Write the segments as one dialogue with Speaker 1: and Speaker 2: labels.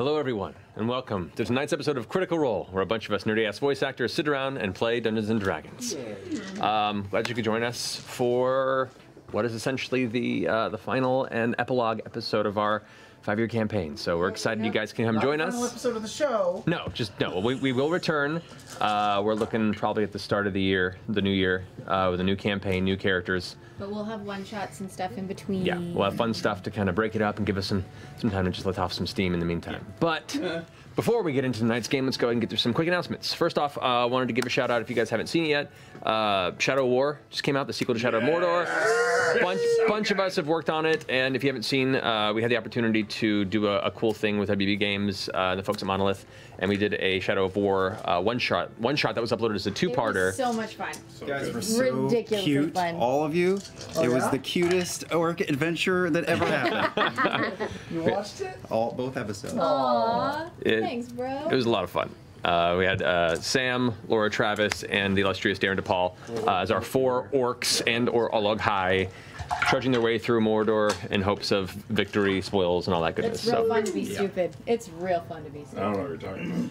Speaker 1: Hello, everyone, and welcome to tonight's episode of Critical Role, where a bunch of us nerdy ass voice actors sit around and play Dungeons and Dragons. Um, glad you could join us for what is essentially the uh, the final and epilogue episode of our five year campaign. So we're excited you guys can come
Speaker 2: Not
Speaker 1: join
Speaker 2: the final
Speaker 1: us.
Speaker 2: episode of the show.
Speaker 1: No, just no. We, we will return. Uh, we're looking probably at the start of the year, the new year, uh, with a new campaign, new characters.
Speaker 3: But we'll have one shots and stuff in between.
Speaker 1: Yeah, we'll have fun stuff to kind of break it up and give us some, some time to just let off some steam in the meantime. But before we get into tonight's game, let's go ahead and get through some quick announcements. First off, uh, I wanted to give a shout out if you guys haven't seen it yet. Uh, Shadow of War just came out, the sequel to Shadow of Mordor. Bunch, bunch of us have worked on it, and if you haven't seen, uh, we had the opportunity to do a, a cool thing with WB Games, uh, the folks at Monolith, and we did a Shadow of War uh, one shot, one shot that was uploaded as a two-parter.
Speaker 3: was so much fun.
Speaker 4: You guys were so
Speaker 3: Ridiculously
Speaker 4: cute,
Speaker 3: fun.
Speaker 4: all of you.
Speaker 2: Oh,
Speaker 4: it was
Speaker 2: yeah?
Speaker 4: the cutest orc adventure that ever happened.
Speaker 2: You watched it?
Speaker 4: all both episodes.
Speaker 3: Aww.
Speaker 1: It-
Speaker 3: Thanks, bro.
Speaker 1: It was a lot of fun. Uh, we had uh, Sam, Laura Travis, and the illustrious Darin De Paul uh, as our four orcs and or Olog-hai, trudging their way through Mordor in hopes of victory, spoils, and all that goodness.
Speaker 3: it's real
Speaker 1: So,
Speaker 3: fun to be stupid. It's real fun to be
Speaker 5: I
Speaker 3: stupid.
Speaker 5: don't know what you're talking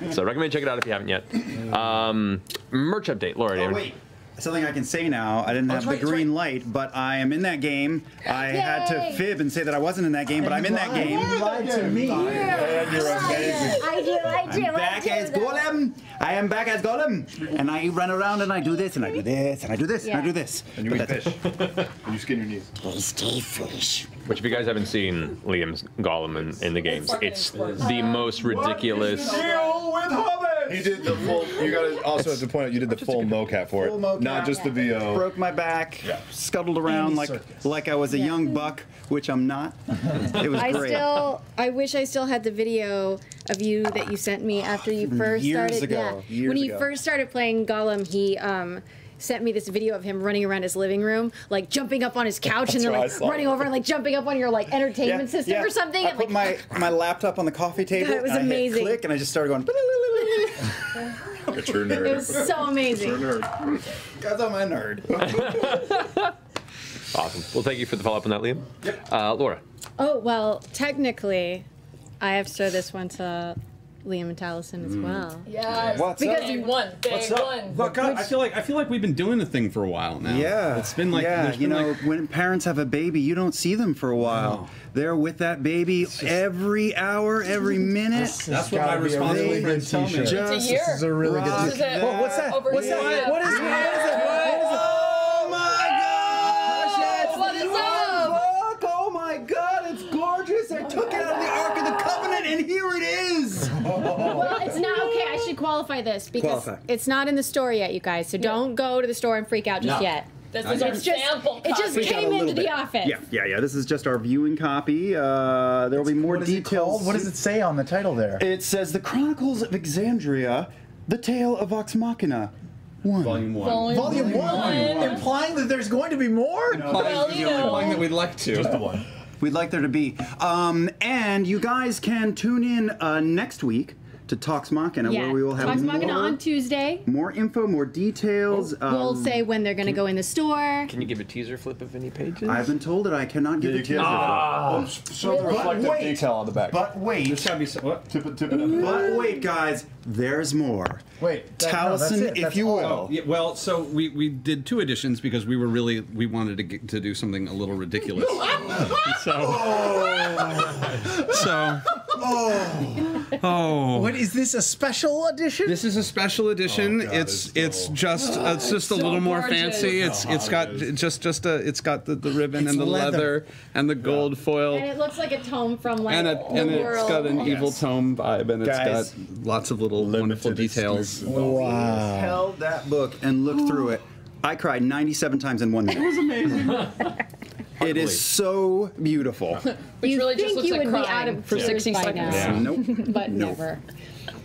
Speaker 5: about.
Speaker 1: so recommend check it out if you haven't yet. Um, merch update, Laura.
Speaker 4: Oh wait, something I can say now. I didn't oh, have
Speaker 2: right,
Speaker 4: the
Speaker 2: that's
Speaker 4: green light, but I am in that game. I had to fib and say that I wasn't in that game, but I'm in that game.
Speaker 2: You lied to me.
Speaker 5: And you're amazing.
Speaker 3: I do, I do,
Speaker 4: I'm back as Gollum. I am back as Gollum, and I run around and I do this and I do this and I do this and I do this.
Speaker 5: And you
Speaker 4: But
Speaker 5: eat fish. and you skin your knees.
Speaker 4: Tasty fish.
Speaker 1: Which, if you guys haven't seen Liam's Gollum in, in the games, it's the most ridiculous.
Speaker 5: Deal with Hobbit! He did the full. You gotta also have to point out you did the full mocap for it,
Speaker 4: Full mocap.
Speaker 5: not just the VO.
Speaker 4: Broke my back, scuttled around like like I was a
Speaker 3: Yeah.
Speaker 4: young buck, which I'm not. It was
Speaker 3: I
Speaker 4: great.
Speaker 3: still, I wish I still had the video of you that you sent me after you first
Speaker 4: Years
Speaker 3: started.
Speaker 4: ago,
Speaker 3: yeah,
Speaker 4: years
Speaker 3: when he
Speaker 4: ago.
Speaker 3: first started playing Gollum, he um, sent me this video of him running around his living room, like jumping up on his couch and then like running over and like jumping up on your like entertainment system
Speaker 4: yeah.
Speaker 3: or something.
Speaker 4: I
Speaker 3: and,
Speaker 4: put
Speaker 3: like,
Speaker 4: my, my laptop on the coffee table.
Speaker 3: God, it was
Speaker 4: and I hit
Speaker 3: amazing.
Speaker 4: click and I just started going.
Speaker 5: A true nerd.
Speaker 3: it was so amazing.
Speaker 5: True nerd.
Speaker 4: Guys, I'm a nerd.
Speaker 1: Awesome. Well, thank you for the follow up on that, Liam. Uh, Laura.
Speaker 3: Oh well, technically, I have to show this one to Liam and Taliesin as mm. well.
Speaker 6: Yes.
Speaker 4: What's
Speaker 3: Because
Speaker 4: up?
Speaker 6: Big one. Big
Speaker 7: What's up?
Speaker 6: one.
Speaker 7: Look, God, I feel like I feel like we've been doing the thing for a while now.
Speaker 4: Yeah,
Speaker 7: it's been like
Speaker 4: yeah.
Speaker 7: there's
Speaker 4: You know,
Speaker 7: like-
Speaker 4: when parents have a baby, you don't see them for a while.
Speaker 7: No.
Speaker 4: They're with that baby every hour, every minute.
Speaker 7: that's what my responsible
Speaker 4: They
Speaker 7: friends tell me.
Speaker 4: just
Speaker 6: It's a year.
Speaker 2: This is a really good.
Speaker 4: rock
Speaker 6: This is
Speaker 2: what's that?
Speaker 6: Over
Speaker 2: What's
Speaker 6: here.
Speaker 2: that? What is it? What is it?
Speaker 3: Well, it's not okay. I should qualify this because
Speaker 4: Qualify.
Speaker 3: it's not in the store yet, you guys. So don't go to the store and freak out just
Speaker 7: No.
Speaker 3: yet.
Speaker 6: This is our
Speaker 3: It's just,
Speaker 6: sample
Speaker 3: it just
Speaker 6: copy.
Speaker 4: Freak out a
Speaker 3: came
Speaker 4: little
Speaker 3: into the
Speaker 4: bit.
Speaker 3: office.
Speaker 4: Yeah, yeah, yeah. This is just our viewing copy. Uh, there will be more
Speaker 2: What is it
Speaker 4: details.
Speaker 2: called? What does it say on the title there?
Speaker 4: It says the Chronicles of Exandria, the tale of Vox Machina. One.
Speaker 7: Volume one.
Speaker 2: Volume one,
Speaker 6: one.
Speaker 2: implying that there's going to be more.
Speaker 6: Well, you know.
Speaker 7: Implying that we'd like to.
Speaker 5: Just the one.
Speaker 4: We'd like there to be. Um, and you guys can tune in uh, next week to Talks Machina,
Speaker 3: Yeah.
Speaker 4: where we will have
Speaker 3: Talks
Speaker 4: more,
Speaker 3: Machina on Tuesday.
Speaker 4: more info, more details.
Speaker 3: we'll
Speaker 4: um,
Speaker 3: say when they're going to go in the store.
Speaker 1: Can you give a teaser flip of any pages?
Speaker 4: I've been told that I cannot give
Speaker 5: You
Speaker 4: it to
Speaker 5: can't.
Speaker 4: you.
Speaker 5: Oh, show the reflective
Speaker 2: wait.
Speaker 5: detail on the back.
Speaker 2: But wait,
Speaker 7: There's gotta be some, what?
Speaker 5: tip it, tip it up.
Speaker 4: But wait, guys, there's more.
Speaker 2: wait. that-
Speaker 4: Taliesin,
Speaker 2: it.
Speaker 4: if
Speaker 2: That's
Speaker 4: you will.
Speaker 7: Oh, yeah, well, so we, we did two editions because we were really we wanted to get, to do something a little ridiculous. so, so, oh,
Speaker 2: What is this? A special edition?
Speaker 7: This is a special edition.
Speaker 5: Oh, God,
Speaker 7: it's
Speaker 5: it's oh, uh,
Speaker 7: it's
Speaker 5: so-
Speaker 7: just it's just a
Speaker 6: so
Speaker 7: little more
Speaker 6: gorgeous.
Speaker 7: fancy. It's
Speaker 5: How
Speaker 7: it's
Speaker 5: hot
Speaker 7: got
Speaker 5: it is.
Speaker 7: just just a it's got the, the ribbon
Speaker 2: It's
Speaker 7: and the
Speaker 2: leather.
Speaker 7: leather. and the gold foil
Speaker 3: And it looks like a tome from like
Speaker 7: and a,
Speaker 3: the
Speaker 7: and it's
Speaker 3: world.
Speaker 7: got an evil
Speaker 5: Yes.
Speaker 7: tome vibe and it's
Speaker 4: Guys.
Speaker 7: got lots of little wonderful details.
Speaker 5: exclusive.
Speaker 4: Wow. Held that book and looked through it. I cried 97 times in one minute. It was amazing. it is so beautiful.
Speaker 6: Which
Speaker 3: You
Speaker 6: really
Speaker 3: think
Speaker 6: just looks
Speaker 3: you
Speaker 6: like
Speaker 3: would be out of
Speaker 6: for
Speaker 3: tears
Speaker 6: 60
Speaker 3: by
Speaker 6: seconds.
Speaker 3: now.
Speaker 4: Nope.
Speaker 3: but never.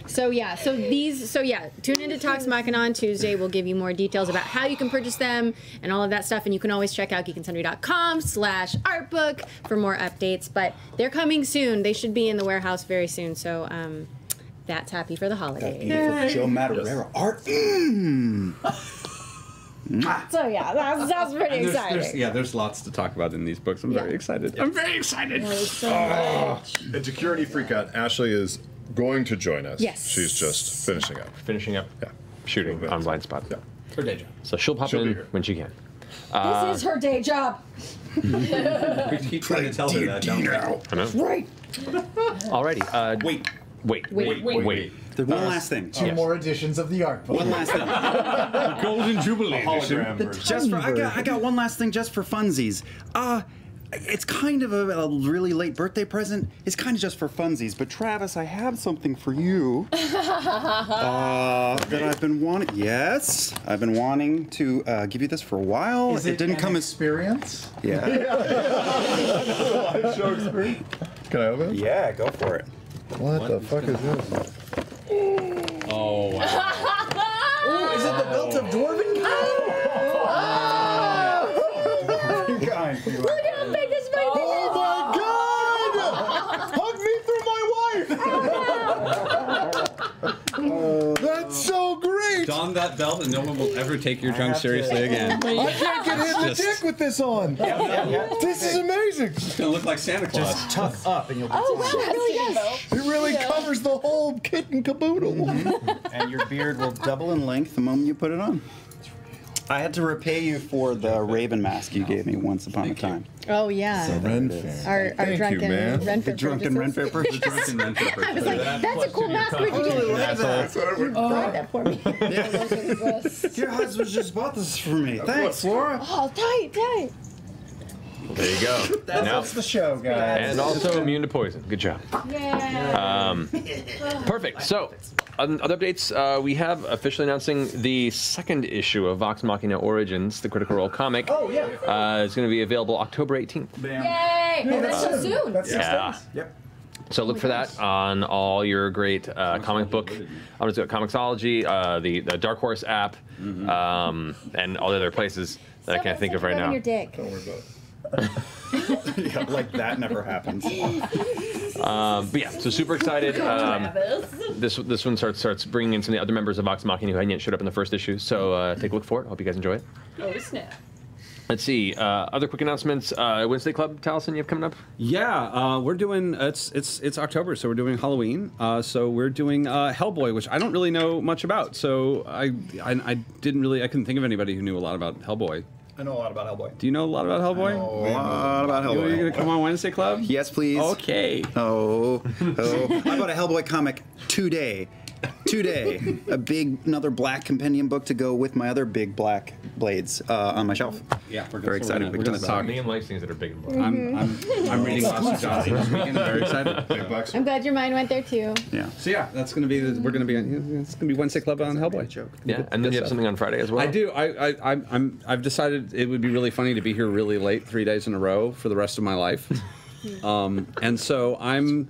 Speaker 3: So yeah, so these, so yeah, tune into Talks Machina on Tuesday. We'll give you more details about how you can purchase them and all of that stuff. And you can always check out geekandsundry.com slash artbook for more updates. But they're coming soon. They should be in the warehouse very soon. So um, that's happy for the holidays.
Speaker 4: Beautiful Joe Madureira art. Mm.
Speaker 3: So yeah, that's that's pretty
Speaker 7: there's,
Speaker 3: exciting.
Speaker 7: there's, yeah, there's lots to talk about in these books. I'm
Speaker 3: Yeah.
Speaker 7: very excited. I'm very excited.
Speaker 3: There's so much.
Speaker 5: And security freak out. Ashley is going to join us.
Speaker 3: Yes.
Speaker 5: She's just finishing up.
Speaker 1: Finishing up
Speaker 5: Yeah.
Speaker 1: shooting
Speaker 5: Yeah.
Speaker 1: on Blindspot.
Speaker 5: Yeah.
Speaker 7: Her day job.
Speaker 1: So she'll pop
Speaker 5: She'll
Speaker 1: in when she can.
Speaker 3: this is her day job.
Speaker 7: We keep trying to tell her that. Don't we?
Speaker 1: I know.
Speaker 3: Right.
Speaker 1: Alrighty. Uh,
Speaker 7: Wait.
Speaker 1: wait,
Speaker 3: Wait,
Speaker 1: wait,
Speaker 3: wait. wait.
Speaker 4: There's one last thing.
Speaker 2: Two
Speaker 1: Yes.
Speaker 2: more editions of the art book.
Speaker 4: One last thing.
Speaker 7: Golden Jubilee
Speaker 5: Hologram version.
Speaker 4: just for I got I got one last thing just for funsies. Uh it's kind of a, a really late birthday present. It's kind of just for funsies. But Travis, I have something for you uh, that I've been wanting. Yes, I've been wanting to uh, give you this for a while.
Speaker 2: Is
Speaker 4: it, didn't
Speaker 2: an
Speaker 4: come as
Speaker 2: experience.
Speaker 4: yeah.
Speaker 5: Live show experience. Can I open it?
Speaker 4: yeah, go for it.
Speaker 5: What, the fuck is this?
Speaker 7: Oh, wow.
Speaker 2: Oh, is it the belt of dwarven
Speaker 3: Look how big this might
Speaker 5: Oh my god! Hug me through my wife! That's so great!
Speaker 7: Don that belt and no one will ever take your junk seriously again.
Speaker 5: I can't get hit in the dick with this on. This is amazing.
Speaker 7: It's gonna look like Santa Claus.
Speaker 2: Just tuck up and you'll be
Speaker 3: Oh wow, it really does.
Speaker 5: It really covers the whole kit and caboodle.
Speaker 4: and your beard will double in length the moment you put it on. I had to repay you for the raven mask you gave me once upon a time.
Speaker 3: Oh yeah.
Speaker 5: Ren
Speaker 3: Our, our
Speaker 5: Thank
Speaker 3: drunken
Speaker 5: you, man.
Speaker 3: Renford
Speaker 4: The drunken
Speaker 3: purchases.
Speaker 4: Renfair purchase.
Speaker 7: Drunken Renfield
Speaker 3: I was like, that's a cool mask. Where'd you get it? Buy that for me.
Speaker 4: Your husband just bought this for me. Thanks, Laura.
Speaker 3: Oh, tight, tight.
Speaker 1: There you go.
Speaker 2: That's,
Speaker 1: Now-
Speaker 2: that's the show, guys.
Speaker 1: and also immune to poison. Good job.
Speaker 3: Yeah.
Speaker 1: Um, perfect. So, other updates. Uh, we have officially announcing the second issue of Vox Machina Origins, the Critical Role comic.
Speaker 2: Oh yeah.
Speaker 1: Uh, it's going to be available October 18th.
Speaker 3: Yay! Oh, that's so soon.
Speaker 2: That's six
Speaker 1: Yeah.
Speaker 2: days.
Speaker 4: Yep.
Speaker 1: So look for that on all your great uh, comic book. I'm just Comixology, uh, the the Dark Horse app, um, and all the other places that I can't think of right now.
Speaker 3: Your dick.
Speaker 4: Yeah, like that never happens.
Speaker 1: Um, but yeah, so super excited. Um, this this one starts starts bringing in some of the other members of Vox Machina who hadn't yet showed up in the first issue. So uh, take a look for it. Hope you guys enjoy it.
Speaker 6: Oh snap!
Speaker 1: Let's see. Uh, other quick announcements. Uh, Wednesday Club, Taliesin, you have coming up?
Speaker 7: Yeah, uh, we're doing it's it's it's October, so we're doing Halloween. Uh, so we're doing uh, Hellboy, which I don't really know much about. So I, I I didn't really I couldn't think of anybody who knew a lot about Hellboy.
Speaker 4: I know a lot about Hellboy.
Speaker 7: Do you know a lot about Hellboy?
Speaker 4: A lot about
Speaker 7: Hellboy. You're gonna come on Wednesday Club?
Speaker 4: Yes, please.
Speaker 7: Okay.
Speaker 4: Oh, oh. I bought a Hellboy comic today. Today. A big, another black compendium book to go with my other big black blades uh, on my shelf.
Speaker 7: Yeah, we're
Speaker 4: Very
Speaker 7: so we're
Speaker 4: excited.
Speaker 7: gonna-
Speaker 4: We
Speaker 7: We're gonna
Speaker 4: talk
Speaker 7: talk.
Speaker 4: about
Speaker 1: Liam likes things that are big and bold.
Speaker 7: I'm, I'm, I'm reading lots of Johnson this weekend. I'm very excited.
Speaker 5: Big bucks.
Speaker 3: I'm glad your mind went there too.
Speaker 4: Yeah.
Speaker 7: So yeah, that's gonna be the, we're gonna be on, it's gonna be Wednesday Club on Hellboy.
Speaker 4: Joke.
Speaker 1: Yeah, and then you have something on Friday as well.
Speaker 7: I do. I, I, I'm, I'm, I've decided it would be really funny to be here really late, three days in a row for the rest of my life. um, and so I'm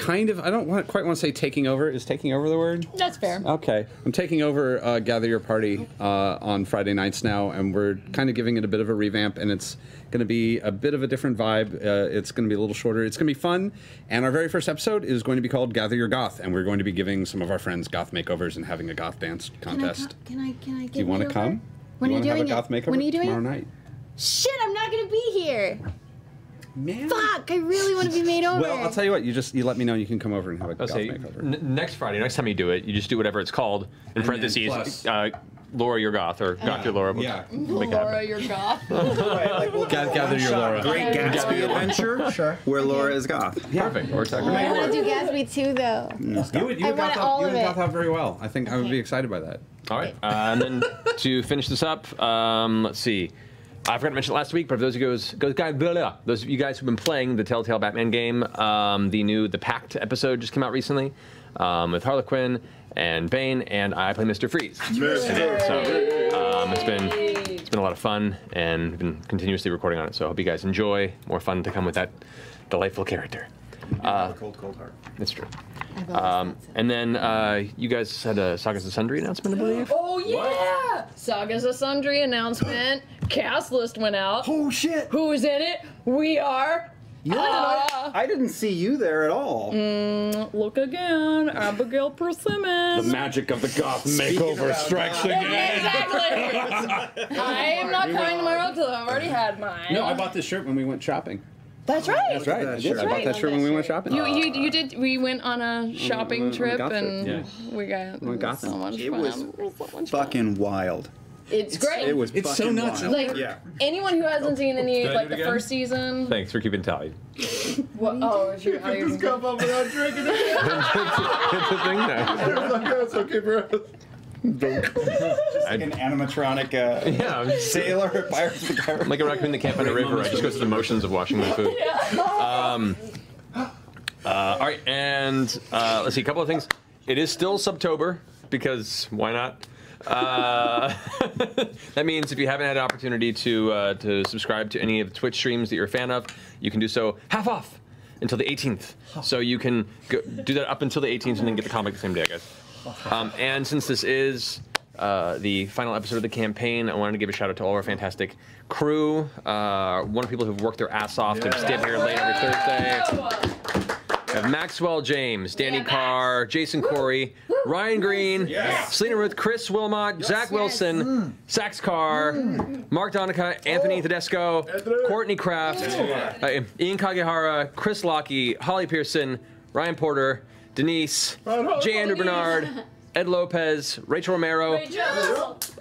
Speaker 7: kind of, I don't want, quite want to say taking over. Is taking over the word?
Speaker 3: That's fair.
Speaker 7: Okay. I'm taking over uh, Gather Your Party uh, on Friday nights now, and we're kind of giving it a bit of a revamp, and it's going to be a bit of a different vibe. Uh, it's going to be a little shorter. It's going to be fun. And our very first episode is going to be called Gather Your Goth, and we're going to be giving some of our friends goth makeovers and having a goth dance contest.
Speaker 3: Can I? Can I? Get
Speaker 7: Do you want to come?
Speaker 3: When
Speaker 7: you
Speaker 3: are you doing
Speaker 7: have a goth makeover
Speaker 3: When are you doing
Speaker 7: tomorrow
Speaker 3: it?
Speaker 7: night?
Speaker 3: Shit, I'm not gonna be here.
Speaker 7: Man.
Speaker 3: Fuck, I really want to be made over.
Speaker 7: Well, I'll tell you what. You just you let me know. You can come over and have a
Speaker 1: I'll
Speaker 7: goth
Speaker 1: say
Speaker 7: makeover.
Speaker 1: n- next Friday, next time you do it, you just do whatever it's called in
Speaker 7: then
Speaker 1: parentheses.
Speaker 7: plus-
Speaker 1: Uh, Laura, your goth, or goth, your Laura.
Speaker 7: Yeah.
Speaker 1: Make it
Speaker 6: Laura, your goth.
Speaker 4: Right, like we'll
Speaker 7: Gather, gather your Laura.
Speaker 4: Great Gatsby adventure
Speaker 2: Sure.
Speaker 4: where Laura is goth.
Speaker 1: Perfect. Works out
Speaker 3: I want to do Gatsby too, though.
Speaker 7: You would, you
Speaker 3: I
Speaker 7: would
Speaker 3: want
Speaker 7: goth
Speaker 3: all
Speaker 7: out, you
Speaker 3: of
Speaker 7: would
Speaker 3: it.
Speaker 7: goth out very well. I think I would be excited by that.
Speaker 1: All right. Uh, and then to finish this up, um, let's see. I forgot to mention it last week, but for those of you guys, goes, guys, blah, blah, those of you guys who've been playing the Telltale Batman game, um, the new The Pact episode just came out recently um, with Harley Quinn and Bane, and I play Mr. Freeze. it. So um, it's been it's been a lot of fun, and we've been continuously recording on it. So I hope you guys enjoy. More fun to come with that delightful character.
Speaker 4: Uh, cold, cold heart.
Speaker 1: That's true.
Speaker 3: I've always
Speaker 1: Um, and then uh, you guys had a Sagas of Sundry announcement, I believe.
Speaker 6: Oh yeah! Sagas of Sundry announcement. Cast list went out.
Speaker 2: Oh shit!
Speaker 6: Who's in it? We are
Speaker 4: You were I, I didn't see you there at all.
Speaker 6: Look again, Abigail Persimmon.
Speaker 7: The magic of the goth makeover strikes
Speaker 4: goth.
Speaker 7: again.
Speaker 6: Exactly. I am not crying tomorrow because I've already had mine.
Speaker 7: No, I bought this shirt when we went shopping.
Speaker 6: That's right.
Speaker 7: That's right. I
Speaker 4: That
Speaker 7: did. I
Speaker 4: shirt.
Speaker 7: bought that shirt when we went shopping.
Speaker 6: You, you uh, you did. We went on a shopping
Speaker 7: on a
Speaker 6: trip
Speaker 7: goth
Speaker 6: and
Speaker 7: yeah.
Speaker 6: we got,
Speaker 7: We got
Speaker 6: so much
Speaker 4: It
Speaker 6: fun.
Speaker 4: was
Speaker 6: It was so much fun.
Speaker 4: Fucking wild.
Speaker 6: It's great.
Speaker 4: It was
Speaker 7: It's so
Speaker 4: fucking
Speaker 7: nuts.
Speaker 4: wild.
Speaker 6: Like
Speaker 4: yeah.
Speaker 6: anyone who hasn't oh, seen any
Speaker 1: Did
Speaker 6: like the
Speaker 1: again?
Speaker 6: first season.
Speaker 1: Thanks for keeping tally.
Speaker 6: What, oh, is you, how you
Speaker 5: Just cup up without drinking it.
Speaker 1: it's a thing now.
Speaker 5: like, yeah, it's okay, bro.
Speaker 4: Like an animatronic uh,
Speaker 1: Yeah, just
Speaker 4: sailor at Pirates of the Caribbean.
Speaker 1: like a raccoon that can't find a river. I just go through the motions of washing my food. Um, uh, all right, and uh, let's see, a couple of things. It is still Subtober because why not? Uh, that means if you haven't had an opportunity to uh, to subscribe to any of the Twitch streams that you're a fan of, you can do so half off until the 18th. So you can go, do that up until the 18th and then get the comic the same day, I guess. Um, and since this is uh, the final episode of the campaign, I wanted to give a shout out to all our fantastic crew. Uh, one of the people who've worked their ass off to stay up here late every Thursday. We have Maxwell James, Danny
Speaker 6: Yeah, Max.
Speaker 1: Carr, Jason Corey, Ryan Green, Selena Ruth, Chris Wilmot, Zach Wilson, Sax Carr, Mark Donica, Anthony Tedesco, Courtney Kraft, uh, Ian Kagehara, Chris Lockey, Holly Pearson, Ryan Porter, Denise, J. Andrew Bernard, Ed Lopez, Rachel Romero,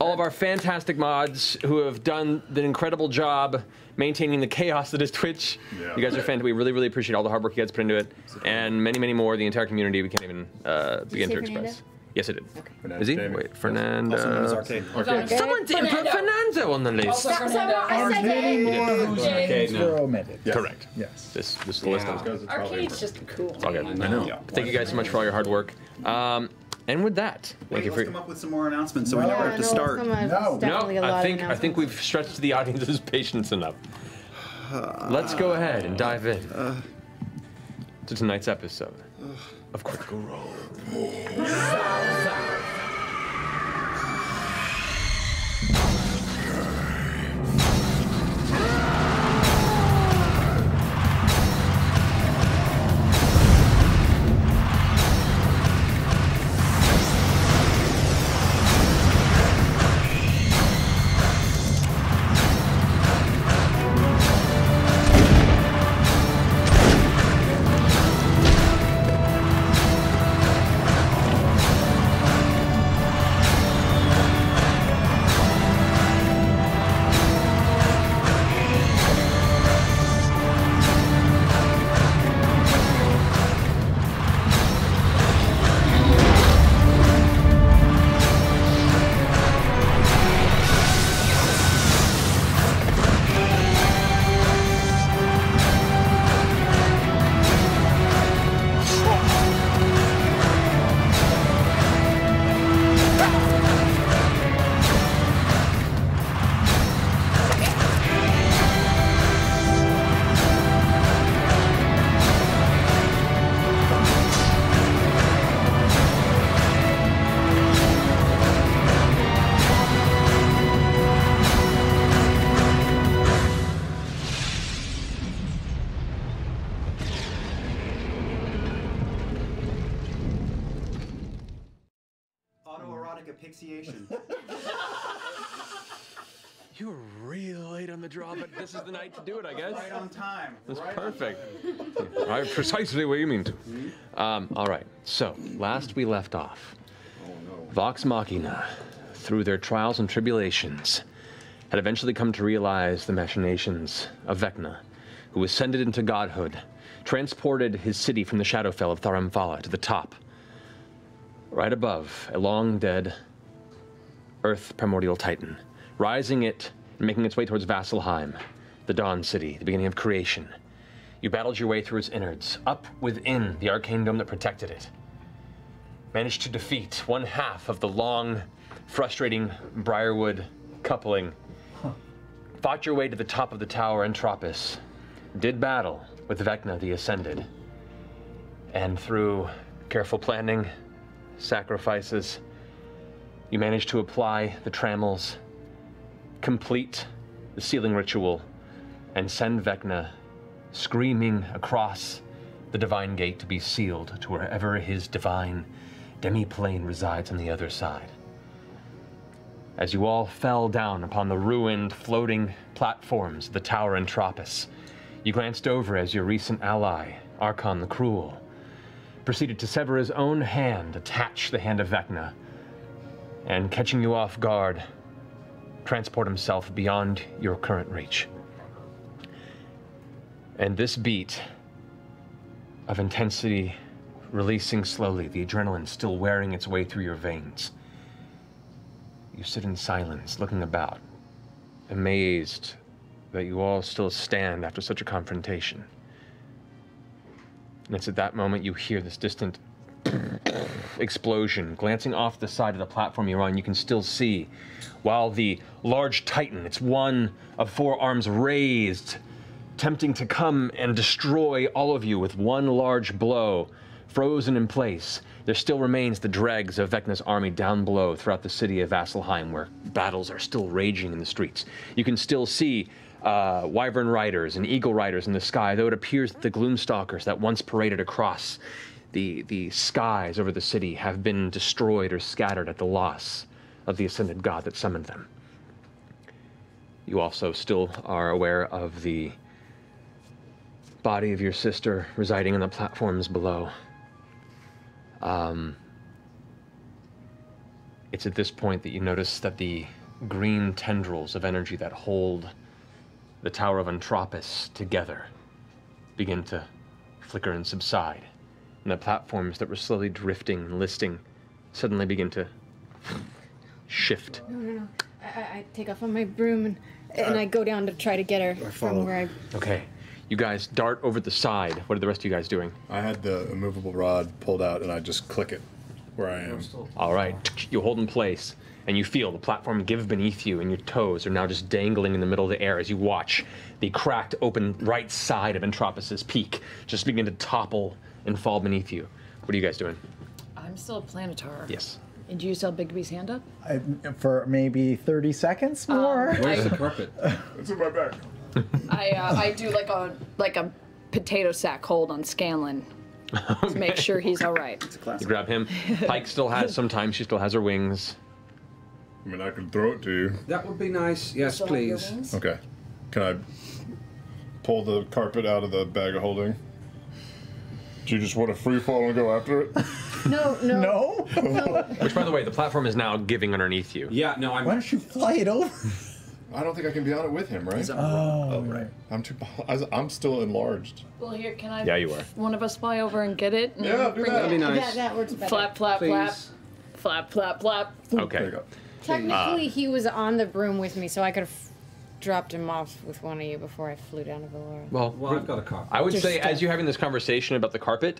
Speaker 1: all of our fantastic mods who have done the incredible job maintaining the chaos that is Twitch.
Speaker 5: Yeah.
Speaker 1: You guys are fantastic. We really, really appreciate all the hard work you guys put into it, and many, many more. The entire community we can't even uh, begin to
Speaker 3: Fernando?
Speaker 1: express. Yes, I did.
Speaker 5: Fernando
Speaker 1: Is he?
Speaker 5: Jamie.
Speaker 1: Wait, Fernando.
Speaker 4: Also known as Arcade.
Speaker 1: Someone's input
Speaker 6: Fernando.
Speaker 1: Fernando on the list.
Speaker 6: Also Fernando.
Speaker 3: I said that.
Speaker 2: Names
Speaker 7: no.
Speaker 2: were omitted.
Speaker 5: Yes.
Speaker 1: Correct.
Speaker 2: Yes.
Speaker 1: This, this is the list. I was
Speaker 5: Because it's probably-
Speaker 6: Arcade's just cool.
Speaker 1: It's all good.
Speaker 7: I know.
Speaker 4: Yeah.
Speaker 1: Thank you guys so much for all your hard work. Um, and with that, thank
Speaker 4: Wait,
Speaker 1: you
Speaker 4: let's
Speaker 1: for.
Speaker 4: come up with some more announcements so we never have to
Speaker 3: no,
Speaker 4: start.
Speaker 2: No.
Speaker 1: No, I think I think we've stretched the audience's patience enough. Let's go ahead and dive in to tonight's episode of Critical Role. This is the night to do it, I guess.
Speaker 4: right on time.
Speaker 1: That's perfect. I precisely what you mean to. Um, all right. So last we left off, Vox Machina, through their trials and tribulations, had eventually come to realize the machinations of Vecna, who ascended into godhood, transported his city from the Shadowfell of Thar Amphala to the top, right above a long dead Earth primordial titan, rising it and making its way towards Vasselheim, the Dawn City, the beginning of creation. You battled your way through its innards, up within the arcane dome that protected it. Managed to defeat one half of the long, frustrating Briarwood coupling. Fought your way to the top of the tower Entropis. Did battle with Vecna the Ascended. And through careful planning, sacrifices, you managed to apply the trammels, complete the sealing ritual, and send Vecna screaming across the divine gate to be sealed to wherever his divine demi-plane resides on the other side. As you all fell down upon the ruined, floating platforms of the Tower Entropis, you glanced over as your recent ally, Arkhan the Cruel, proceeded to sever his own hand, attach the hand of Vecna, and catching you off guard, transport himself beyond your current reach. And this beat of intensity releasing slowly, the adrenaline still wearing its way through your veins. You sit in silence, looking about, amazed that you all still stand after such a confrontation. And it's at that moment you hear this distant explosion. Glancing off the side of the platform you're on, you can still see, while the large titan, its one of four arms raised, tempting to come and destroy all of you with one large blow, frozen in place, there still remains the dregs of Vecna's army down below throughout the city of Vasselheim, where battles are still raging in the streets. You can still see uh, wyvern riders and eagle riders in the sky, though it appears that the gloomstalkers that once paraded across the, the skies over the city have been destroyed or scattered at the loss of the ascended god that summoned them. You also still are aware of the body of your sister residing on the platforms below. Um, it's at this point that you notice that the green tendrils of energy that hold the Tower of Entropis together begin to flicker and subside. And the platforms that were slowly drifting and listing suddenly begin to shift.
Speaker 3: No, no, no. I, I, I take off on my broom and, and I go down to try to get her from where I.
Speaker 1: Okay. You guys dart over the side. What are the rest of you guys doing?
Speaker 5: I had the immovable rod pulled out and I just click it where I am.
Speaker 1: All right. You hold in place, and you feel the platform give beneath you, and your toes are now just dangling in the middle of the air as you watch the cracked open right side of Entropis's peak just begin to topple and fall beneath you. What are you guys doing?
Speaker 6: I'm still a planetar.
Speaker 1: Yes.
Speaker 6: And do you saw Bigby's hand up?
Speaker 2: I, for maybe 30 seconds more.
Speaker 7: Oh, Where's the carpet?
Speaker 5: It's in my bag.
Speaker 6: I uh, I do like a like a potato sack hold on Scanlan to make sure he's all right.
Speaker 1: You grab him. Pike still has, sometimes she still has her wings.
Speaker 5: I mean, I can throw it to you.
Speaker 7: That would be nice. Yes,
Speaker 6: Still
Speaker 7: please.
Speaker 5: Okay. Can I pull the carpet out of the bag of holding? Do you just want to free fall and go after it?
Speaker 3: No, no.
Speaker 2: No?
Speaker 1: Which, by the way, the platform is now giving underneath you.
Speaker 7: Yeah, no, I'm.
Speaker 2: Why don't you fly it over?
Speaker 5: I don't think I can be on it with him, right?
Speaker 2: Oh, right.
Speaker 5: Oh, I'm too. I'm still enlarged.
Speaker 6: Well, here, can I?
Speaker 1: Yeah, you are.
Speaker 6: One of us fly over and get it. and
Speaker 5: Yeah, do
Speaker 6: bring
Speaker 5: that.
Speaker 6: it
Speaker 7: That'd be nice.
Speaker 3: That, that works better.
Speaker 6: Flap, flap, flap,
Speaker 7: Please.
Speaker 6: flap, flap, flap.
Speaker 5: There
Speaker 1: Okay.
Speaker 5: you go.
Speaker 3: Technically, he was on the broom with me, so I could have dropped him off with one of you before I flew down to Velora.
Speaker 1: Well,
Speaker 7: Well, I've got a carpet.
Speaker 1: I would
Speaker 3: Just
Speaker 1: say,
Speaker 3: stuff.
Speaker 1: as you're having this conversation about the carpet,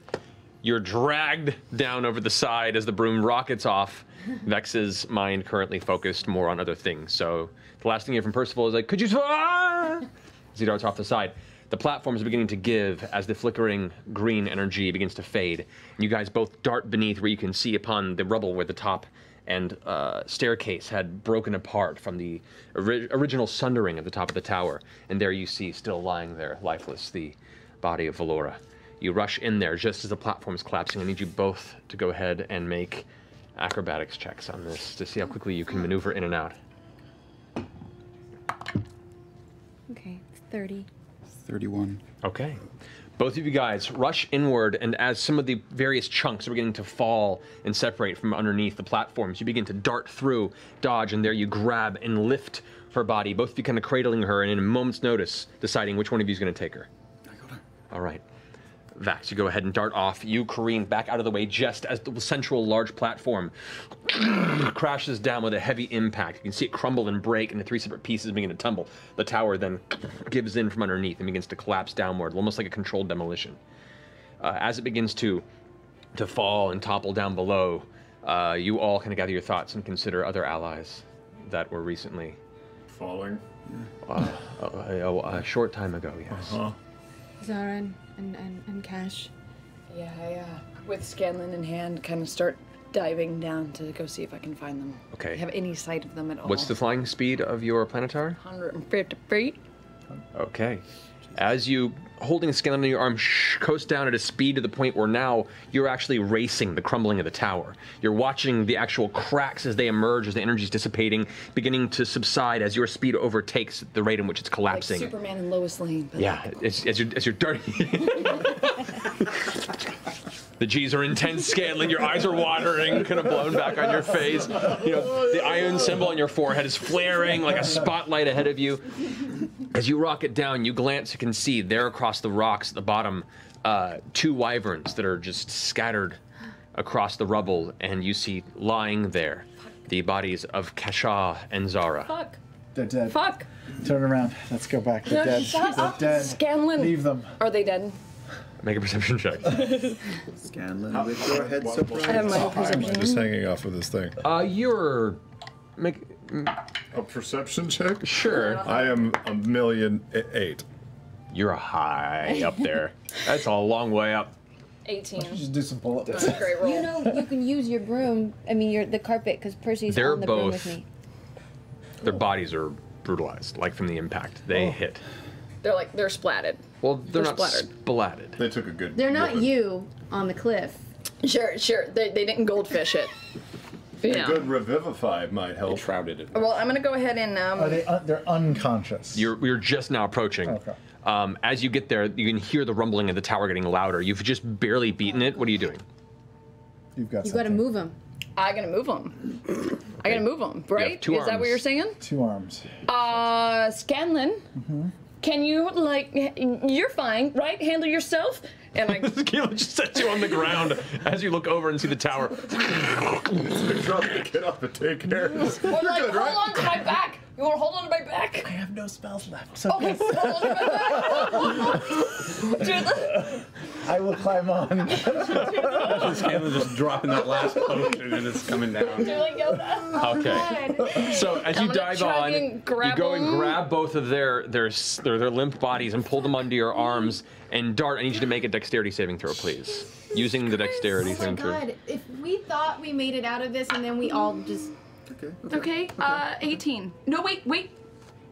Speaker 1: you're dragged down over the side as the broom rockets off. Vex's mind currently focused more on other things. So the last thing you hear from Percival is like, "Could you?" As he darts off the side, the platform is beginning to give as the flickering green energy begins to fade. And you guys both dart beneath where you can see upon the rubble where the top and uh, staircase had broken apart from the ori- original sundering of the top of the tower. And there you see, still lying there, lifeless, the body of Velora. You rush in there just as the platform is collapsing. I need you both to go ahead and make acrobatics checks on this to see how quickly you can maneuver in and out.
Speaker 3: Okay, 30.
Speaker 4: 31.
Speaker 1: Okay. Both of you guys rush inward, and as some of the various chunks are beginning to fall and separate from underneath the platforms, you begin to dart through, dodge, and there you grab and lift her body. Both of you kind of cradling her, and in a moment's notice, deciding which one of you is going to take her. All right. Vax, you go ahead and dart off. You careen back out of the way just as the central large platform crashes down with a heavy impact. You can see it crumble and break, and the three separate pieces begin to tumble. The tower then gives in from underneath and begins to collapse downward, almost like a controlled demolition. Uh, as it begins to to fall and topple down below, uh, you all kind of gather your thoughts and consider other allies that were recently
Speaker 5: Falling.
Speaker 1: uh, a, a- a short time ago. Yes.
Speaker 5: Huh?
Speaker 3: Zahra and, and, and, and Kash.
Speaker 6: Yeah, I, uh, with Scanlan in hand, kind of start diving down to go see if I can find them.
Speaker 1: Okay.
Speaker 6: Have any sight of them at all?
Speaker 1: What's the flying speed of your planetar?
Speaker 6: 150 feet?
Speaker 1: Okay. As you holding Scanlan in your arm, sh- coast down at a speed to the point where now you're actually racing the crumbling of the tower. You're watching the actual cracks as they emerge, as the energy's dissipating, beginning to subside as your speed overtakes the rate in which it's
Speaker 6: Like
Speaker 1: collapsing.
Speaker 6: Superman and Lois Lane. But
Speaker 1: Yeah, as, as, you're, as you're darting. the G's are intense scaling, your eyes are watering, kind of blown back on your face. You know, the iron symbol on your forehead is flaring like a spotlight ahead of you. As you rocket down, you glance, you can see there across the rocks at the bottom, uh, two wyverns that are just scattered across the rubble, and you see lying there the bodies of Kasha and Zahra.
Speaker 6: Fuck.
Speaker 2: They're dead.
Speaker 6: Fuck.
Speaker 2: Turn around. Let's go back. They're
Speaker 6: No,
Speaker 2: dead.
Speaker 6: shut
Speaker 2: They're
Speaker 6: up.
Speaker 2: dead.
Speaker 6: Scanlan.
Speaker 2: Leave them.
Speaker 6: Are they dead?
Speaker 1: Make a perception check.
Speaker 4: Scanlan with your head surprise.
Speaker 6: I have my
Speaker 5: Am I just hanging off of this thing?
Speaker 1: Uh, you're. Make.
Speaker 5: A perception check?
Speaker 1: Sure.
Speaker 5: I am a million e- eight.
Speaker 1: You're high up there. That's a long way up.
Speaker 6: 18.
Speaker 2: Just do some pull-ups.
Speaker 6: That's a great roll.
Speaker 3: You know, you can use your broom. I mean, your the carpet, because Percy's
Speaker 1: They're
Speaker 3: on the broom
Speaker 1: both-
Speaker 3: with me.
Speaker 1: Their bodies are brutalized, like from the impact. They hit.
Speaker 6: They're like, they're splatted.
Speaker 1: Well, they're,
Speaker 6: They're
Speaker 1: not
Speaker 6: splattered.
Speaker 1: splatted.
Speaker 5: They took a good.
Speaker 3: They're not
Speaker 5: whipping.
Speaker 3: you on the cliff.
Speaker 6: Sure, sure. They, they didn't goldfish it.
Speaker 5: A
Speaker 6: Yeah.
Speaker 5: good revivify might help.
Speaker 7: They Shrouded it.
Speaker 6: Well, I'm gonna go ahead and um.
Speaker 2: Are they? Un- they're unconscious.
Speaker 1: You're, you're just now approaching.
Speaker 2: Okay.
Speaker 1: Um, as you get there, you can hear the rumbling of the tower getting louder. You've just barely beaten it. What are you doing?
Speaker 2: You've got.
Speaker 3: You got to move them.
Speaker 6: I gotta move them. I gotta move them, right?
Speaker 1: two
Speaker 6: Is that what you're saying?
Speaker 2: Two arms.
Speaker 6: Uh, Scanlan, can you like? You're fine, right? Handle yourself. And I
Speaker 1: Caleb just sets you on the ground as you look over and see the tower.
Speaker 5: Drop it, get up and take care.
Speaker 6: Or like, hold on to my back. You want to hold on to my back?
Speaker 2: I have no spells left. So
Speaker 6: Okay, hold on to my back. Dude,
Speaker 2: I will climb on.
Speaker 7: Scanlan just dropping that last potion and it's coming down.
Speaker 6: do Yoda.
Speaker 1: Okay. So as
Speaker 6: I'm
Speaker 1: you dive on,
Speaker 6: and
Speaker 1: you
Speaker 6: grab
Speaker 1: go and grab both of their their, their their limp bodies and pull them under your arms. And Dart, I need you to make a dexterity saving throw, please. Using the dexterity
Speaker 3: Oh my
Speaker 1: saving throw.
Speaker 3: god! If we thought we made it out of this and then we all just
Speaker 6: Okay, Okay. uh, 18. No, wait, wait.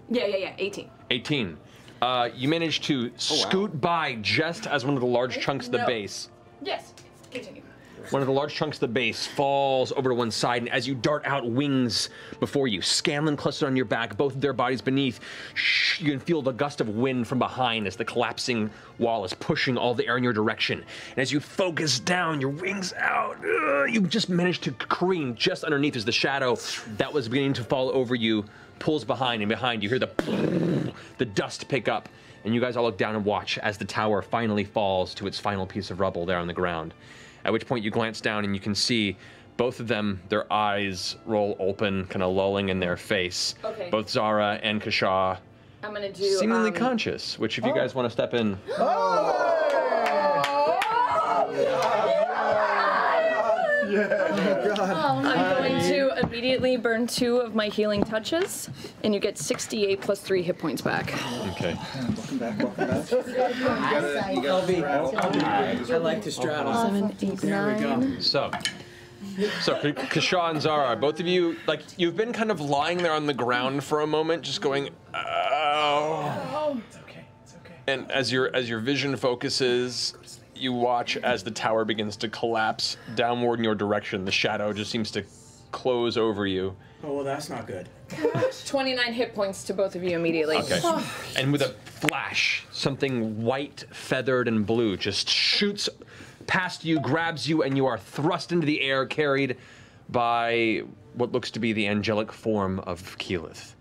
Speaker 6: Yeah, yeah, yeah, 18.
Speaker 1: 18. Uh, you manage to scoot by just as one of the large chunks of the
Speaker 6: No.
Speaker 1: base.
Speaker 6: Yes, continue.
Speaker 1: One of the large chunks of the base falls over to one side, and as you dart out, wings before you. Scanlan clustered on your back, both of their bodies beneath. Shh, you can feel the gust of wind from behind as the collapsing wall is pushing all the air in your direction. And as you focus down, your wings out, you just manage to careen just underneath as the shadow that was beginning to fall over you pulls behind, and behind you hear the the dust pick up. And you guys all look down and watch as the tower finally falls to its final piece of rubble there on the ground. At which point you glance down and you can see both of them, their eyes roll open, kind of lulling in their face.
Speaker 6: Okay.
Speaker 1: Both Zahra and Kasha
Speaker 6: I'm gonna do.
Speaker 1: seemingly
Speaker 6: um,
Speaker 1: conscious, which if you guys want to step in.
Speaker 6: I'm going to immediately burn two of my healing touches, and you get 68 plus three hit points back.
Speaker 1: Okay.
Speaker 8: I like to straddle.
Speaker 6: Seven, eight, nine.
Speaker 1: So, so K- Kasha and Zahra, both of you, like, you've been kind of lying there on the ground for a moment, just going, oh.
Speaker 2: It's okay. It's okay.
Speaker 1: And as your as your vision focuses, you watch as the tower begins to collapse downward in your direction. The shadow just seems to close over you.
Speaker 8: Oh well, that's not good.
Speaker 6: 29 hit points to both of you immediately.
Speaker 1: Okay. And with a flash, something white, feathered, and blue just shoots past you, grabs you, and you are thrust into the air, carried by what looks to be the angelic form of Keyleth.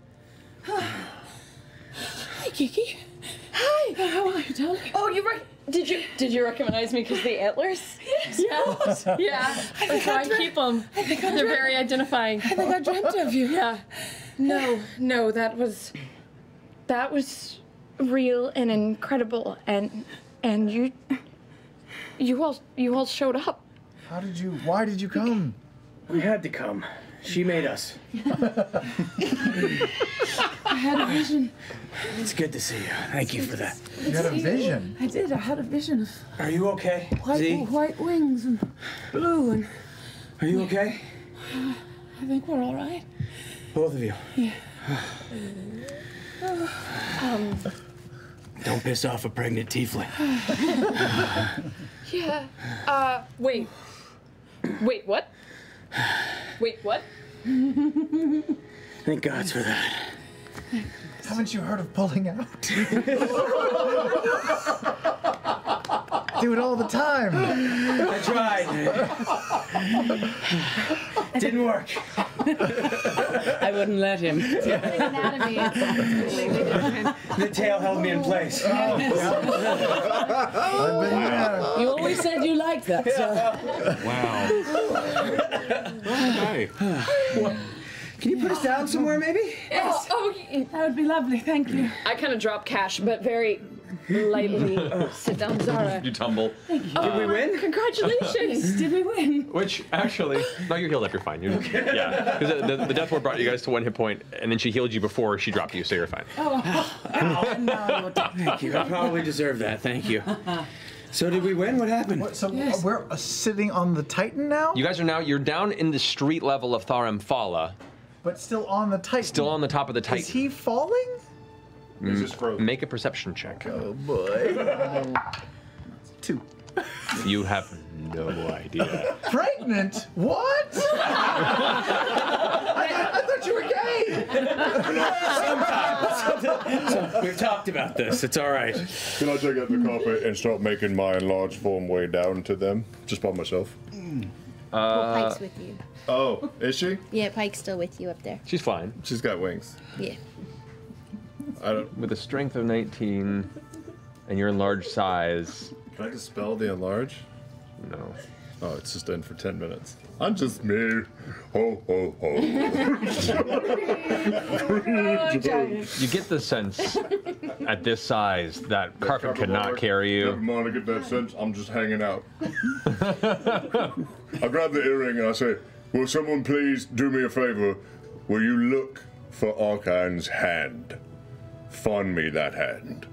Speaker 6: Hi, Kiki. Hi. How are you, darling? Oh, you rec- did you did you recognize me because the antlers? Yes. Yeah. Yeah. I try and keep them. I think They're very identifying. I think I dreamt of you. Yeah. No, no, that was that was real and incredible, and and you you all you all showed up.
Speaker 2: How did you? Why did you come?
Speaker 8: We had to come. She made us.
Speaker 6: I had a vision.
Speaker 8: It's good to see you. Thank you for that.
Speaker 2: You had a vision.
Speaker 9: I did. I had a vision of
Speaker 8: Are you okay?
Speaker 9: white,
Speaker 8: Z?
Speaker 9: white wings and blue, and
Speaker 8: Are you okay?
Speaker 9: I think we're all right.
Speaker 8: Both of you. Yeah. Don't piss off a pregnant tiefling.
Speaker 6: Yeah. Uh, wait. Wait, what? Wait, what?
Speaker 8: Thank God for that.
Speaker 2: Haven't you heard of pulling out? Do it all the time.
Speaker 8: I tried. Didn't work. I wouldn't let him.
Speaker 3: Anatomy is completely different.
Speaker 8: The tail held me in place.
Speaker 2: Oh, I've been there.
Speaker 9: You always said you liked that, so.
Speaker 7: Wow.
Speaker 8: Can you put us down somewhere, maybe?
Speaker 6: Yes. Oh, oh,
Speaker 9: That would be lovely, thank you.
Speaker 6: I kind of drop Kash, but very lightly sit down, Zahra.
Speaker 1: You tumble.
Speaker 8: Did we win?
Speaker 6: Congratulations.
Speaker 9: Did we win?
Speaker 1: Which actually, no, you're healed up. You're fine. You're, Yeah, because the, the death ward brought you guys to one hit point, and then she healed you before she dropped you, so you're fine.
Speaker 9: Oh, now you're done.
Speaker 8: Thank you. I probably deserve that. Thank you. So did we win? What happened?
Speaker 2: What, so
Speaker 9: Yes.
Speaker 2: we're uh, sitting on the Titan now,
Speaker 1: You guys are now you're down in the street level of Thar Amphala,
Speaker 2: but still on the Titan.
Speaker 1: still on the top of the Titan.
Speaker 2: Is he falling?
Speaker 5: He's just frozen.
Speaker 1: Make a perception check.
Speaker 2: Oh boy. Two.
Speaker 1: You have no idea.
Speaker 2: Pregnant? What? I, thought, I thought you were gay. Sometimes.
Speaker 8: We've talked about this. It's all right.
Speaker 5: Can I take out the carpet and start making my enlarged form way down to them, just by myself? Mm.
Speaker 3: well, uh, Pike's with you.
Speaker 5: Oh, is she?
Speaker 3: Yeah, Pike's still with you up there.
Speaker 1: She's fine.
Speaker 5: She's got wings.
Speaker 3: Yeah.
Speaker 5: I don't.
Speaker 1: With a strength of 19 and your enlarged size,
Speaker 5: Can I dispel the enlarge?
Speaker 1: no.
Speaker 5: Oh, it's just in for ten minutes. I'm just me. Ho ho ho.
Speaker 1: You get the sense at this size that carpet could not carry
Speaker 5: Never
Speaker 1: you.
Speaker 5: mind, I get that sense. I'm just hanging out. I grab the earring and I say, "Will someone please do me a favor? Will you look for Arkhan's hand? Find me that hand."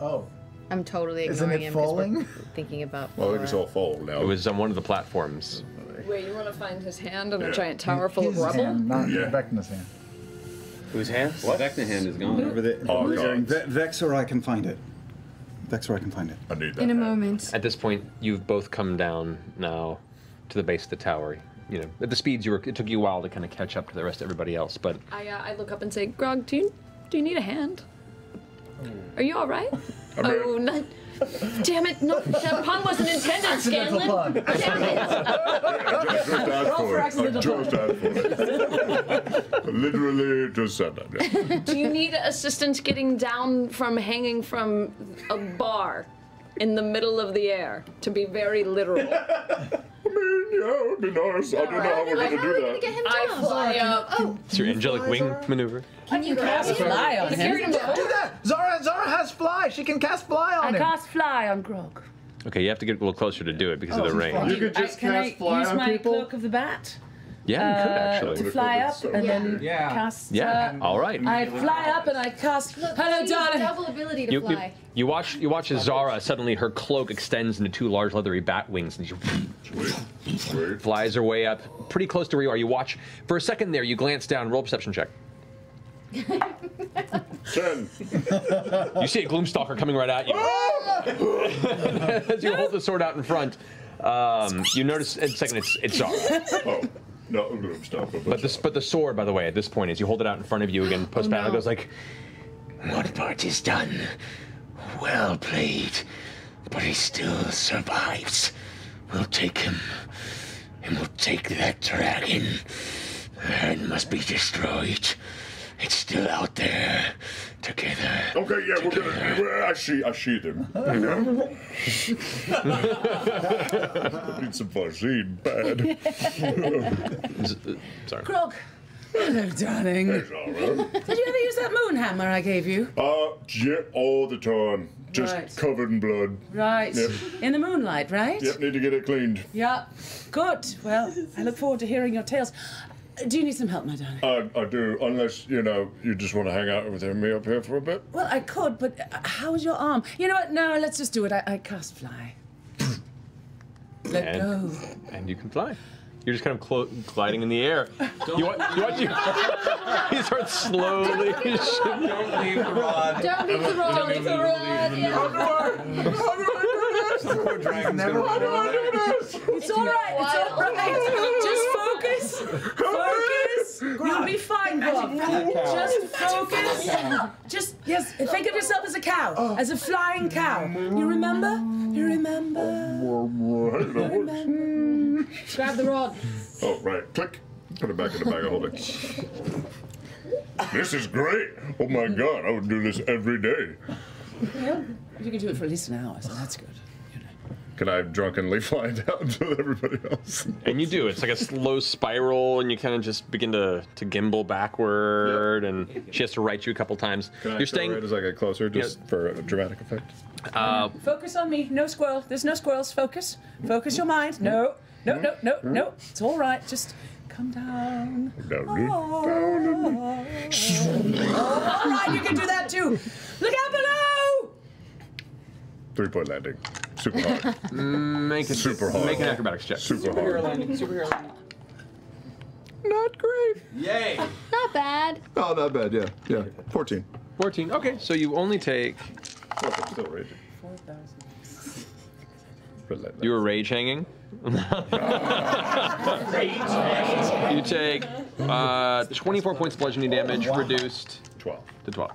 Speaker 2: Oh,
Speaker 3: I'm totally
Speaker 2: Isn't
Speaker 3: ignoring
Speaker 2: it
Speaker 3: him 'cause we're
Speaker 2: falling?
Speaker 3: thinking about.
Speaker 5: Well, I think it's all fall now.
Speaker 1: It was on one of the platforms.
Speaker 6: Wait, you want to find his hand on a
Speaker 5: Yeah.
Speaker 6: giant tower full of
Speaker 2: his
Speaker 6: rubble?
Speaker 2: hand, not
Speaker 5: Yeah.
Speaker 2: Vecna's hand.
Speaker 8: Whose hand?
Speaker 7: The Vecna hand is gone.
Speaker 4: Over the,
Speaker 5: Oh,
Speaker 4: over.
Speaker 5: God.
Speaker 4: Ve- Vex or I can find it. Vex or I can find it.
Speaker 5: I need that.
Speaker 3: In a
Speaker 5: hand.
Speaker 3: moment.
Speaker 1: At this point, you've both come down now to the base of the tower. You know, at the speeds you were, it took you a while to kind of catch up to the rest of everybody else, but
Speaker 6: I, uh, I look up and say, Grog, do you, do you need a hand? Oh. Are you all right?
Speaker 5: I'm
Speaker 6: oh, not, damn it! No, that pun wasn't intended,
Speaker 2: Accidental
Speaker 6: Scanlan.
Speaker 2: pun.
Speaker 6: Damn it!
Speaker 5: Just asked for it. I just asked for it. Literally just said that. yeah.
Speaker 6: Do you need assistance getting down from hanging from a bar in the middle of the air? To be very literal.
Speaker 5: I mean, yeah, it would be nice. I don't know how we're gonna do that.
Speaker 3: Get him
Speaker 6: I
Speaker 3: down.
Speaker 6: fly up.
Speaker 3: Oh,
Speaker 1: it's your angelic wing maneuver.
Speaker 3: can you cast him?
Speaker 9: Fly on
Speaker 6: You
Speaker 9: him.
Speaker 6: carried
Speaker 2: Do that. Zahra, Zahra has fly. She can cast fly on
Speaker 9: I
Speaker 2: him.
Speaker 9: cast fly on Grog.
Speaker 1: Okay, you have to get a little closer to do it because
Speaker 2: Oh,
Speaker 1: of the
Speaker 2: rain.
Speaker 5: You could just
Speaker 9: I, can
Speaker 5: cast
Speaker 9: I
Speaker 5: fly
Speaker 9: use
Speaker 5: on
Speaker 9: my
Speaker 5: people.
Speaker 9: cloak of the bat
Speaker 1: Yeah, you could
Speaker 9: uh,
Speaker 1: actually.
Speaker 9: to fly up
Speaker 5: so
Speaker 9: and then
Speaker 7: Yeah.
Speaker 9: cast?
Speaker 1: Yeah,
Speaker 9: Uh,
Speaker 1: all right.
Speaker 9: I fly up and I cast. Hello,
Speaker 3: Use
Speaker 9: darling.
Speaker 3: Double ability to
Speaker 1: You, you,
Speaker 3: fly.
Speaker 1: you watch you watch as Zahra suddenly her cloak extends into two large leathery bat wings and she
Speaker 5: Sweet. Sweet.
Speaker 1: flies her way up pretty close to where you are. You watch for a second there. You glance down. Roll a perception check.
Speaker 5: Ten.
Speaker 1: You see a gloomstalker coming right at you. As you hold the sword out in front, um, you notice in a second it's it's Zahra.
Speaker 5: Oh, no, I'm gonna stop.
Speaker 1: But this but the sword, by the way, at this point, as you hold it out in front of you again, post oh, battle,
Speaker 9: no.
Speaker 1: it goes like,
Speaker 8: One part is done. Well played. But he still survives. We'll take him. And we'll take that dragon. It must be destroyed. It's still out there. Together.
Speaker 5: Okay, yeah, we're gonna. I see. I see them. Need some vaccine, bad.
Speaker 1: Z- uh, sorry.
Speaker 9: Grog. Hello, darling.
Speaker 5: It's all right.
Speaker 9: Did you ever use that moon hammer I gave you?
Speaker 5: Uh, yeah, all the time. Just
Speaker 9: Right.
Speaker 5: covered in blood.
Speaker 9: Right.
Speaker 5: Yep.
Speaker 9: In the moonlight, right?
Speaker 5: Yep, need to get it cleaned.
Speaker 9: Yeah. Good. Well, I look forward to hearing your tales. Do you need some help, my darling?
Speaker 5: I, I do, unless, you know, you just want to hang out with me up here for a bit.
Speaker 9: Well, I could, but uh, how's your arm? You know what? No, let's just do it. I, I cast fly. Let
Speaker 1: And-
Speaker 9: go.
Speaker 1: And you can fly. You're just kind of clo- gliding in the air. You want, you want you. he starts slowly.
Speaker 4: Don't leave the rod.
Speaker 3: Don't leave the rod.
Speaker 6: Don't leave the rod. Yeah.
Speaker 4: Poor dragon's
Speaker 2: Never
Speaker 4: gonna
Speaker 2: mind.
Speaker 9: It's all right. It's all right. Just focus. Focus. You'll be fine, Bob. Just focus. Just yes. Think of yourself as a cow, oh. as a flying cow. You remember? You remember? You remember?
Speaker 3: Grab the rod.
Speaker 5: Oh, right. Click. Put it back in the bag of holding. This is great. Oh my god, I would do this every day.
Speaker 9: You can do it for at least an hour, so that's good.
Speaker 5: Can I drunkenly fly down to everybody else?
Speaker 1: And you do. It's like a slow spiral, and you kind of just begin to, to gimbal backward, and she has to right you a couple times.
Speaker 5: Can I
Speaker 1: You're staying.
Speaker 5: accelerate as I get closer, just for a dramatic effect?
Speaker 1: Uh,
Speaker 9: Focus on me. No squirrel. There's no squirrels. Focus. Focus your mind. No. No. No. No. No. It's all right. Just come down.
Speaker 5: Down,
Speaker 9: Oh.
Speaker 5: down.
Speaker 9: All right. You can do that too. Look out below.
Speaker 5: Three point landing. Super hard.
Speaker 1: make it
Speaker 5: Super hard.
Speaker 1: Make an acrobatics check.
Speaker 5: Super hard.
Speaker 9: landing. Superhero landing.
Speaker 5: Not great.
Speaker 4: Yay!
Speaker 3: Not bad.
Speaker 5: Oh, not bad. Yeah, yeah. 14.
Speaker 1: 14. Okay, so you only take.
Speaker 5: Plus, I'm still raging. Relentless.
Speaker 1: You were rage hanging. you take uh, 24 points bludgeoning damage, reduced
Speaker 5: 12.
Speaker 1: to 12,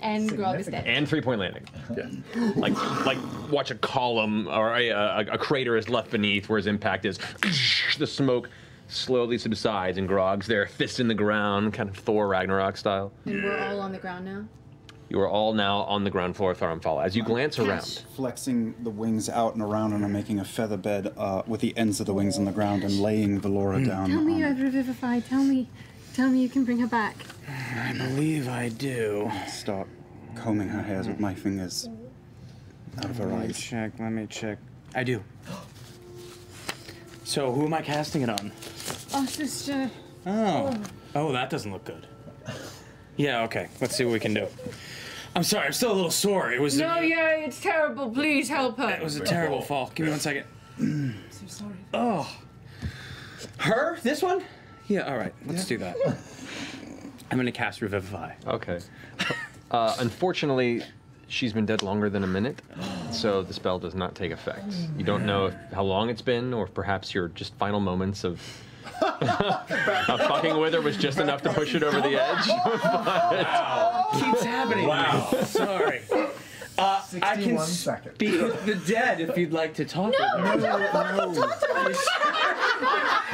Speaker 3: And Grog is dead.
Speaker 1: and three point landing.
Speaker 5: Yeah.
Speaker 1: Like, like watch a column or a, a, a crater is left beneath where his impact is. The smoke slowly subsides, and Grog's there, fist in the ground, kind of Thor Ragnarok style.
Speaker 3: And we're all on the ground now.
Speaker 1: You are all now on the ground floor of Thar Amphala. As you glance around,
Speaker 4: Flexing the wings out and around, and I'm making a feather bed uh, with the ends of the wings on the ground and laying Velora down.
Speaker 3: Tell me
Speaker 4: on
Speaker 3: you
Speaker 4: it.
Speaker 3: have Revivify. Tell me. Tell me you can bring her back.
Speaker 4: I believe I do. Start combing her hairs with my fingers out of her
Speaker 10: Let me
Speaker 4: eyes.
Speaker 10: check. Let me check. I do. So who am I casting it on?
Speaker 3: Oh, sister.
Speaker 10: Oh. Oh, that doesn't look good. Yeah. Okay. Let's see what we can do. I'm sorry. I'm still a little sore. It was.
Speaker 3: No,
Speaker 10: A,
Speaker 3: yeah, it's terrible. Please help her.
Speaker 10: it was a terrible fall. Give me one second.
Speaker 9: So sorry.
Speaker 10: Oh. Her? This one? Yeah. All right. Let's do that. I'm gonna cast Revivify.
Speaker 1: okay. Uh, unfortunately, she's been dead longer than a minute, so the spell does not take effect. You don't know if, how long it's been, or if perhaps your just final moments of, of fucking with her was just enough to push it over the edge.
Speaker 10: but, Keeps happening. Wow. Sorry. Uh, I can
Speaker 2: 61 seconds.
Speaker 10: speak with the dead if you'd like to talk. No, with them.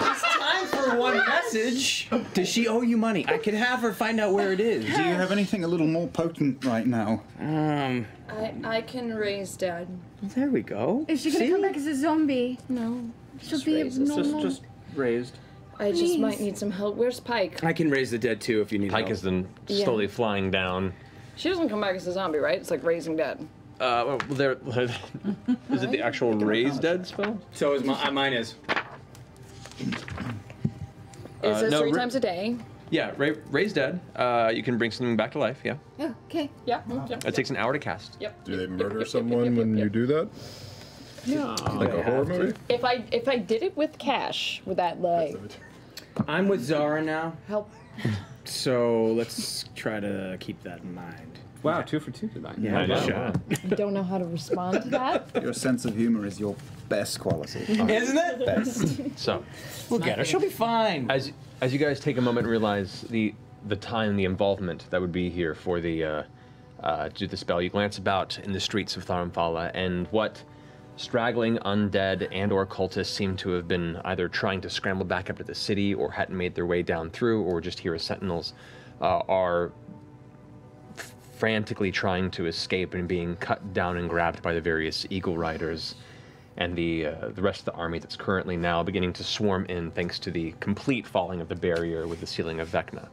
Speaker 10: It's time for one message. Does she owe you money? I could have her find out where it is.
Speaker 4: Do you have anything a little more potent right now?
Speaker 10: Um,
Speaker 6: I, I can raise dad.
Speaker 10: there we go.
Speaker 3: Is she gonna come back as a zombie?
Speaker 6: No.
Speaker 3: She'll be a
Speaker 6: raise us.
Speaker 3: normal.
Speaker 10: Just raised.
Speaker 6: I just might
Speaker 3: Please.
Speaker 6: need some help. Where's Pike?
Speaker 10: I can raise the dead too if you need
Speaker 1: Pike
Speaker 10: help.
Speaker 1: is then
Speaker 6: Yeah.
Speaker 1: slowly flying down.
Speaker 6: She doesn't come back as a zombie, right? It's like raising dead.
Speaker 1: Uh, well, there, is it the actual raise dead spell?
Speaker 10: So is my, uh, mine is.
Speaker 6: It
Speaker 1: Uh,
Speaker 6: says
Speaker 1: no,
Speaker 6: three
Speaker 1: ra-
Speaker 6: times a day.
Speaker 1: Yeah, ra- raise dead. Uh, you can bring something back to life. Yeah,
Speaker 3: Oh, okay.
Speaker 6: Yeah. Yep.
Speaker 1: it takes an hour to cast.
Speaker 6: Yep.
Speaker 5: Do they murder
Speaker 6: yep, yep,
Speaker 5: someone
Speaker 6: yep, yep,
Speaker 5: when
Speaker 6: yep.
Speaker 5: you do that?
Speaker 6: No.
Speaker 5: Like a horror movie?
Speaker 6: If I if I did it with Kash, would that like
Speaker 10: I'm with Zahra now,
Speaker 6: help?
Speaker 10: so let's try to keep that in mind.
Speaker 7: Wow, two for two tonight.
Speaker 10: Yeah,
Speaker 1: Nice
Speaker 10: wow.
Speaker 1: shot.
Speaker 6: I don't know how to respond to that.
Speaker 4: Your sense of humor is your best quality.
Speaker 10: Isn't it?
Speaker 4: Best.
Speaker 1: So,
Speaker 10: We'll get her. She'll be fine.
Speaker 1: as as you guys take a moment and realize the the time, the involvement that would be here for the uh, uh, to do the spell, you glance about in the streets of Thar Amphala, and what straggling undead and or cultists seem to have been either trying to scramble back up to the city, or hadn't made their way down through, or just here as sentinels, uh, are frantically trying to escape and being cut down and grabbed by the various eagle riders and the uh, the rest of the army that's currently now beginning to swarm in thanks to the complete falling of the barrier with the sealing of Vecna.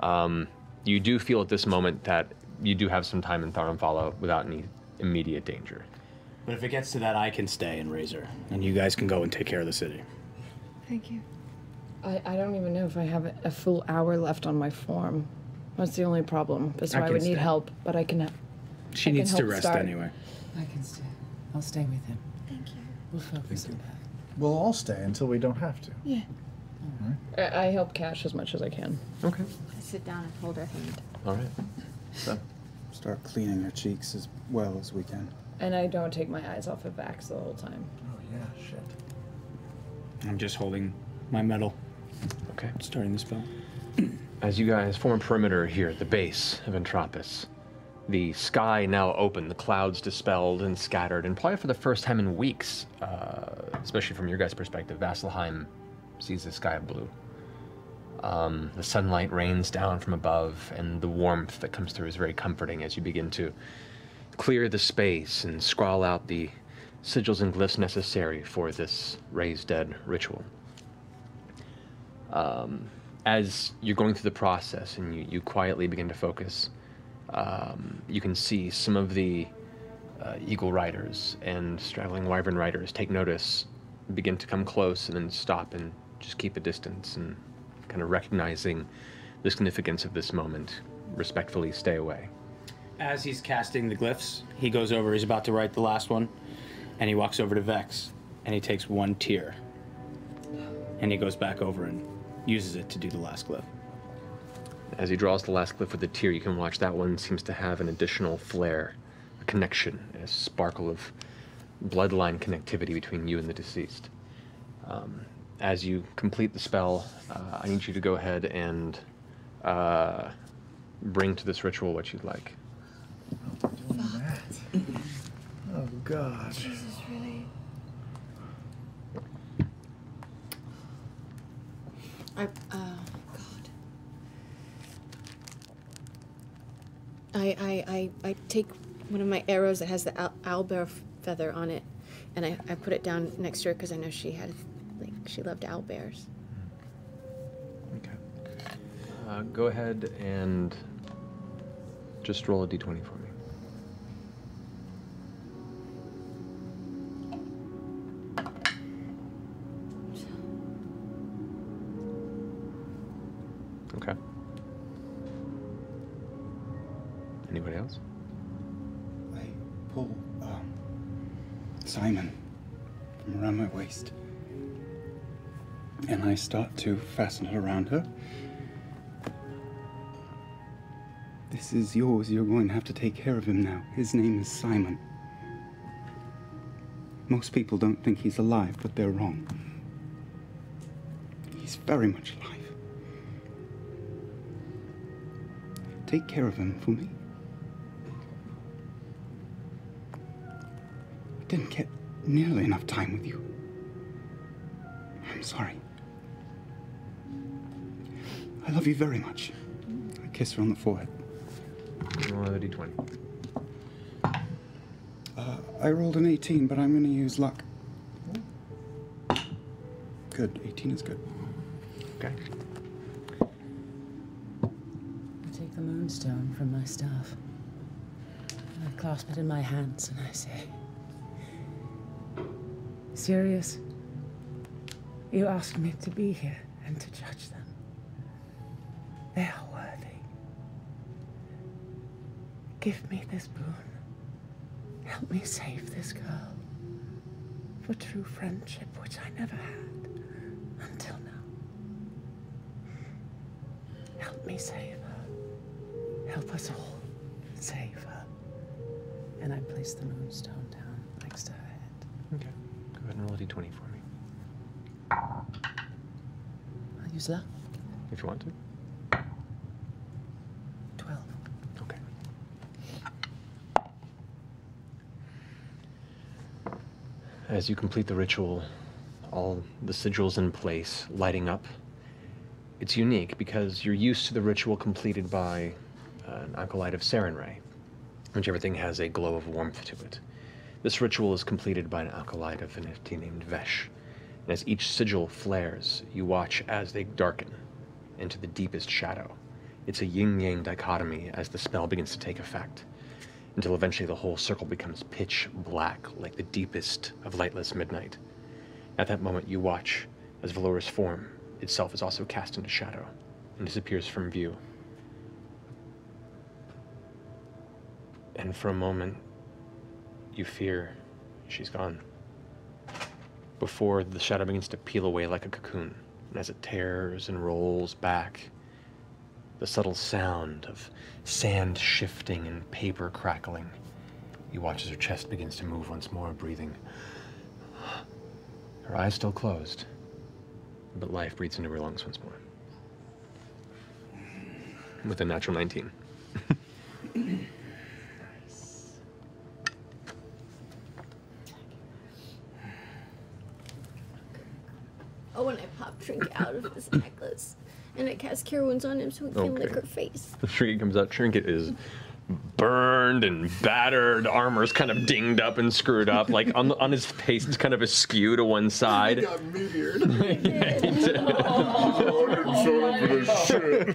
Speaker 1: Um, you do feel at this moment that you do have some time in Thar Amphala without any immediate danger.
Speaker 10: But if it gets to that, I can stay and raise her, and you guys can go and take care of the city.
Speaker 3: Thank you.
Speaker 6: I, I don't even know if I have a full hour left on my form. That's the only problem. That's
Speaker 10: I
Speaker 6: why I,
Speaker 10: can
Speaker 6: would need help, but I can. ha-
Speaker 10: She
Speaker 6: I can
Speaker 10: needs to rest
Speaker 6: start.
Speaker 10: anyway.
Speaker 9: I can stay. I'll stay with him.
Speaker 3: Thank you.
Speaker 9: We'll focus on that.
Speaker 2: We'll all stay until we don't have to.
Speaker 6: Yeah. I, I help Kash as much as I can.
Speaker 1: Okay.
Speaker 3: I sit down and hold her hand.
Speaker 1: All right. So,
Speaker 4: Start cleaning her cheeks as well as we can.
Speaker 6: And I don't take my eyes off of Vax the whole time.
Speaker 2: Oh yeah, shit.
Speaker 10: I'm just holding my medal.
Speaker 1: Okay.
Speaker 10: Starting the spell.
Speaker 1: As you guys form a perimeter here at the base of Entropis, the sky now open, the clouds dispelled and scattered, and probably for the first time in weeks, uh, especially from your guys' perspective, Vasselheim sees the sky blue. Um, the sunlight rains down from above, and the warmth that comes through is very comforting as you begin to clear the space and scrawl out the sigils and glyphs necessary for this raised dead ritual. Um, as you're going through the process and you, you quietly begin to focus, um, you can see some of the uh, eagle riders and straggling wyvern riders take notice, begin to come close, and then stop and just keep a distance and kind of recognizing the significance of this moment, respectfully stay away.
Speaker 10: As he's casting the glyphs, he goes over, he's about to write the last one, and he walks over to Vex, and he takes one tear. And he goes back over and uses it to do the last glyph.
Speaker 1: As he draws the last glyph with the tear, you can watch that one seems to have an additional flare, a connection, a sparkle of bloodline connectivity between you and the deceased. Um, as you complete the spell, uh, I need you to go ahead and uh, bring to this ritual what you'd like.
Speaker 2: Oh god.
Speaker 3: Jesus, really? I, uh, God. I, I, I, I take one of my arrows that has the owl, owlbear feather on it, and I, I put it down next to her because I know she had, like, she loved owlbears.
Speaker 1: Uh, go ahead and just roll a d20 for me. Okay. Anybody else?
Speaker 4: I pull um, Simon from around my waist. And I start to fasten it around her. This is yours. You're going to have to take care of him now. His name is Simon. Most people don't think he's alive, but they're wrong. He's very much alive. Take care of him for me. I didn't get nearly enough time with you. I'm sorry. I love you very much. I kiss her on the forehead.
Speaker 1: Roll another d20.
Speaker 4: Uh, I rolled an 18, but I'm going to use luck. Good. 18 is good.
Speaker 1: Okay.
Speaker 9: I take the moonstone from my staff. And I clasp it in my hands and I say, Sirius, you asked me to be here and to judge them. They are Give me this boon. Help me save this girl. For true friendship, which I never had until now. Help me save her. Help us all save her. And I place the moonstone down next to her head.
Speaker 1: Okay. Go ahead and roll a d20 for me,
Speaker 9: I'll use luck.
Speaker 1: if you want to.
Speaker 9: 12.
Speaker 1: Okay. As you complete the ritual, all the sigils in place, lighting up. It's unique because you're used to the ritual completed by uh, an acolyte of Sarenrae, which everything has a glow of warmth to it. This ritual is completed by an acolyte of an entity named Vesh. And as each sigil flares, you watch as they darken into the deepest shadow. It's a yin yang dichotomy as the spell begins to take effect, until eventually the whole circle becomes pitch black, like the deepest of lightless midnight. At that moment, you watch as Velora's form itself is also cast into shadow and disappears from view. And for a moment, you fear she's gone. before the shadow begins to peel away like a cocoon. And as it tears and rolls back, the subtle sound of sand shifting and paper crackling. You watch as her chest begins to move once more, breathing. Her eyes still closed, but life breathes into her lungs once more. With a natural 19.
Speaker 3: Oh, and I pop Trinket out of this necklace. And I cast Cure Wounds on him so he can
Speaker 1: Okay.
Speaker 3: lick her face.
Speaker 1: The Trinket comes out. Trinket is burned and battered. Armor's kind of dinged up and screwed up. Like on, on his face, it's kind of askew to one side.
Speaker 3: Oh,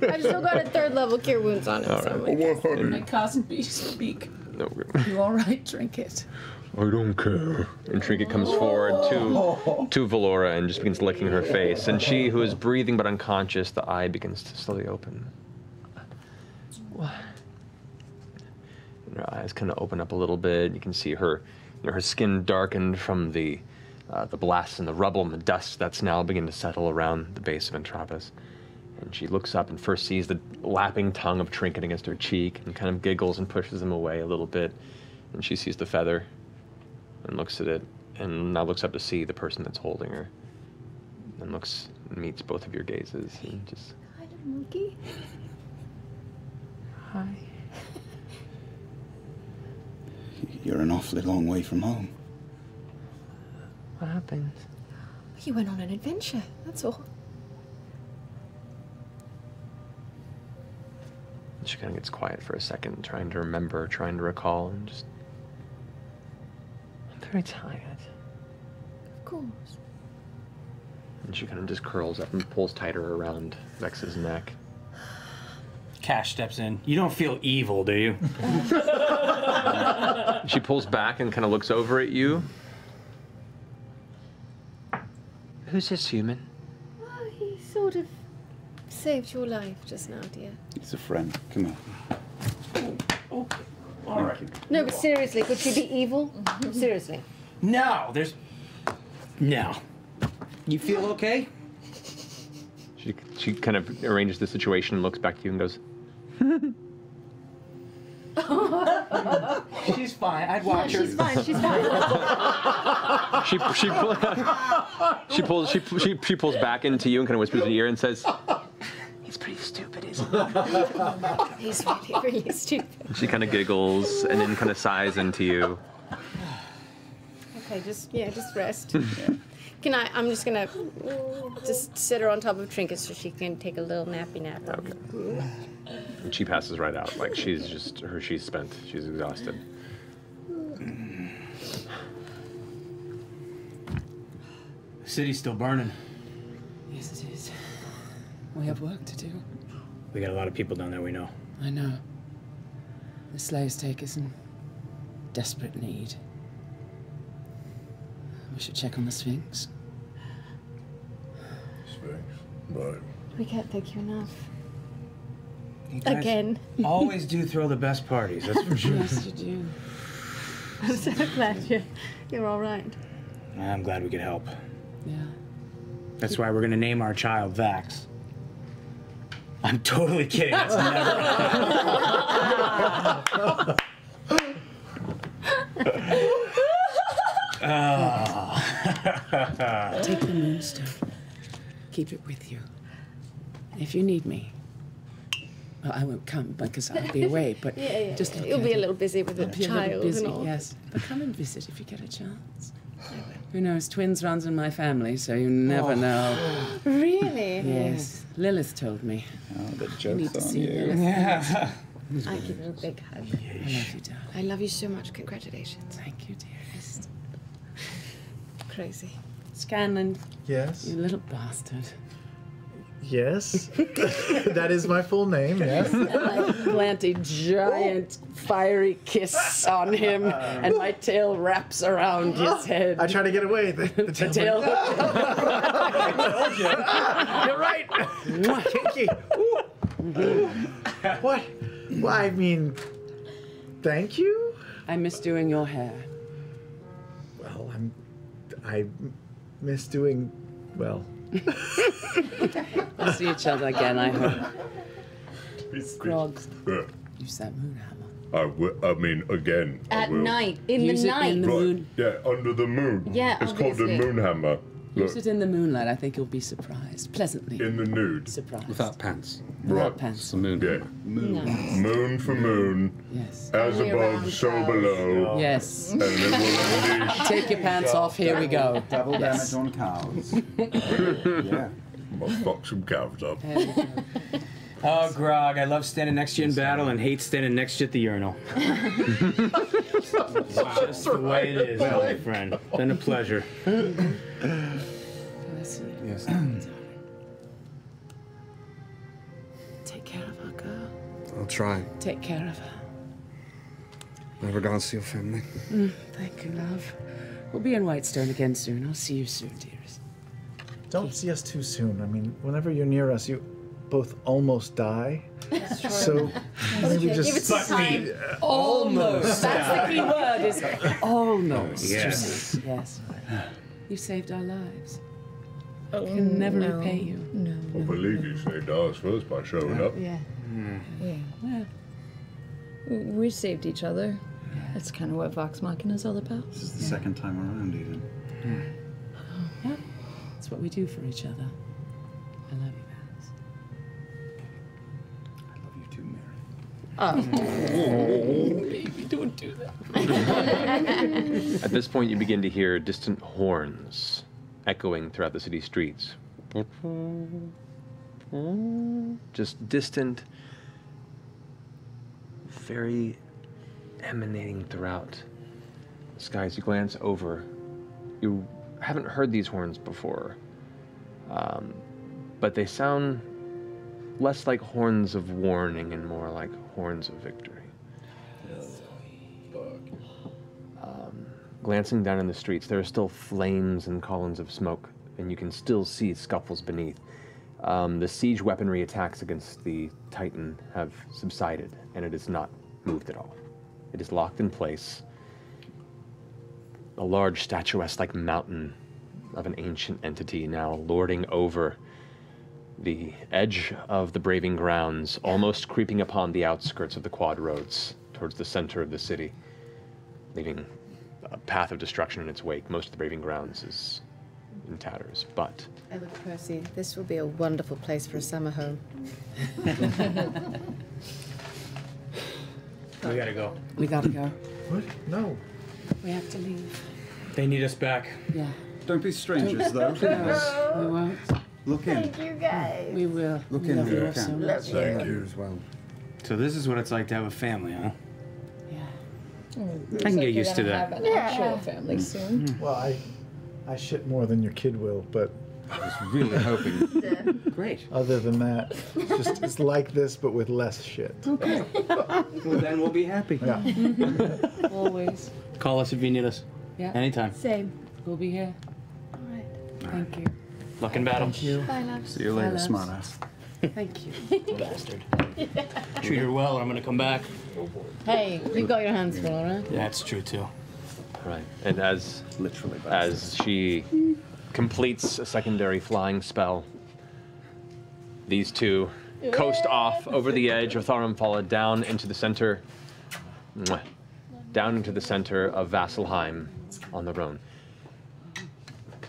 Speaker 3: I've still got a third level Cure Wounds on him. So I'm like,
Speaker 9: My cousin beat speak.
Speaker 1: No,
Speaker 9: You all right, Trinket?
Speaker 1: I don't care. And Trinket comes forward to to Velora and just begins licking her face. And she, who is breathing but unconscious, the eye begins to slowly open. What? And her eyes kind of open up a little bit. You can see her, you know, her skin darkened from the uh, the blast and the rubble and the dust that's now beginning to settle around the base of Entropis. And she looks up and first sees the lapping tongue of Trinket against her cheek and kind of giggles and pushes him away a little bit. And she sees the feather and looks at it and now looks up to see the person that's holding her. And looks meets both of your gazes and just
Speaker 3: kind of monkey.
Speaker 1: Hi.
Speaker 4: You're an awfully long way from home.
Speaker 1: What happened?
Speaker 3: He went on an adventure. That's all.
Speaker 1: She kind of gets quiet for a second, trying to remember, trying to recall, and just. I'm very tired.
Speaker 3: Of course.
Speaker 1: And she kind of just curls up and pulls tighter around Vex's neck.
Speaker 10: Kash steps in. You don't feel evil, do you?
Speaker 1: She pulls back and kind of looks over at you. Who's this human?
Speaker 3: Oh, he sort of saved your life just now, dear.
Speaker 4: He's a friend. Come on. Oh, oh.
Speaker 10: All right.
Speaker 3: No, but seriously, could she be evil? Mm-hmm. seriously.
Speaker 10: No, there's. No. You feel okay?
Speaker 1: She, she kind of arranges the situation, looks back to you, and goes,
Speaker 10: She's fine. I'd watch her.
Speaker 3: she's fine. She's fine.
Speaker 1: she she pull, she pulls she, she she pulls back into you and kind of whispers in your ear and says, He's
Speaker 3: really, really stupid.
Speaker 1: She kind of giggles and then kind of sighs into you.
Speaker 3: Okay, just yeah, just rest. Can I? I'm just gonna just sit her on top of Trinket so she can take a little nappy nap. Okay.
Speaker 1: And she passes right out. Like she's just her. She's spent. She's exhausted.
Speaker 10: The city's still burning.
Speaker 9: Yes, it is. We have work to do.
Speaker 10: We got a lot of people down there we know.
Speaker 9: I know. The slaves take us in desperate need. We should check on the Sphinx.
Speaker 5: Sphinx. Right.
Speaker 3: We can't thank you enough.
Speaker 10: You guys
Speaker 3: Again.
Speaker 10: always do throw the best parties, that's for sure.
Speaker 9: Yes, you do.
Speaker 3: I'm so glad you're, you're all right.
Speaker 10: I'm glad we could help.
Speaker 9: Yeah.
Speaker 10: That's why we're gonna name our child Vax. I'm totally kidding. That's never. Ah.
Speaker 9: Take the moonstone. Keep it with you. If you need me, well, I won't come because I'll be away. But
Speaker 3: Yeah, yeah.
Speaker 9: just look
Speaker 3: You'll
Speaker 9: at
Speaker 3: be a little busy with the
Speaker 9: I'll be a
Speaker 3: child
Speaker 9: little busy,
Speaker 3: and all.
Speaker 9: yes. But come and visit if you get a chance. Who knows? Twins runs in my family, so you never
Speaker 4: Oh.
Speaker 9: know.
Speaker 3: Really?
Speaker 9: Yes, Lilith told me.
Speaker 4: Oh, the
Speaker 9: You need
Speaker 4: joke's
Speaker 9: to
Speaker 4: on
Speaker 9: see
Speaker 4: you.
Speaker 9: Lilith.
Speaker 10: Yeah.
Speaker 3: I give you a big hug.
Speaker 9: I love you, darling.
Speaker 3: I love you so much. Congratulations.
Speaker 9: Thank you, dearest.
Speaker 3: Crazy.
Speaker 9: Scanlan,
Speaker 2: Yes.
Speaker 9: you little bastard.
Speaker 2: Yes. that is my full name, yes.
Speaker 9: I plant a giant fiery kiss on him, and my tail wraps around his head.
Speaker 2: I try to get away. The, the
Speaker 9: The
Speaker 2: tail.
Speaker 9: tail.
Speaker 2: You're right. Kinky. Ooh. what? Well, I mean, thank you.
Speaker 9: I miss doing your hair.
Speaker 2: Well, I'm. I miss doing well.
Speaker 9: We'll see each other again, I hope. Grog,
Speaker 5: Yeah.
Speaker 9: use that moon hammer.
Speaker 5: I, wi- I mean, again. I
Speaker 3: At
Speaker 5: will.
Speaker 3: night, in
Speaker 9: Use
Speaker 3: the
Speaker 9: it
Speaker 3: night.
Speaker 9: in the
Speaker 5: Right,
Speaker 9: moon.
Speaker 5: Yeah, under the moon.
Speaker 3: Yeah,
Speaker 5: It's called the
Speaker 3: obviously.
Speaker 5: moon hammer.
Speaker 9: Use it in the moonlight. I think you'll be surprised. Pleasantly
Speaker 5: in the nude.
Speaker 9: surprised.
Speaker 7: Without pants.
Speaker 9: Without
Speaker 5: Right.
Speaker 7: It's
Speaker 9: pants.
Speaker 7: the moon.
Speaker 5: Yeah.
Speaker 9: No.
Speaker 5: Moon for moon.
Speaker 9: Yes.
Speaker 5: As
Speaker 3: Only
Speaker 5: above, so
Speaker 3: clouds.
Speaker 5: below.
Speaker 9: Yes.
Speaker 5: And then we'll unleash.
Speaker 9: Take your pants off. Here we go.
Speaker 4: Double
Speaker 9: Yes.
Speaker 4: damage on cows. yeah.
Speaker 5: I'll fuck some cows up.
Speaker 9: There we go.
Speaker 10: Oh, Grog, I love standing next to you in battle and hate standing next to you at the urinal. Just the way it is, my friend. Been a pleasure.
Speaker 9: Bless.
Speaker 4: Yes.
Speaker 9: Take care of her, girl.
Speaker 7: I'll try.
Speaker 9: Take care of her.
Speaker 7: My regards to your family.
Speaker 9: Mm, thank you, love. We'll be in Whitestone again soon. I'll see you soon, dearest.
Speaker 2: Don't see us too soon. I mean, whenever you're near us, you both almost die. So maybe
Speaker 3: Give it
Speaker 2: just
Speaker 3: some time.
Speaker 9: Almost. That's the key word. Is almost.
Speaker 10: Yes.
Speaker 9: Yes. You saved our lives. Oh, I can never
Speaker 3: no.
Speaker 9: repay you.
Speaker 3: No.
Speaker 5: I believe you saved ours first by showing up.
Speaker 6: Yeah. Hmm. Yeah.
Speaker 9: Well,
Speaker 6: We- We saved each other. That's kind of what Vox Machina is all about.
Speaker 4: This is the second time around, even.
Speaker 9: yeah. That's what we do for each other. Baby, don't do that.
Speaker 1: At this point, you begin to hear distant horns echoing throughout the city streets. Just distant, very emanating throughout the skies. You glance over. You haven't heard these horns before, um, but they sound less like horns of warning and more like horns of victory. Um, glancing down in the streets, there are still flames and columns of smoke, and you can still see scuffles beneath. Um, the siege weaponry attacks against the Titan have subsided, and it has not moved at all. It is locked in place. A large statuesque like mountain of an ancient entity now lording over the edge of the braving grounds, almost creeping upon the outskirts of the quad roads towards the center of the city, leaving a path of destruction in its wake. Most of the braving grounds is in tatters, but
Speaker 3: I look, Percy, this will be a wonderful place for a summer home.
Speaker 10: We gotta go.
Speaker 9: We gotta go.
Speaker 2: what? No.
Speaker 9: We have to leave.
Speaker 10: They need us back.
Speaker 9: Yeah.
Speaker 4: Don't be strangers, though.
Speaker 9: No, we won't.
Speaker 4: Look in.
Speaker 3: Thank you guys.
Speaker 9: We will.
Speaker 4: Look
Speaker 9: we
Speaker 4: in
Speaker 9: love
Speaker 4: if
Speaker 9: you
Speaker 4: you
Speaker 9: so
Speaker 4: can.
Speaker 9: much.
Speaker 2: Thank you as well.
Speaker 10: So this is what it's like to have a family, huh?
Speaker 9: Yeah. Mm.
Speaker 6: Looks
Speaker 10: can get used to
Speaker 6: gonna
Speaker 10: that.
Speaker 6: Have an actual family mm. soon. Mm.
Speaker 2: Well, I, I shit more than your kid will, but
Speaker 7: I was really hoping.
Speaker 10: Great.
Speaker 2: other than that, it's just it's like this but with less shit.
Speaker 10: Well, then we'll be happy.
Speaker 2: Yeah.
Speaker 9: Always.
Speaker 10: Call us if you need us.
Speaker 9: Yeah.
Speaker 10: Anytime.
Speaker 6: Same.
Speaker 9: We'll be here.
Speaker 6: All right.
Speaker 9: Thank you.
Speaker 10: Luck in battle.
Speaker 9: Thank you.
Speaker 6: Bye, love.
Speaker 4: See you later,
Speaker 9: Hello.
Speaker 4: smartass.
Speaker 9: Thank you.
Speaker 10: Bastard. Treat her well or I'm gonna come back.
Speaker 3: Hey, you've got your hands full, all right?
Speaker 10: That's true too.
Speaker 1: right. And as
Speaker 4: Literally.
Speaker 1: as she completes a secondary flying spell. These two coast off over the edge of Thar Amphala down into the center, down into the center of Vasselheim on the Rhone.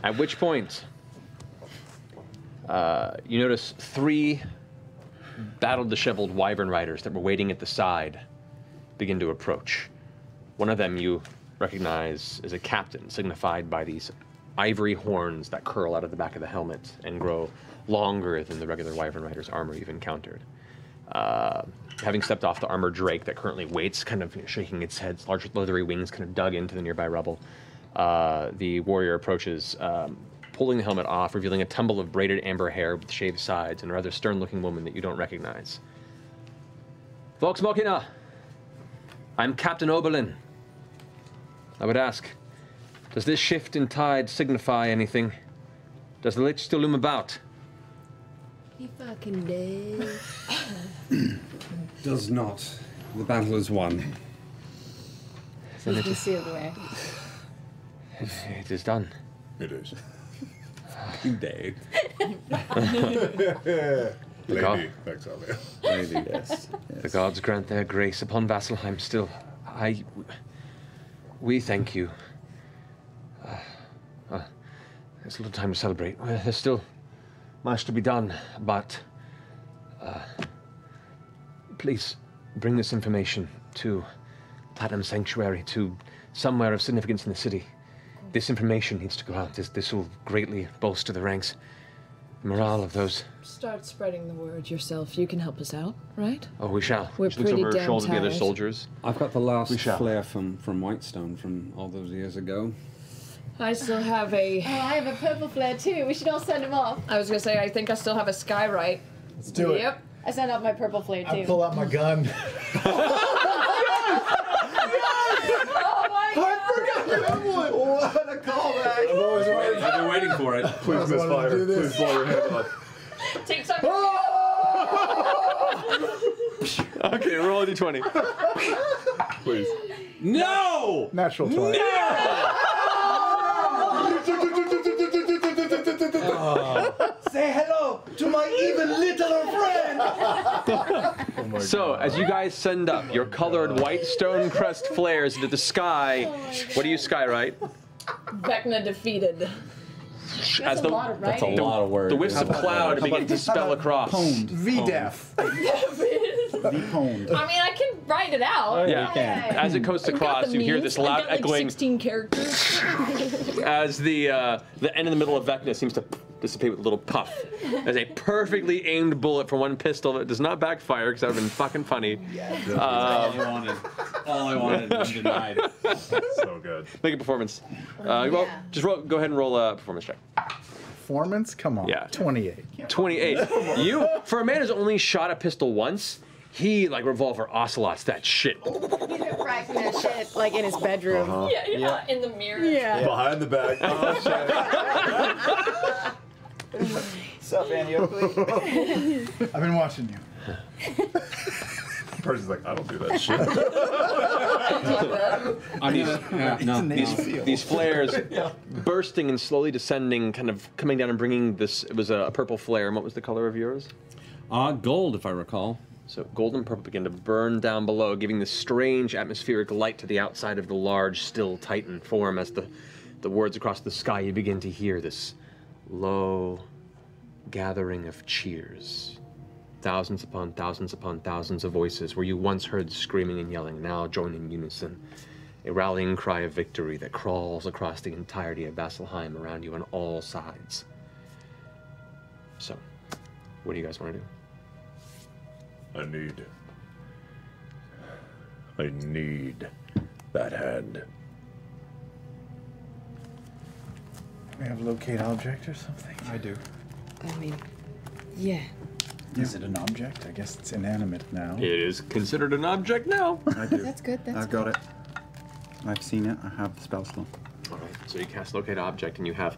Speaker 1: At which point, uh, you notice three battle disheveled wyvern riders that were waiting at the side begin to approach. One of them you recognize as a captain, signified by these ivory horns that curl out of the back of the helmet and grow longer than the regular wyvern rider's armor you've encountered. Uh, having stepped off the armored drake that currently waits, kind of shaking its head, large leathery wings kind of dug into the nearby rubble, uh, the warrior approaches, um, pulling the helmet off, revealing a tumble of braided amber hair with shaved sides and a rather stern-looking woman that you don't recognize. Vox Machina, I'm Captain Oberlin. I would ask, does this shift in tide signify anything? Does the lich still loom about?
Speaker 3: He fucking did.
Speaker 7: Does not. The battle is won.
Speaker 3: So you can see the way.
Speaker 1: It is done.
Speaker 5: It is.
Speaker 7: Day.
Speaker 5: Lady,
Speaker 1: God.
Speaker 5: thanks, Alia.
Speaker 7: Lady, yes.
Speaker 1: The gods grant their grace upon Vasselheim still. I. We thank you. Uh, uh, there's a little time to celebrate. There's still much to be done, but. Uh, please bring this information to Platinum Sanctuary, to somewhere of significance in the city. This information needs to go out. This, this will greatly bolster the ranks, the morale of those.
Speaker 6: Start spreading the word yourself. You can help us out, right?
Speaker 1: Oh, we shall.
Speaker 6: We're
Speaker 1: She looks
Speaker 6: pretty
Speaker 1: over her
Speaker 6: damn
Speaker 1: shoulder at the other
Speaker 6: tired.
Speaker 1: soldiers.
Speaker 7: I've got the last
Speaker 1: We shall.
Speaker 7: flare from, from Whitestone from all those years ago.
Speaker 6: I still have a.
Speaker 3: Oh, I have a purple flare too. We should all send him off.
Speaker 6: I was gonna say I think I still have a skyrite.
Speaker 2: Let's do it.
Speaker 6: Yep.
Speaker 3: I sent off my purple flare too.
Speaker 2: I pull out my gun.
Speaker 4: What a callback!
Speaker 2: I've always wanted,
Speaker 7: I've been waiting for it.
Speaker 5: Please
Speaker 2: wanted to
Speaker 5: misfire. Please blow your head off.
Speaker 6: Take some.
Speaker 1: Okay, roll a d20.
Speaker 5: Please.
Speaker 7: No!
Speaker 2: Natural 20. No.
Speaker 4: Say hello to my even littler friend!
Speaker 1: Oh so, as you guys send up your colored white stone crest flares into the sky, what do you skywrite?
Speaker 6: Vecna defeated.
Speaker 1: As
Speaker 3: a lot of
Speaker 7: That's a
Speaker 3: writing.
Speaker 7: lot of words.
Speaker 1: the whiffs of cloud begin to spell across.
Speaker 4: Pwned.
Speaker 2: V-Def.
Speaker 4: V-pwned.
Speaker 6: I mean, I can write it out.
Speaker 1: Yeah. As it coasts across, you hear this
Speaker 6: I've
Speaker 1: loud
Speaker 6: got, like,
Speaker 1: echoing
Speaker 6: 16 characters.
Speaker 1: as the uh, the end in the middle of Vecna seems to dissipate with a little puff. As a perfectly aimed bullet from one pistol that does not backfire because that would have been fucking funny.
Speaker 7: all I
Speaker 1: Um,
Speaker 7: wanted. All I wanted was denied.
Speaker 5: So good.
Speaker 1: make a performance. Uh, well, just roll, go ahead and roll a performance check.
Speaker 2: Performance? Come on.
Speaker 1: Yeah.
Speaker 2: 28.
Speaker 1: 28. You, for a man who's only shot a pistol once, he like revolver ocelots that shit.
Speaker 3: He's been practicing that shit like in his bedroom. Uh-huh.
Speaker 6: yeah, yeah, in the mirror.
Speaker 3: Yeah.
Speaker 5: Behind the back.
Speaker 4: Oh, What's up, Andy Oakley?
Speaker 2: I've been watching you.
Speaker 5: Percy's like, I don't do that shit.
Speaker 7: I need yeah, no,
Speaker 1: These, these flares bursting and slowly descending, kind of coming down and bringing this. It was a, a purple flare. And what was the color of yours?
Speaker 7: Uh, gold, if I recall.
Speaker 1: So gold and purple begin to burn down below, giving this strange atmospheric light to the outside of the large, still Titan form. As the, the words across the sky, you begin to hear this low gathering of cheers. Thousands upon thousands upon thousands of voices where you once heard screaming and yelling now join in unison. A rallying cry of victory that crawls across the entirety of Vasselheim around you on all sides. So, what do you guys want to do?
Speaker 5: I need. I need that hand.
Speaker 2: We have locate object or something?
Speaker 4: I do.
Speaker 6: I mean, yeah.
Speaker 2: Is it an object? I guess it's inanimate now.
Speaker 1: It is considered an object now.
Speaker 4: I do.
Speaker 3: That's good. That's
Speaker 4: I've got it. I've seen it. I have the spell slot.
Speaker 1: All right, so you cast locate object, and you have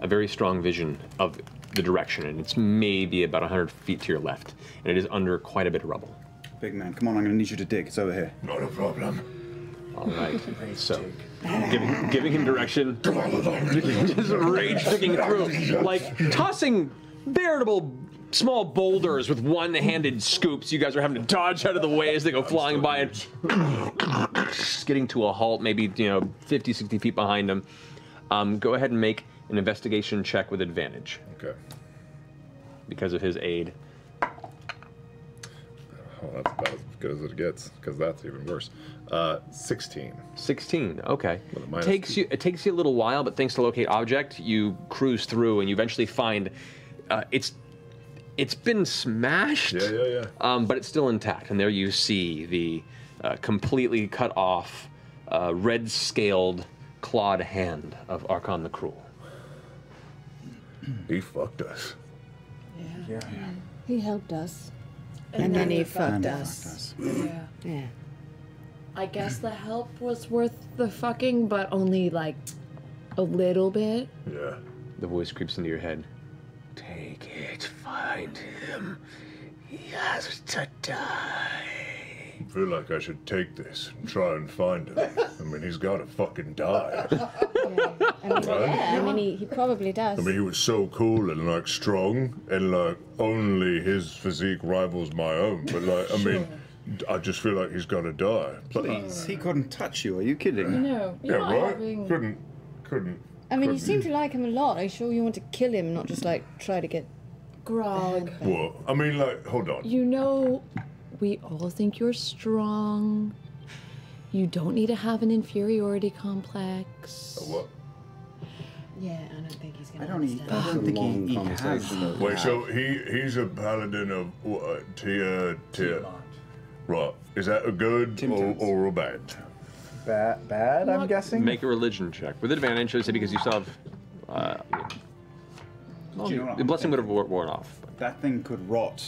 Speaker 1: a very strong vision of the direction, and it's maybe about 100 feet to your left, and it is under quite a bit of rubble.
Speaker 4: Big man, come on, I'm gonna need you to dig. It's over here.
Speaker 5: Not a problem.
Speaker 1: All right, so giving, giving him direction, just rage digging through, like tossing veritable small boulders with one-handed scoops. You guys are having to dodge out of the way as they go flying by, and getting to a halt, maybe you know 50, 60 feet behind them. Um, go ahead and make an investigation check with advantage
Speaker 5: Okay.
Speaker 1: because of his aid.
Speaker 5: Oh, that's about as good as it gets, because that's even worse. Uh, 16.
Speaker 1: 16. Okay. Takes
Speaker 5: two.
Speaker 1: you it takes you a little while, but thanks to locate object, you cruise through and you eventually find uh, it's it's been smashed.
Speaker 5: Yeah, yeah, yeah.
Speaker 1: Um, but it's still intact, and there you see the uh, completely cut off, uh, red scaled, clawed hand of Arkhan the Cruel.
Speaker 5: He fucked us.
Speaker 2: Yeah.
Speaker 6: He helped us.
Speaker 3: And then he
Speaker 4: And
Speaker 3: fucked
Speaker 4: he
Speaker 3: us.
Speaker 4: fucked us.
Speaker 6: Yeah.
Speaker 3: Yeah.
Speaker 6: I guess the help was worth the fucking, but only like a little bit.
Speaker 5: Yeah.
Speaker 1: The voice creeps into your head. Take it, find him. He has to die.
Speaker 5: I feel like I should take this and try and find him. I mean, he's gotta fucking die.
Speaker 3: I mean, yeah, I mean, he, he probably does.
Speaker 5: I mean, he was so cool and like strong, and like only his physique rivals my own. But like, I mean, I just feel like he's gotta die.
Speaker 4: Please, he couldn't touch you. Are you kidding?
Speaker 6: No,
Speaker 5: Yeah,
Speaker 6: you're not
Speaker 5: right.
Speaker 6: having.
Speaker 5: Couldn't, couldn't.
Speaker 3: I mean, you seem to like him a lot. Are you sure you want to kill him, not just like try to get
Speaker 6: Grog.
Speaker 5: What? I mean, like, hold on.
Speaker 6: You know, we all think you're strong. You don't need to have an inferiority complex.
Speaker 5: What?
Speaker 3: Yeah, I don't think he's gonna.
Speaker 4: I don't. e- I don't think he, he has.
Speaker 5: Wait, so he he's a paladin of what? Tier tier. Right. Is that a good or, or a bad?
Speaker 2: Bad, bad. I'm guessing.
Speaker 1: Make a religion check with advantage, I say, because you still have. Uh, well,
Speaker 4: Do you know what
Speaker 1: the
Speaker 4: I'm
Speaker 1: blessing would have
Speaker 4: thinking?
Speaker 1: worn off.
Speaker 4: That thing could rot.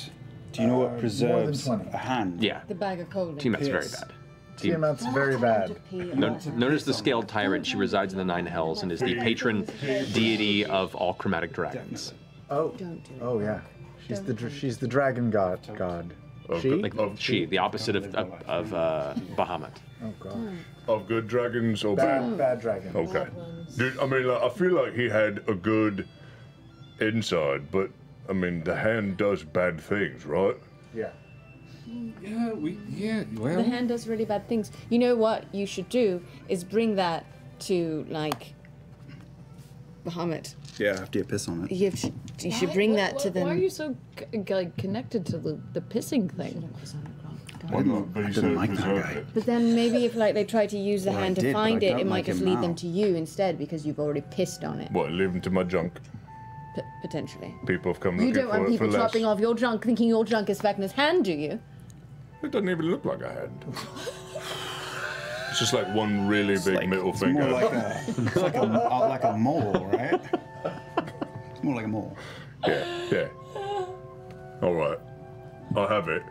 Speaker 4: Do you know
Speaker 2: Uh, more
Speaker 4: what preserves
Speaker 2: 20.
Speaker 4: a hand?
Speaker 1: Yeah.
Speaker 3: The bag of holding.
Speaker 1: Tiamat's very
Speaker 2: Yes.
Speaker 1: bad.
Speaker 2: Tiamat's very bad.
Speaker 1: Known, known as the Scaled Tyrant, she resides in the Nine Hells and is the patron deity of all chromatic dragons.
Speaker 2: Oh. Oh yeah. She's the dr- she's the dragon god. God. She.
Speaker 1: Like she, the opposite of, of, of uh, Bahamut.
Speaker 2: Oh god. Hmm.
Speaker 5: Of good dragons or
Speaker 2: Bad,
Speaker 5: bad?
Speaker 2: bad dragon.
Speaker 5: Okay. Dude, I mean, like, I feel like he had a good inside, but I mean, the hand does bad things, right?
Speaker 2: Yeah.
Speaker 7: Yeah, we. Yeah, well.
Speaker 3: The hand does really bad things. You know what you should do is bring that to like Bahamut.
Speaker 4: Yeah, after you piss on it.
Speaker 3: You, sh- you should bring that to them.
Speaker 6: Why are you so c- like connected to the, the pissing thing?
Speaker 4: I didn't, I didn't like that guy.
Speaker 3: But then maybe if like they try to use the
Speaker 4: Well,
Speaker 3: hand to
Speaker 4: did, but
Speaker 3: find it, it might
Speaker 4: like
Speaker 3: just lead
Speaker 4: now.
Speaker 3: them to you instead because you've already pissed on it,
Speaker 5: What, leave them to my junk?
Speaker 3: p- potentially.
Speaker 5: People have come
Speaker 3: You
Speaker 5: looking
Speaker 3: don't
Speaker 5: for
Speaker 3: want
Speaker 5: it for
Speaker 3: people
Speaker 5: less.
Speaker 3: chopping off your junk thinking your junk is Vecna's hand, do you?
Speaker 5: It doesn't even look like a hand. It's just like one really big
Speaker 4: like-
Speaker 5: middle
Speaker 4: it's
Speaker 5: finger.
Speaker 4: more like a, it's like a, uh, like a mole, right? It's more like a mole.
Speaker 5: Yeah, yeah. All right, I have it.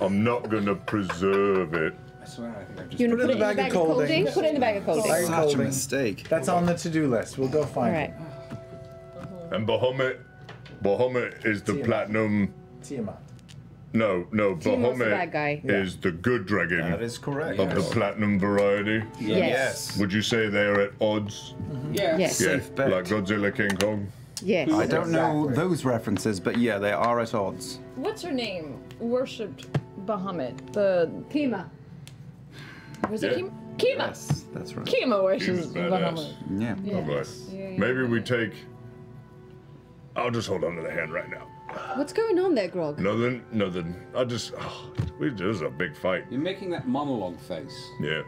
Speaker 5: I'm not gonna preserve it.
Speaker 7: I swear, I think I've just.
Speaker 3: You put it in the bag of holding? Put it in the bag of holding.
Speaker 2: Bag of
Speaker 4: Such a mistake.
Speaker 2: That's on the to-do list. We'll go
Speaker 3: All
Speaker 2: find
Speaker 3: right.
Speaker 5: And Bahamut, Bahamut is the
Speaker 2: Tiamat.
Speaker 5: platinum.
Speaker 2: Tiamat.
Speaker 5: No, no,
Speaker 3: Tiamat's the bad
Speaker 5: Bahamut
Speaker 3: guy.
Speaker 5: is the good dragon
Speaker 2: That is correct.
Speaker 5: of the platinum variety.
Speaker 3: Yes.
Speaker 5: Would you say they are at odds? Mm-hmm.
Speaker 7: Yeah.
Speaker 3: Yes.
Speaker 5: Yeah,
Speaker 4: Safe bet.
Speaker 5: like Godzilla, King Kong.
Speaker 3: Yes.
Speaker 4: I don't know
Speaker 2: Exactly.
Speaker 4: those references, but yeah, they are at odds.
Speaker 6: What's her name? Worshipped Bahamut. The
Speaker 3: Kima.
Speaker 6: was
Speaker 5: Yeah.
Speaker 6: it Kima? Kima.
Speaker 4: Yes, that's right.
Speaker 6: Kima worships
Speaker 5: Kima's badass.
Speaker 6: Bahamut.
Speaker 4: Yeah.
Speaker 5: All right. Oh, Maybe we take. I'll just hold on to the hand right now.
Speaker 3: What's going on there, Grog?
Speaker 5: Nothing, nothing. I just. Oh, we, this is a big fight.
Speaker 7: You're making that monologue face.
Speaker 5: Yeah.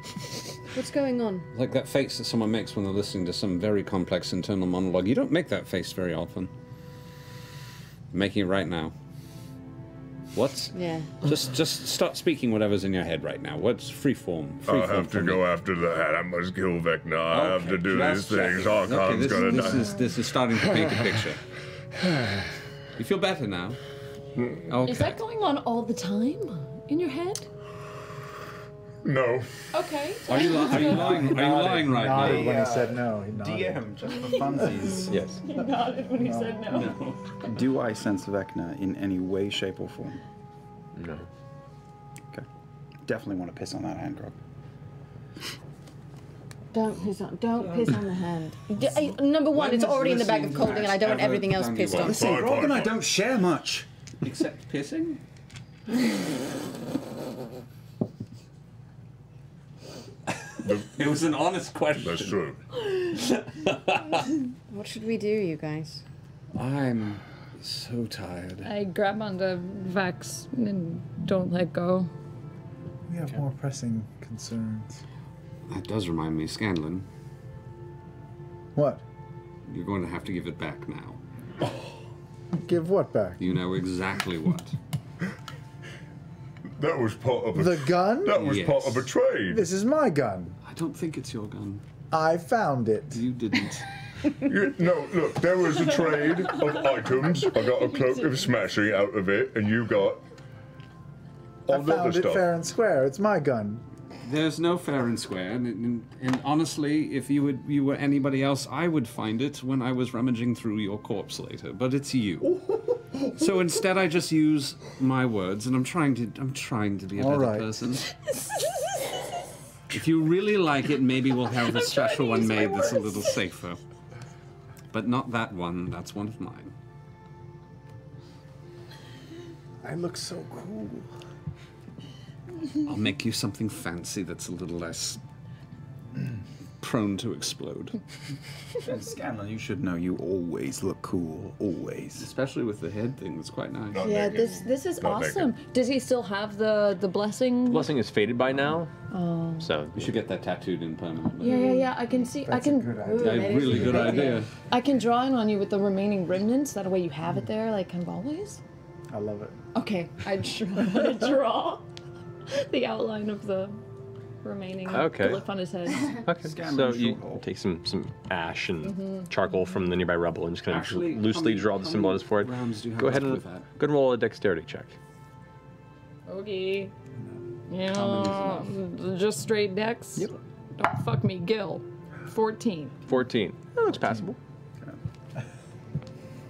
Speaker 3: What's going on?
Speaker 7: Like that face that someone makes when they're listening to some very complex internal monologue. You don't make that face very often. You're making it right now. What?
Speaker 3: Yeah.
Speaker 7: Just just start speaking whatever's in your head right now. What's free form? Free
Speaker 5: I
Speaker 7: form
Speaker 5: have to go
Speaker 7: me.
Speaker 5: after the hat. I must kill Vecna. I have to do these things.
Speaker 7: checking.
Speaker 5: Arkhan's
Speaker 7: Okay, this,
Speaker 5: gonna
Speaker 7: this
Speaker 5: die.
Speaker 7: is this is starting to paint a picture. You feel better now? Hmm. Okay.
Speaker 6: Is that going on all the time in your head?
Speaker 5: No.
Speaker 6: Okay.
Speaker 7: Are you, li- are you lying? Are you lying right
Speaker 2: Nodded
Speaker 7: now?
Speaker 2: when he said no. He nodded.
Speaker 4: DM, just for funsies.
Speaker 7: Yes.
Speaker 6: He nodded when he said no.
Speaker 4: Do I sense Vecna in any way, shape, or form?
Speaker 1: No.
Speaker 4: Okay. Definitely want to piss on that hand, Grog.
Speaker 3: Don't piss on. Don't piss on the hand. D- I- number one, it's already in the bag of holding, and I don't want everything else pissed on.
Speaker 4: Listen,
Speaker 5: Fine,
Speaker 4: Grog
Speaker 5: fine,
Speaker 4: and I
Speaker 5: fine.
Speaker 4: don't share much.
Speaker 7: Except pissing? It was an honest question.
Speaker 5: That's true.
Speaker 3: What should we do, you guys?
Speaker 7: I'm so tired.
Speaker 6: I grab onto Vex and don't let go.
Speaker 2: We have more pressing concerns.
Speaker 7: That does remind me, Scanlan.
Speaker 2: What?
Speaker 7: You're going to have to give it back now.
Speaker 2: Give what back?
Speaker 7: You know exactly what.
Speaker 5: That was part of a.
Speaker 2: The gun?
Speaker 5: that was part of a trade.
Speaker 2: This is my gun.
Speaker 7: I don't think it's your gun.
Speaker 2: I found it.
Speaker 7: You didn't.
Speaker 5: You, no, look, there was a trade of items. I got a cloak of smashing out of it, and you got
Speaker 2: I
Speaker 5: all the other
Speaker 2: found it
Speaker 5: stuff.
Speaker 2: fair and square. It's my gun.
Speaker 7: There's no fair and square, and, and, and honestly, if you would you were anybody else, I would find it when I was rummaging through your corpse later. But it's you. So instead, I just use my words, and I'm trying to. I'm trying to be a
Speaker 2: All
Speaker 7: better
Speaker 2: right.
Speaker 7: person. If you really like it, maybe we'll have a special one made that's a little safer. But not that one. That's one of mine.
Speaker 2: I look so cool.
Speaker 7: I'll make you something fancy that's a little less prone to explode.
Speaker 4: And Scanlan, you should know you always look cool. Always.
Speaker 7: Especially with the head thing. That's quite nice.
Speaker 6: Yeah, this this is
Speaker 1: Not naked.
Speaker 6: awesome. Does he still have the the blessing?
Speaker 1: Blessing is faded by now,
Speaker 6: Oh.
Speaker 1: so
Speaker 7: You should get that tattooed in permanently.
Speaker 6: Yeah, yeah, yeah. I can see. I
Speaker 2: That's a
Speaker 6: can.
Speaker 2: good idea.
Speaker 7: A
Speaker 6: that is
Speaker 7: really good idea.
Speaker 6: I can draw in on you with the remaining remnants. That way you have it there, like kind of always.
Speaker 2: I love it.
Speaker 6: Okay, I draw. I draw the outline of the remaining
Speaker 1: Okay.
Speaker 6: glyph on his head.
Speaker 1: Okay. So you take some some ash and charcoal from the nearby rubble and just kind of
Speaker 7: Actually, how
Speaker 1: loosely
Speaker 7: many-
Speaker 1: draw the
Speaker 7: how
Speaker 1: symbol on
Speaker 7: many
Speaker 1: his forehead.
Speaker 7: rounds do you have
Speaker 1: Go ahead and
Speaker 7: with
Speaker 1: go
Speaker 7: that?
Speaker 1: ahead and roll a dexterity check.
Speaker 6: Okay. Yeah,
Speaker 7: How
Speaker 6: just straight dex.
Speaker 7: Yep.
Speaker 6: Don't fuck me, Gil. Fourteen.
Speaker 1: Fourteen. Oh, it's passable.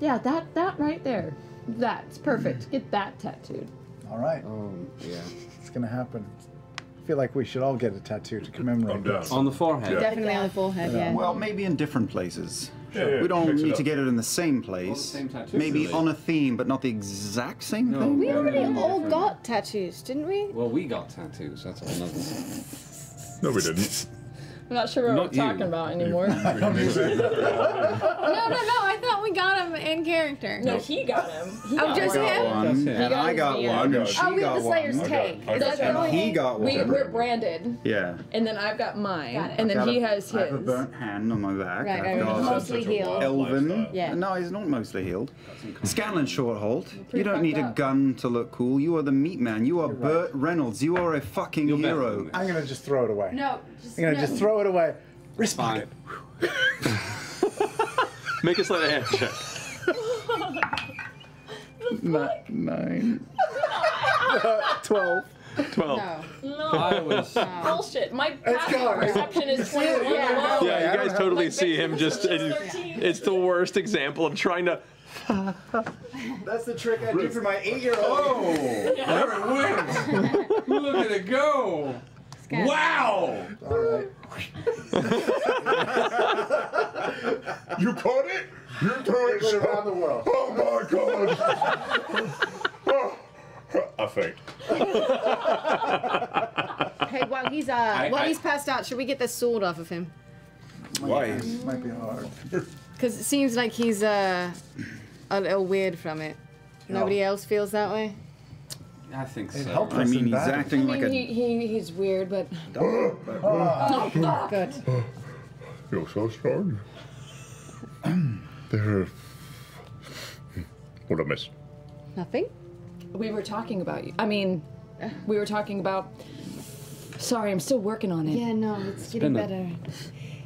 Speaker 6: Yeah, that that right there. That's perfect. Get that tattooed.
Speaker 2: All right,
Speaker 7: Um, yeah.
Speaker 2: it's gonna happen. I feel like we should all get a tattoo to commemorate.
Speaker 5: I'm down.
Speaker 2: this.
Speaker 7: On the forehead.
Speaker 3: Definitely on the forehead, yeah.
Speaker 4: Well, maybe in different places.
Speaker 5: Yeah, yeah,
Speaker 4: we don't
Speaker 5: mix it
Speaker 4: need
Speaker 5: up.
Speaker 4: to get it in the same place.
Speaker 7: same tattoo
Speaker 4: maybe
Speaker 7: really.
Speaker 4: on a theme, but not the exact same
Speaker 7: No.
Speaker 4: thing.
Speaker 3: We already
Speaker 7: Yeah,
Speaker 3: all got tattoos, didn't we?
Speaker 7: Well, we got tattoos. That's all another.
Speaker 5: No, we didn't.
Speaker 6: I'm not sure what
Speaker 7: Not
Speaker 6: we're
Speaker 7: you.
Speaker 6: talking about anymore.
Speaker 3: No, no, no. I thought we got him in character.
Speaker 6: no, he got him. He
Speaker 3: Oh,
Speaker 6: got
Speaker 3: just
Speaker 6: one.
Speaker 4: got
Speaker 3: him?
Speaker 4: one, oh,
Speaker 7: That's
Speaker 4: and
Speaker 6: it.
Speaker 4: I got one,
Speaker 5: one.
Speaker 4: and she
Speaker 3: Oh, we
Speaker 4: got
Speaker 3: have the Slayer's
Speaker 4: one.
Speaker 5: I got-
Speaker 3: take. Is
Speaker 5: got
Speaker 3: that
Speaker 4: And
Speaker 3: the
Speaker 4: he got one.
Speaker 6: we're branded,
Speaker 4: Yeah.
Speaker 6: and then I've got mine,
Speaker 3: Got it.
Speaker 6: and then he
Speaker 4: a-
Speaker 6: has
Speaker 4: I have a
Speaker 6: his.
Speaker 4: burnt hand on my back.
Speaker 3: Right,
Speaker 4: I've
Speaker 3: right,
Speaker 4: got.
Speaker 3: Mostly
Speaker 5: a
Speaker 3: healed.
Speaker 5: wild
Speaker 4: Elven.
Speaker 3: Yeah.
Speaker 4: No, he's not mostly healed. Scanlan
Speaker 6: Shorthalt.
Speaker 4: You don't need a gun to look cool. You are the meat man. You are Burt Reynolds. You are a fucking hero.
Speaker 2: I'm gonna just throw it away.
Speaker 3: No,
Speaker 2: I'm gonna just throw it away. Wrist
Speaker 7: Fine.
Speaker 2: pocket.
Speaker 1: Make a sleight of hand check.
Speaker 4: Ni- Nine.
Speaker 2: Twelve.
Speaker 1: Twelve.
Speaker 3: No.
Speaker 7: I was.
Speaker 6: Bullshit. My passive
Speaker 2: going.
Speaker 6: perception is 21
Speaker 3: Yeah.
Speaker 6: alone.
Speaker 1: Yeah,
Speaker 2: I
Speaker 1: you
Speaker 2: don't
Speaker 1: guys
Speaker 2: have-
Speaker 1: totally
Speaker 6: Like,
Speaker 1: see him just.
Speaker 6: basically
Speaker 1: It, it's the worst example of trying to.
Speaker 2: That's the trick I do for my eight-year-old.
Speaker 7: Oh! There it went! Look at it go! Wow!
Speaker 2: All right.
Speaker 5: You caught it? You threw it
Speaker 2: It around the world.
Speaker 5: Oh my god! Oh. I faked.
Speaker 3: Hey, while he's uh, while
Speaker 7: I-
Speaker 3: he's passed out, should we get this sword off of him?
Speaker 5: Why?
Speaker 2: Might be hard.
Speaker 3: Because it seems like he's uh, a little weird from it. Nobody else feels that way.
Speaker 7: I think
Speaker 2: It
Speaker 7: so.
Speaker 2: helped
Speaker 4: I
Speaker 2: us
Speaker 4: mean,
Speaker 2: in
Speaker 4: he's
Speaker 2: battle.
Speaker 4: acting like
Speaker 6: He,
Speaker 4: a.
Speaker 6: he, he's weird, but oh,
Speaker 3: Good.
Speaker 5: You're so strong. there. What I miss?
Speaker 3: Nothing.
Speaker 6: we were talking about you. I mean, we were talking about. Sorry, I'm still working on it.
Speaker 3: Yeah, no, it's, getting
Speaker 7: been a-
Speaker 3: better.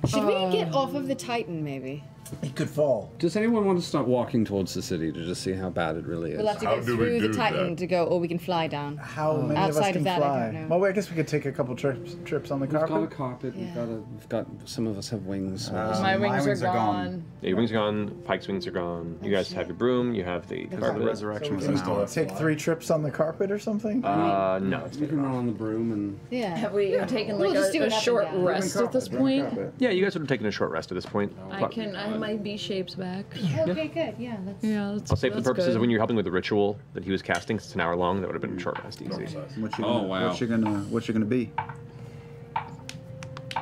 Speaker 3: Should we get um, off of the Titan, maybe?
Speaker 2: It could fall.
Speaker 7: Does anyone want to start walking towards the city to just see how bad it really is?
Speaker 3: We'll have to
Speaker 5: How
Speaker 3: go
Speaker 5: do we
Speaker 3: through the
Speaker 5: do
Speaker 3: Titan
Speaker 5: that?
Speaker 3: to go, or we can fly down.
Speaker 2: How many of us
Speaker 3: Outside
Speaker 2: can
Speaker 3: of that, I
Speaker 2: fly?
Speaker 3: don't know.
Speaker 2: Well, I guess we could take a couple trips trips on the
Speaker 7: We've got a
Speaker 2: carpet.
Speaker 7: carpet. We've got a. We've got. Some of us have wings. some of us-
Speaker 6: My
Speaker 4: my
Speaker 6: wings,
Speaker 4: wings
Speaker 6: are,
Speaker 4: are
Speaker 6: gone.
Speaker 4: gone.
Speaker 1: Yeah, your wings are gone. Pike's wings are gone. You guys have your broom. You have the carpet.
Speaker 4: Resurrection was an
Speaker 2: we
Speaker 4: hour.
Speaker 2: take three trips on the carpet or something?
Speaker 1: Uh, no. it's
Speaker 7: You can run on the broom and.
Speaker 3: Yeah.
Speaker 6: Have we taken
Speaker 3: We'll
Speaker 6: like
Speaker 3: just
Speaker 6: a,
Speaker 3: do
Speaker 6: a
Speaker 3: it up and
Speaker 6: short
Speaker 3: down.
Speaker 6: rest at this point?
Speaker 1: Yeah, you guys would have taken a short rest at this point.
Speaker 6: I can. I have my B shapes back.
Speaker 3: Okay, good. Yeah, let's.
Speaker 6: Yeah, that's,
Speaker 1: I'll say for the purposes
Speaker 6: good.
Speaker 1: of when you're helping with the ritual that he was casting, 'cause it's an hour long, that would have been a short rest easy.
Speaker 4: What you
Speaker 7: Oh,
Speaker 4: gonna,
Speaker 7: wow.
Speaker 4: What you gonna? What you gonna be?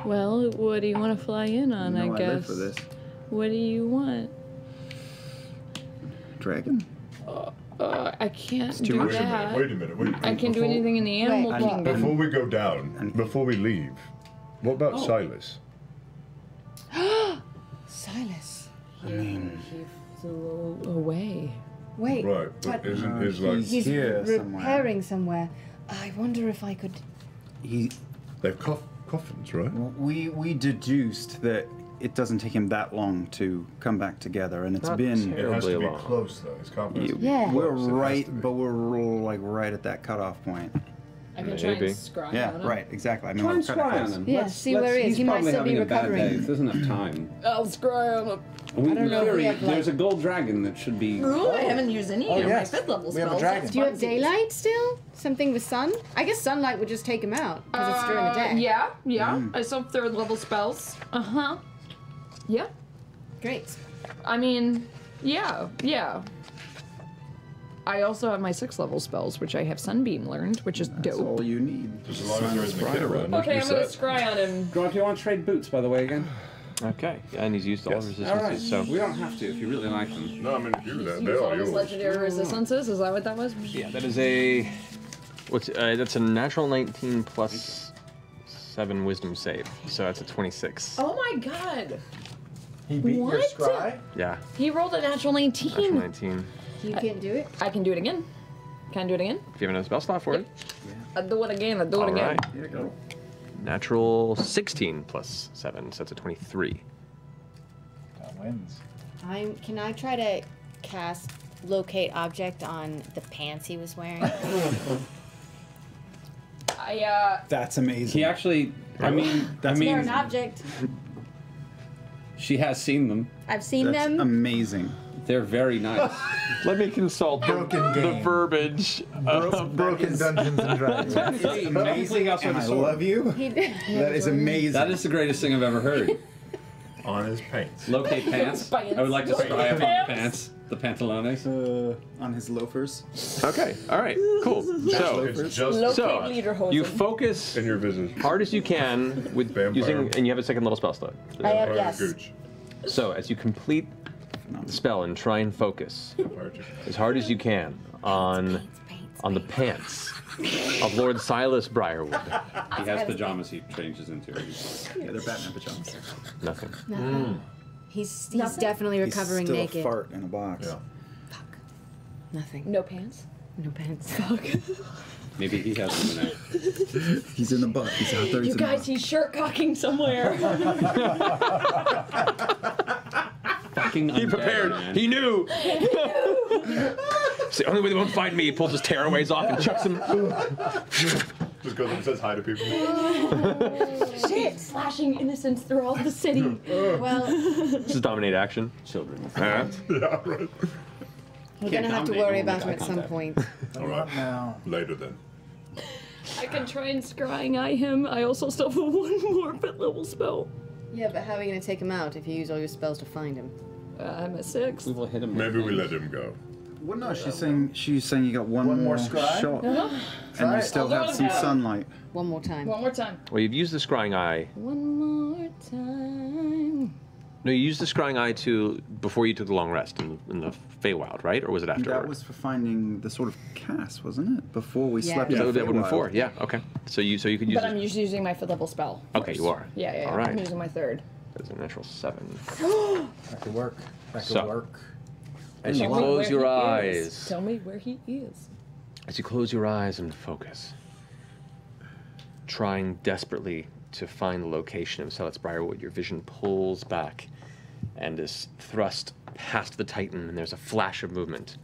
Speaker 6: Well, what do you want to fly in on?
Speaker 4: You know
Speaker 6: I
Speaker 4: I
Speaker 6: guess.
Speaker 4: live for this.
Speaker 6: What do you want?
Speaker 4: Dragon.
Speaker 6: Uh, I can't
Speaker 4: too
Speaker 6: do
Speaker 4: much.
Speaker 5: Wait a minute,
Speaker 6: that.
Speaker 5: wait a minute, wait a.
Speaker 6: I can't do
Speaker 5: Before-
Speaker 6: anything in the animal
Speaker 3: Right.
Speaker 6: kingdom.
Speaker 5: Before we go down, before we leave, what about
Speaker 6: Oh.
Speaker 5: Silas?
Speaker 3: Silas.
Speaker 4: I mean,
Speaker 6: He flew away.
Speaker 3: Wait.
Speaker 5: Right, but isn't his like
Speaker 4: he's-
Speaker 3: He's
Speaker 4: here
Speaker 3: repairing somewhere. I wonder if I could.
Speaker 4: he.
Speaker 5: they've coff- coffins, right?
Speaker 4: We we deduced that it doesn't take him that long to come back together, and it's
Speaker 1: Not
Speaker 4: been.
Speaker 5: It has to be
Speaker 1: Terribly long.
Speaker 5: close though. His coffin has to be
Speaker 3: Yeah.
Speaker 4: We're
Speaker 5: close. It has
Speaker 4: right, but we're like right at that cutoff point.
Speaker 6: I can try
Speaker 1: Maybe.
Speaker 6: and scry
Speaker 4: Yeah,
Speaker 6: on him.
Speaker 4: right, exactly. I know
Speaker 7: Try
Speaker 4: I'm
Speaker 7: and
Speaker 4: kinda
Speaker 7: scry on him.
Speaker 3: Yeah,
Speaker 7: Let's-
Speaker 3: see where
Speaker 7: let's-
Speaker 3: he is.
Speaker 7: He's
Speaker 3: He might
Speaker 7: probably
Speaker 3: still be
Speaker 7: having a bad
Speaker 3: recovering.
Speaker 7: day. There's enough time.
Speaker 6: I'll scry on him.
Speaker 7: We,
Speaker 3: I don't know if we
Speaker 7: theory,
Speaker 3: have, like-
Speaker 7: there's a gold dragon that should be.
Speaker 9: Ooh, I haven't used any
Speaker 2: Oh,
Speaker 9: of
Speaker 2: yes.
Speaker 9: my fifth level
Speaker 2: We have a
Speaker 9: spells.
Speaker 2: dragon.
Speaker 3: Do you have daylight still? Something with sun? I guess sunlight would just take him out because it's during the
Speaker 6: Uh,
Speaker 3: day.
Speaker 6: Yeah, yeah. I still have third level spells. Uh huh. Yeah.
Speaker 3: Great.
Speaker 6: I mean, yeah, yeah. I also have my sixth level spells, which I have Sunbeam learned, which is
Speaker 4: That's
Speaker 6: dope.
Speaker 4: all you need.
Speaker 5: As long as there isn't a kid around.
Speaker 6: Okay,
Speaker 5: you're
Speaker 6: I'm gonna
Speaker 5: set.
Speaker 6: scry on him.
Speaker 7: Do you want to trade boots, by the way, again?
Speaker 1: Okay. And he's used all
Speaker 5: Yes.
Speaker 1: his
Speaker 7: All right.
Speaker 1: resistances. So
Speaker 7: we don't have to if you really like them.
Speaker 5: No, I mean, if you do that,
Speaker 6: Use
Speaker 5: they're
Speaker 6: all
Speaker 5: all
Speaker 6: his
Speaker 5: yours.
Speaker 6: legendary resistances. Is that what that was?
Speaker 1: yeah, that is a what's uh, that's a natural 19 plus seven wisdom save. So that's a 26.
Speaker 6: Oh my god!
Speaker 2: He beat your
Speaker 6: What?
Speaker 2: scry?
Speaker 1: Yeah,
Speaker 6: He rolled a natural 19.
Speaker 1: natural 19.
Speaker 3: You can't do it?
Speaker 6: I can do it again. Can I do it again?
Speaker 1: If you have another spell slot for it.
Speaker 6: I'll do it again. I'll do it again.
Speaker 1: right.
Speaker 4: Here you go.
Speaker 1: Natural 16 plus seven, so that's a 23.
Speaker 2: That wins.
Speaker 3: I'm. Can I try to cast locate object on the pants he was wearing?
Speaker 6: I uh.
Speaker 4: That's amazing.
Speaker 7: He actually, I mean, I
Speaker 4: That's
Speaker 3: They're
Speaker 7: mean,
Speaker 3: an object.
Speaker 7: she has seen them.
Speaker 3: I've seen
Speaker 4: That's
Speaker 3: them.
Speaker 4: amazing.
Speaker 7: They're very nice.
Speaker 1: Let me consult the,
Speaker 2: Broken
Speaker 1: the
Speaker 2: game.
Speaker 1: verbiage.
Speaker 2: Bro- broken Dungeons and Dragons.
Speaker 4: It's amazing,
Speaker 7: also
Speaker 4: and I
Speaker 7: sword.
Speaker 4: love you.
Speaker 3: he did.
Speaker 4: That is amazing.
Speaker 7: that is the greatest thing I've ever heard.
Speaker 5: On his pants.
Speaker 7: Locate pants. I would like to scry up on the pants, the pantalones.
Speaker 4: uh, on his loafers.
Speaker 1: Okay, all right, cool. So,
Speaker 5: just
Speaker 1: so you focus
Speaker 5: in your vision.
Speaker 1: hard as you can with
Speaker 5: Vampire.
Speaker 1: using, and you have a second level spell slot.
Speaker 3: I have yes.
Speaker 5: Gooch.
Speaker 1: So as you complete the spell and try and focus as hard as you can on on the pants of Lord Silas Briarwood.
Speaker 7: He has pajamas he changes into.
Speaker 4: Yeah, they're Batman pajamas.
Speaker 1: Nothing. Hmm.
Speaker 3: He's he's definitely recovering
Speaker 4: He's still
Speaker 3: naked.
Speaker 4: a fart in a box.
Speaker 5: Yeah.
Speaker 3: Nothing.
Speaker 6: No pants.
Speaker 3: No pants.
Speaker 7: Maybe he has them in there.
Speaker 4: He's in the butt. He's out there. He's
Speaker 6: You
Speaker 4: in
Speaker 6: guys,
Speaker 4: the
Speaker 6: he's shirt cocking somewhere.
Speaker 7: Fucking
Speaker 1: He
Speaker 7: undead,
Speaker 1: prepared.
Speaker 7: man.
Speaker 1: He knew. it's the only way they won't find me. He pulls his tearaways off and chucks them.
Speaker 5: Just goes up and says hi to people.
Speaker 6: Shit, slashing innocents throughout the city.
Speaker 3: Well,
Speaker 1: This is dominate action.
Speaker 7: Children.
Speaker 1: Alright.
Speaker 5: yeah, right.
Speaker 3: we're
Speaker 7: Can't
Speaker 3: gonna have to
Speaker 7: dominate
Speaker 3: worry
Speaker 7: when we
Speaker 3: about him
Speaker 7: eye
Speaker 3: at some
Speaker 7: contact.
Speaker 3: point.
Speaker 5: All right.
Speaker 2: Now.
Speaker 5: Later then.
Speaker 6: I can try and scrying eye him. I also still have one more fifth level spell.
Speaker 3: Yeah, but how are you gonna take him out if you use all your spells to find him?
Speaker 6: Uh, I'm a six.
Speaker 7: We will hit him.
Speaker 5: Maybe we let him go.
Speaker 4: Well, no, she's saying she's saying you got one,
Speaker 2: One more
Speaker 4: more shot,
Speaker 6: Uh-huh.
Speaker 4: and you still
Speaker 6: I'll
Speaker 4: have some
Speaker 6: it.
Speaker 4: sunlight.
Speaker 3: One more time.
Speaker 6: One more time.
Speaker 1: Well, you've used the scrying eye.
Speaker 6: One more time.
Speaker 1: No, you used the scrying eye to before you took the long rest in, in the Feywild, right? Or was it after?
Speaker 4: That was for finding the sort of cast, wasn't it? Before we
Speaker 3: Yeah.
Speaker 4: slept
Speaker 1: Is
Speaker 4: in
Speaker 1: that
Speaker 4: the
Speaker 1: what that would
Speaker 4: Feywild.
Speaker 1: before? Yeah. Okay. So you so you could use.
Speaker 6: But I'm
Speaker 1: it.
Speaker 6: usually using my fifth level spell.
Speaker 1: Okay, you are.
Speaker 6: Yeah, yeah, yeah.
Speaker 1: All right.
Speaker 6: I'm using my third.
Speaker 1: That's a natural seven.
Speaker 2: That could work. That could
Speaker 1: So.
Speaker 2: work.
Speaker 1: As you close your
Speaker 6: he is.
Speaker 1: eyes,
Speaker 6: Tell me where he is.
Speaker 1: as you close your eyes and focus, trying desperately to find the location of Silas Briarwood, your vision pulls back and is thrust past the Titan, and there's a flash of movement,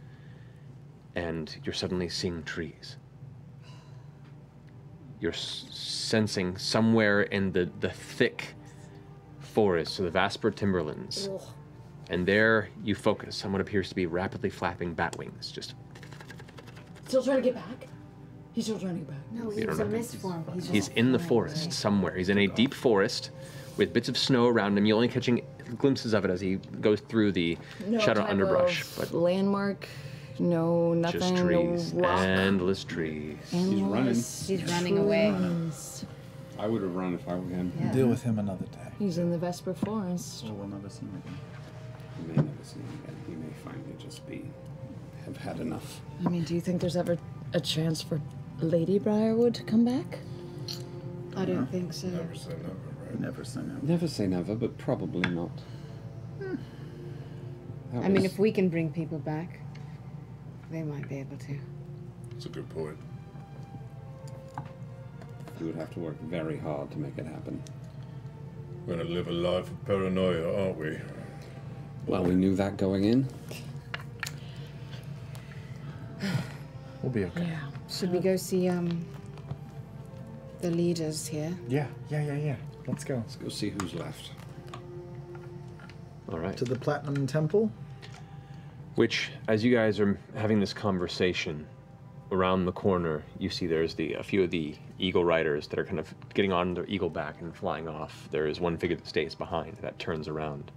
Speaker 1: and you're suddenly seeing trees. You're s- sensing somewhere in the, the thick forest, so the Vasper timberlands,
Speaker 6: Ugh.
Speaker 1: and there you focus on what appears to be rapidly flapping bat wings, just
Speaker 6: Still trying to get back? He's still trying to get back.
Speaker 3: No,
Speaker 1: You don't
Speaker 3: was a
Speaker 1: know.
Speaker 3: mist form. He's,
Speaker 1: He's in the forest
Speaker 3: away.
Speaker 1: somewhere. He's in a deep forest with bits of snow around him. You're only catching glimpses of it as he goes through the
Speaker 6: No
Speaker 1: shadow
Speaker 6: type
Speaker 1: underbrush.
Speaker 6: of
Speaker 1: But
Speaker 6: landmark. No, nothing.
Speaker 1: just trees.
Speaker 6: No rock.
Speaker 1: Endless trees.
Speaker 7: He's running.
Speaker 3: He's running away.
Speaker 6: Trees.
Speaker 7: I would have run if I were him.
Speaker 3: Yeah.
Speaker 2: Deal with him another day.
Speaker 6: He's in the Vesper Forest.
Speaker 4: Well, we'll never see him again.
Speaker 7: He may never see him again. He may finally just be have had enough.
Speaker 6: I mean, do you think there's ever a chance for Lady Briarwood to come back?
Speaker 3: I don't think so.
Speaker 5: Never say never, right?
Speaker 4: Never say never.
Speaker 7: Never say never, but probably not. That
Speaker 3: I mean, if we can bring people back, they might be able to.
Speaker 5: That's a good point.
Speaker 7: you would have to work very hard to make it happen.
Speaker 5: We're gonna live a life of paranoia, aren't we?
Speaker 7: Well, we knew that going in.
Speaker 2: We'll be okay.
Speaker 6: Yeah.
Speaker 3: Should we go see um the leaders here.
Speaker 2: Yeah, yeah, yeah, yeah. Let's go.
Speaker 7: Let's go see who's left.
Speaker 1: All right.
Speaker 2: To the Platinum Temple.
Speaker 1: Which, as you guys are having this conversation, around the corner, you see there's the a few of the eagle riders that are kind of getting on their eagle back and flying off. There is one figure that stays behind that turns around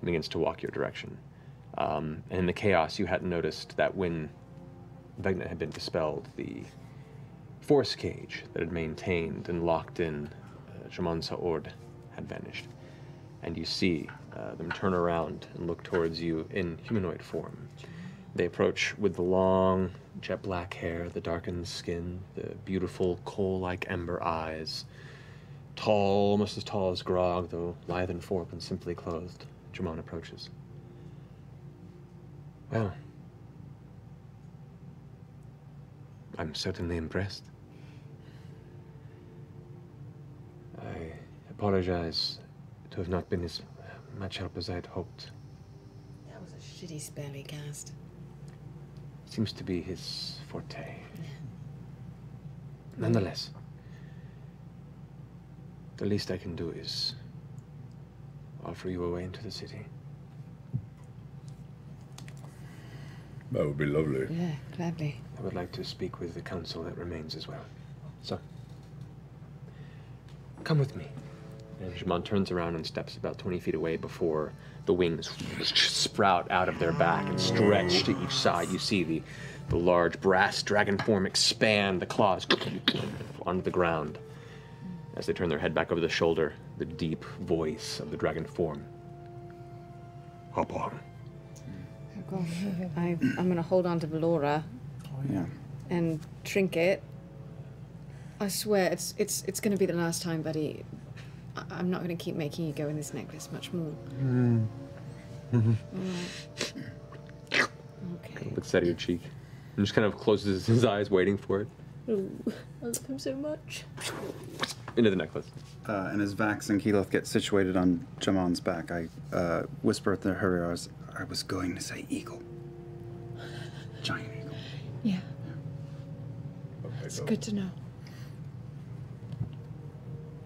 Speaker 1: and begins to walk your direction. Um, and in the chaos, you hadn't noticed that when Vecna had been dispelled, the force cage that had maintained and locked in Jamon Sa'ord had vanished. And you see uh, them turn around and look towards you in humanoid form. They approach with the long, jet black hair, the darkened skin, the beautiful coal like ember eyes. Tall, almost as tall as Grog, though lithe and fork and simply clothed. Jamon approaches. Well, I'm certainly impressed. I apologize to have not been as much help as I had hoped.
Speaker 3: That was a shitty spell he cast.
Speaker 1: Seems to be his forte. Nonetheless, the least I can do is offer you a way into the city.
Speaker 5: That would be lovely.
Speaker 3: Yeah, gladly.
Speaker 1: I would like to speak with the council that remains as well. So, come with me. And Jamon turns around and steps about 20 feet away before the wings sprout out of their back and stretch to each side. You see the, the large brass dragon form expand, the claws onto the ground. As they turn their head back over the shoulder, the deep voice of the dragon form. Hop on.
Speaker 3: Oh gosh. I, I'm going to hold on to Velora oh,
Speaker 4: Yeah.
Speaker 3: and Trinket. I swear, it's it's it's going to be the last time, buddy. I- I'm not going to keep making you go in this necklace much more. Alright. Okay.
Speaker 1: Looks out of your cheek. And just kind of closes his eyes, waiting for it.
Speaker 6: Ooh, I love him so much.
Speaker 1: Into the necklace.
Speaker 4: Uh, and as Vax and Keyleth get situated on Jamon's back, I uh, whisper at the her, I was, I was going to say eagle. Giant eagle.
Speaker 6: Yeah,
Speaker 5: Okay,
Speaker 6: it's
Speaker 5: go.
Speaker 6: good to know.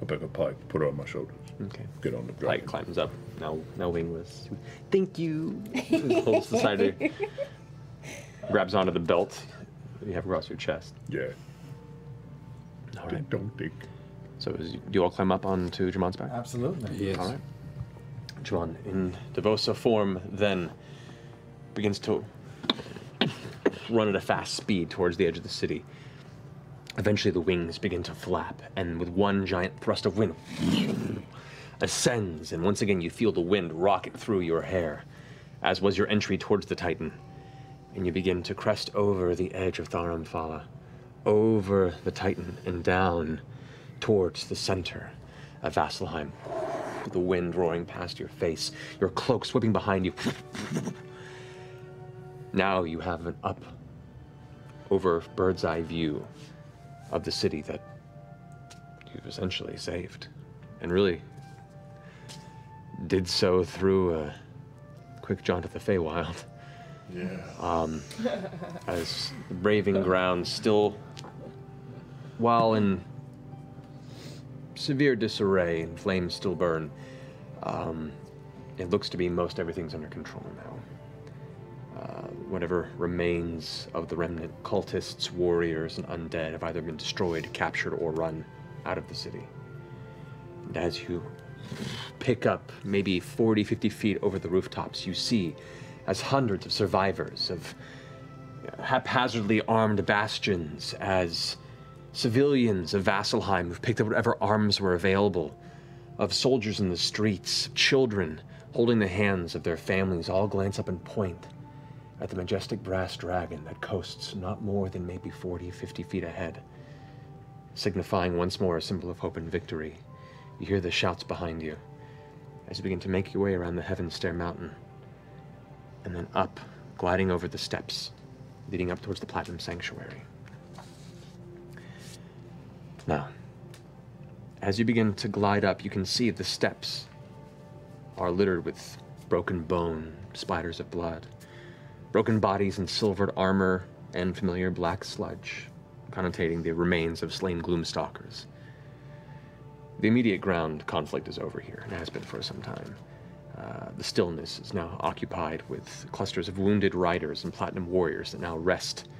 Speaker 5: I'll pick a pike, put it on my shoulders.
Speaker 1: Okay.
Speaker 5: Get on the
Speaker 1: Pike
Speaker 5: dragon.
Speaker 1: climbs up, now now wingless. Thank you. Holds the side of grabs onto the belt you have across your chest.
Speaker 5: Yeah.
Speaker 1: All right.
Speaker 5: Don't think.
Speaker 1: So is, do you all climb up onto Jamon's back?
Speaker 2: Absolutely.
Speaker 7: Yes.
Speaker 1: All right. Jamon, in Devosa form, then begins to run at a fast speed towards the edge of the city. Eventually, the wings begin to flap, and with one giant thrust of wind, ascends, and once again you feel the wind rocket through your hair, as was your entry towards the Titan. And you begin to crest over the edge of Thar Amphala, over the Titan, and down towards the center of Vasselheim. The wind roaring past your face, your cloak sweeping behind you. Now you have an up over bird's eye view of the city that you've essentially saved. And really did so through a quick jaunt at the Feywild.
Speaker 5: Yeah.
Speaker 1: Um, as the braving ground still, while in severe disarray and flames still burn, um, it looks to be most everything's under control now. Uh, whatever remains of the remnant cultists, warriors, and undead have either been destroyed, captured, or run out of the city. And as you pick up maybe 40, 50 feet over the rooftops, you see as hundreds of survivors of haphazardly armed bastions, as civilians of Vasselheim who've picked up whatever arms were available, of soldiers in the streets, children holding the hands of their families, all glance up and point at the majestic brass dragon that coasts not more than maybe 40, 50 feet ahead, signifying once more a symbol of hope and victory. You hear the shouts behind you as you begin to make your way around the Heaven Stair Mountain, and then up, gliding over the steps, leading up towards the Platinum Sanctuary. Now, as you begin to glide up, you can see the steps are littered with broken bone, spiders of blood, broken bodies in silvered armor, and familiar black sludge, connotating the remains of slain gloomstalkers. The immediate ground conflict is over here and has been for some time. Uh, the stillness is now occupied with clusters of wounded riders and platinum warriors that now rest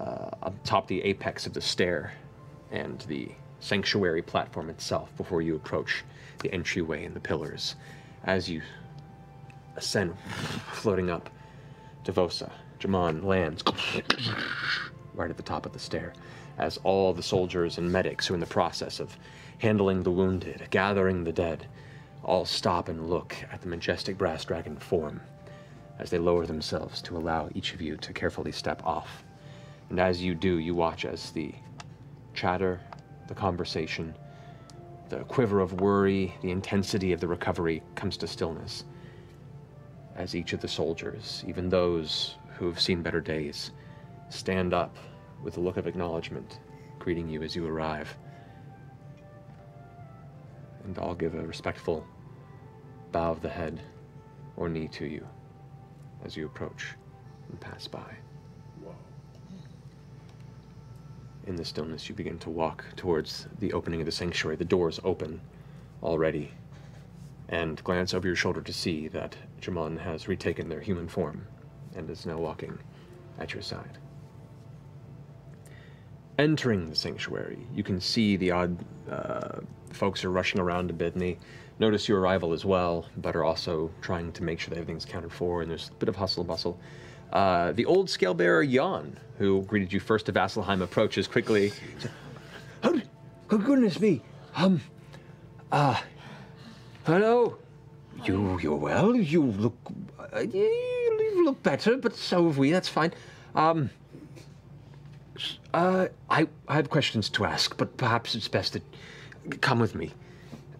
Speaker 1: uh, atop the apex of the stair and the sanctuary platform itself before you approach the entryway and the pillars. As you ascend, floating up, Devosa, Jamon lands right at the top of the stair as all the soldiers and medics who are in the process of handling the wounded, gathering the dead, all stop and look at the majestic brass dragon form as they lower themselves to allow each of you to carefully step off. And as you do, you watch as the chatter, the conversation, the quiver of worry, the intensity of the recovery comes to stillness. As each of the soldiers, even those who have seen better days, stand up with a look of acknowledgement, greeting you as you arrive. And I'll give a respectful bow of the head or knee to you as you approach and pass by. In the stillness, you begin to walk towards the opening of the sanctuary. The doors open already, and glance over your shoulder to see that Jamon has retaken their human form and is now walking at your side. Entering the sanctuary, you can see the odd uh, folks are rushing around a bit, and they notice your arrival as well, but are also trying to make sure that everything's counted for, and there's a bit of hustle and bustle. Uh, the old scale bearer Jan, who greeted you first to Vasselheim, approaches quickly.
Speaker 11: Oh, goodness me. Um, uh, hello. You, you're well. You look, uh, you look better, but so have we. That's fine. Um, uh, I, I have questions to ask, but perhaps it's best to come with me.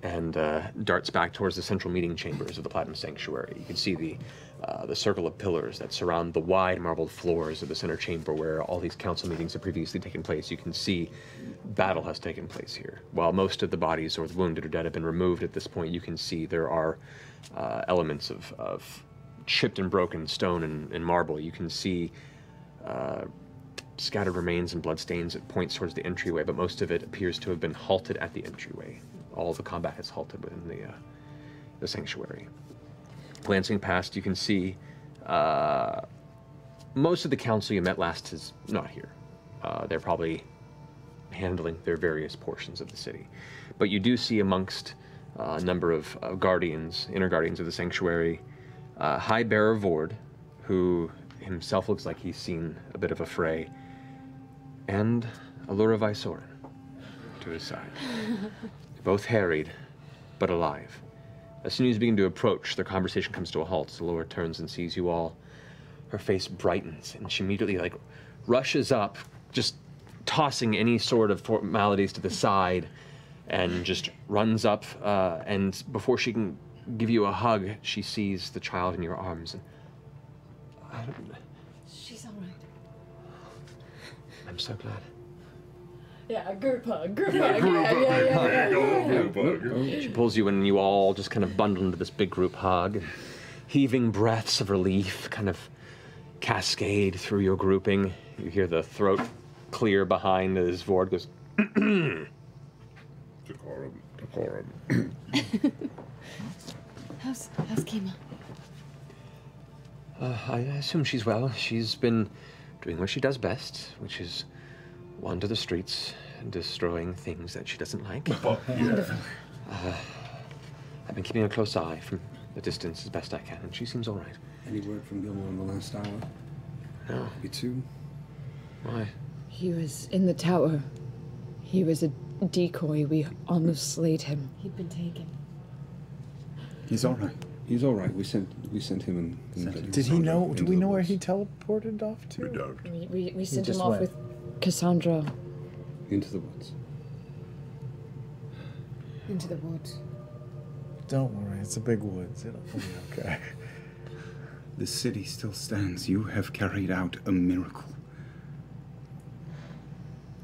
Speaker 1: and uh, darts back towards the central meeting chambers of the Platinum Sanctuary. You can see the uh, the circle of pillars that surround the wide marbled floors of the center chamber where all these council meetings have previously taken place. You can see battle has taken place here. While most of the bodies or the wounded or dead have been removed at this point, you can see there are uh, elements of, of chipped and broken stone and, and marble. You can see uh, scattered remains and bloodstains at points towards the entryway, but most of it appears to have been halted at the entryway. All the combat has halted within the, uh, the sanctuary. Glancing past, you can see uh, most of the council you met last is not here. Uh, they're probably handling their various portions of the city. But you do see amongst a number of guardians, inner guardians of the sanctuary, uh, High Bearer Vord, who himself looks like he's seen a bit of a fray, and Allura Vysoren to his side. Both harried, but alive. As soon as you begin to approach, their conversation comes to a halt. Allura turns and sees you all. Her face brightens, and she immediately like rushes up, just tossing any sort of formalities to the side, and just runs up. Uh, and before she can give you a hug, she sees the child in your arms. And
Speaker 6: She's all right.
Speaker 1: I'm so glad.
Speaker 6: Yeah, group hug, group
Speaker 1: Yeah,
Speaker 6: hug.
Speaker 1: group
Speaker 6: Yeah,
Speaker 1: hug.
Speaker 6: yeah, yeah,
Speaker 1: There you
Speaker 6: yeah,
Speaker 1: go,
Speaker 6: yeah, yeah.
Speaker 1: She pulls you in, and you all just kind of bundle into this big group hug. Heaving breaths of relief kind of cascade through your grouping. You hear the throat clear behind as Vord goes,
Speaker 5: Decorum, decorum.
Speaker 3: How's how's Kima?
Speaker 1: uh, I assume she's well. She's been doing what she does best, which is wander the streets, and destroying things that she doesn't like.
Speaker 5: Wonderful.
Speaker 1: Uh, I've been keeping a close eye from a distance as best I can, and she seems all right.
Speaker 12: Any word from Gilmore in the last hour?
Speaker 1: No.
Speaker 12: You too?
Speaker 1: Why?
Speaker 13: He was in the tower. He was a decoy. We almost slayed him.
Speaker 6: He'd been taken.
Speaker 12: He's all right. He's all right. We sent we sent him and. and
Speaker 2: Did he know? Do we know where he teleported off to? We
Speaker 5: don't.
Speaker 13: We, we, we sent him off
Speaker 2: went.
Speaker 13: with Cassandra.
Speaker 12: Into the woods.
Speaker 6: Into the woods.
Speaker 2: Don't worry, it's a big woods. It'll be okay.
Speaker 4: The city still stands. You have carried out a miracle.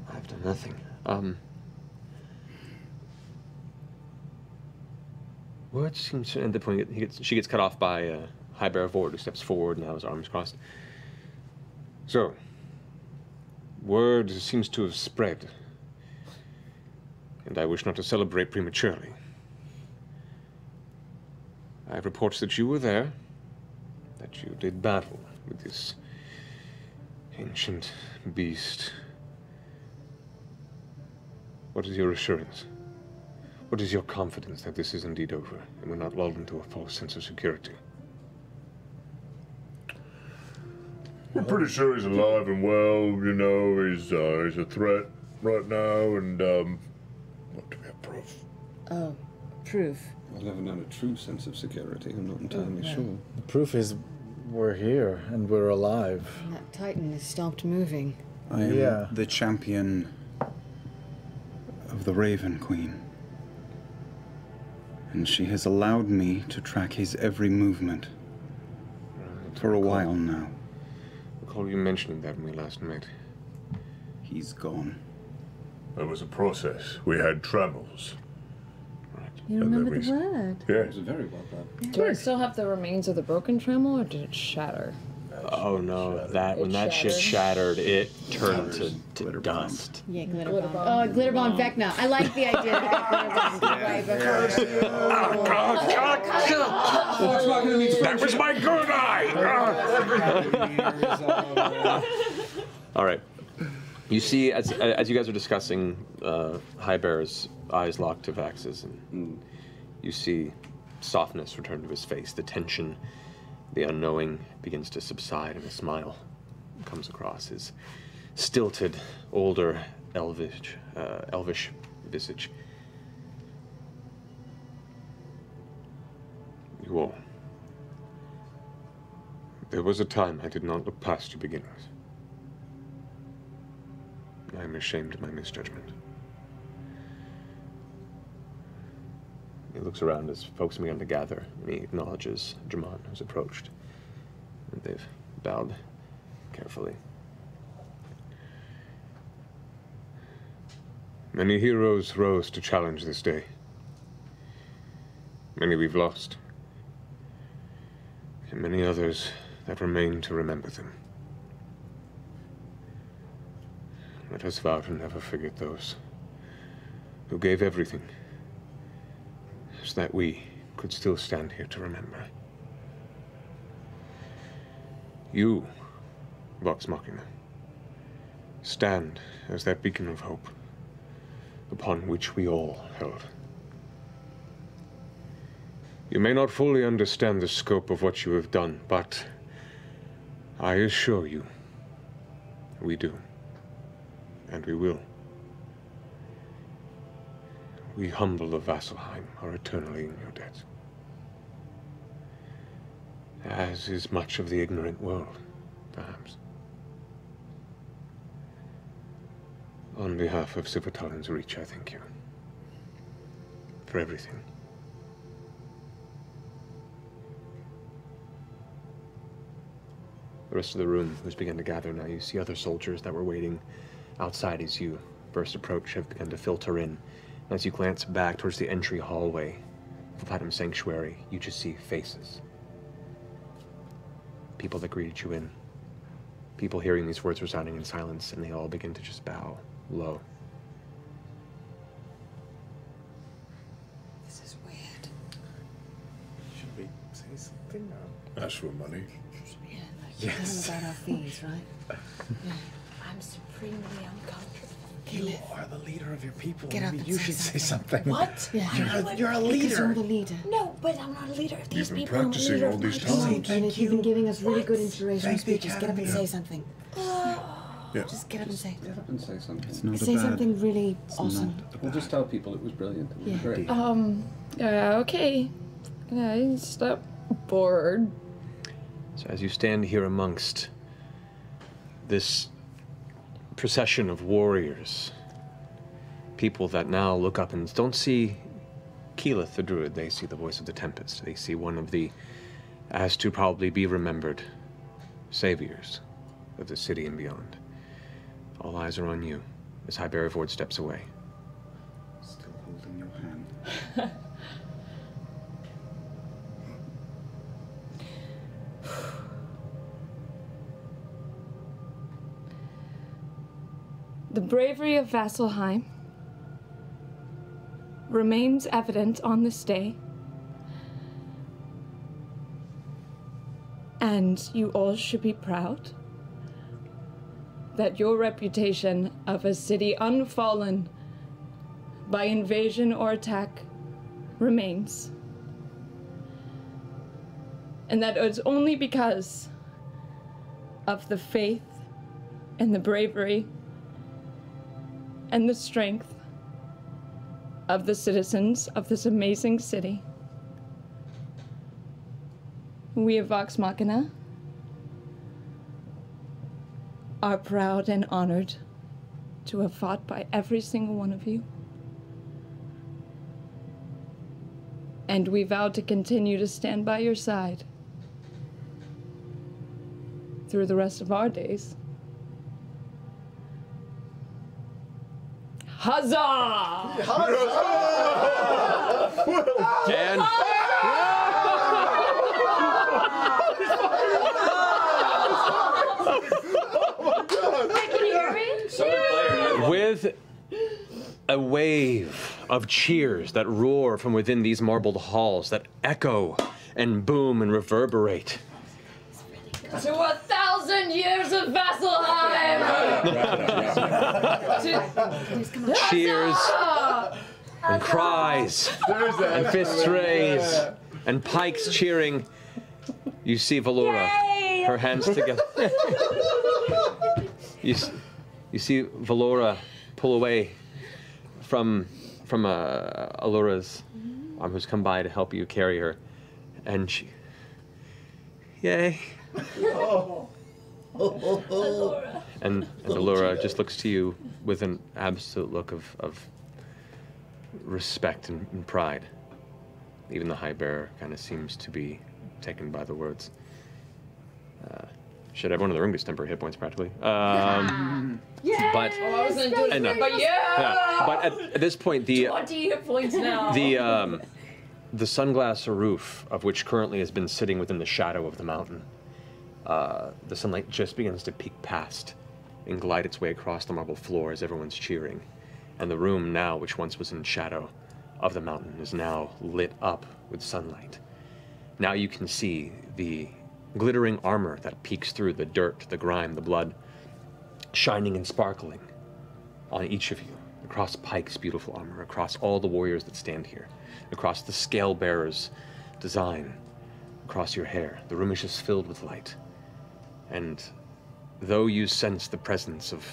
Speaker 1: I've done nothing. Um. Word seems to, at the point he gets, she gets cut off by uh, High Bearer Vord, who steps forward and now his arms crossed. So, word seems to have spread.
Speaker 12: and I wish not to celebrate prematurely. I have reports that you were there, that you did battle with this ancient beast. What is your assurance? What is your confidence that this is indeed over and we're not lulled into a false sense of security?
Speaker 5: We're pretty sure he's alive and well. You know, he's uh, he's a threat right now, and um, what do we have proof?
Speaker 13: Oh, proof.
Speaker 12: I've never known a true sense of security. I'm not entirely
Speaker 13: yeah.
Speaker 12: sure.
Speaker 2: The proof is we're here and we're alive.
Speaker 13: That Titan has stopped moving.
Speaker 4: I am
Speaker 2: Yeah.
Speaker 4: the champion of the Raven Queen. And she has allowed me to track his every movement for a while now.
Speaker 12: recall you mentioning that when we last met.
Speaker 4: He's gone.
Speaker 5: There was a process. We had trammels.
Speaker 13: You
Speaker 5: And
Speaker 13: remember the word?
Speaker 5: Yeah.
Speaker 12: It was very well done.
Speaker 13: Do I still have the remains of the broken trammel, or did it shatter?
Speaker 1: Oh no, that when
Speaker 13: It
Speaker 1: that shit
Speaker 13: shattered.
Speaker 1: shattered, it turned to, to dust.
Speaker 3: Yeah, glitter, bomb. Oh, glitter bomb Vecna. I like the idea. That glitter bomb right before.
Speaker 5: That was my good eye.
Speaker 1: All right. You see, as as you guys are discussing, uh, High Bear's eyes lock to Vax's, and you see softness return to his face. The tension, the unknowing begins to subside, and a smile comes across his stilted, older, elvish, uh, elvish visage.
Speaker 12: You all. There was a time I did not look past you beginners. I am ashamed of my misjudgment.
Speaker 1: He looks around as folks begin to gather, and he acknowledges Dramon, who's approached. And they've bowed carefully.
Speaker 12: Many heroes rose to challenge this day. Many we've lost. And many others that remain to remember them. Let us vow to never forget those who gave everything so that we could still stand here to remember. You, Vox Machina, stand as that beacon of hope upon which we all held. You may not fully understand the scope of what you have done, but I assure you, we do. And we will. We humble of Vasselheim are eternally in your debt. As is much of the ignorant world, perhaps. On behalf of Sivatalin's Reach, I thank you. For everything.
Speaker 1: The rest of the room has begun to gather now. You see other soldiers that were waiting outside as you first approach have begun to filter in. As you glance back towards the entry hallway of the Platinum Sanctuary, you just see faces. People that greeted you in. People hearing these words resounding in silence, and they all begin to just bow low.
Speaker 13: This is weird.
Speaker 2: Should we say something?
Speaker 5: Ask for money.
Speaker 13: Yeah, like
Speaker 2: Yes.
Speaker 13: about our fees, right? yeah. I'm supremely uncomfortable.
Speaker 2: You are the leader of your people.
Speaker 13: Get up
Speaker 2: Maybe
Speaker 13: and
Speaker 2: you
Speaker 13: say
Speaker 2: should say
Speaker 13: something.
Speaker 2: something.
Speaker 9: What?
Speaker 13: Yeah.
Speaker 2: You're a, you're a
Speaker 13: Because
Speaker 2: leader.
Speaker 13: you're the leader.
Speaker 9: No, but I'm not a leader of these
Speaker 5: You've been
Speaker 9: people. I'm a
Speaker 5: practicing
Speaker 9: leader
Speaker 5: all
Speaker 9: of
Speaker 5: these
Speaker 9: my team.
Speaker 5: times.
Speaker 13: And if you've been giving us really good inspirational
Speaker 2: Thank the
Speaker 13: speeches, get up and
Speaker 2: Academy.
Speaker 13: say something.
Speaker 5: Yeah.
Speaker 13: Just get up and say.
Speaker 7: Get up and say something.
Speaker 4: It's not a
Speaker 13: Say
Speaker 4: bad.
Speaker 13: something really
Speaker 4: it's
Speaker 13: awesome.
Speaker 4: not
Speaker 7: We'll just tell people it was brilliant. It was
Speaker 13: Yeah.
Speaker 7: great.
Speaker 6: Um, uh, okay. I step forward.
Speaker 1: So as you stand here amongst this procession of warriors, people that now look up and don't see Keyleth the Druid, they see the voice of the Tempest. They see one of the, as to probably be remembered, saviors of the city and beyond. All eyes are on you as High Ford steps away.
Speaker 4: Still holding your hand.
Speaker 6: The bravery of Vasselheim
Speaker 13: remains evident on this day. And you all should be proud that your reputation of a city unfallen by invasion or attack remains. And that it's only because of the faith and the bravery and the strength of the citizens of this amazing city. We of Vox Machina are proud and honored to have fought by every single one of you. And we vow to continue to stand by your side through the rest of our days. Huzzah!
Speaker 1: And with a wave of cheers that roar from within these marbled halls that echo and boom and reverberate.
Speaker 6: To a thousand years of Vasselheim!
Speaker 1: Cheers. And cries. And fists raised and pikes cheering. You see Velora, her hands together. you, s- you see Velora pull away from from uh, Allura's arm, who's come by to help you carry her, and she, yay. And, and Allura just looks to you with an absolute look of, of respect and, and pride. Even the High Bearer kind of seems to be taken by the words. Uh, should everyone of the room Rungus temper hit points practically. Um, but
Speaker 6: Oh, I was gonna do it,
Speaker 1: I know.
Speaker 6: but yeah!
Speaker 1: yeah, but at, at this point, the
Speaker 6: 20 hit points now.
Speaker 1: the um, the sunglass roof of which currently has been sitting within the shadow of the mountain. Uh, the sunlight just begins to peek past and glide its way across the marble floor as everyone's cheering. And the room now, which once was in shadow of the mountain, is now lit up with sunlight. Now you can see the glittering armor that peeks through the dirt, the grime, the blood, shining and sparkling on each of you, across Pike's beautiful armor, across all the warriors that stand here, across the scale bearer's design, across your hair. The room is just filled with light. And though you sense the presence of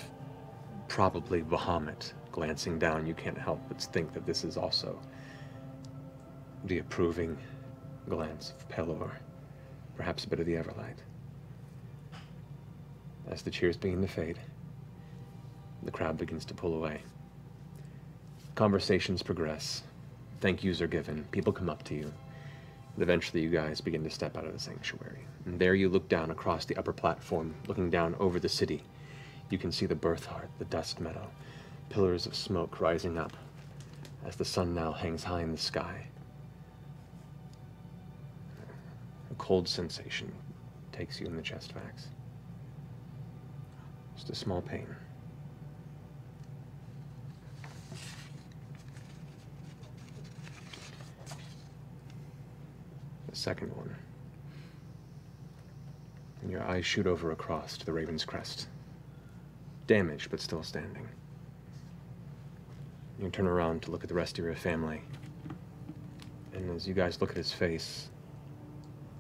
Speaker 1: probably Bahamut glancing down, you can't help but think that this is also the approving glance of Pelor, perhaps a bit of the Everlight. As the cheers begin to fade, the crowd begins to pull away. Conversations progress. Thank yous are given. People come up to you. And eventually, you guys begin to step out of the sanctuary. And there you look down across the upper platform, looking down over the city. You can see the birth heart, the dust meadow, pillars of smoke rising up as the sun now hangs high in the sky. A cold sensation takes you in the chest, Vax. Just a small pain. The second one. And your eyes shoot over across to the Raven's Crest. Damaged, but still standing. You turn around to look at the rest of your family. And as you guys look at his face,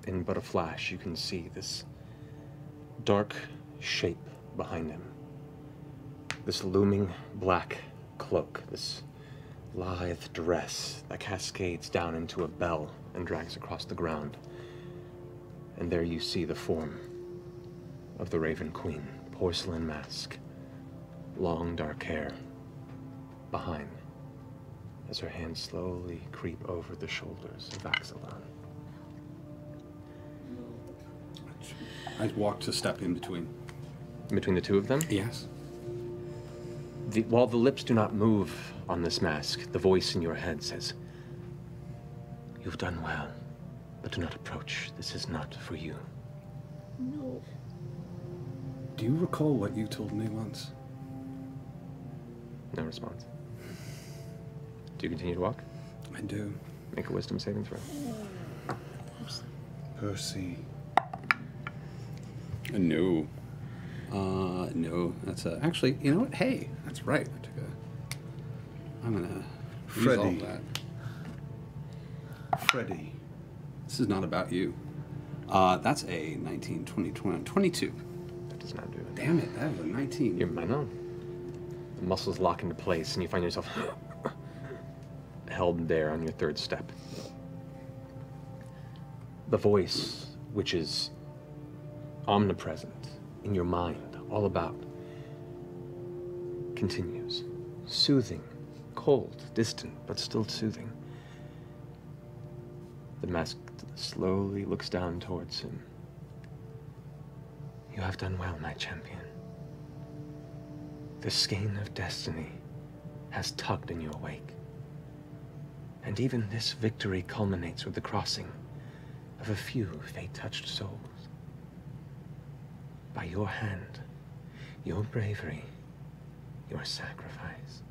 Speaker 1: in but a flash, you can see this dark shape behind him. This looming black cloak, this lithe dress that cascades down into a bell and drags across the ground. And there you see the form of the Raven Queen, porcelain mask, long dark hair behind, as her hands slowly creep over the shoulders of Vax'ildan.
Speaker 7: I walked a step in between.
Speaker 1: In between the two of them?
Speaker 7: Yes.
Speaker 1: The, while the lips do not move on this mask, the voice in your head says, You've done well, but do not approach. This is not for you.
Speaker 13: No.
Speaker 7: Do you recall what you told me once?
Speaker 1: No response. Do you continue to walk?
Speaker 7: I do.
Speaker 1: Make a wisdom saving throw.
Speaker 4: Percy.
Speaker 7: Uh, no. Uh, no. That's a, actually, you know what? Hey, that's right. I took a. I'm gonna
Speaker 4: Freddie.
Speaker 7: resolve that.
Speaker 4: Freddie.
Speaker 7: This is not about you. Uh, that's a 19, 20, 20, 22.
Speaker 1: Does not do it.
Speaker 7: Damn it, that was a 19.
Speaker 1: You're, I know. The muscles lock into place, and you find yourself held there on your third step. The voice, which is omnipresent in your mind, all about, continues. Soothing, cold, distant, but still soothing. The mask slowly looks down towards him. You have done well, my champion. The skein of destiny has tugged in your wake. And even this victory culminates with the crossing of a few fate-touched souls. By your hand, your bravery, your sacrifice,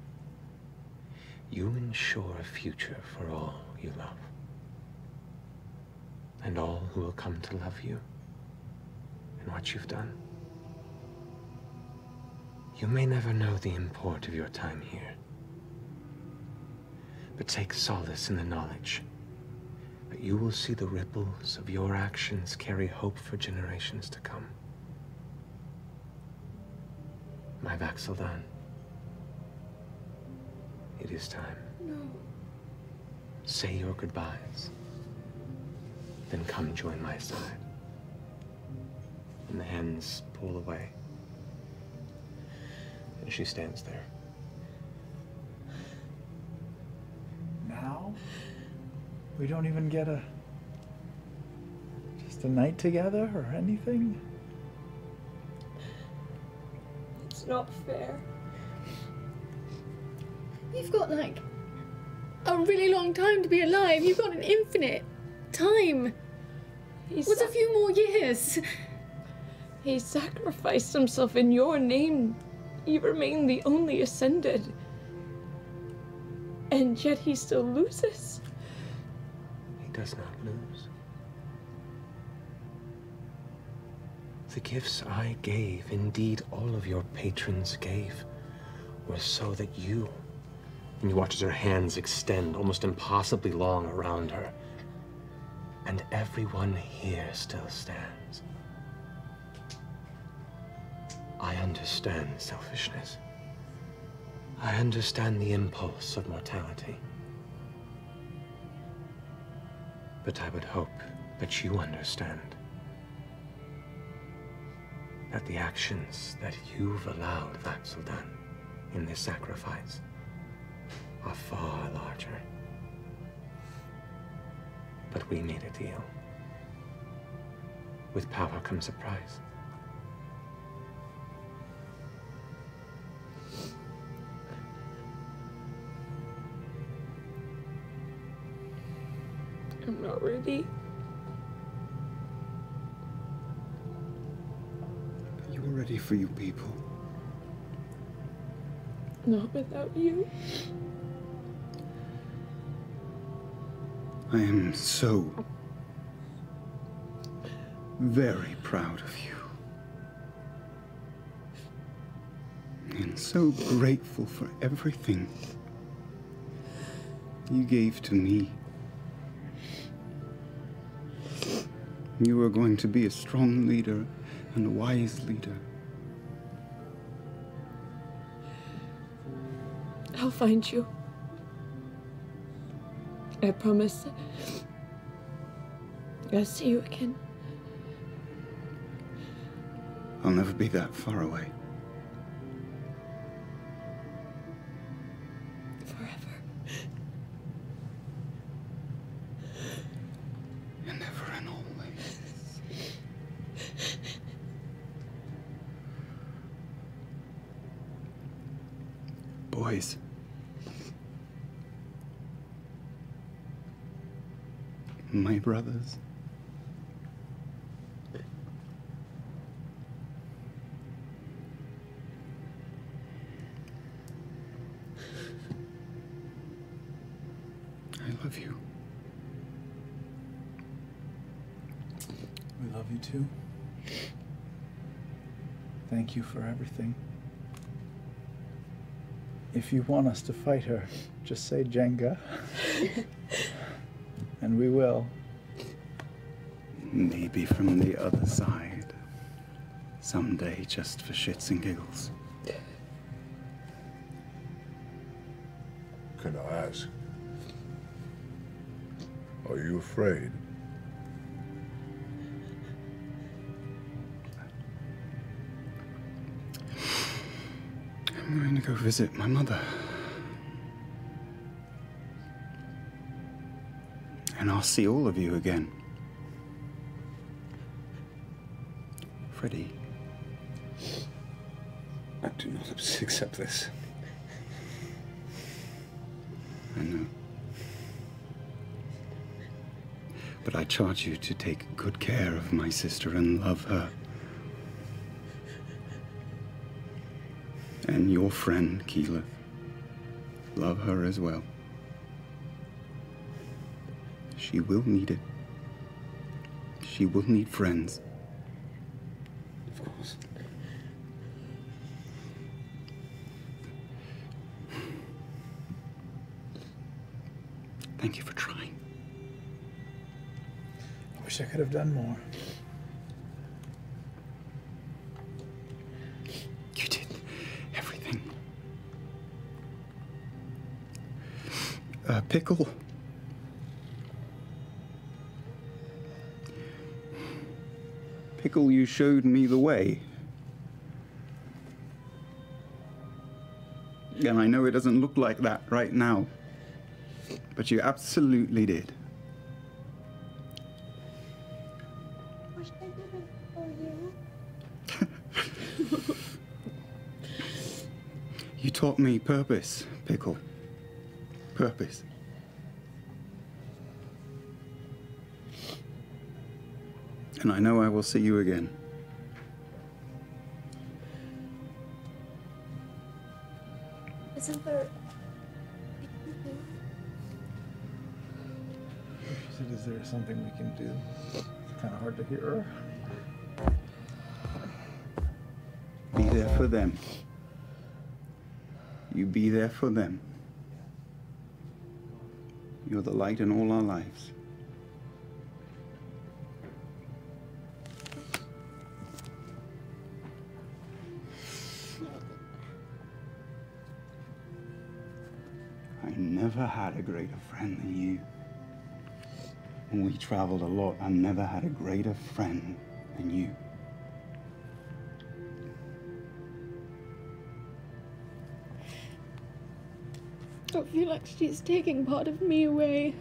Speaker 1: you ensure a future for all you love. And all who will come to love you and what you've done. You may never know the import of your time here, but take solace in the knowledge that you will see the ripples of your actions carry hope for generations to come. My Vax'ildan, it is time.
Speaker 13: No.
Speaker 1: Say your goodbyes, then come join my side. And the hands pull away. And she stands there.
Speaker 2: Now? We don't even get a. just a night together or anything?
Speaker 13: It's not fair.
Speaker 3: You've got like a really long time to be alive. You've got an infinite time. What's a few more years?
Speaker 13: He sacrificed himself in your name. You remain the only ascended. And yet he still loses.
Speaker 1: He does not lose. The gifts I gave, indeed all of your patrons gave, were so that you. And you watch as her hands extend almost impossibly long around her. And everyone here still stands. I understand selfishness. I understand the impulse of mortality. But I would hope that you understand that the actions that you've allowed Vax'ildan in this sacrifice are far larger. But we made a deal. With power comes a price.
Speaker 13: I'm not ready.
Speaker 4: You were ready for you people.
Speaker 13: Not without you.
Speaker 4: I am so very proud of you. And so grateful for everything you gave to me. You are going to be a strong leader and a wise leader.
Speaker 13: I'll find you. I promise. I'll see you again.
Speaker 4: I'll never be that far away. my brothers. I
Speaker 2: love you. We love you too. Thank you for everything. If you want us to fight her, just say Jenga. and we will.
Speaker 4: Maybe from the other side. Someday, just for shits and giggles.
Speaker 5: Can I ask? Are you afraid?
Speaker 4: I'm going to go visit my mother. And I'll see all of you again. Freddie.
Speaker 7: I do not accept this.
Speaker 4: I know. But I charge you to take good care of my sister and love her. And your friend, Keyleth. Love her as well. She will need it. She will need friends.
Speaker 7: Of course.
Speaker 4: Thank you for trying.
Speaker 2: I wish I could have done more.
Speaker 4: You did everything. Uh, Pickle. You showed me the way. And I know it doesn't look like that right now, but you absolutely did. You taught me purpose, Pickle. Purpose. And I know I will see you again.
Speaker 14: Isn't there?
Speaker 2: She said, Is there something we can do? It's kind of hard to hear.
Speaker 4: Be there for them. You be there for them. You're the light in all our lives. A greater friend than you. When we traveled a lot, I never had a greater friend than you.
Speaker 13: I feel like she's taking part of me away.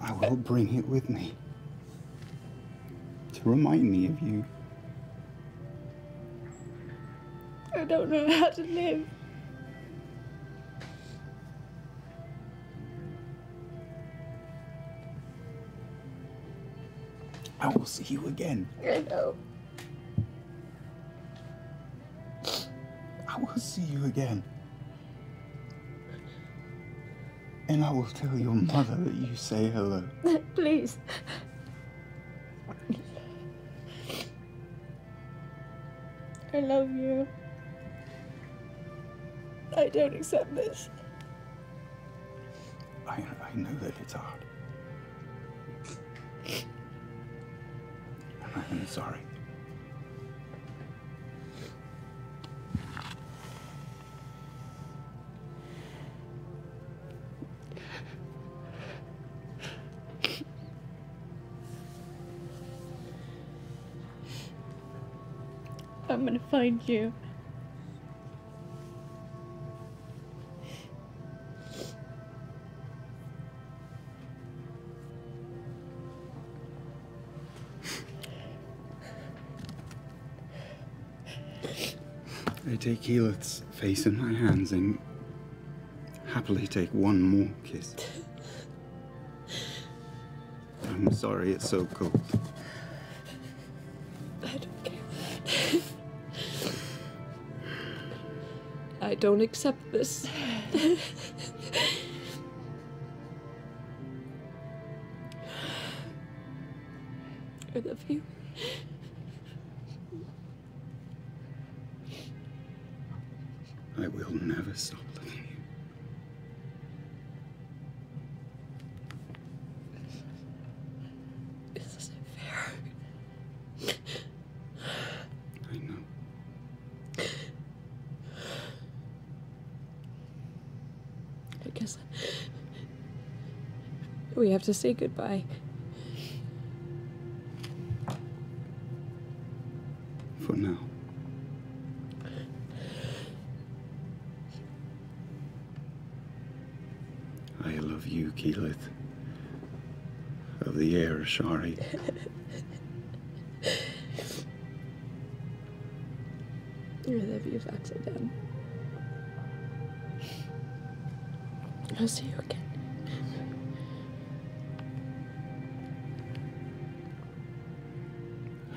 Speaker 4: I will bring it with me to remind me of you.
Speaker 13: Don't know how to live.
Speaker 4: I will see you again.
Speaker 13: I know.
Speaker 4: I will see you again. And I will tell your mother that you say hello.
Speaker 13: Please. I love you. I don't accept this.
Speaker 4: I, I know that it's hard. And I'm sorry.
Speaker 13: I'm gonna find you.
Speaker 4: Take Keyleth's face in my hands and happily take one more kiss. I'm sorry it's so cold.
Speaker 13: I don't care. I don't accept this. Have to say goodbye.
Speaker 4: For now. I love you, Keyleth. Of the air, Ashari.
Speaker 13: I love you, Vax'ildan.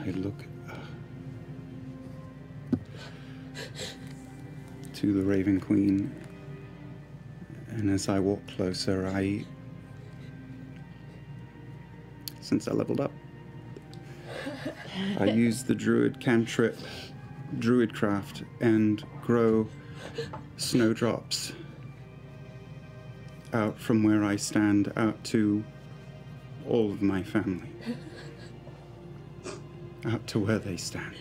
Speaker 4: I look uh, to the Raven Queen, and as I walk closer, I. Since I leveled up, I use the Druid cantrip, Druidcraft, and grow snowdrops out from where I stand out to all of my family out to where they stand.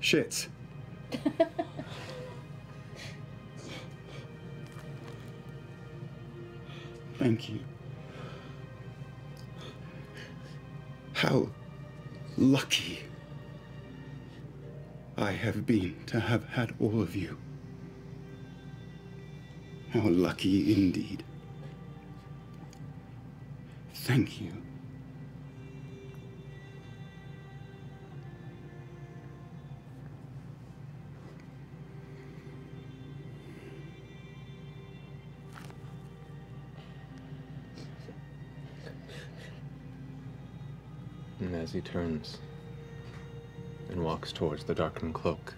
Speaker 4: Shit. Thank you. How lucky I have been to have had all of you. How lucky indeed. Thank you.
Speaker 1: And as he turns and walks towards the darkened cloak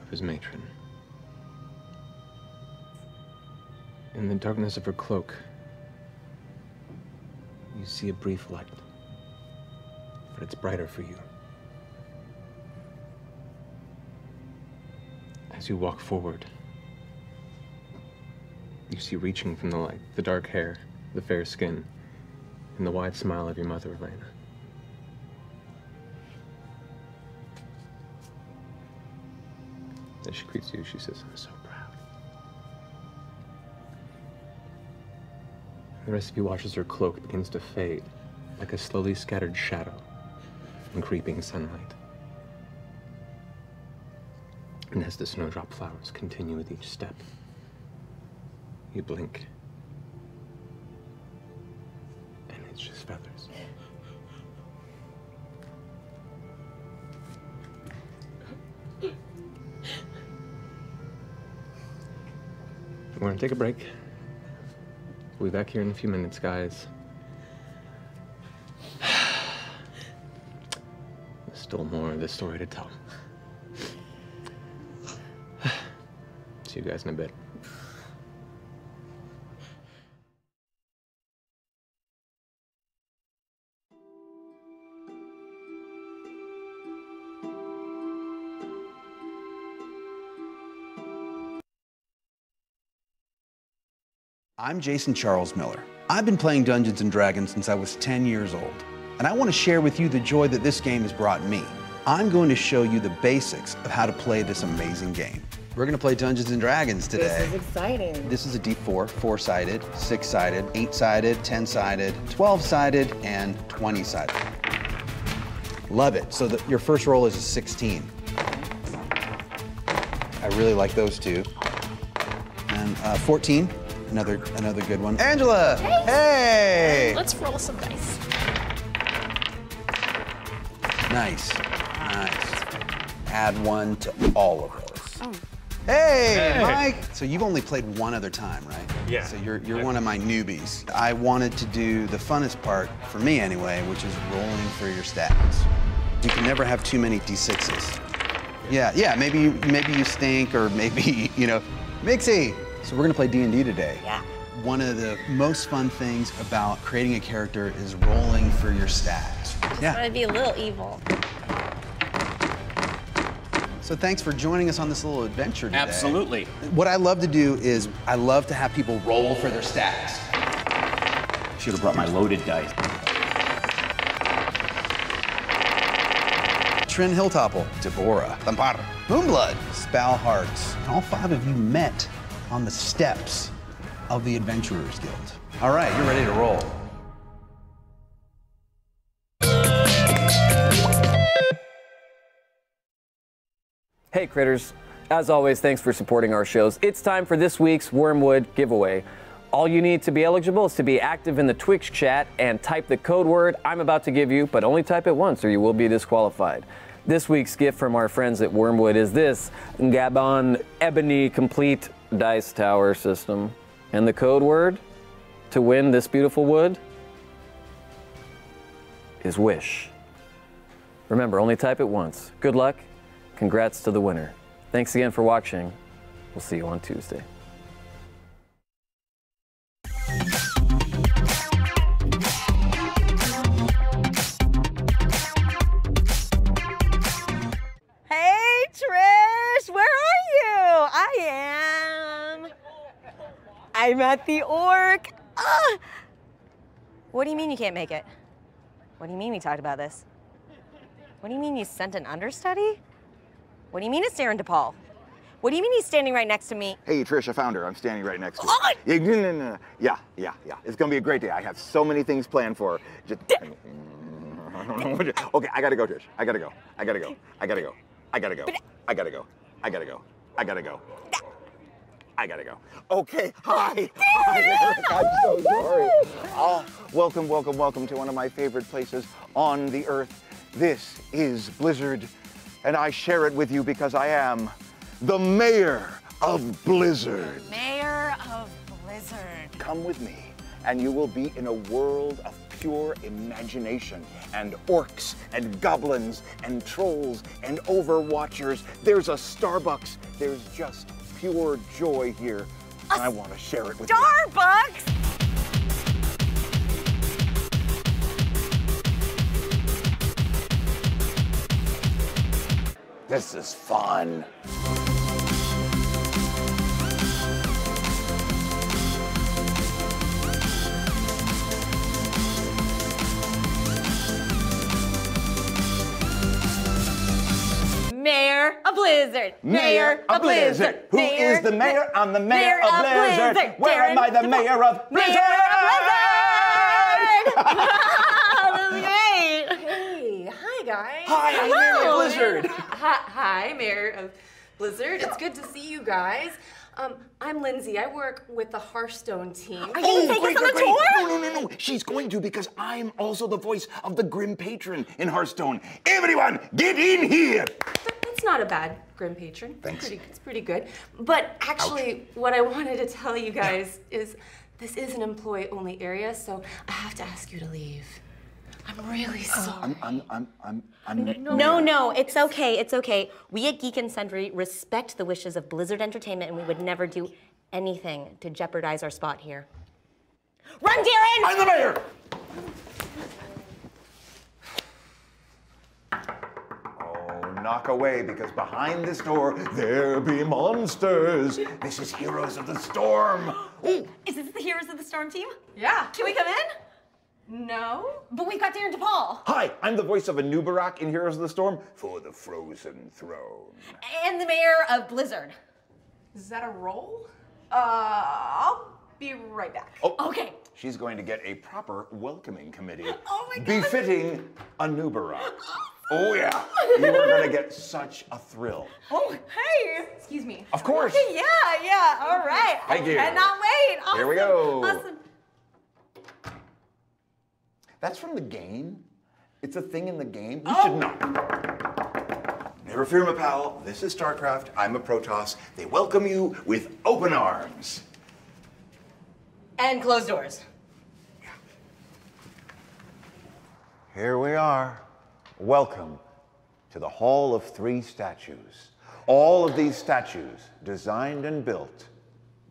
Speaker 1: of his matron, in the darkness of her cloak, you see a brief light, but it's brighter for you. As you walk forward, you see reaching from the light the dark hair, the fair skin, and the wide smile of your mother, Elena. As she greets you, she says, I'm so The rest of you her cloak begins to fade, like a slowly scattered shadow in creeping sunlight. And as the snowdrop flowers continue with each step, you blink. And it's just feathers. We're gonna take a break. We'll be back here in a few minutes, guys. There's still more of this story to tell. See you guys in a bit.
Speaker 15: I'm Jason Charles Miller. I've been playing Dungeons and Dragons since I was 10 years old, and I want to share with you the joy that this game has brought me. I'm going to show you the basics of how to play this amazing game. We're going to play Dungeons and Dragons today.
Speaker 16: This is exciting.
Speaker 15: This is a D4, four-sided, six-sided, eight-sided, ten-sided, twelve-sided, and twenty-sided. Love it. So the, your first roll is a 16. I really like those two. And uh, 14, another another good one. Angela, hey!
Speaker 6: Let's roll some dice.
Speaker 15: Nice, nice. Add one to all of those.
Speaker 6: Oh.
Speaker 15: Hey,
Speaker 6: Hey.
Speaker 15: Mike. So you've only played one other time, right?
Speaker 6: Yeah.
Speaker 15: So you're you're one of my newbies. I wanted to do the funnest part for me anyway, which is rolling for your stats. You can never have too many d6s. Yeah, yeah. Maybe you maybe you stink, or maybe you know, Mixie. So we're gonna play D and D today.
Speaker 16: Yeah.
Speaker 15: one of the most fun things about creating a character is rolling for your stats. Yeah.
Speaker 16: I'd be a little evil.
Speaker 15: So thanks for joining us on this little adventure today.
Speaker 4: Absolutely.
Speaker 15: What I love to do is I love to have people roll for their stats.
Speaker 4: Should have brought my loaded dice.
Speaker 15: Trin Hilltopple, Deborah, Lampar, Moonblood, Spal Hearts. And all five of you met on the steps of the Adventurers Guild. All right, you're ready to roll.
Speaker 17: Hey, critters. As always, thanks for supporting our shows. It's time for this week's Wyrmwood giveaway. All you need to be eligible is to be active in the Twitch chat and type the code word I'm about to give you, but only type it once or you will be disqualified. This week's gift from our friends at Wyrmwood is this Gabon Ebony Complete Dice Tower System. And the code word to win this beautiful wood is wish. Remember, only type it once. Good luck. Congrats to the winner. Thanks again for watching. We'll see you on Tuesday.
Speaker 16: Hey, Trish, where are you? I am. I'm at the orc. Ah! What do you mean you can't make it? What do you mean we talked about this? What do you mean you sent an understudy? What do you mean it's Darin De Paul? What do you mean he's standing right next to me?
Speaker 18: Hey, Trish, I found her. I'm standing right next to her.
Speaker 16: Oh!
Speaker 18: Yeah, no, no, no, yeah, yeah, yeah. It's gonna be a great day. I have so many things planned for her. Just... okay, I gotta go, Trish. I gotta go. I gotta go. I gotta go. I gotta go. I gotta go. I gotta go. I gotta go. I gotta go. Okay, hi. Hi, Eric. I'm so sorry. Oh, welcome, welcome, welcome to one of my favorite places on the earth. This is Blizzard, and I share it with you because I am the mayor of Blizzard.
Speaker 16: Mayor of Blizzard.
Speaker 18: Come with me, and you will be in a world of pure imagination and orcs and goblins and trolls and overwatchers. There's a Starbucks. There's just pure joy here. And I want to share it with you.
Speaker 16: Starbucks?
Speaker 18: This is fun.
Speaker 16: Mayor of Blizzard.
Speaker 18: Mayor of Blizzard. Who is the mayor? I'm the mayor, of Blizzard. Where am I the mayor of Blizzard?
Speaker 16: That's great. Hey, hi guys.
Speaker 18: Hi, I'm Mayor of
Speaker 16: Hello.
Speaker 18: Blizzard.
Speaker 19: Hi, hi, Mayor of Blizzard. It's good to see you guys. Um, I'm Lindsay. I work with the Hearthstone team.
Speaker 16: Are you gonna take us on a tour?
Speaker 18: No, no, no, no. She's going to because I'm also the voice of the Grim Patron in Hearthstone. Everyone, get in here.
Speaker 19: That's not a bad Grim Patron.
Speaker 18: Thanks.
Speaker 19: Pretty, it's pretty good. But actually, what I wanted to tell you guys is this is an employee-only area, so I have to ask you to leave. I'm really uh, sorry.
Speaker 18: I'm, I'm, I'm, I'm, I'm.
Speaker 16: No, no, it's okay. It's okay. We at Geek and Sundry respect the wishes of Blizzard Entertainment, and we would never do anything to jeopardize our spot here. Run, Darin!
Speaker 18: I'm the mayor. Knock away because behind this door there be monsters. This is Heroes of the Storm. Ooh,
Speaker 16: Is this the Heroes of the Storm team?
Speaker 19: Yeah.
Speaker 16: Can we come in?
Speaker 19: No.
Speaker 16: But we've got Darin De Paul.
Speaker 18: Hi, I'm the voice of Anub'arak in Heroes of the Storm for the Frozen Throne.
Speaker 16: And the mayor of Blizzard.
Speaker 19: Is that a role? Uh, I'll be right back.
Speaker 18: Oh,
Speaker 16: okay.
Speaker 18: She's going to get a proper welcoming committee
Speaker 19: Oh my God.
Speaker 18: befitting Anub'arak. Oh yeah, you are going to get such a thrill.
Speaker 19: Oh, hey. Excuse me.
Speaker 18: Of course.
Speaker 19: Okay, yeah, yeah. All right.
Speaker 18: Thank
Speaker 19: I
Speaker 18: you.
Speaker 19: Cannot wait. Awesome.
Speaker 18: Here we go.
Speaker 19: Awesome.
Speaker 18: That's from the game. It's a thing in the game. You
Speaker 19: Oh.
Speaker 18: should know. Never fear, my pal. This is StarCraft. I'm a Protoss. They welcome you with open arms.
Speaker 16: And closed doors.
Speaker 18: Here we are. Welcome to the Hall of Three Statues. All of these statues designed and built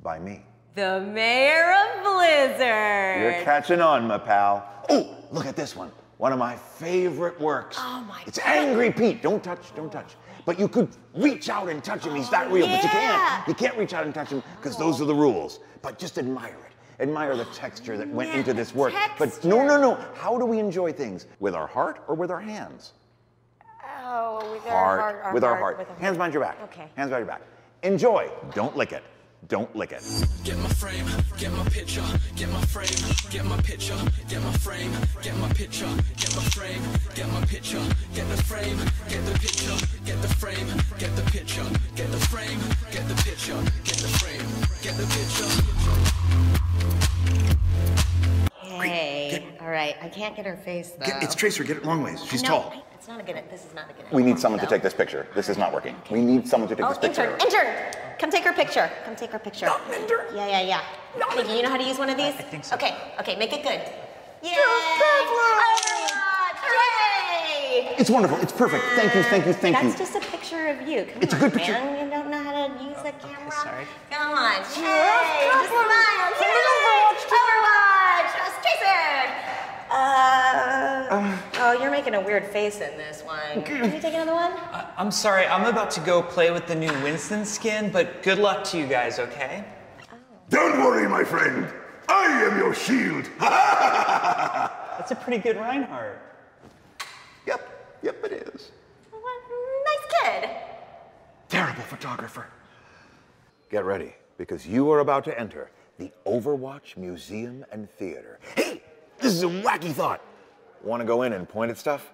Speaker 18: by me.
Speaker 16: the mayor of Blizzard.
Speaker 18: You're catching on, my pal. Oh, look at this one. One of my favorite works.
Speaker 16: Oh my
Speaker 18: It's Angry Pete. Don't touch, don't touch. But you could reach out and touch him. He's that real, yeah. but you can't. You can't reach out and touch him because those are the rules. But just admire it. Admire the texture that went into this work. But no, no, no. How do we enjoy things? With our heart or with our hands?
Speaker 16: Oh, with our
Speaker 18: Heart.
Speaker 16: heart. our
Speaker 18: with our heart.
Speaker 16: with our
Speaker 18: Hands behind your back.
Speaker 16: Okay.
Speaker 18: Hands behind your back. Enjoy. Don't lick it. Don't lick it.
Speaker 20: Get my frame, get my picture, get my frame, get my picture, get my frame, get my picture, get my frame, get my picture, get the frame, get the picture, get the frame, get the picture, get the frame, get the picture, get the frame, get the picture.
Speaker 16: Hey. All right. I can't get her face though.
Speaker 18: Get- it's Tracer. Get it long ways. She's
Speaker 16: no,
Speaker 18: tall.
Speaker 16: I- It's not a good. This is not a good.
Speaker 18: We need someone to take this picture. This is not working. We need someone to take
Speaker 16: Oh,
Speaker 18: this picture.
Speaker 16: intern, intern, come take her picture. Come take her picture. Yeah, yeah, yeah. Nikki, you know how to use one of these? I think so. Okay, okay, make it good. Yay! Oh Hooray!
Speaker 18: It's wonderful. It's perfect. Thank you. Thank you. Thank
Speaker 16: That's
Speaker 18: you.
Speaker 16: That's just a picture of you. Come
Speaker 18: It's a good picture.
Speaker 16: Man. You don't know how to use the oh, camera. sorry. Come on. Hey, just smile. Overwatch. Overwatch. Uh, Tracer. Uh, oh, you're making a weird face in this one. Can you take another one?
Speaker 21: I'm sorry, I'm about to go play with the new Winston skin, but good luck to you guys, okay?
Speaker 5: Don't worry, my friend. I am your shield.
Speaker 21: That's a pretty good Reinhardt.
Speaker 18: Yep, yep, it is.
Speaker 16: Nice kid.
Speaker 18: Terrible photographer. Get ready, because you are about to enter the Overwatch Museum and Theater. Hey, this is a wacky thought. Want to go in and point at stuff?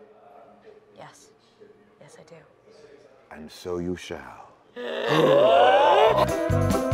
Speaker 16: Yes. Yes, I do.
Speaker 18: And so you shall.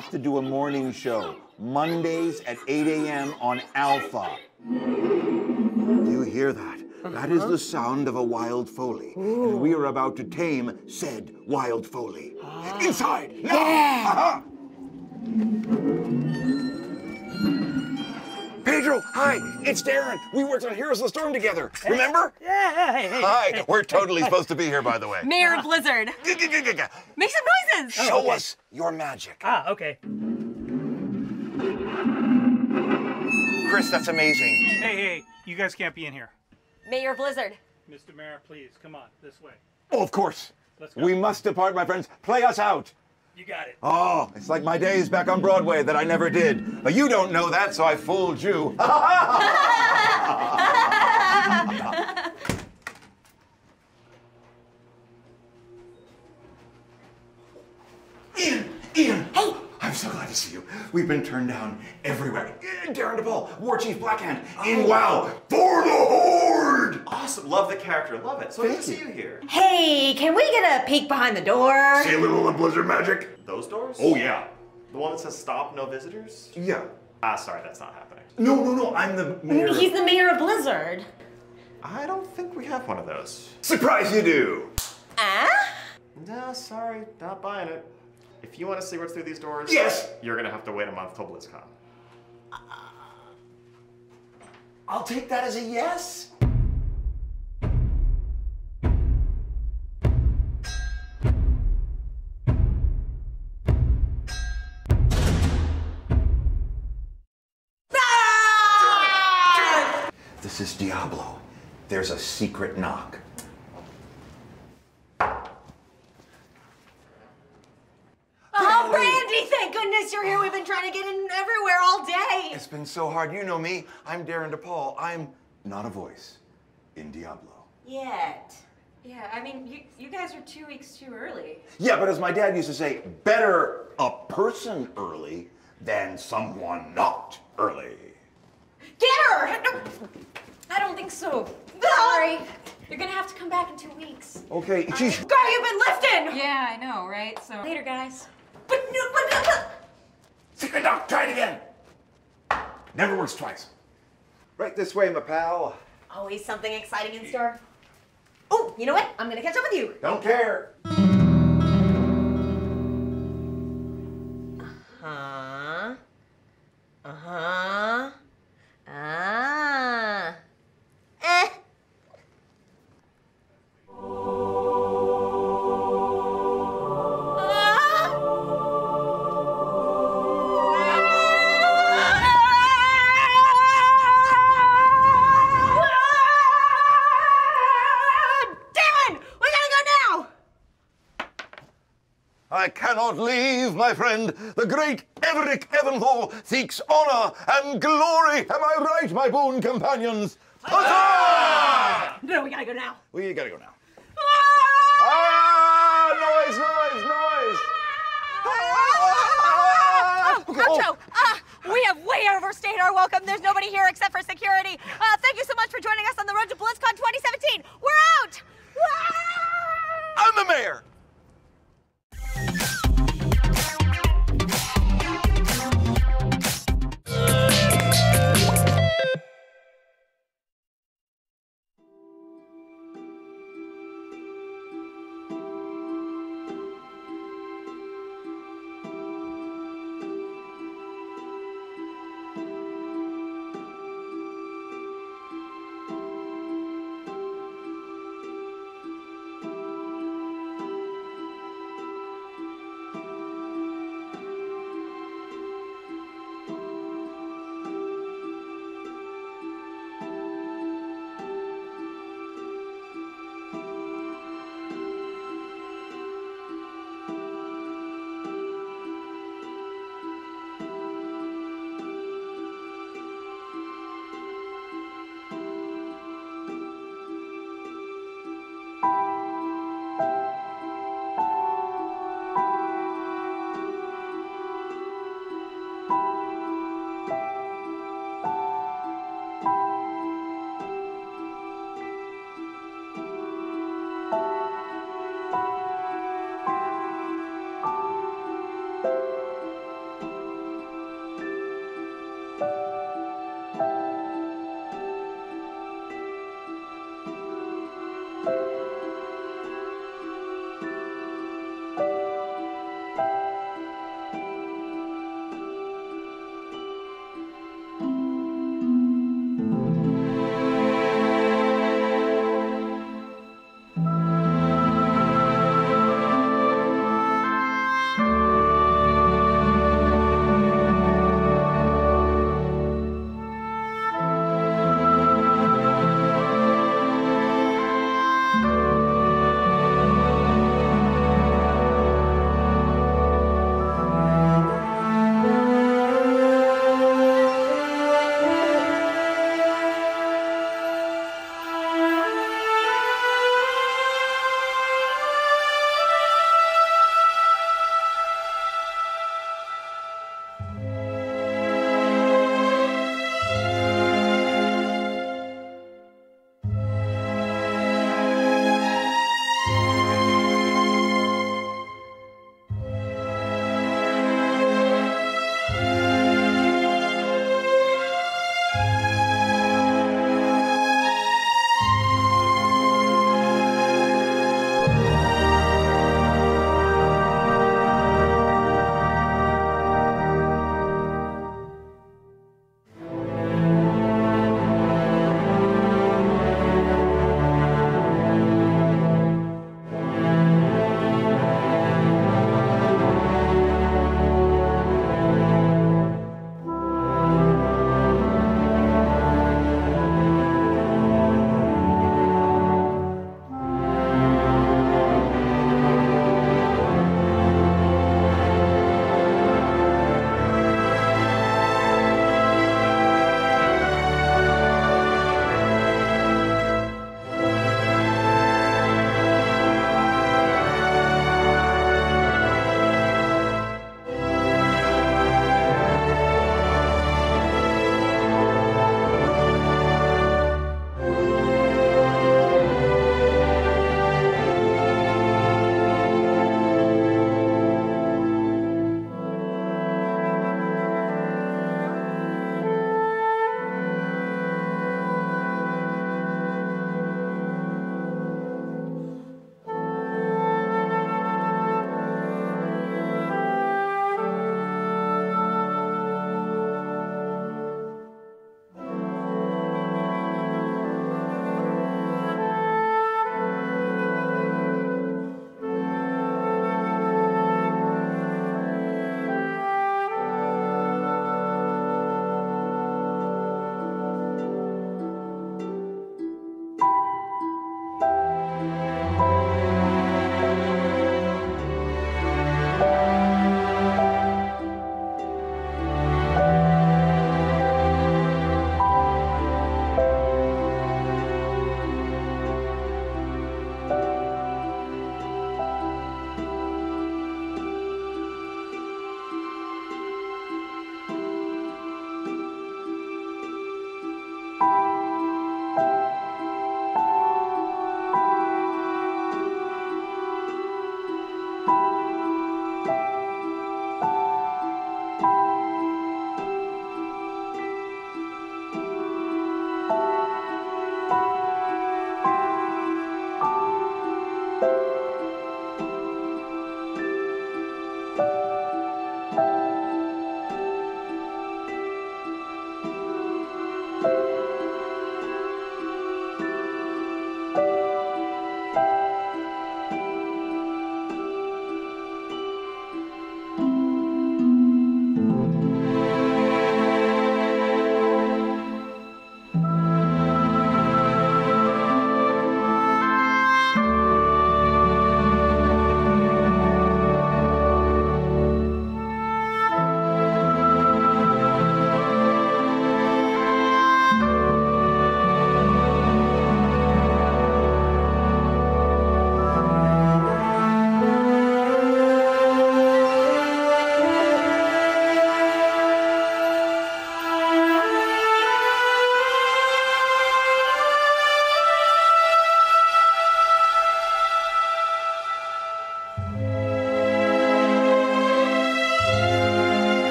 Speaker 18: have to do a morning show Mondays at 8 a.m. on Alpha. Do you hear that? That is the sound of a wild foley. And we are about to tame said wild foley. Ah. Inside! Now! Aha! Uh-huh. Pedro, hi, it's Darin. We worked on Heroes of the Storm together. Remember?
Speaker 22: Yeah, hey, hey.
Speaker 18: Hi, we're totally supposed to be here, by the way.
Speaker 16: Mayor of Blizzard. Make some noises.
Speaker 18: Show us your magic.
Speaker 22: Ah, okay.
Speaker 18: Chris, that's amazing.
Speaker 22: Hey, hey, you guys can't be in here.
Speaker 16: Mayor Blizzard.
Speaker 22: Mr. Mayor, please, come on, this way.
Speaker 18: Oh, of course.
Speaker 22: Let's go.
Speaker 18: We must depart, my friends. Play us out.
Speaker 22: You got it.
Speaker 18: Oh, it's like my days back on Broadway that I never did. But you don't know that, so I fooled you. Ian, Ian. Hey. I'm so glad to see you. We've been turned down everywhere. Eh, Darin De Paul, War Chief Blackhand, in WoW, for the Horde.
Speaker 23: Awesome. Love the character. Love it. So good to see you here.
Speaker 16: Hey, can we get a peek behind the door?
Speaker 5: See a little of Blizzard magic?
Speaker 23: Those doors?
Speaker 5: Oh, yeah.
Speaker 23: The one that says stop, no visitors?
Speaker 18: Yeah.
Speaker 23: Ah, sorry, that's not happening.
Speaker 18: No, no, no. I'm the mayor.
Speaker 16: He's the mayor of Blizzard.
Speaker 23: I don't think we have one of those.
Speaker 18: Surprise you do.
Speaker 16: Ah?
Speaker 23: No, sorry, not buying it. If you want to see what's through these doors,
Speaker 18: Yes.
Speaker 23: you're gonna have to wait a month till BlizzCon.
Speaker 18: Uh, I'll take that as a yes. Ah! This is Diablo. There's a secret knock.
Speaker 16: Oh, Randy, thank goodness you're here. We've been trying to get in everywhere all day.
Speaker 18: It's been so hard. You know me. I'm Darin De Paul. I'm not a voice in Diablo.
Speaker 19: Yet. Yeah, I mean, you, you guys are two weeks too early.
Speaker 18: Yeah, but as my dad used to say, better a person early than someone not early.
Speaker 16: Get her! No, I don't think so. Sorry.
Speaker 14: You're gonna have to come back in two weeks.
Speaker 18: Okay, geez.
Speaker 16: Girl, you've been lifting!
Speaker 14: Yeah, I know, right? So later, guys.
Speaker 18: but no but no Secret Doc, try it again. Never works twice. Right this way, my pal.
Speaker 16: Always something exciting in store. Oh, you know what? I'm gonna catch up with you.
Speaker 18: Don't care.
Speaker 16: Uh Huh?
Speaker 18: Uh huh. Seeks honor and glory. Am I right, my boon companions? Huzzah!
Speaker 16: No, we gotta go now.
Speaker 18: We gotta go now. Ah! Noise, noise, noise!
Speaker 16: Oh, Concho, ah, we have way overstayed our welcome. There's nobody here except for security. Uh, thank you so much for joining us on the road to BlizzCon 2017. We're out.
Speaker 18: I'm the mayor.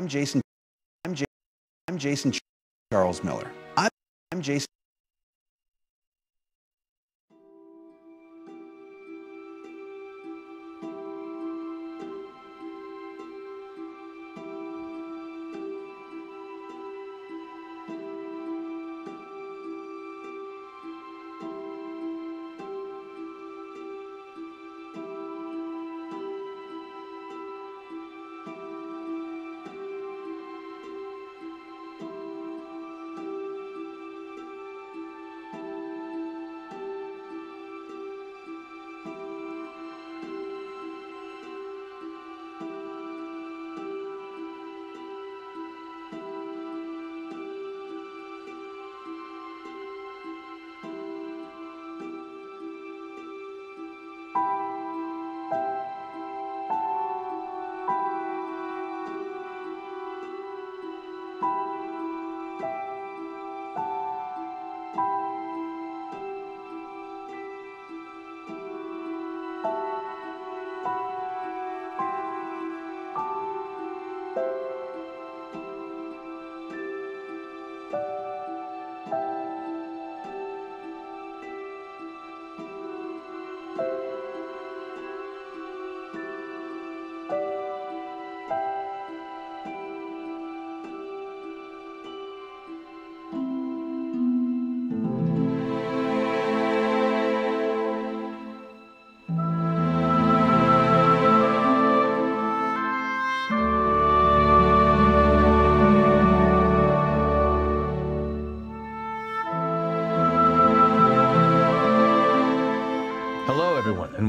Speaker 15: I'm Jason. I'm, J- I'm Jason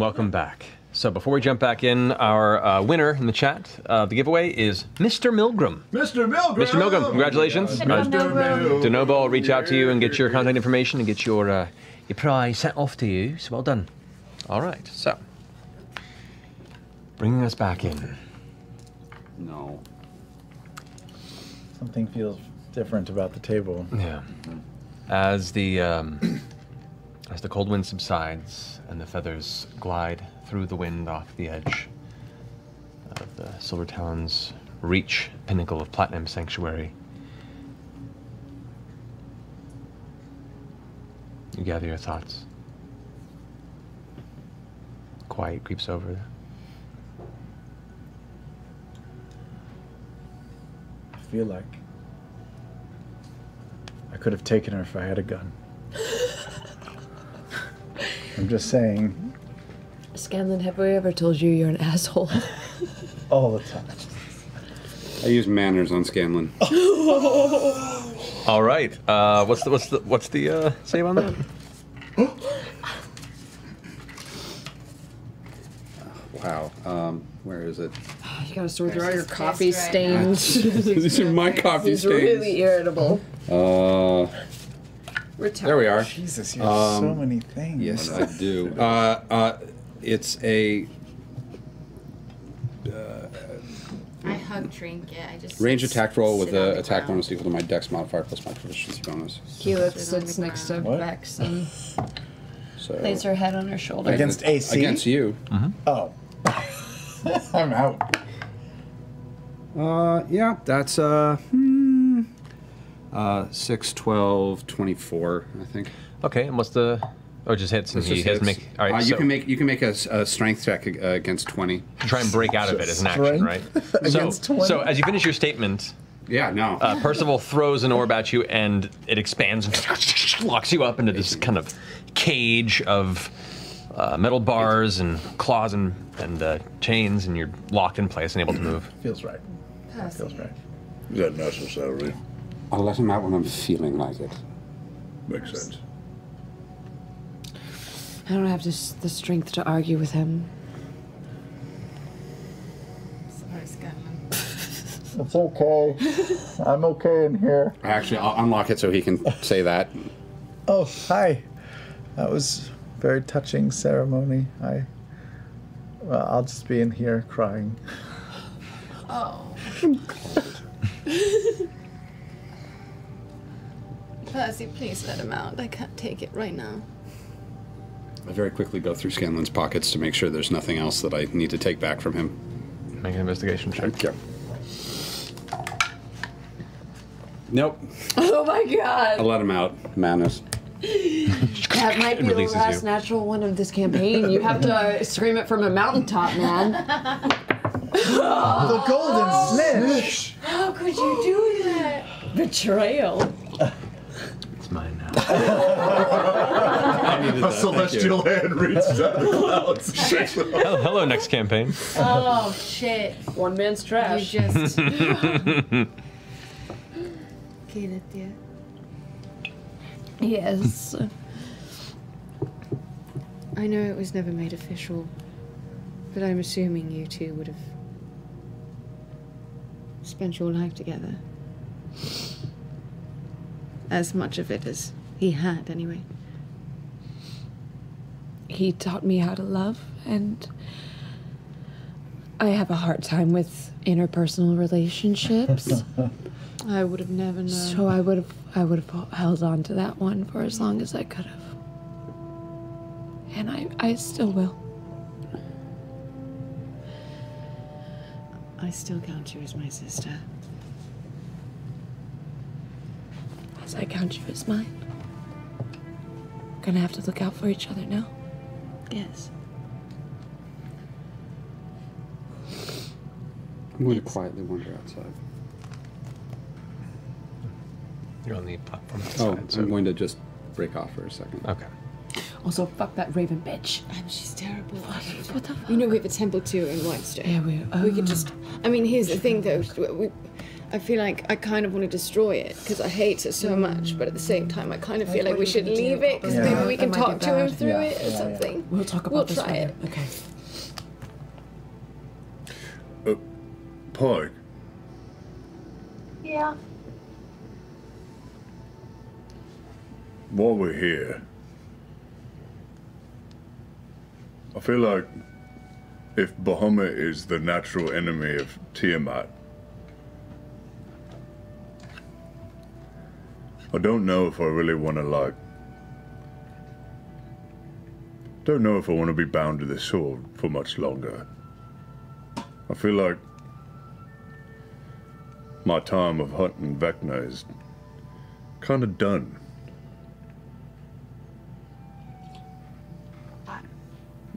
Speaker 1: welcome back. So before we jump back in, our uh, winner in the chat of the giveaway is Mr. Milgram.
Speaker 2: Mr. Milgram!
Speaker 1: Mr. Milgram, congratulations.
Speaker 2: Mr. Milgram.
Speaker 1: Denobo will reach out to you and get your contact information and get your uh, your prize sent off to you. So well done. All right, so bringing us back in.
Speaker 7: No.
Speaker 2: Something feels different about the table.
Speaker 1: Yeah. As the um, as the cold wind subsides and the feathers glide through the wind off the edge of the Silver Talon's reach pinnacle of Platinum Sanctuary, you gather your thoughts. Quiet creeps over.
Speaker 2: I feel like I could have taken her if I had a gun. I'm just saying,
Speaker 13: Scanlan, have we ever told you you're an asshole?
Speaker 2: all the time.
Speaker 7: I use manners on Scanlan.
Speaker 1: All right. Uh, what's the what's the what's the uh, save on that?
Speaker 7: Wow. Um, where is it?
Speaker 13: You gotta sort through all your coffee stains.
Speaker 7: These are my coffee
Speaker 13: He's
Speaker 7: stains.
Speaker 13: really irritable.
Speaker 7: Uh,
Speaker 13: We're
Speaker 7: there we are.
Speaker 2: Jesus, you have so many things.
Speaker 7: Yes, I do. Uh, uh, it's a
Speaker 3: I hug Trinket. I just
Speaker 7: range attack roll with
Speaker 3: sit the
Speaker 7: attack
Speaker 3: ground.
Speaker 7: bonus equal to my dex modifier plus my proficiency bonus.
Speaker 13: Keyleth sits next to
Speaker 7: What?
Speaker 13: Vex and
Speaker 7: So
Speaker 13: lays her head on her shoulder.
Speaker 2: Against AC?
Speaker 7: Against you.
Speaker 2: Oh. I'm out.
Speaker 7: Uh, yeah, that's uh, hmm, uh, 6, 12, 24, I think.
Speaker 1: Okay, and what's the? Oh, just hits and
Speaker 7: This
Speaker 1: he
Speaker 7: just
Speaker 1: has
Speaker 7: hits.
Speaker 1: make. All right,
Speaker 7: uh, you
Speaker 1: so
Speaker 7: can make you can make a, s- a strength check uh, against 20.
Speaker 1: to try and break out of it as an action, right?
Speaker 7: Against
Speaker 1: so,
Speaker 7: 20?
Speaker 1: so as you finish your statement,
Speaker 7: yeah, no.
Speaker 1: Uh, Percival throws an orb at you, and it expands and locks you up into this kind of cage of uh, metal bars and claws and and uh, chains, and you're locked in place and able to move.
Speaker 2: Feels right. Feels right.
Speaker 5: Is that necessary?
Speaker 7: I'll let him out when I'm feeling like it.
Speaker 5: Makes sense.
Speaker 13: I don't have this, the strength to argue with him.
Speaker 3: Sorry, Scanlan.
Speaker 2: It's okay. I'm okay in here.
Speaker 7: Actually, I'll unlock it so he can say that.
Speaker 2: Oh, hi. That was a very touching ceremony. I. Well, I'll just be in here crying.
Speaker 3: Oh. Percy, please let him out. I can't take it right now.
Speaker 7: I very quickly go through Scanlan's pockets to make sure there's nothing else that I need to take back from him.
Speaker 1: Make an investigation check.
Speaker 7: Thank you. Nope.
Speaker 6: Oh my god.
Speaker 7: I let him out. Madness.
Speaker 6: That might be the
Speaker 7: Releases
Speaker 6: last
Speaker 7: you.
Speaker 6: natural one of this campaign. You have to scream it from a mountaintop, man.
Speaker 2: The golden oh. snitch.
Speaker 6: How could you do that? Betrayal.
Speaker 1: It's mine now.
Speaker 5: A celestial hand reached out of the clouds. shakes it off.
Speaker 1: Oh, hello, next campaign.
Speaker 3: Oh shit.
Speaker 6: One man's trash.
Speaker 3: You just kill it, yeah.
Speaker 6: Yes.
Speaker 3: I know it was never made official, but I'm assuming you two would have spent your life together. As much of it as he had, anyway.
Speaker 13: He taught me how to love, and I have a hard time with interpersonal relationships.
Speaker 3: I would have never known.
Speaker 13: So I would have I would have held on to that one for as long as I could have. And I I still will.
Speaker 3: I still count you as my sister.
Speaker 13: As I count you as mine. Gonna have to look out for each other now.
Speaker 3: Yes.
Speaker 7: I'm going to quietly wander outside.
Speaker 1: You're on the platform
Speaker 7: Oh,
Speaker 1: outside, so
Speaker 7: I'm going to just break off for a second.
Speaker 1: Okay.
Speaker 6: Also, fuck that raven bitch.
Speaker 3: I'm, she's terrible.
Speaker 13: What the fuck?
Speaker 3: You know we have a temple too in Whitestone.
Speaker 13: Yeah, we.
Speaker 3: We could just. I mean, here's the thing though. We, I feel like I kind of want to destroy it because I hate it so much, but at the same time, I kind of feel like we should leave it because
Speaker 2: Yeah.
Speaker 3: maybe we can talk to him through
Speaker 2: Yeah,
Speaker 3: it or
Speaker 2: yeah, yeah.
Speaker 3: something.
Speaker 6: We'll talk about
Speaker 3: We'll
Speaker 6: this
Speaker 3: try
Speaker 6: later.
Speaker 3: it.
Speaker 6: Okay.
Speaker 5: Uh, Pike,
Speaker 14: Yeah.
Speaker 5: while we're here, I feel like if Bahamut is the natural enemy of Tiamat, I don't know if I really want to, like. Don't know if I want to be bound to this sword for much longer. I feel like my time of hunting Vecna is kind of done.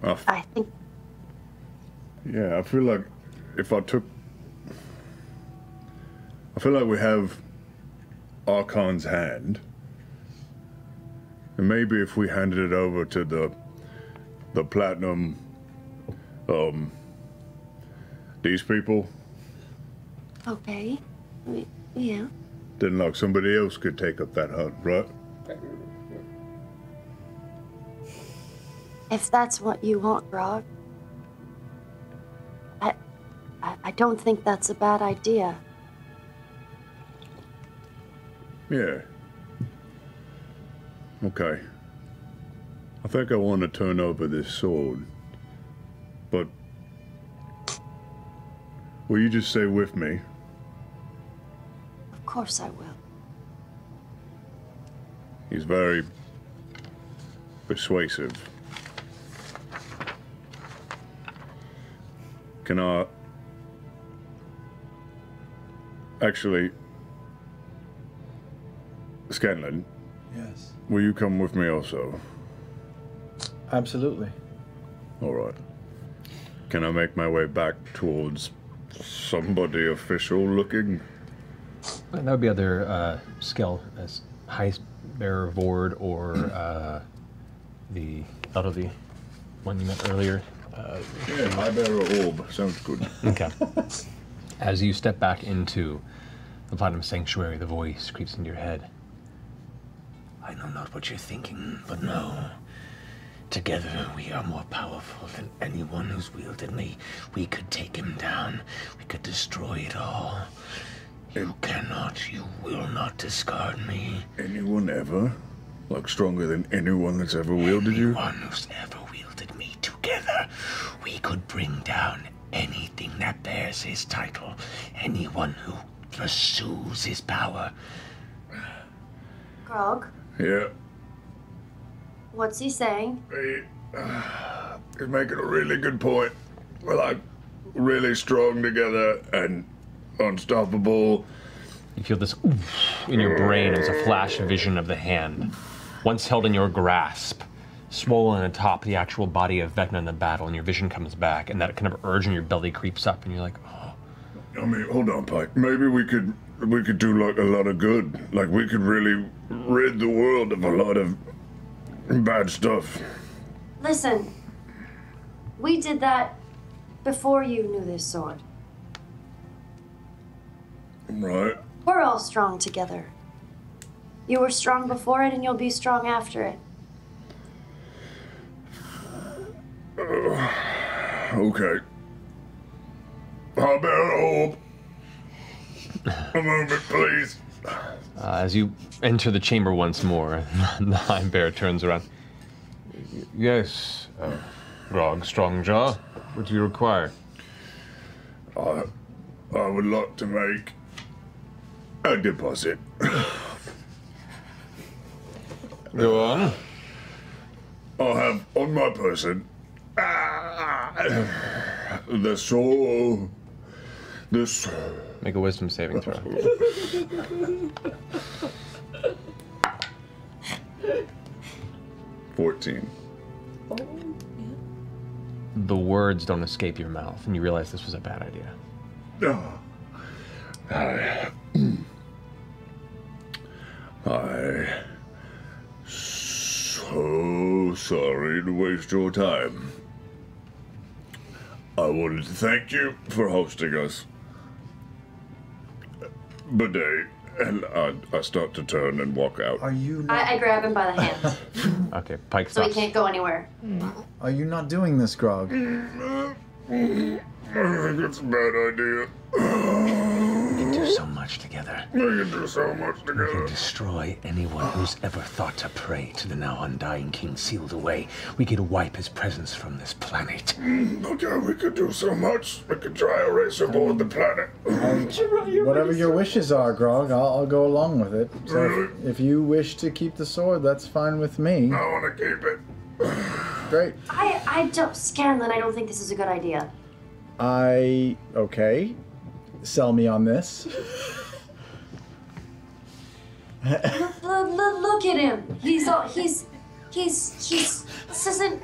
Speaker 5: I f-
Speaker 14: I think
Speaker 5: yeah, I feel like if I took. I feel like we have Arkhan's hand. And maybe if we handed it over to the the platinum um these people,
Speaker 14: okay. Yeah.
Speaker 5: then like somebody else could take up that hunt, right?
Speaker 14: If that's what you want, Grog. I, I I don't think that's a bad idea.
Speaker 5: Yeah. Okay. I think I want to turn over this sword. But will you just stay with me?
Speaker 14: Of course I will.
Speaker 5: He's very persuasive. Can I actually Scanlan,
Speaker 2: Yes.
Speaker 5: will you come with me also?
Speaker 2: Absolutely.
Speaker 5: All right. Can I make my way back towards somebody official looking?
Speaker 1: And that would be either uh, skill as high bearer Vord or uh, the elderly one you met earlier. Uh,
Speaker 5: Yeah, high bearer orb. Sounds good.
Speaker 1: Okay. As you step back into the Platinum Sanctuary, the voice creeps into your head.
Speaker 22: I know not what you're thinking, but no. Together, we are more powerful than anyone who's wielded me. We could take him down. We could destroy it all. You cannot, you will not discard me.
Speaker 5: Anyone ever? Like stronger than anyone that's ever wielded you?
Speaker 22: Anyone who's ever wielded me together, we could bring down anything that bears his title. Anyone who pursues his power.
Speaker 14: Grog,
Speaker 5: Yeah.
Speaker 14: what's he saying?
Speaker 5: Uh, he's making a really good point. We're like really strong together and unstoppable.
Speaker 1: You feel this in your brain as a flash vision of the hand, once held in your grasp, swollen atop the actual body of Vecna in the battle, and your vision comes back, and that kind of urge in your belly creeps up, and you're like, oh.
Speaker 5: I mean, hold on, Pike. Maybe we could we could do like a lot of good. Like we could really rid the world of a lot of bad stuff.
Speaker 14: Listen, we did that before you knew this sword.
Speaker 5: Right.
Speaker 14: We're all strong together. You were strong before it, and you'll be strong after it.
Speaker 5: Okay. How about hope? A moment, please.
Speaker 1: Uh, as you enter the chamber once more, the High Bear turns around.
Speaker 12: Yes, uh, Grog Strongjaw. What do you require?
Speaker 5: I, I would like to make a deposit.
Speaker 12: Go on.
Speaker 5: I'll have on my person ah, the soul. The soul.
Speaker 1: Make a wisdom saving throw.
Speaker 5: Fourteen.
Speaker 1: The words don't escape your mouth, and you realize this was a bad idea.
Speaker 5: Oh. I, I so sorry to waste your time. I wanted to thank you for hosting us. Bidet, and I, I start to turn and walk out.
Speaker 2: Are you
Speaker 14: I, I grab him by the hand
Speaker 1: Okay, Pike
Speaker 14: so he
Speaker 1: stops.
Speaker 14: can't go anywhere.
Speaker 2: Are you not doing this, Grog?
Speaker 5: I think it's a bad idea.
Speaker 22: We can do so much together.
Speaker 5: We can do so much together.
Speaker 22: We can destroy anyone who's ever thought to pray to the now undying king sealed away. We could wipe his presence from this planet.
Speaker 5: Mm, okay, we could do so much. We could try erase aboard the planet.
Speaker 2: Um, whatever your wishes are, Grog, I'll, I'll go along with it. So if, if you wish to keep the sword, that's fine with me.
Speaker 5: I want to keep it.
Speaker 2: Great.
Speaker 14: I, I don't, Scanlan, I don't think this is a good idea.
Speaker 2: I okay. Sell me on this.
Speaker 14: Look, look, look, look at him. He's all, he's, he's, he's, this isn't,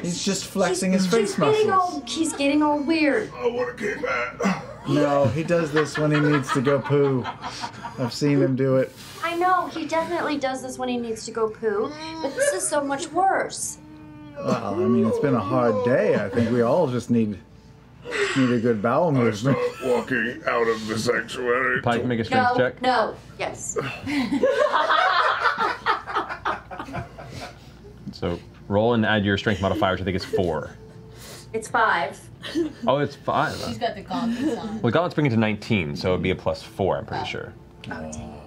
Speaker 2: He's just flexing his
Speaker 14: he's
Speaker 2: face
Speaker 14: getting
Speaker 2: muscles.
Speaker 14: all, he's getting all weird.
Speaker 5: I want to keep that.
Speaker 2: No, he does this when he needs to go poo. I've seen him do it.
Speaker 14: I know, he definitely does this when he needs to go poo, but this is so much worse.
Speaker 2: Well, I mean, it's been a hard day. I think we all just need need a good bowel movement.
Speaker 5: Walking out of the sanctuary.
Speaker 1: Pike, make a strength
Speaker 14: No,
Speaker 1: check.
Speaker 14: no, yes.
Speaker 1: So roll and add your strength modifier, which I think is four.
Speaker 14: It's five.
Speaker 1: Oh, it's five.
Speaker 14: She's got the gauntlets on.
Speaker 1: Well, Gauntlet's bringing it to 19, so it'd be a plus four, I'm pretty sure.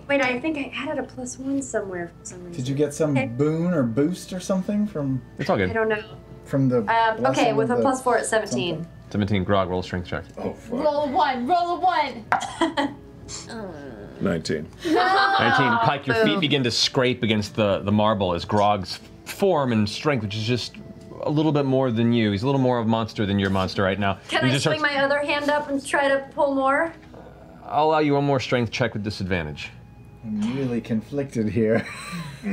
Speaker 14: Wait, I think I added a plus one somewhere for some reason.
Speaker 2: Did you get some boon or boost or something from?
Speaker 1: It's all good.
Speaker 14: I don't know.
Speaker 2: From the.
Speaker 14: Um, okay, with a plus four at 17.
Speaker 1: 17, Grog, roll a strength check.
Speaker 5: Oh,
Speaker 3: Roll a one. Roll a one.
Speaker 5: 19.
Speaker 1: 19. Pike, your feet begin to scrape against the, the marble as Grog's form and strength, which is just a little bit more than you. He's a little more of a monster than your monster right now.
Speaker 14: Can
Speaker 1: He
Speaker 14: I
Speaker 1: just
Speaker 14: swing
Speaker 1: starts-
Speaker 14: my other hand up and try to pull more?
Speaker 1: I'll allow you one more strength check with disadvantage.
Speaker 2: I'm really conflicted here.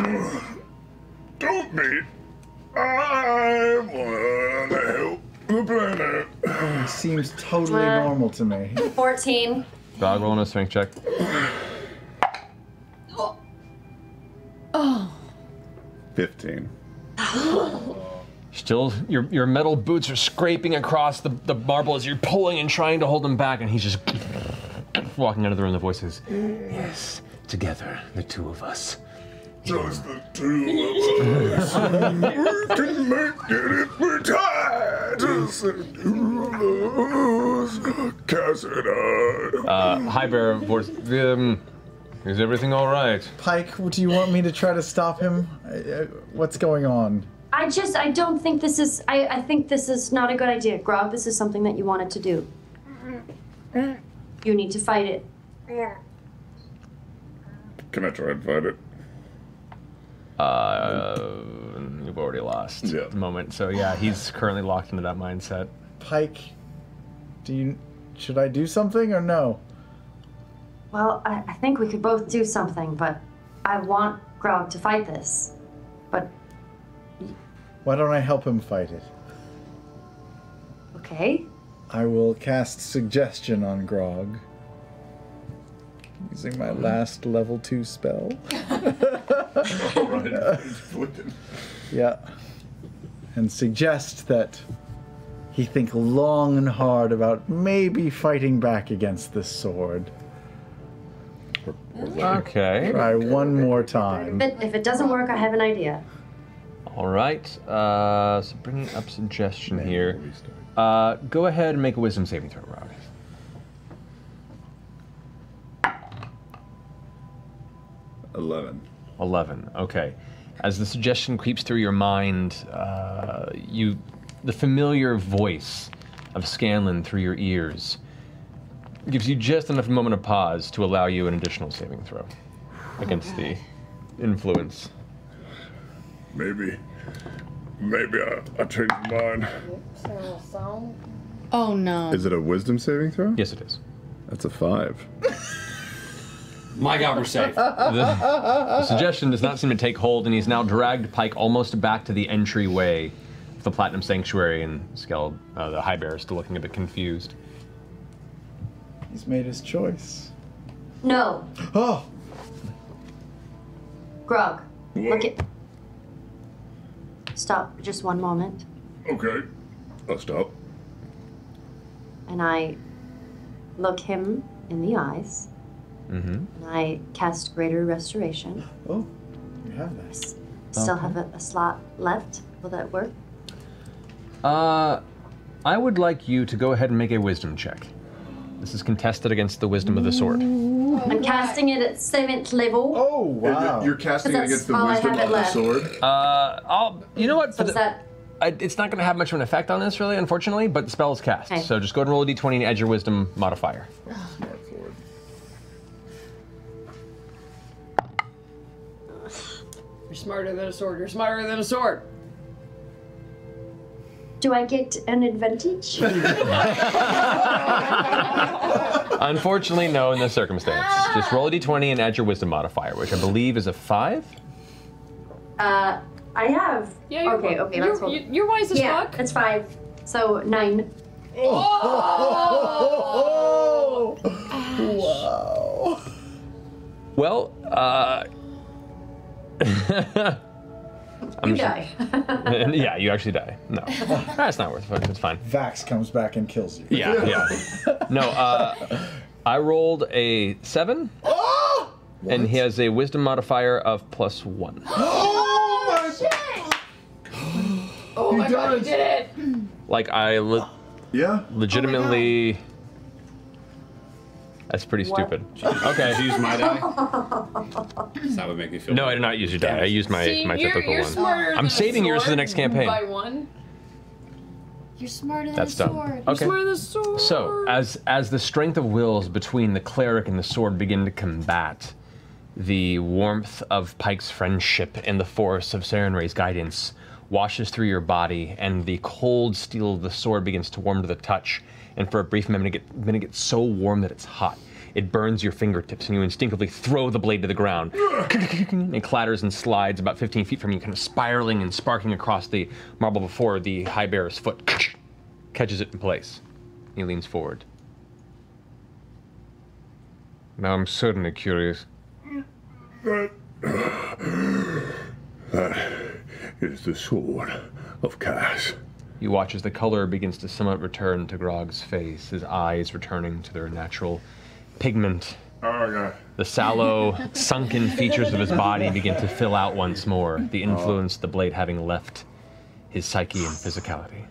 Speaker 5: Don't be. I want to help the planet.
Speaker 2: He seems totally
Speaker 14: Uh,
Speaker 2: normal to me.
Speaker 14: 14.
Speaker 1: Grog, roll a strength check.
Speaker 3: Oh.
Speaker 5: 15.
Speaker 1: Still, your, your metal boots are scraping across the, the marble as you're pulling and trying to hold him back, and he's just walking out of the room. The voice is,
Speaker 22: Yes, together, the two of us.
Speaker 5: Just the two of us. we can make it if we try. Just the two of us. Kas and I.
Speaker 1: uh, High Bear um, is everything all right?
Speaker 2: Pike, do you want me to try to stop him? Uh, uh, What's going on?
Speaker 14: I just, I don't think this is, I, I think this is not a good idea. Grog, this is something that you wanted to do. You need to fight it.
Speaker 5: Can I try and fight it?
Speaker 1: Uh, you've already lost at the moment. So yeah, he's currently locked into that mindset.
Speaker 2: Pike, do you? Should I do something or no?
Speaker 14: Well, I, I think we could both do something, but I want Grog to fight this. But
Speaker 2: Why don't I help him fight it?
Speaker 14: okay.
Speaker 2: I will cast suggestion on Grog. Using my last level two spell. Yeah. And suggest that he think long and hard about maybe fighting back against this sword.
Speaker 1: Okay.
Speaker 2: Try one more time.
Speaker 14: If it, if it doesn't work, I have an idea.
Speaker 1: All right. Uh, so bringing up suggestion here. Uh, go ahead and make a wisdom saving throw, Rob.
Speaker 5: Eleven.
Speaker 1: 11 okay as the suggestion creeps through your mind uh, you the familiar voice of scanlan through your ears gives you just enough moment of pause to allow you an additional saving throw against the influence
Speaker 5: Maybe. Maybe I, I changed my mind.
Speaker 3: Oh no.
Speaker 5: Is it a wisdom saving throw?
Speaker 1: Yes, it is.
Speaker 5: That's a five.
Speaker 17: My God, we're safe.
Speaker 1: the, the suggestion does not seem to take hold, and he's now dragged Pike almost back to the entryway of the Platinum Sanctuary, and Skeld, uh, the High Bear, is still looking a bit confused.
Speaker 2: He's made his choice.
Speaker 14: No.
Speaker 2: Oh!
Speaker 14: Grog, look at. Stop just one moment.
Speaker 5: Okay. I'll stop.
Speaker 14: And I look him in the eyes.
Speaker 1: Mm-hmm.
Speaker 14: And I cast Greater Restoration.
Speaker 2: Oh, you have that.
Speaker 14: Still
Speaker 1: Okay.
Speaker 14: have a, a slot left. Will that work?
Speaker 1: Uh, I would like you to go ahead and make a wisdom check. This is contested against the wisdom of the sword.
Speaker 14: I'm casting it at seventh level.
Speaker 2: Oh
Speaker 5: wow! You're casting it against the
Speaker 14: all I
Speaker 5: wisdom
Speaker 14: have it
Speaker 5: of the
Speaker 14: left.
Speaker 5: sword.
Speaker 1: Uh, I'll. You know what? For
Speaker 14: So is
Speaker 1: the-
Speaker 14: that
Speaker 1: I, it's not going to have much of an effect on this, really, unfortunately. But the spell is cast,
Speaker 14: Okay.
Speaker 1: so just go ahead and roll a d20 and add your wisdom modifier.
Speaker 9: Smarter than a sword. You're smarter than a sword.
Speaker 14: Do I get an advantage?
Speaker 1: Unfortunately, no, in this circumstance. Just roll a d20 and add your wisdom modifier, which I believe is a five.
Speaker 14: uh, I have.
Speaker 6: Yeah, you're-
Speaker 14: okay, okay,
Speaker 6: you're-
Speaker 14: let's roll.
Speaker 6: you- you're wise as
Speaker 14: yeah,
Speaker 6: fuck.
Speaker 14: That's five. So nine.
Speaker 2: Oh! wow.
Speaker 1: Well, uh. I'm
Speaker 14: You
Speaker 1: just-
Speaker 14: die.
Speaker 1: yeah, you actually die. No, that's not worth it. It's fine.
Speaker 2: Vax comes back and kills you.
Speaker 1: Yeah, yeah. No, uh, I rolled a seven, and he has a wisdom modifier of plus one.
Speaker 2: Oh my
Speaker 6: Oh my god, you did it!
Speaker 1: Like I, le-
Speaker 5: yeah,
Speaker 1: legitimately. That's pretty stupid. Okay.
Speaker 7: Use my die. That would make me feel.
Speaker 1: No, I did not use your die. I used my
Speaker 6: See,
Speaker 1: my
Speaker 6: you're,
Speaker 1: typical
Speaker 6: you're
Speaker 1: one.
Speaker 6: than
Speaker 1: I'm
Speaker 6: a
Speaker 1: saving yours for the next campaign.
Speaker 6: By one.
Speaker 3: You're smarter than
Speaker 1: That's
Speaker 3: a
Speaker 1: done.
Speaker 3: sword.
Speaker 1: Okay.
Speaker 6: Smarter than a sword.
Speaker 1: So, as as the strength of wills between the cleric and the sword begin to combat, the warmth of Pike's friendship and the force of Sarenrae's guidance washes through your body, and the cold steel of the sword begins to warm to the touch. And for a brief minute, it, minute gets so warm that it's hot. It burns your fingertips, and you instinctively throw the blade to the ground. it clatters and slides about 15 feet from you, kind of spiraling and sparking across the marble before the high bearer's foot catches it in place. He leans forward.
Speaker 12: Now I'm certainly curious.
Speaker 5: That, that is the sword of Kas.
Speaker 1: You watch as the color begins to somewhat return to Grog's face, his eyes returning to their natural pigment.
Speaker 5: Oh, yeah.
Speaker 1: The sallow, sunken features of his body begin to fill out once more, the influence of the blade having left his psyche and physicality.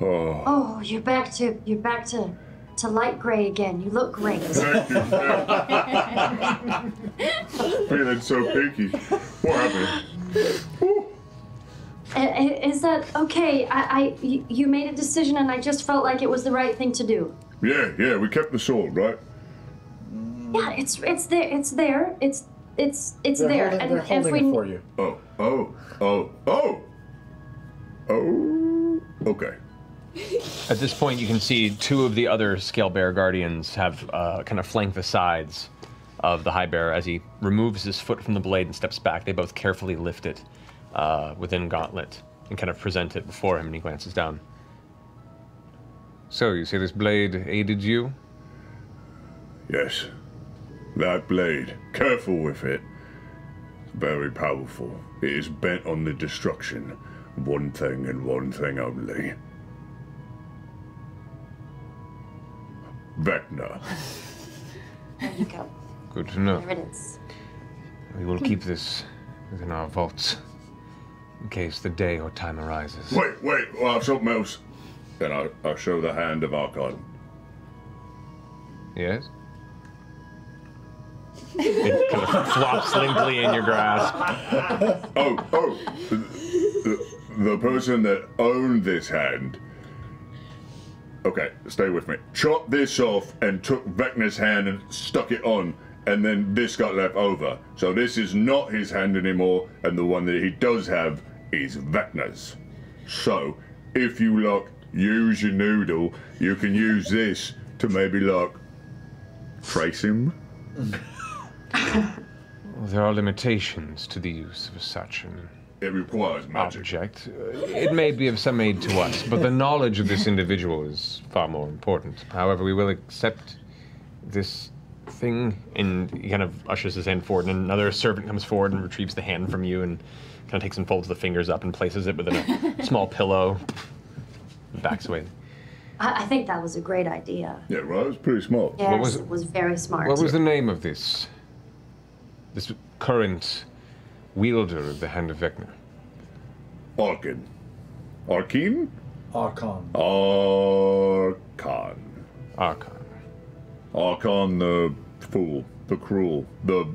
Speaker 5: Oh.
Speaker 14: Oh, you're back to you're back to to light gray again. You look great.
Speaker 5: Feeling so pinky. What happened?
Speaker 14: I- I- Is that okay? I, you made a decision, and I just felt like it was the right thing to do.
Speaker 5: Yeah, yeah, we kept the sword, right?
Speaker 14: Yeah, it's it's there. It's there. It's it's it's
Speaker 2: They're
Speaker 14: there.
Speaker 2: holding- they're
Speaker 14: if
Speaker 2: holding
Speaker 14: we
Speaker 2: it for you.
Speaker 5: Oh, oh, oh, oh, oh. Okay.
Speaker 1: At this point, you can see two of the other scale bear guardians have uh, kind of flanked the sides of the high bear as he removes his foot from the blade and steps back. They both carefully lift it uh, within Gauntlet and kind of present it before him, and he glances down.
Speaker 12: So, you say this blade aided you?
Speaker 5: Yes. That blade. Careful with it. Very powerful. It is bent on the destruction one thing and one thing only. Vecna.
Speaker 14: There you go.
Speaker 1: Good to know.
Speaker 14: There it is.
Speaker 1: We will keep this within our vaults in case the day or time arises.
Speaker 5: Wait, wait, I have something else. Then I'll, I'll show the hand of Arkhan.
Speaker 1: Yes? It kind of flops limply in your grasp.
Speaker 5: oh, oh. The, the person that owned this hand. Okay, stay with me. Chopped this off and took Vecna's hand and stuck it on, and then this got left over. So this is not his hand anymore, and the one that he does have is Vecna's. So, if you like use your noodle, you can use this to maybe like trace him.
Speaker 1: There are limitations to the use of such an
Speaker 5: it requires magic.
Speaker 1: object. Uh, It may be of some aid to us, but the knowledge of this individual is far more important. However, we will accept this thing, and he kind of ushers his hand forward, and another servant comes forward and retrieves the hand from you, and kind of takes and folds the fingers up and places it within a small pillow, and backs away.
Speaker 14: I, I think that was a great idea.
Speaker 5: Yeah, right. It was pretty smart.
Speaker 14: Yes,
Speaker 1: What was
Speaker 14: it was very smart.
Speaker 1: What was the name of this? This current wielder of the Hand of Vecna?
Speaker 5: Arkin. Arkin?
Speaker 2: Arkhan.
Speaker 5: Arkhan.
Speaker 1: Arkhan.
Speaker 5: Arkhan the fool, the cruel, the.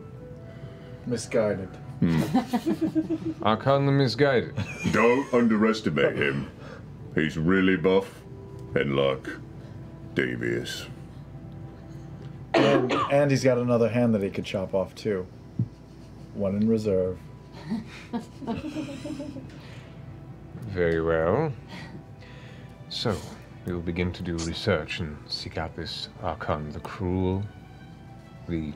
Speaker 2: Misguided.
Speaker 1: Hmm. Arkhan the misguided.
Speaker 5: Don't underestimate him. He's really buff and like devious.
Speaker 2: And, and he's got another hand that he could chop off too. One in reserve.
Speaker 1: Very well. So, we will begin to do research and seek out this Arkhan, the cruel, the.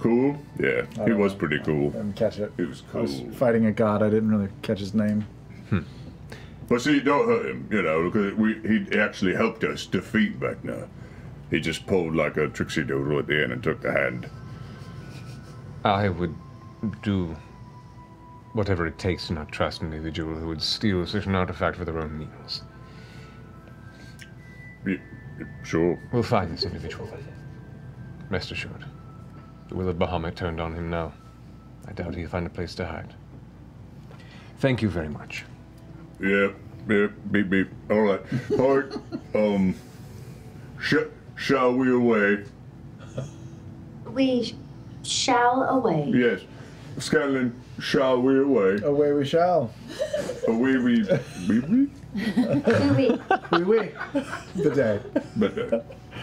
Speaker 5: Cool? Yeah,
Speaker 2: I
Speaker 5: he was
Speaker 2: know.
Speaker 5: pretty cool.
Speaker 2: Didn't catch it.
Speaker 5: He was
Speaker 2: I
Speaker 5: cool.
Speaker 2: was fighting a god. I didn't really catch his name. Hmm.
Speaker 5: But see, don't hurt him, you know, because we, he actually helped us defeat Vecna. He just pulled like a tricksy doodle at the end and took the hand.
Speaker 1: I would do whatever it takes to not trust an individual who would steal such an artifact for their own means.
Speaker 5: Sure.
Speaker 1: We'll find this individual. Rest assured. The will of Bahamut turned on him now. I doubt he'll find a place to hide. Thank you very much.
Speaker 5: Yeah, yeah, beep beep. All right, all right. Um, sh- shall we away?
Speaker 14: We sh- shall away.
Speaker 5: Yes, Scanlan, shall we away?
Speaker 2: Away we shall.
Speaker 5: Away we, we, we. Uh,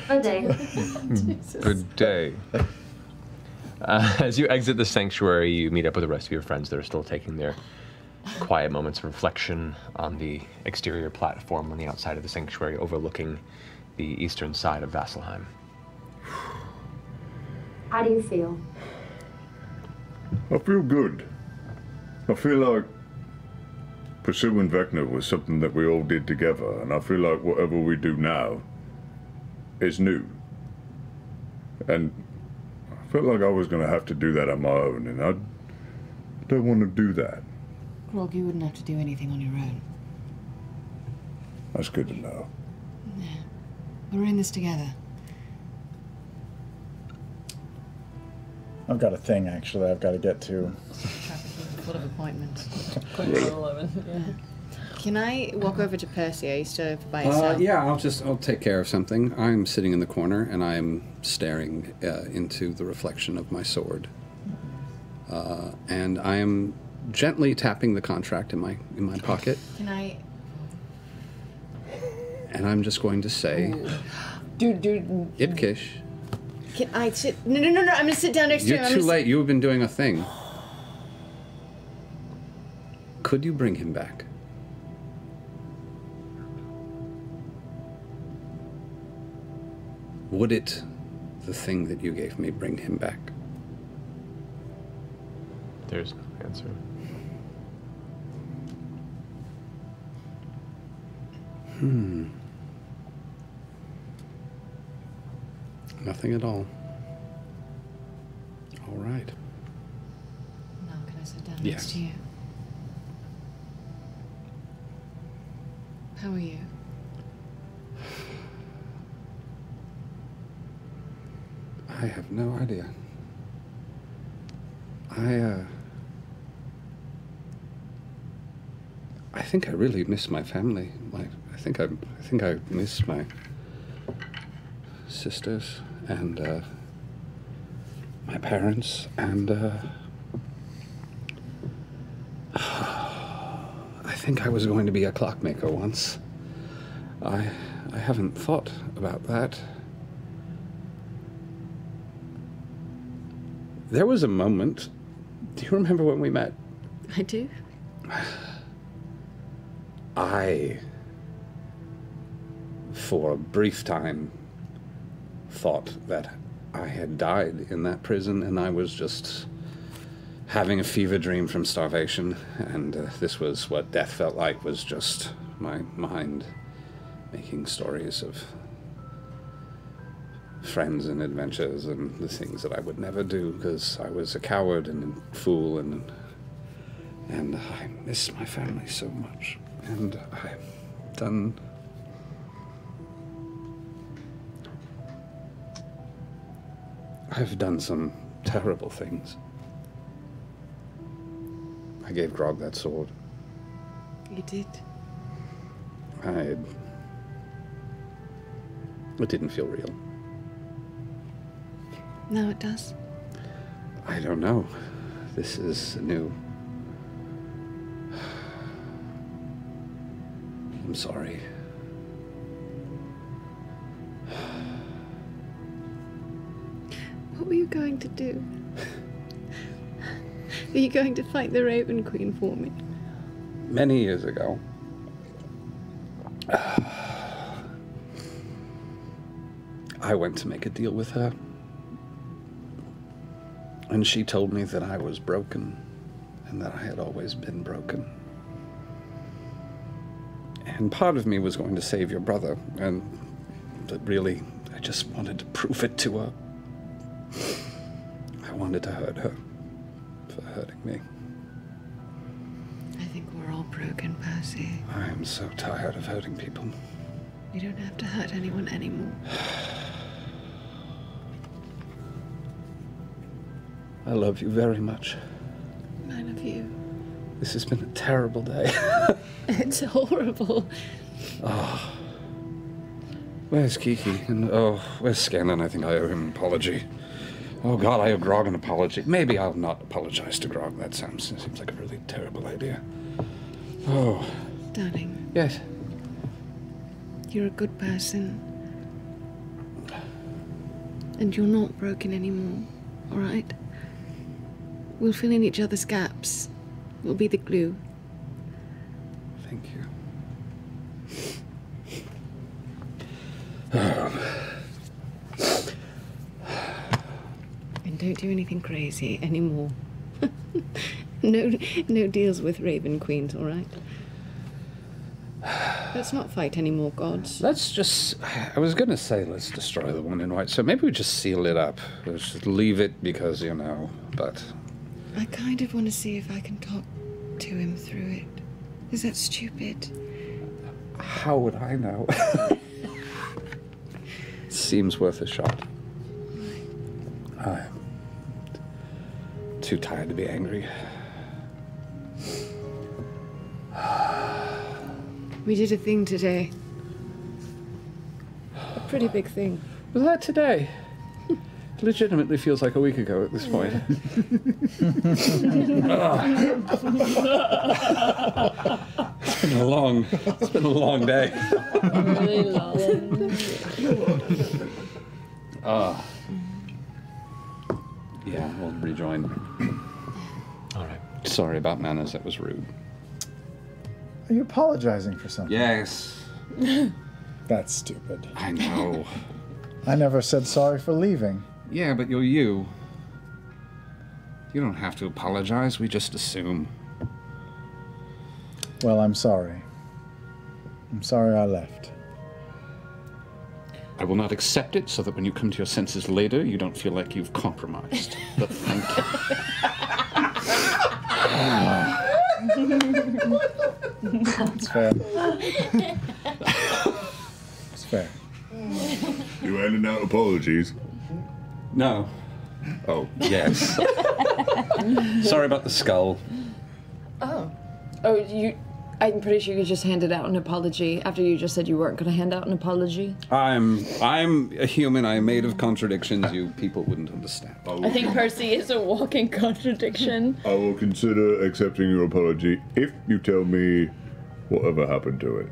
Speaker 14: A day.
Speaker 1: Good day. Uh, as you exit the sanctuary, you meet up with the rest of your friends that are still taking their quiet moments of reflection on the exterior platform on the outside of the sanctuary overlooking the eastern side of Vasselheim.
Speaker 14: How do you feel?
Speaker 5: I feel good. I feel like pursuing Vecna was something that we all did together, and I feel like whatever we do now is new. And I felt like I was going to have to do that on my own, and I don't want to do that.
Speaker 24: Grog, you wouldn't have to do anything on your own.
Speaker 5: That's good to know. Yeah.
Speaker 24: We're in this together.
Speaker 2: I've got a thing actually I've got to get to.
Speaker 24: Full of appointments.
Speaker 3: Can I walk over to Percy? Are you still by
Speaker 7: Uh, yeah, I'll just I'll take care of something. I'm sitting in the corner and I'm staring uh, into the reflection of my sword, uh, and I am gently tapping the contract in my in my pocket,
Speaker 3: Can I?
Speaker 7: and I'm just going to say,
Speaker 3: Dude, dude.
Speaker 7: Ipkish,
Speaker 3: Can I sit? No, no, no, no. I'm gonna sit down next to
Speaker 7: you're
Speaker 3: him. I'm
Speaker 7: too
Speaker 3: gonna
Speaker 7: late. You have been doing a thing. Could you bring him back? Would it, the thing that you gave me, bring him back?
Speaker 1: There's no answer.
Speaker 7: Hmm. Nothing at all. All right.
Speaker 24: Now, can I sit down
Speaker 7: Yes.
Speaker 24: next to you? How are you?
Speaker 7: I have no idea. I, uh. I think I really miss my family. My, I think I, I think I miss my sisters and uh, my parents and uh, I think I was going to be a clockmaker once. I, I haven't thought about that. There was a moment. Do you remember when we met?
Speaker 3: I do.
Speaker 7: I, for a brief time, thought that I had died in that prison and I was just having a fever dream from starvation. And uh, this was what death felt like was just my mind making stories of friends and adventures and the things that I would never do because I was a coward and a fool and and I miss my family so much. And I've done I've done some terrible things. I gave Grog that sword.
Speaker 24: You did.
Speaker 7: I it didn't feel real.
Speaker 24: Now it does.
Speaker 7: I don't know. This is new. I'm sorry.
Speaker 3: What were you going to do? Are you going to fight the Raven Queen for me?
Speaker 7: Many years ago, I went to make a deal with her. And she told me that I was broken and that I had always been broken. And part of me was going to save your brother, and but really, I just wanted to prove it to her. I wanted to hurt her hurting me.
Speaker 24: I think we're all broken, Percy.
Speaker 7: I am so tired of hurting people.
Speaker 24: You don't have to hurt anyone anymore.
Speaker 7: I love you very much.
Speaker 3: I love you.
Speaker 7: This has been a terrible day.
Speaker 3: It's horrible.
Speaker 7: oh. Where's Kiki? And oh, where's Scanlan? I think I owe him an apology. Oh God, I owe Grog an apology. Maybe I'll not apologize to Grog. That sounds seems like a really terrible idea. Oh,
Speaker 24: Darling,
Speaker 7: yes.
Speaker 24: you're a good person. And you're not broken anymore, alright? We'll fill in each other's gaps. We'll be the glue.
Speaker 7: Thank you.
Speaker 24: And don't do anything crazy anymore. no, no deals with Raven Queens, all right? Let's not fight any more gods.
Speaker 7: Let's just. I was gonna say let's destroy the one in white, so maybe we just seal it up. Let's just leave it because you know. But
Speaker 24: I kind of want to see if I can talk to him through it. Is that stupid?
Speaker 7: how would I know? Seems worth a shot. I'm too tired to be angry.
Speaker 24: We did a thing today. A pretty big thing.
Speaker 7: Was that today? It legitimately feels like a week ago at this point. it's been a long, it's been a long day.
Speaker 6: really long.
Speaker 7: Ah. Yeah, we'll rejoin.
Speaker 1: All right.
Speaker 7: Sorry about manners. That was rude.
Speaker 2: Are you apologizing for something?
Speaker 7: Yes.
Speaker 2: That's stupid.
Speaker 7: I know.
Speaker 2: I never said sorry for leaving.
Speaker 7: Yeah, but you're you. You don't have to apologize. We just assume.
Speaker 2: Well, I'm sorry. I'm sorry I left.
Speaker 7: I will not accept it so that when you come to your senses later, you don't feel like you've compromised. But thank you.
Speaker 2: It's fair. It's fair.
Speaker 5: You handing out apologies?
Speaker 7: No.
Speaker 5: Oh.
Speaker 7: Yes. Sorry about the skull.
Speaker 13: Oh. Oh, you. I'm pretty sure you just handed out an apology after you just said you weren't going to hand out an apology.
Speaker 7: I'm I'm a human. I am made of contradictions. You people wouldn't understand.
Speaker 13: I think oh. Percy is a walking contradiction.
Speaker 5: I will consider accepting your apology if you tell me whatever happened to it.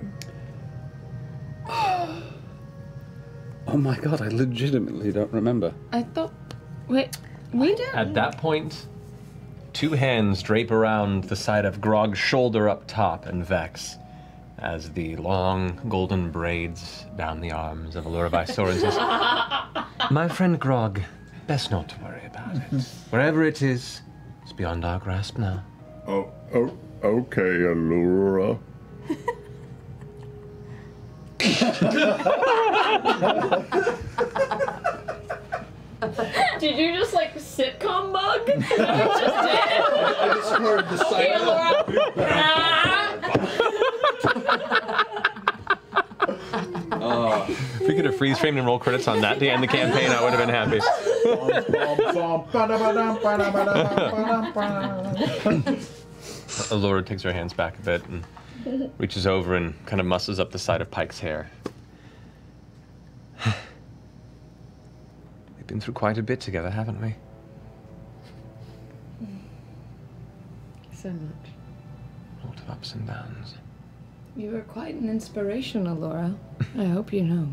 Speaker 7: Oh my god, I legitimately don't remember.
Speaker 13: I thought. Wait, we did?
Speaker 1: At that point, two hands drape around the side of Grog's shoulder up top and Vex as the long golden braids down the arms of Allura Vysoren says, My friend Grog, best not to worry about it. Wherever it is, it's beyond our grasp now.
Speaker 5: Oh, oh, okay, Allura.
Speaker 13: Did you just like sitcom bug? Is that what you just did?
Speaker 7: I just heard the
Speaker 13: Okay,
Speaker 1: Oh. If we could have freeze framed and roll credits on that to end the campaign, I would have been happy. Allura takes her hands back a bit and reaches over and kind of musses up the side of Pike's hair. We've been through quite a bit together, haven't we?
Speaker 13: So much.
Speaker 1: A lot of ups and downs.
Speaker 13: You were quite an inspiration, Allura. I hope you know.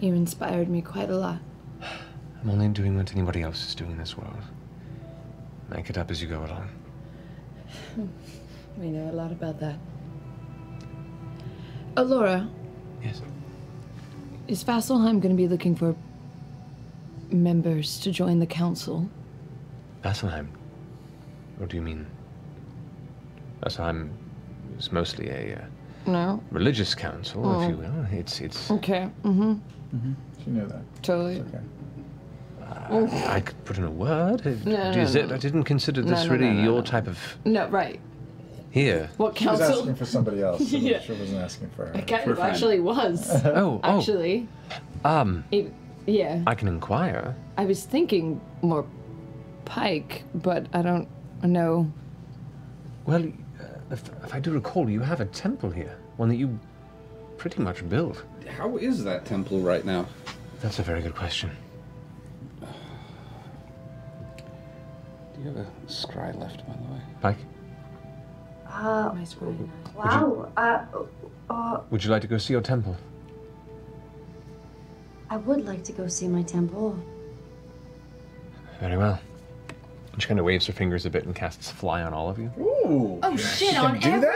Speaker 13: You inspired me quite a lot.
Speaker 1: I'm only doing what anybody else is doing in this world. Make it up as you go along.
Speaker 13: We know a lot about that. Uh, Allura.
Speaker 1: Yes.
Speaker 13: Is Vasselheim going to be looking for members to join the council?
Speaker 1: Vasselheim? What do you mean? Vasselheim is mostly a uh,
Speaker 13: No.
Speaker 1: religious council,
Speaker 13: Oh.
Speaker 1: if you will. It's it's.
Speaker 13: Okay. Mm-hmm. Mm-hmm.
Speaker 2: She knew that.
Speaker 13: Totally. Okay.
Speaker 1: I could put in a word.
Speaker 13: No, no,
Speaker 1: Is
Speaker 13: no,
Speaker 1: it?
Speaker 13: no.
Speaker 1: I didn't consider this
Speaker 13: no,
Speaker 1: really
Speaker 13: no, no,
Speaker 1: your
Speaker 13: no.
Speaker 1: type of
Speaker 13: No, right.
Speaker 1: here.
Speaker 13: What council?
Speaker 2: She was asking for somebody else. So
Speaker 13: Yeah.
Speaker 2: She wasn't asking for her.
Speaker 13: I kind of actually was.
Speaker 1: Oh, oh.
Speaker 13: Actually.
Speaker 1: Um,
Speaker 13: It- yeah.
Speaker 1: I can inquire.
Speaker 13: I was thinking more Pike, but I don't know.
Speaker 1: Well, uh, if, if I do recall, you have a temple here, one that you pretty much built.
Speaker 7: How is that temple right now?
Speaker 1: That's a very good question.
Speaker 7: Do you have a scry left, by the way?
Speaker 1: Pike,
Speaker 14: Uh, wow. Uh, uh,
Speaker 1: would you like to go see your temple?
Speaker 14: I would like to go see my temple.
Speaker 1: Very well. She kind of waves her fingers a bit and casts fly on all of you.
Speaker 2: Ooh.
Speaker 14: Oh shit!
Speaker 2: can
Speaker 14: On
Speaker 2: do that?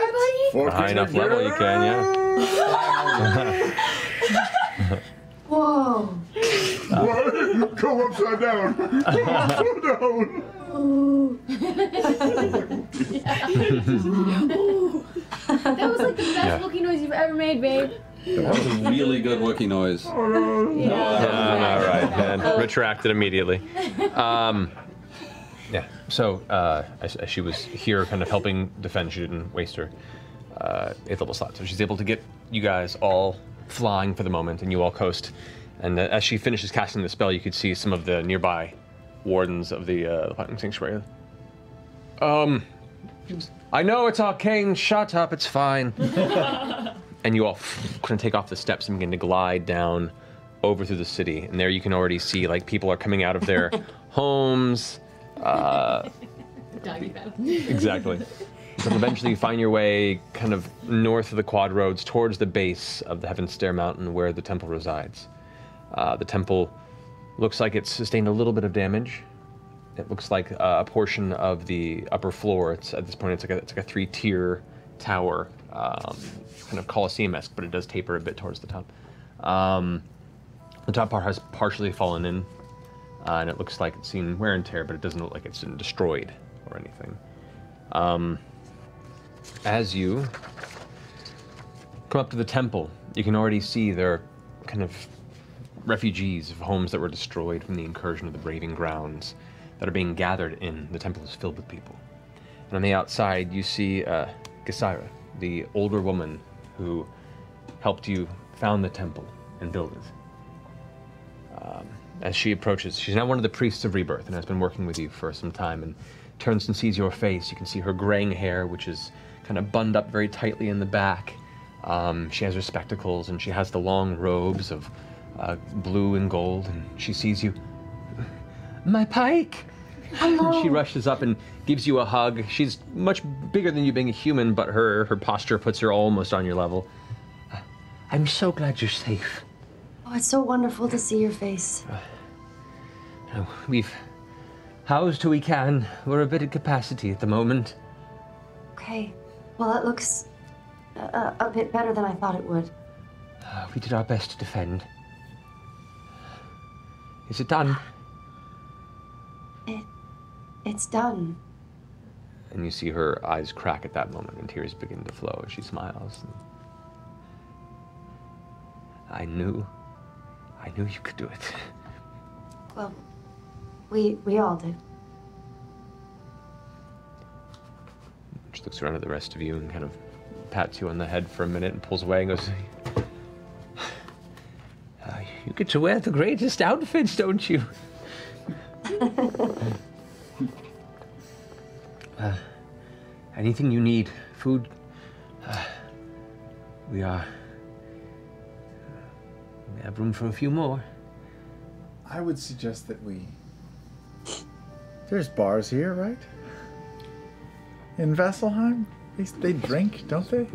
Speaker 14: everybody?
Speaker 1: High enough level, you can, yeah.
Speaker 14: Whoa!
Speaker 5: What? Go upside down. Go upside down.
Speaker 3: That was like the best
Speaker 7: Yeah.
Speaker 3: looking noise you've ever made, babe.
Speaker 7: That was a really good Wookiee noise.
Speaker 1: Yeah, all right, man. Retracted immediately. Um, yeah. So uh, as, as she was here, kind of helping defend, she didn't waste her uh, eighth level slot, so she's able to get you guys all flying for the moment, and you all coast. And uh, as she finishes casting the spell, you could see some of the nearby wardens of the, uh, the Platinum Sanctuary. Um, I know it's arcane. Shut up. It's fine. and you all kind of take off the steps and begin to glide down over through the city. And there you can already see like people are coming out of their homes. Uh,
Speaker 3: Doggy battle.
Speaker 1: exactly. But eventually you find your way kind of north of the quad roads towards the base of the Heaven Stair Mountain where the temple resides. Uh, the temple looks like it's sustained a little bit of damage. It looks like uh, a portion of the upper floor. It's at this point it's like a, it's like a three-tier tower, um, kind of Colosseum-esque, but it does taper a bit towards the top. Um, The top part has partially fallen in, uh, and it looks like it's seen wear and tear, but it doesn't look like it's been destroyed or anything. Um, as you come up to the temple, you can already see there are kind of refugees of homes that were destroyed from the incursion of the Braving Grounds that are being gathered in. The temple is filled with people. And on the outside, you see uh, Gesira, the older woman who helped you found the temple and build it. Um, as she approaches, she's now one of the priests of rebirth and has been working with you for some time and turns and sees your face. You can see her graying hair, which is kind of bunned up very tightly in the back. Um, she has her spectacles and she has the long robes of uh, blue and gold, and she sees you. My pike! And she rushes up and gives you a hug. She's much bigger than you being a human, but her, her posture puts her almost on your level. I'm so glad you're safe.
Speaker 14: Oh, it's so wonderful to see your face.
Speaker 1: Uh, We've housed who we can. We're a bit at capacity at the moment.
Speaker 14: Okay. Well, it looks a, a bit better than I thought it would.
Speaker 1: Uh, we did our best to defend. Is it done?
Speaker 14: It, it's done.
Speaker 1: And you see her eyes crack at that moment and tears begin to flow as she smiles. I knew. I knew you could do it.
Speaker 14: Well, we we all did.
Speaker 1: She looks around at the rest of you and kind of pats you on the head for a minute and pulls away and goes, "Uh, You get to wear the greatest outfits, don't you? Uh, anything you need, food. Uh, we are. We have room for a few more.
Speaker 2: I would suggest that we. There's bars here, right? In Vasselheim? They, they drink, don't they?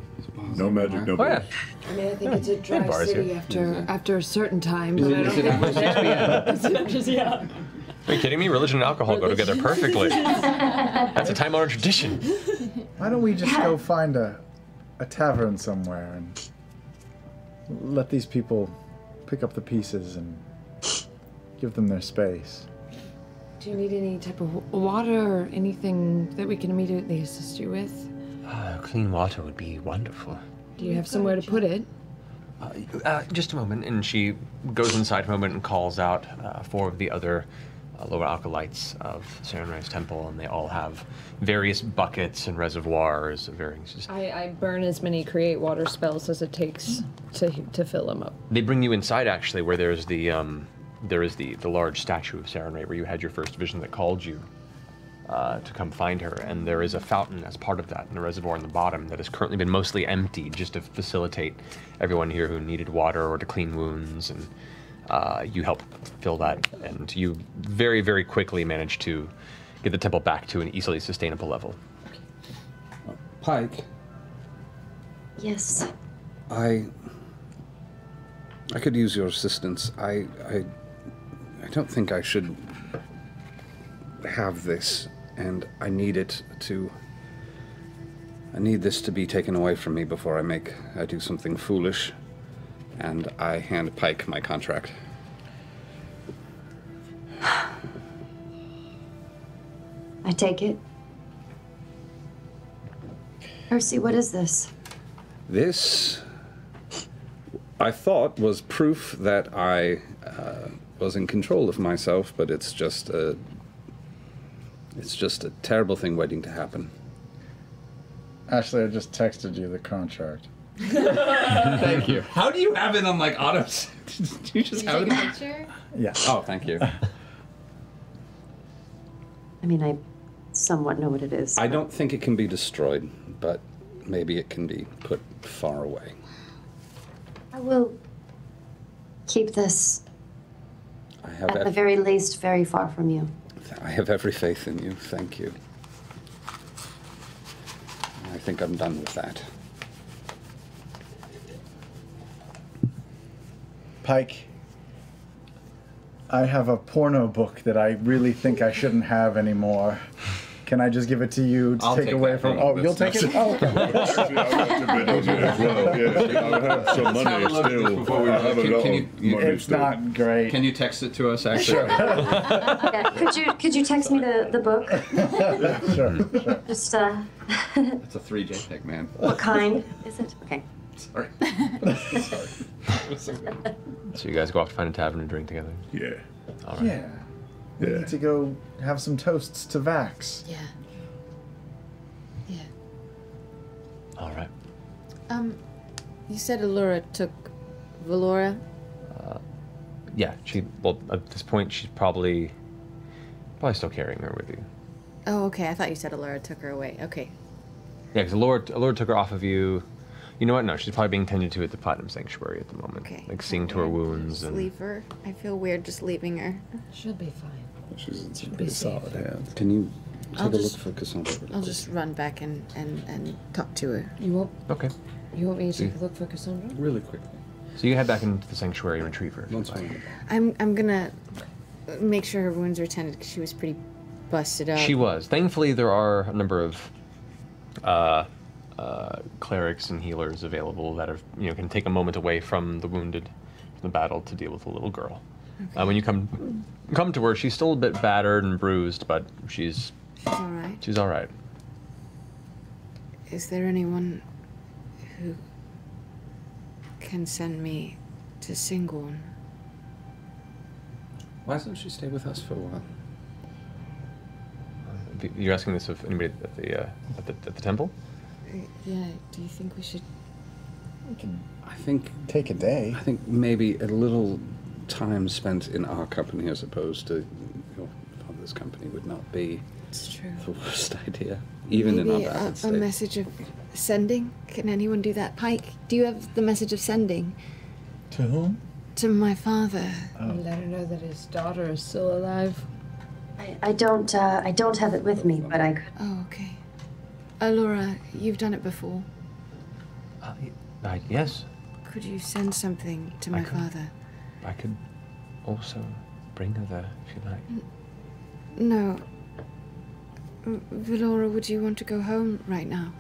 Speaker 5: No magic, no
Speaker 1: Oh, yeah.
Speaker 24: I mean, I think it's a dry
Speaker 2: bars
Speaker 24: city
Speaker 2: here.
Speaker 24: after after a certain time.
Speaker 1: Is
Speaker 24: but
Speaker 1: it-
Speaker 24: I
Speaker 1: is
Speaker 24: don't
Speaker 1: it
Speaker 24: think
Speaker 1: almost 6 p.m.?
Speaker 24: It's yeah.
Speaker 1: Are you kidding me? Religion and alcohol go together perfectly. That's a time honored tradition.
Speaker 2: Why don't we just go find a, a tavern somewhere and let these people pick up the pieces and give them their space?
Speaker 24: Do you need any type of water or anything that we can immediately assist you with?
Speaker 1: Uh, clean water would be wonderful.
Speaker 24: Do you have somewhere to put it?
Speaker 1: Uh, just a moment. And she goes inside for a moment and calls out uh, four of the other uh, lower acolytes of Sarenrae Temple, and they all have various buckets and reservoirs of varying.
Speaker 13: I, I burn as many create water spells as it takes to to fill them up.
Speaker 1: They bring you inside actually, where there's the um, there is the the large statue of Sarenrae, where you had your first vision that called you uh, to come find her, and there is a fountain as part of that, and a reservoir in the bottom that has currently been mostly emptied, just to facilitate everyone here who needed water or to clean wounds, and uh, you help fill that, and you very very quickly manage to get the temple back to an easily sustainable level.
Speaker 7: Pike,
Speaker 14: Yes.
Speaker 7: I I could use your assistance. I I I don't think I should have this, and I need it to. I need this to be taken away from me before I make I do something foolish, and I hand Pike my contract.
Speaker 14: I take it. Percy, what is this?
Speaker 7: This, I thought, was proof that I uh, was in control of myself, but it's just a. It's just a terrible thing waiting to happen.
Speaker 2: Ashley, I just texted you the contract.
Speaker 7: Thank you. How do you have it on like auto? do you just have it?
Speaker 3: picture?
Speaker 2: Yeah.
Speaker 7: Oh, thank you.
Speaker 14: I mean, I somewhat know what it is.
Speaker 7: I don't think it can be destroyed, but maybe it can be put far away.
Speaker 14: I will keep this,
Speaker 7: I have.
Speaker 14: at the
Speaker 7: ev-
Speaker 14: very least, very far from you.
Speaker 7: I have every faith in you. Thank you. I think I'm done with that.
Speaker 2: Pike, I have a porno book that I really think I shouldn't have anymore. Can I just give it to you to
Speaker 7: I'll
Speaker 2: take,
Speaker 7: take
Speaker 2: away from? Oh, you'll take it. Oh, okay.
Speaker 5: I'd like to bid on it as well. Yes, I have some money still.
Speaker 7: before we-
Speaker 5: have
Speaker 7: can-
Speaker 5: lot
Speaker 7: can you-
Speaker 5: money
Speaker 2: It's
Speaker 5: still.
Speaker 2: not great.
Speaker 7: Can you text it to us, actually?
Speaker 14: Yeah, could you could you text me the, the book?
Speaker 2: sure, sure.
Speaker 14: Just uh,
Speaker 7: It's a 3 JPEG, man.
Speaker 14: what kind is it? Okay.
Speaker 7: Sorry. Sorry.
Speaker 1: So you guys go off to find a tavern and drink together.
Speaker 5: Yeah.
Speaker 1: All right.
Speaker 2: Yeah. We need to go have some toasts to Vax.
Speaker 3: Yeah. Yeah.
Speaker 1: All right.
Speaker 3: Um, you said Allura took Velora.
Speaker 1: Uh, yeah. She. Well, at this point, she's probably probably still carrying her with you.
Speaker 3: Oh, okay. I thought you said Allura took her away. Okay.
Speaker 1: Yeah, because Lord, Lord took her off of you. You know what? No, she's probably being tended to at the Platinum Sanctuary at the moment.
Speaker 3: Okay.
Speaker 1: Like seeing to her wounds
Speaker 3: Just
Speaker 1: and.
Speaker 3: leave her. I feel weird just leaving her.
Speaker 13: She'll be fine.
Speaker 2: She's in some
Speaker 13: be
Speaker 2: pretty solid hands.
Speaker 7: Can you take
Speaker 3: I'll
Speaker 7: a
Speaker 3: just-
Speaker 7: look for Cassandra?
Speaker 3: I'll just run back and, and, and talk to her.
Speaker 13: You want?
Speaker 1: Okay.
Speaker 13: You want me to
Speaker 1: See.
Speaker 13: take a look for Cassandra?
Speaker 7: Really quickly.
Speaker 1: So you head back into the sanctuary and retrieve her.
Speaker 3: I'm I'm gonna make sure her wounds are tended because she was pretty busted up.
Speaker 1: She was. Thankfully, there are a number of uh, uh, clerics and healers available that are, you know, can take a moment away from the wounded, from the battle to deal with a little girl. Uh, when you come come to her, she's still a bit battered and bruised, but she's
Speaker 3: She's all right.
Speaker 1: she's all right.
Speaker 3: Is there anyone who can send me to Syngorn?
Speaker 7: Why doesn't she stay with us for a while?
Speaker 1: You're asking this of anybody at the uh, at the, at the temple?
Speaker 3: Uh, Yeah. Do you think we should? We can.
Speaker 7: I think
Speaker 2: take a day.
Speaker 7: I think maybe a little time spent in our company as opposed to your father's company would not be
Speaker 3: It's true.
Speaker 7: the worst idea, even in our
Speaker 3: Maybe a,
Speaker 7: bad
Speaker 3: a message of sending. Can anyone do that, Pike? Do you have the message of sending
Speaker 2: To whom?
Speaker 3: to my father?
Speaker 13: Let her know that his daughter is still alive.
Speaker 14: I, I don't uh, I don't have it with me, but I could.
Speaker 3: Oh, okay. Allura, you've done it before.
Speaker 1: Uh, yes,
Speaker 3: Could you send something to my
Speaker 1: could.
Speaker 3: father?
Speaker 1: I could also bring her there if you like.
Speaker 3: No. Velora, would you want to go home right now?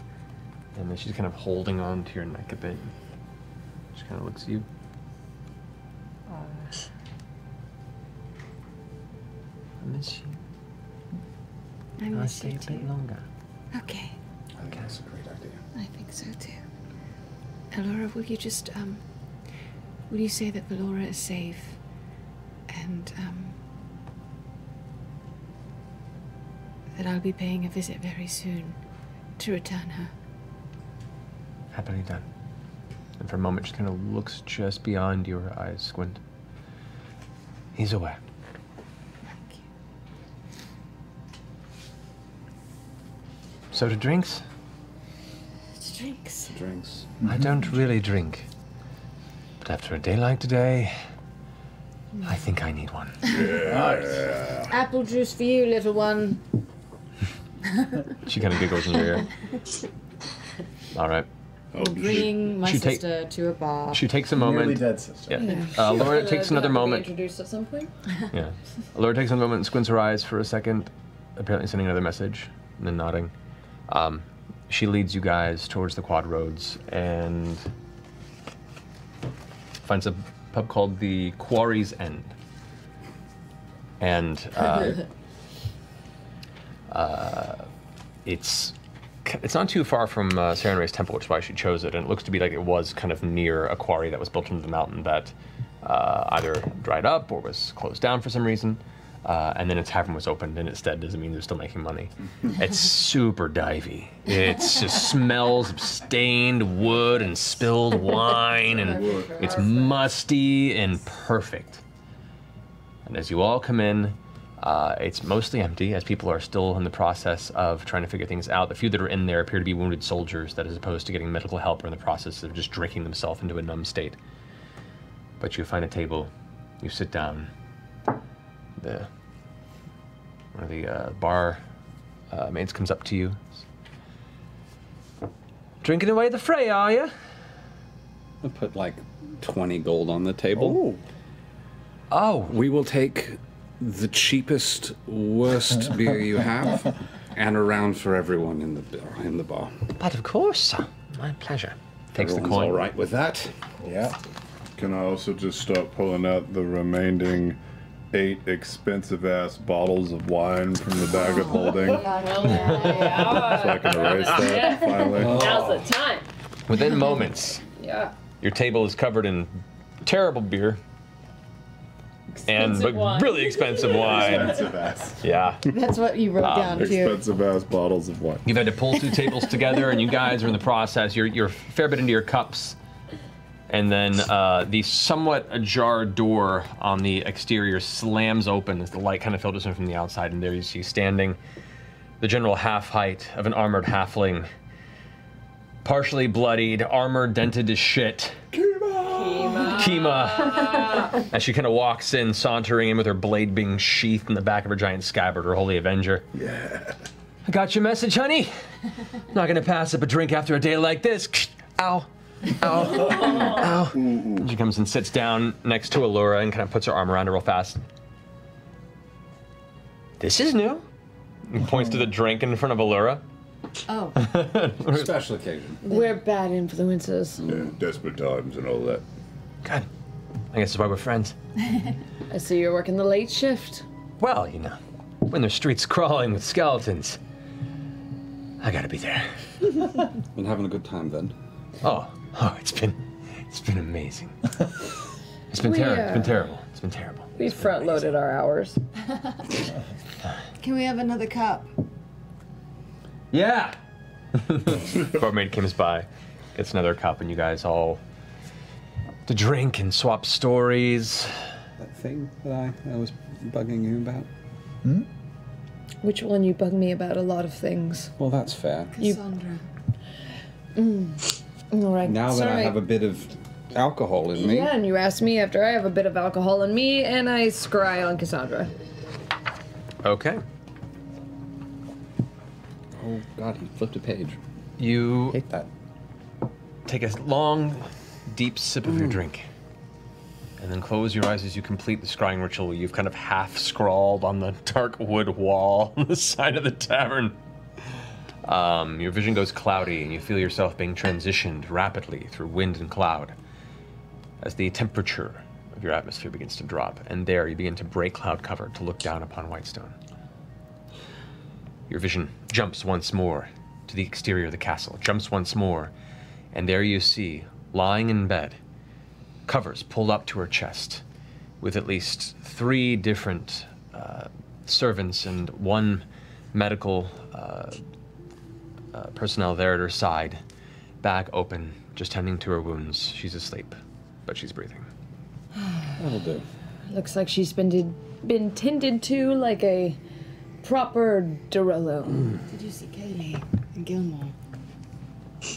Speaker 1: And then she's kind of holding on to your neck a bit. She kind of looks at you. I miss you.
Speaker 3: I
Speaker 1: Can I
Speaker 3: miss
Speaker 1: stay
Speaker 3: you
Speaker 1: a
Speaker 3: too.
Speaker 1: bit longer?
Speaker 3: Okay. Allura, will you just um will you say that Velora is safe and um that I'll be paying a visit very soon to return her?
Speaker 1: Happily done. And for a moment, she kind of looks just beyond your eyes, Squint. He's aware. So to drinks?
Speaker 3: Drinks.
Speaker 7: Drinks.
Speaker 1: I don't really drink. But after a day like today, I think I need one. Yeah.
Speaker 3: Apple juice for you, little one.
Speaker 1: She kind of giggles in your ear. All right.
Speaker 3: Oh, Bring my
Speaker 1: She take-
Speaker 3: sister to a bar.
Speaker 1: She takes a moment.
Speaker 2: Nearly dead sister.
Speaker 1: Yeah. Uh, Laura takes another moment.
Speaker 13: Introduced at some point.
Speaker 1: Yeah. Laura takes a moment and squints her eyes for a second, apparently sending another message, and then nodding. Um, she leads you guys towards the quad roads and finds a pub called the Quarry's End. And uh, uh, it's it's not too far from uh, Sarenrae's temple, which is why she chose it. And it looks to be like it was kind of near a quarry that was built into the mountain that uh, either dried up or was closed down for some reason. Uh, and then a tavern was opened, and instead doesn't mean they're still making money. it's super divey. It just smells of stained wood and spilled wine, and it's musty and perfect. And as you all come in, uh, it's mostly empty as people are still in the process of trying to figure things out. The few that are in there appear to be wounded soldiers that, as opposed to getting medical help, are in the process of just drinking themselves into a numb state. But you find a table, you sit down. The one of the uh, bar uh, maids comes up to you. Drinking away the fray, are you?
Speaker 7: I'll put like 20 gold on the table.
Speaker 1: Oh.
Speaker 7: We will take the cheapest, worst beer you have. And around for everyone in the bar- in the bar.
Speaker 1: But of course, my pleasure. Takes the
Speaker 7: Everyone's
Speaker 1: coin.
Speaker 7: all right with that.
Speaker 2: Yeah.
Speaker 5: Can I also just start pulling out the remaining eight expensive ass bottles of wine from the bag of holding? so I can erase that finally.
Speaker 13: Now's the time.
Speaker 1: Within moments,
Speaker 13: Yeah.
Speaker 1: your table is covered in terrible beer and
Speaker 13: Expensive
Speaker 1: but
Speaker 13: wine.
Speaker 1: really expensive wine.
Speaker 5: Expensive ass.
Speaker 1: Yeah.
Speaker 3: That's what you wrote
Speaker 1: Um,
Speaker 3: down too.
Speaker 5: Expensive ass bottles of wine.
Speaker 1: You've had to pull two tables together, and you guys are in the process. You're, you're a fair bit into your cups. And then uh, the somewhat ajar door on the exterior slams open as the light kind of filters in from the outside. And there you see standing the general half height of an armored halfling, partially bloodied, armor dented to shit. Kima. Kima! as she kind of walks in, sauntering in with her blade being sheathed in the back of her giant scabbard, her holy avenger.
Speaker 5: Yeah.
Speaker 1: I got your message, honey. Not gonna pass up a drink after a day like this. Ow. Oh. Oh. Oh. Ow. Ow. She comes and sits down next to Allura and kind of puts her arm around her real fast. This is new. And points to the drink in front of Allura.
Speaker 3: Oh.
Speaker 7: Special occasion.
Speaker 13: We're bad influences.
Speaker 5: Yeah, desperate times and all that.
Speaker 1: God. I guess that's why we're friends.
Speaker 13: I see you're working the late shift.
Speaker 1: Well, you know, when the streets crawling with skeletons, I gotta be there.
Speaker 7: Been having a good time then.
Speaker 1: Oh, oh, it's been, it's been amazing. It's been
Speaker 13: We,
Speaker 1: terrible. It's been
Speaker 13: uh,
Speaker 1: terrible. It's been terrible.
Speaker 13: We front loaded our hours.
Speaker 3: Can we have another cup?
Speaker 1: Yeah. Barmaid comes by, gets another cup, and you guys all to drink and swap stories.
Speaker 7: That thing that I, I was bugging you about. Hmm?
Speaker 13: Which one you bug me about a lot of things.
Speaker 7: Well, that's fair.
Speaker 13: You-
Speaker 3: Cassandra.
Speaker 13: Mm. All right.
Speaker 7: Now that I have a bit of alcohol in me.
Speaker 13: Yeah, and you asked me after I have a bit of alcohol in me, and I scry on Cassandra.
Speaker 1: Okay.
Speaker 7: Oh God, he flipped a page.
Speaker 1: You
Speaker 7: hate that.
Speaker 1: take a long, deep sip of your mm. drink, and then close your eyes as you complete the scrying ritual. You've kind of half scrawled on the dark wood wall on the side of the tavern. Um, your vision goes cloudy, and you feel yourself being transitioned rapidly through wind and cloud as the temperature of your atmosphere begins to drop. And there, you begin to break cloud cover to look down upon Whitestone. Your vision jumps once more to the exterior of the castle, jumps once more, and there you see, lying in bed, covers pulled up to her chest, with at least three different uh, servants and one medical uh, uh, personnel there at her side, back open, just tending to her wounds. She's asleep, but she's breathing.
Speaker 7: That'll do.
Speaker 13: Looks like she's been did, been tended to like a proper de Rolo.
Speaker 3: Did you see Kaylie and Gilmore?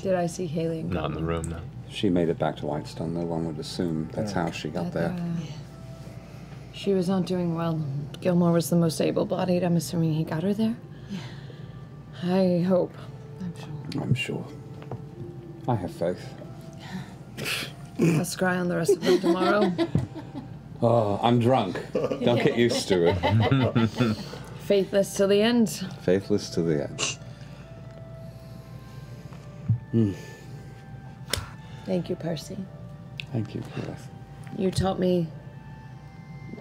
Speaker 13: Did I see Haley? And
Speaker 1: Not in the room, no.
Speaker 7: She made it back to Whitestone, though one would assume that's how she got there.
Speaker 13: She was not doing well. Gilmore was the most able-bodied. I'm assuming he got her there. Yeah. I hope.
Speaker 7: I'm sure. I have faith.
Speaker 13: I'll scry on the rest of them tomorrow.
Speaker 7: Oh, I'm drunk. Don't get used to it.
Speaker 13: Faithless to the end.
Speaker 7: Faithless to the end. Hmm.
Speaker 13: Thank you, Percy.
Speaker 7: Thank you, Kenneth.
Speaker 13: You taught me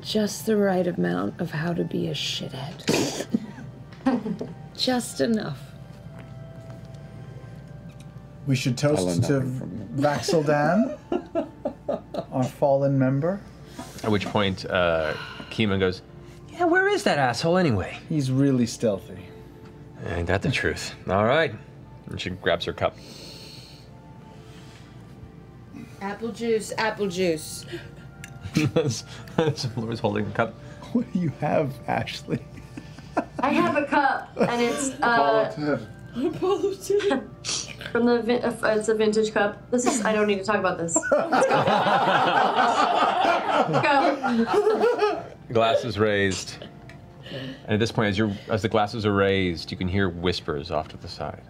Speaker 13: just the right amount of how to be a shithead. just enough.
Speaker 2: We should toast to
Speaker 7: nothing from
Speaker 2: Vax'ildan, our fallen member.
Speaker 1: At which point, uh, Kima goes, Yeah, where is that asshole anyway?
Speaker 2: He's really stealthy.
Speaker 1: Ain't that the truth? All right. And she grabs her cup.
Speaker 3: Apple juice, apple juice.
Speaker 1: as, as Laura's holding the cup.
Speaker 2: What do you have, Ashley?
Speaker 14: I have a cup, and it's uh,
Speaker 9: Apollo 10.
Speaker 14: from the vin- uh, it's a vintage cup. This is I don't need to talk about this. Let's go. go.
Speaker 1: Glasses raised. And at this point, as, you as the glasses are raised, you can hear whispers off to the side.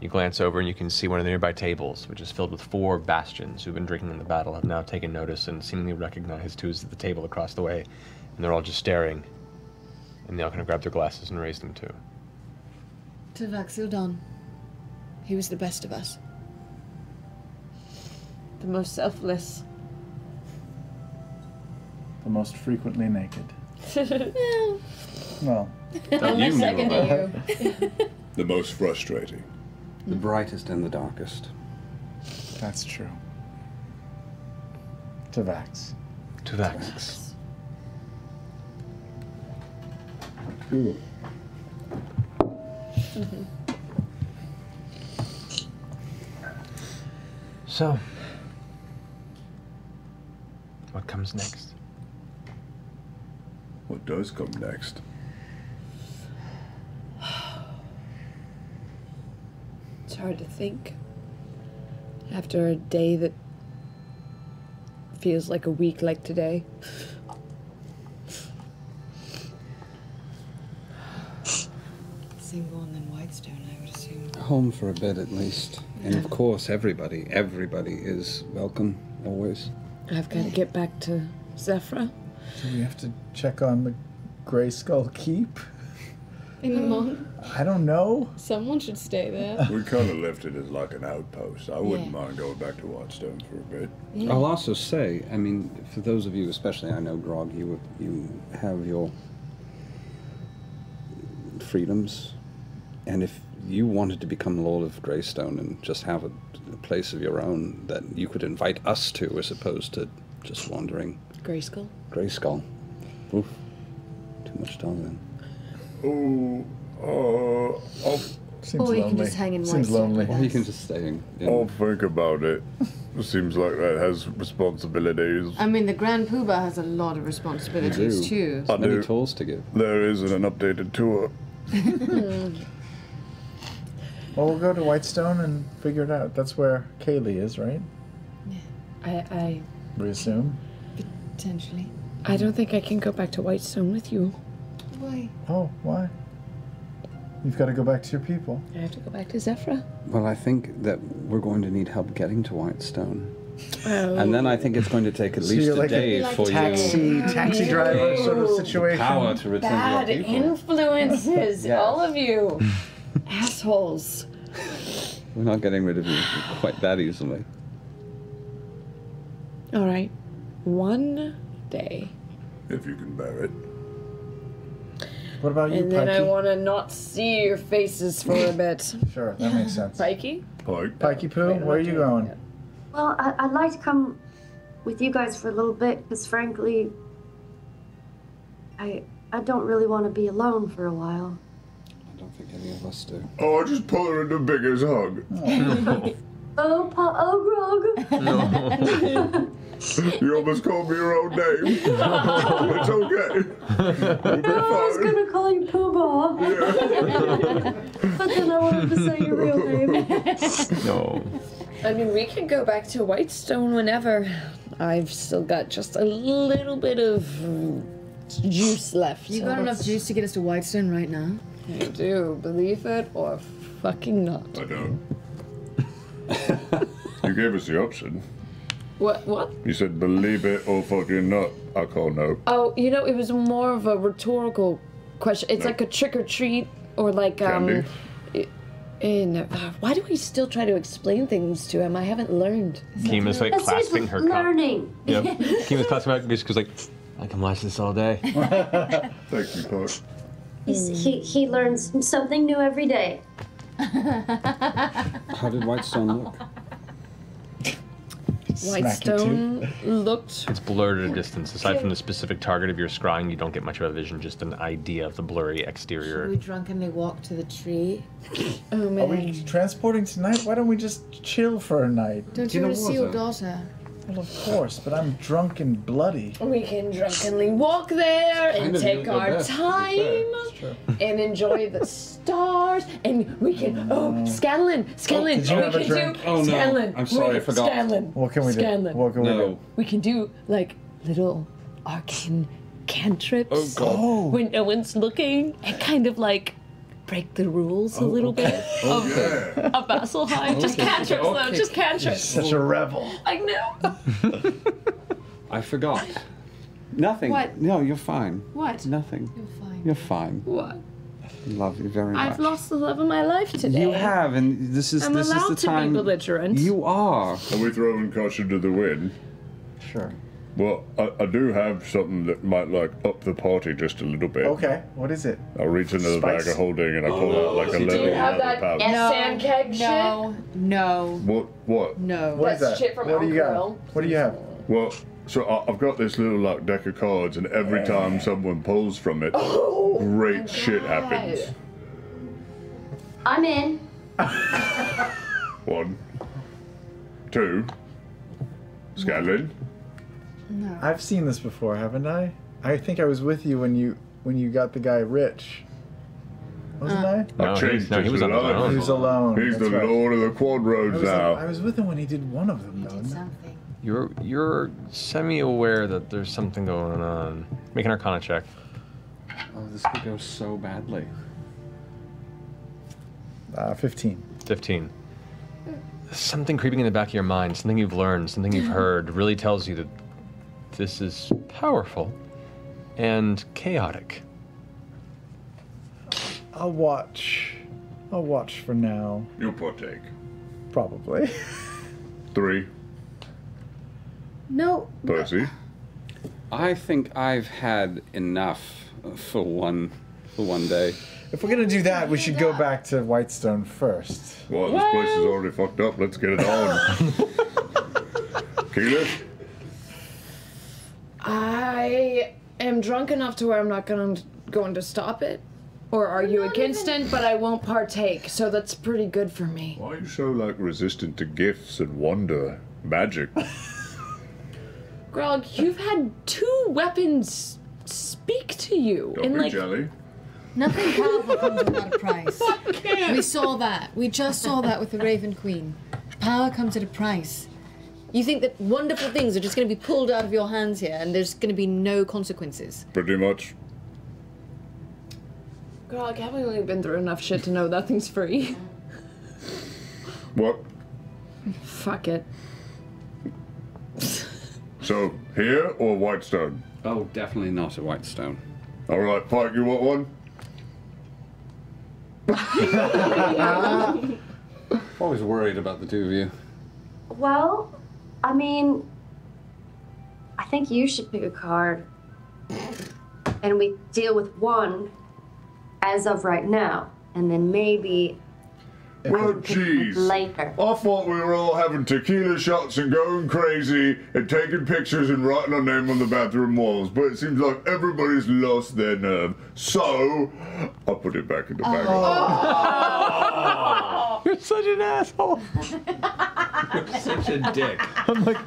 Speaker 1: You glance over and you can see one of the nearby tables, which is filled with four bastions who've been drinking in the battle, have now taken notice and seemingly recognized who's at the table across the way. And they're all just staring. And they all kind of grab their glasses and raise them too.
Speaker 24: To Vax'ildan. He was the best of us.
Speaker 13: The most selfless.
Speaker 2: The most frequently naked.
Speaker 13: well,
Speaker 2: Well,
Speaker 13: Only
Speaker 7: you knew
Speaker 13: second to
Speaker 7: about.
Speaker 5: The most frustrating.
Speaker 7: The brightest and the darkest.
Speaker 2: That's true. To Vax.
Speaker 1: To Vax. Mm-hmm. So, what comes next?
Speaker 5: What does come next?
Speaker 13: It's hard to think. After a day that feels like a week like today.
Speaker 24: Single and then Whitestone, I would assume.
Speaker 7: Home for a bit at least. And of course, everybody, everybody is welcome always.
Speaker 13: I've got to get back to Zephrah.
Speaker 2: Do we have to check on the Greyskull Keep?
Speaker 24: In the morning.
Speaker 2: I don't know.
Speaker 24: Someone should stay there.
Speaker 5: We kind of left it as like an outpost. I wouldn't mind going back to Whitestone for a bit.
Speaker 7: I'll also say, I mean, for those of you, especially I know Grog, you you have your freedoms, and if you wanted to become Lord of Greystone and just have a, a place of your own that you could invite us to, as opposed to just wandering
Speaker 24: Greyskull?
Speaker 7: Greyskull. Oof, too much time then.
Speaker 5: Oh, uh, I'll,
Speaker 2: Seems
Speaker 24: Or you can just hang in
Speaker 5: Seems
Speaker 24: Whitestone with
Speaker 7: Or you can just stay in. in
Speaker 5: I'll think about it. Seems like that has responsibilities.
Speaker 24: I mean, the Grand Poobah has a lot of responsibilities too.
Speaker 5: I do.
Speaker 7: tools to give.
Speaker 5: There isn't an updated tour.
Speaker 2: Well, we'll go to Whitestone and figure it out. That's where Kaylie is, right? Yeah.
Speaker 13: I, I,
Speaker 2: We assume.
Speaker 24: Potentially.
Speaker 13: I don't think I can go back to Whitestone with you.
Speaker 24: Why?
Speaker 2: Oh, why? You've got to go back to your people.
Speaker 13: I have to go back to Zephrah.
Speaker 7: Well, I think that we're going to need help getting to Whitestone.
Speaker 13: Oh.
Speaker 7: And then I think it's going to take at
Speaker 2: So
Speaker 7: least
Speaker 2: you're
Speaker 7: a
Speaker 2: like a
Speaker 7: day
Speaker 2: Like
Speaker 7: for
Speaker 2: taxi-
Speaker 7: you.
Speaker 2: taxi oh. Oh. driver sort of
Speaker 7: The
Speaker 2: situation.
Speaker 7: power to return
Speaker 13: Bad
Speaker 7: to your people.
Speaker 13: influences,
Speaker 7: Yes.
Speaker 13: all of you. Assholes.
Speaker 7: We're not getting rid of you quite that easily.
Speaker 13: All right. One day.
Speaker 5: If you can bear it.
Speaker 2: What about you,
Speaker 13: And then I
Speaker 2: Pikey?
Speaker 13: want to not see your faces for a bit.
Speaker 2: Sure, that makes sense.
Speaker 13: Pikey?
Speaker 5: Pike.
Speaker 2: Pikey Poo, where are you going?
Speaker 14: Well, I, I'd like to come with you guys for a little bit, because frankly, I I don't really want to be alone for a while.
Speaker 7: I don't think any of us do.
Speaker 5: Oh, I just put her in the biggest hug.
Speaker 14: Oh, pa- oh, Grog.
Speaker 5: you almost called me your own name. it's okay. We'll
Speaker 14: No, I was gonna call you Poobah. but then I wanted to say your real name.
Speaker 1: No.
Speaker 13: I mean, we can go back to Whitestone whenever. I've still got just a little bit of juice left.
Speaker 24: You
Speaker 13: so
Speaker 24: got enough
Speaker 13: let's-
Speaker 24: juice to get us to Whitestone right now?
Speaker 13: I do, believe it or fucking not.
Speaker 5: I don't. you gave us the option.
Speaker 13: What? What?
Speaker 5: You said believe it or fucking not. I call no.
Speaker 13: Oh, you know, it was more of a rhetorical question. It's
Speaker 5: No.
Speaker 13: like a trick or treat, or like um.
Speaker 5: Candy.
Speaker 13: i- In, uh, why do we still try to explain things to him? I haven't learned.
Speaker 1: Kima's like
Speaker 14: That's
Speaker 1: clasping her cup.
Speaker 14: learning.
Speaker 1: Yep. Kima's clasping her cup because like, I can watch this all day.
Speaker 5: Thank you, Clark.
Speaker 14: He's, hmm. he, he learns something new every day.
Speaker 7: How did Whitestone look?
Speaker 13: Whitestone looked.
Speaker 1: It's blurred at a distance. Aside from the specific target of your scrying, you don't get much of a vision, just an idea of the blurry
Speaker 24: Should
Speaker 1: exterior.
Speaker 24: we drunkenly walk to the tree?
Speaker 13: Oh man.
Speaker 2: Are we transporting tonight? Why don't we just chill for a night?
Speaker 24: Don't you want to see your daughter?
Speaker 2: Well, of course, but I'm drunk and bloody.
Speaker 13: We can drunkenly walk there and take our
Speaker 2: best,
Speaker 13: time and enjoy the stars, and we can. Oh, mm. Scanlan, Scanlan,
Speaker 2: did you
Speaker 13: we
Speaker 2: have a
Speaker 13: can
Speaker 2: drink?
Speaker 13: do.
Speaker 2: Oh, no.
Speaker 13: Scanlan,
Speaker 2: I'm sorry, I
Speaker 13: wait,
Speaker 2: forgot.
Speaker 13: Scanlan,
Speaker 2: What can we do?
Speaker 13: Scanlan.
Speaker 2: What can we do?
Speaker 13: We can do like little arcane cantrips.
Speaker 2: Oh, God. Oh.
Speaker 13: When no one's looking, and kind of like break the rules a
Speaker 2: Oh,
Speaker 13: little
Speaker 2: okay.
Speaker 13: bit of,
Speaker 2: Okay.
Speaker 13: of Vasselheim. Just
Speaker 7: Okay.
Speaker 13: cantrips, though.
Speaker 7: Okay.
Speaker 13: Just cantrips.
Speaker 2: Such a rebel.
Speaker 13: I know.
Speaker 7: I forgot. Nothing.
Speaker 24: What?
Speaker 7: No, you're fine.
Speaker 24: What?
Speaker 7: Nothing.
Speaker 24: You're fine.
Speaker 7: You're fine.
Speaker 13: What?
Speaker 7: Love you very much.
Speaker 13: I've lost the love of my life today.
Speaker 7: You have, and this is
Speaker 13: I'm
Speaker 7: this
Speaker 13: allowed
Speaker 7: is the
Speaker 13: to be
Speaker 7: time.
Speaker 13: belligerent.
Speaker 7: You are.
Speaker 5: Are we throwing caution to the wind?
Speaker 2: Sure.
Speaker 5: Well, I, I do have something that might like up the party just a little bit.
Speaker 2: Okay, what is it?
Speaker 5: I reach into the bag
Speaker 2: Spice.
Speaker 5: of holding and I pull out like a little.
Speaker 2: Do you
Speaker 5: little
Speaker 2: have
Speaker 5: leather pouch.
Speaker 13: sand keg
Speaker 3: no, no,
Speaker 5: What? What?
Speaker 3: no.
Speaker 2: What is
Speaker 13: That's
Speaker 2: that?
Speaker 13: shit from
Speaker 2: what do you got? What do you have?
Speaker 5: Well, so I, I've got this little like deck of cards, and every time someone pulls from it, oh, great shit happens.
Speaker 14: I'm in.
Speaker 5: One, two, Scanlan.
Speaker 3: No.
Speaker 2: I've seen this before, haven't I? I think I was with you when you when you got the guy rich. Wasn't I?
Speaker 5: I changed
Speaker 1: no, he
Speaker 5: it
Speaker 1: was
Speaker 5: to
Speaker 1: on his
Speaker 5: Lord.
Speaker 1: own.
Speaker 2: He was alone.
Speaker 5: He's
Speaker 2: that's
Speaker 5: the
Speaker 2: right.
Speaker 5: lord of the quad
Speaker 2: I
Speaker 5: roads
Speaker 2: was,
Speaker 5: now.
Speaker 2: I was with him when he did one of them, though.
Speaker 1: You're you're semi-aware that there's something going on. Make an Arcana check.
Speaker 7: Oh, this could go so badly.
Speaker 2: Uh, 15.
Speaker 1: 15. Something creeping in the back of your mind, something you've learned, something you've heard, really tells you that this is powerful and chaotic.
Speaker 2: I'll watch. I'll watch for now.
Speaker 5: You'll partake.
Speaker 2: Probably.
Speaker 5: Three,
Speaker 3: No.
Speaker 5: Percy.
Speaker 7: I think I've had enough for one for one day.
Speaker 2: If we're gonna do that, we should go back to Whitestone first.
Speaker 5: Well, this place is already fucked up. Let's get it on. Keyleth?
Speaker 13: I am drunk enough to where I'm not going to, going to stop it. Or are you against it? But I won't partake, so that's pretty good for me.
Speaker 5: Why are you so like resistant to gifts and wonder, magic?
Speaker 13: Grog, you've had two weapons speak to you.
Speaker 5: Don't
Speaker 13: and
Speaker 5: be
Speaker 13: like
Speaker 5: jelly.
Speaker 3: Nothing powerful comes without a price. We saw that. We just saw that with the Raven Queen. Power comes at a price. You think that wonderful things are just going to be pulled out of your hands here and there's going to be no consequences.
Speaker 5: Pretty much.
Speaker 13: Grog, haven't we been through enough shit to know nothing's free?
Speaker 5: What?
Speaker 13: Fuck it.
Speaker 5: So, here or Whitestone?
Speaker 7: Oh, definitely not at Whitestone.
Speaker 5: All right, Pike, you want one?
Speaker 7: Always worried about the two of you.
Speaker 14: Well, I mean, I think you should pick a card. And we deal with one as of right now. And then maybe
Speaker 5: Well, jeez.
Speaker 14: later.
Speaker 5: I thought we were all having tequila shots and going crazy and taking pictures and writing our name on the bathroom walls, but it seems like everybody's lost their nerve. So, I'll put it back in the bag. Oh.
Speaker 1: You're such an asshole.
Speaker 7: You're Such a dick.
Speaker 1: I'm like,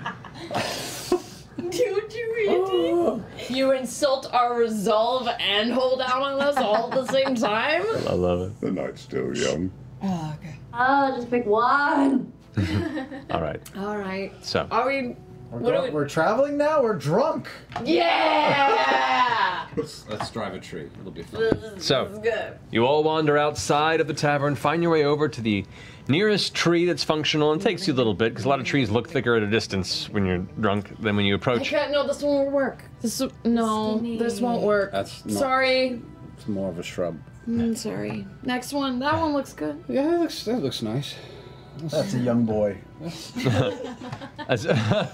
Speaker 13: Dude, you You insult our resolve and hold out on us all at the same time?
Speaker 1: I love it.
Speaker 5: The night's still young.
Speaker 3: Oh, okay.
Speaker 14: Oh, just pick one.
Speaker 1: All right.
Speaker 3: All right.
Speaker 1: So,
Speaker 13: Are we.
Speaker 2: We're,
Speaker 13: What
Speaker 2: go-
Speaker 13: do we-
Speaker 2: we're traveling now. We're drunk.
Speaker 13: Yeah!
Speaker 7: Let's, let's drive a tree. It'll be fun.
Speaker 1: so
Speaker 13: good.
Speaker 1: you all wander outside of the tavern, find your way over to the nearest tree that's functional, and it takes you a little bit because a lot of trees look thicker at a distance when you're drunk than when you
Speaker 13: I
Speaker 1: approach.
Speaker 13: can't. No, this won't work. This no, this won't work.
Speaker 7: That's not-
Speaker 13: Sorry.
Speaker 7: It's more of a shrub.
Speaker 13: Mm, sorry. Next one. That one looks good.
Speaker 7: Yeah, that looks that looks nice.
Speaker 2: That's a young boy.
Speaker 1: As-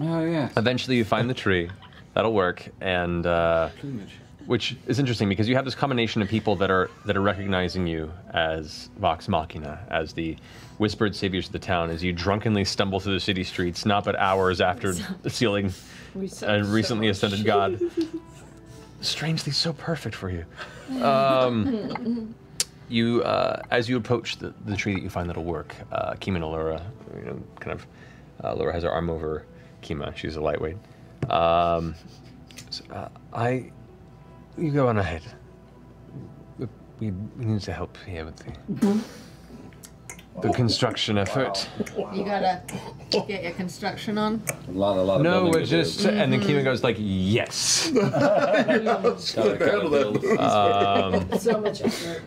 Speaker 7: Oh yeah.
Speaker 1: Eventually, you find the tree. That'll work, and uh, which is interesting because you have this combination of people that are that are recognizing you as Vox Machina, as the whispered saviors of the town, as you drunkenly stumble through the city streets, not but hours after sealing
Speaker 13: We
Speaker 1: a
Speaker 13: suck so
Speaker 1: recently
Speaker 13: much.
Speaker 1: ascended god. Strangely, so perfect for you. Um, you, uh, as you approach the, the tree that you find that'll work, uh, Kima and Allura, you know, kind of, uh, Allura has her arm over Kima. She's a lightweight. Um, so, uh, I, you go on ahead. We, we, we need to help here with the, the construction effort.
Speaker 3: You gotta get your construction on.
Speaker 7: A lot, a lot of
Speaker 1: No,
Speaker 7: building
Speaker 1: we're
Speaker 7: to do.
Speaker 1: just, and then mm-hmm. Kima goes like, yes.
Speaker 7: Gotta- gotta build.
Speaker 1: Um,
Speaker 13: So much effort.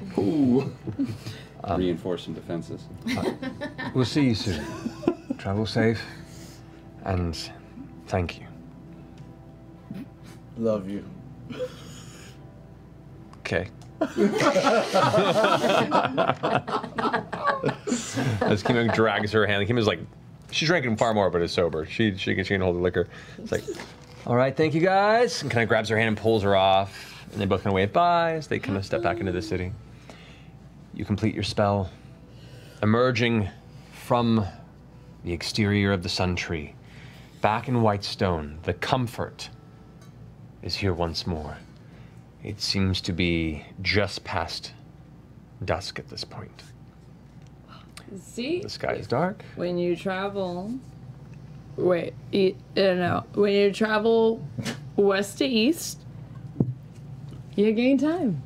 Speaker 7: Um, Reinforcing defenses.
Speaker 1: Uh, we'll see you soon. Travel safe, and thank you.
Speaker 2: Love you.
Speaker 1: Okay. As Kima drags her hand, Kima's like, she's drinking far more, but is sober. She she can she can hold the liquor. It's like, all right, thank you guys, and kind of grabs her hand and pulls her off, and they both kind of wave bye as they kind of step back into the city. You complete your spell, emerging from the exterior of the Sun Tree, back in Whitestone. The comfort is here once more. It seems to be just past dusk at this point.
Speaker 13: See?
Speaker 1: The sky is dark.
Speaker 13: When you travel. Wait, e- uh, no. When you travel west to east, you gain time.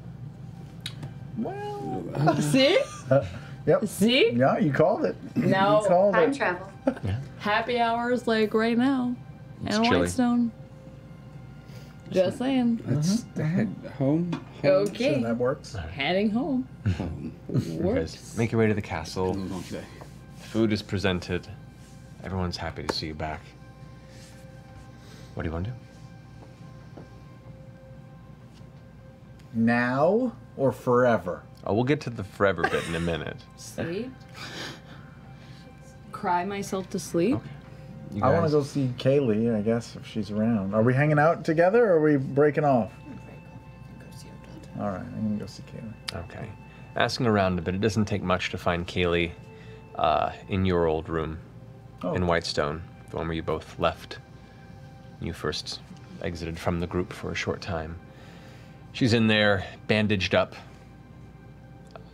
Speaker 2: Well.
Speaker 13: See?
Speaker 2: yep.
Speaker 13: See?
Speaker 2: Yeah, you called it.
Speaker 13: No.
Speaker 2: You called
Speaker 14: Time
Speaker 2: it.
Speaker 14: travel.
Speaker 13: Happy hours like right now.
Speaker 7: It's
Speaker 13: and
Speaker 7: chilly.
Speaker 13: Whitestone. Just saying.
Speaker 7: Let's uh-huh, uh-huh. head home.
Speaker 13: Okay.
Speaker 2: So that works.
Speaker 13: Heading home.
Speaker 1: You guys make your way to the castle. Food is presented. Everyone's happy to see you back. What do you want to do?
Speaker 2: Now or forever?
Speaker 1: Oh, we'll get to the forever bit in a minute.
Speaker 13: Sleep. Cry myself to sleep.
Speaker 1: You
Speaker 2: I want to go see Kaylie, I guess, if she's around. Are we hanging out together or are we breaking off? All right, I'm going to go see Kaylie.
Speaker 1: Okay. Asking around a bit, it doesn't take much to find Kaylie uh, in your old room
Speaker 2: Oh.
Speaker 1: in Whitestone, the one where you both left. You first exited from the group for a short time. She's in there, bandaged up.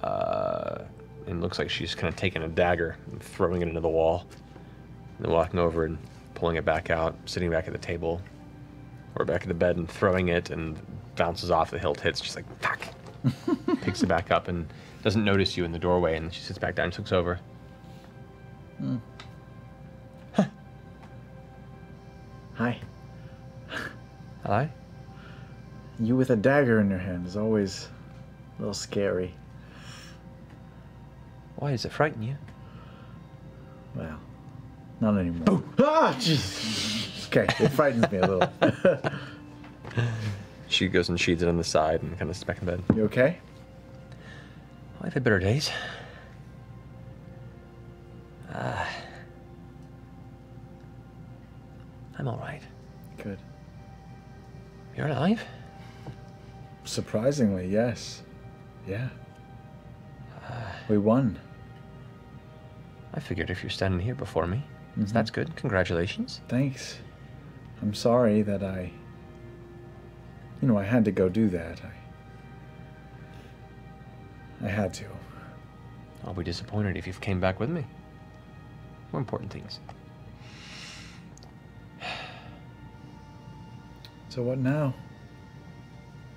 Speaker 1: Uh, and looks like she's kind of taking a dagger and throwing it into the wall. And then walking over and pulling it back out, sitting back at the table or back at the bed and throwing it and bounces off the hilt, hits, just like, fuck. Picks it back up and doesn't notice you in the doorway and she sits back down and looks over.
Speaker 2: Hmm. Hi.
Speaker 1: Hi.
Speaker 2: You with a dagger in your hand is always a little scary.
Speaker 1: Why does it frighten you?
Speaker 2: Well, not anymore. Ah, jeez. Okay, it frightens me a little.
Speaker 1: She goes and sheathes it on the side and kind of sits back in bed.
Speaker 2: You okay?
Speaker 1: I've had better days. Uh, I'm all right.
Speaker 2: Good.
Speaker 1: You're alive?
Speaker 2: Surprisingly, yes. Yeah. We won.
Speaker 1: I figured if you're standing here before me, so mm-hmm. that's good. Congratulations.
Speaker 2: Thanks. I'm sorry that I. You know, I had to go do that. I. I had to.
Speaker 1: I'll be disappointed if you've came back with me. More important things.
Speaker 2: So what now?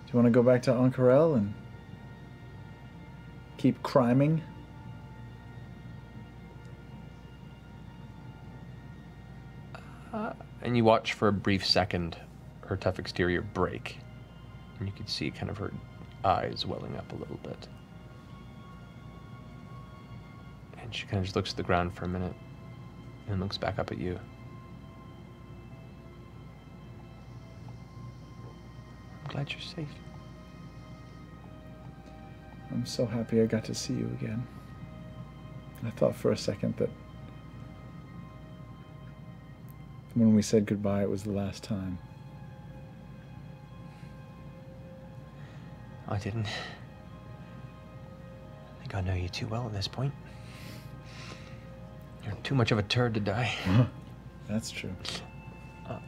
Speaker 2: Do you want to go back to Ank'Harel and keep criming?
Speaker 1: Uh, and you watch for a brief second her tough exterior break. And you can see kind of her eyes welling up a little bit. And she kind of just looks at the ground for a minute and looks back up at you. I'm glad you're safe.
Speaker 2: I'm so happy I got to see you again. I thought for a second that when we said goodbye, it was the last time.
Speaker 1: I didn't. I think I know you too well at this point. You're too much of a turd to die.
Speaker 2: That's true.
Speaker 1: Uh.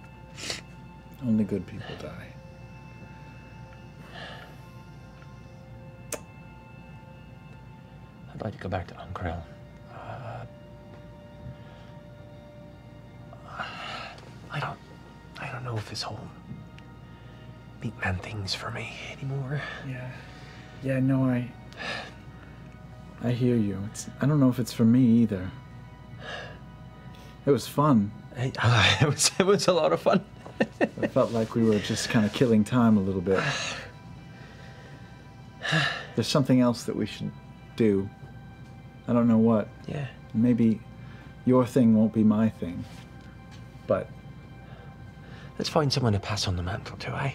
Speaker 2: Only good people die.
Speaker 1: I'd like to go back to Ank'Harel. I don't. I don't know if this whole meat man thing's for me anymore.
Speaker 2: Yeah. Yeah, no, I. I hear you. It's. I don't know if it's for me either. It was fun.
Speaker 1: it was. It was a lot of fun.
Speaker 2: I felt like we were just kind of killing time a little bit. There's something else that we should do. I don't know what.
Speaker 1: Yeah.
Speaker 2: Maybe your thing won't be my thing. But
Speaker 1: Let's find someone to pass on the mantle to, eh?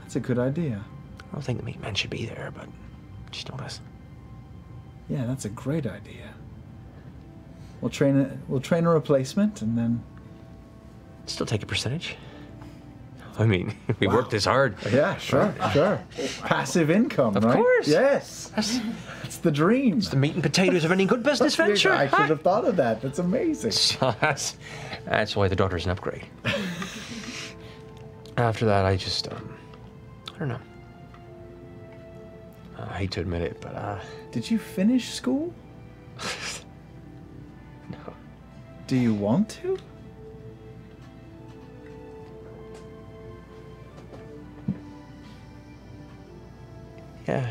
Speaker 2: that's a good idea.
Speaker 22: I don't think the meat man should be there, but just notice.
Speaker 2: Yeah, that's a great idea. We'll train a we'll train a replacement and then
Speaker 22: Still take a percentage. I mean, we worked this hard.
Speaker 2: Yeah, sure, sure. Passive income,
Speaker 22: Of
Speaker 2: right?
Speaker 22: course.
Speaker 2: Yes. That's that's, the dream. It's
Speaker 22: the meat and potatoes of any good business venture.
Speaker 2: I should have thought of that. That's amazing.
Speaker 22: So that's, that's why the daughter's an upgrade. After that, I just, um, I don't know. I hate to admit it, but uh,
Speaker 2: Did you finish school?
Speaker 22: no.
Speaker 2: Do you want to?
Speaker 22: Yeah.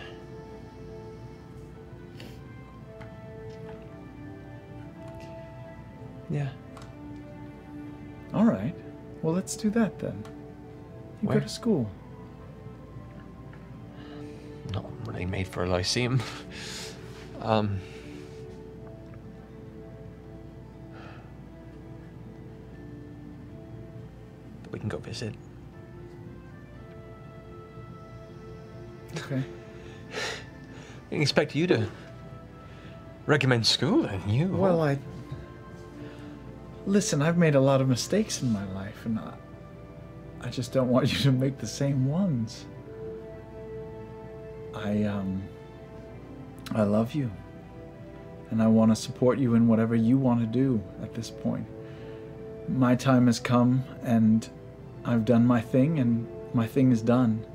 Speaker 22: Yeah.
Speaker 2: All right. Well, let's do that then. You
Speaker 22: Where?
Speaker 2: go to school.
Speaker 22: Not really made for a lyceum. um. But we can go visit.
Speaker 2: Okay.
Speaker 22: I expect you to recommend school, and you.
Speaker 2: Well, I. Listen, I've made a lot of mistakes in my life, and I, I just don't want you to make the same ones. I, um. I love you. And I want to support you in whatever you want to do at this point. My time has come, and I've done my thing, and my thing is done.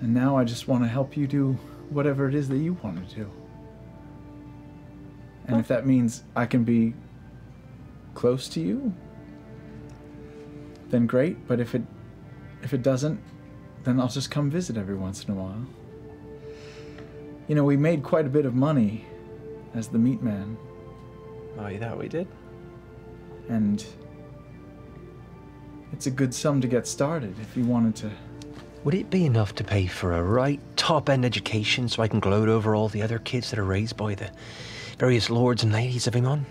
Speaker 2: And now I just want to help you do whatever it is that you want to do. And if that means I can be close to you, then great. But if it if it doesn't, then I'll just come visit every once in a while. You know, we made quite a bit of money as the meat man,
Speaker 22: Oh, thought we did?
Speaker 2: and it's a good sum to get started if you wanted to.
Speaker 22: Would it be enough to pay for a right top end education so I can gloat over all the other kids that are raised by the various lords and ladies of Emon?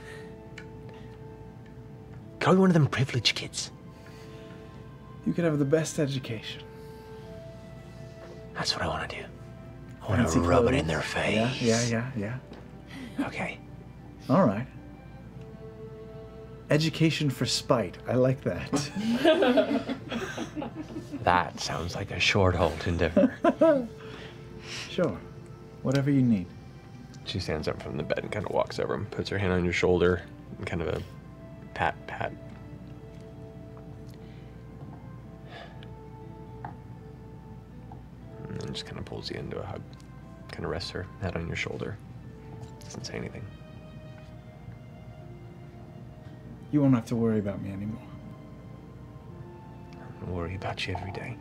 Speaker 22: Can I be one of them privileged kids?
Speaker 2: You can have the best education.
Speaker 22: That's what I want to do. I want to
Speaker 2: Fancy
Speaker 22: rub it in their face.
Speaker 2: Yeah, yeah, yeah, yeah.
Speaker 22: Okay.
Speaker 2: All right. Education for spite. I like that.
Speaker 22: That sounds like a Shorthalt endeavor.
Speaker 2: sure. Whatever you need.
Speaker 1: She stands up from the bed and kind of walks over and puts her hand on your shoulder and kind of a pat, pat. And then just kind of pulls you into a hug. Kind of rests her head on your shoulder. Doesn't say anything.
Speaker 2: You won't have to worry about me anymore.
Speaker 22: I worry about you every day.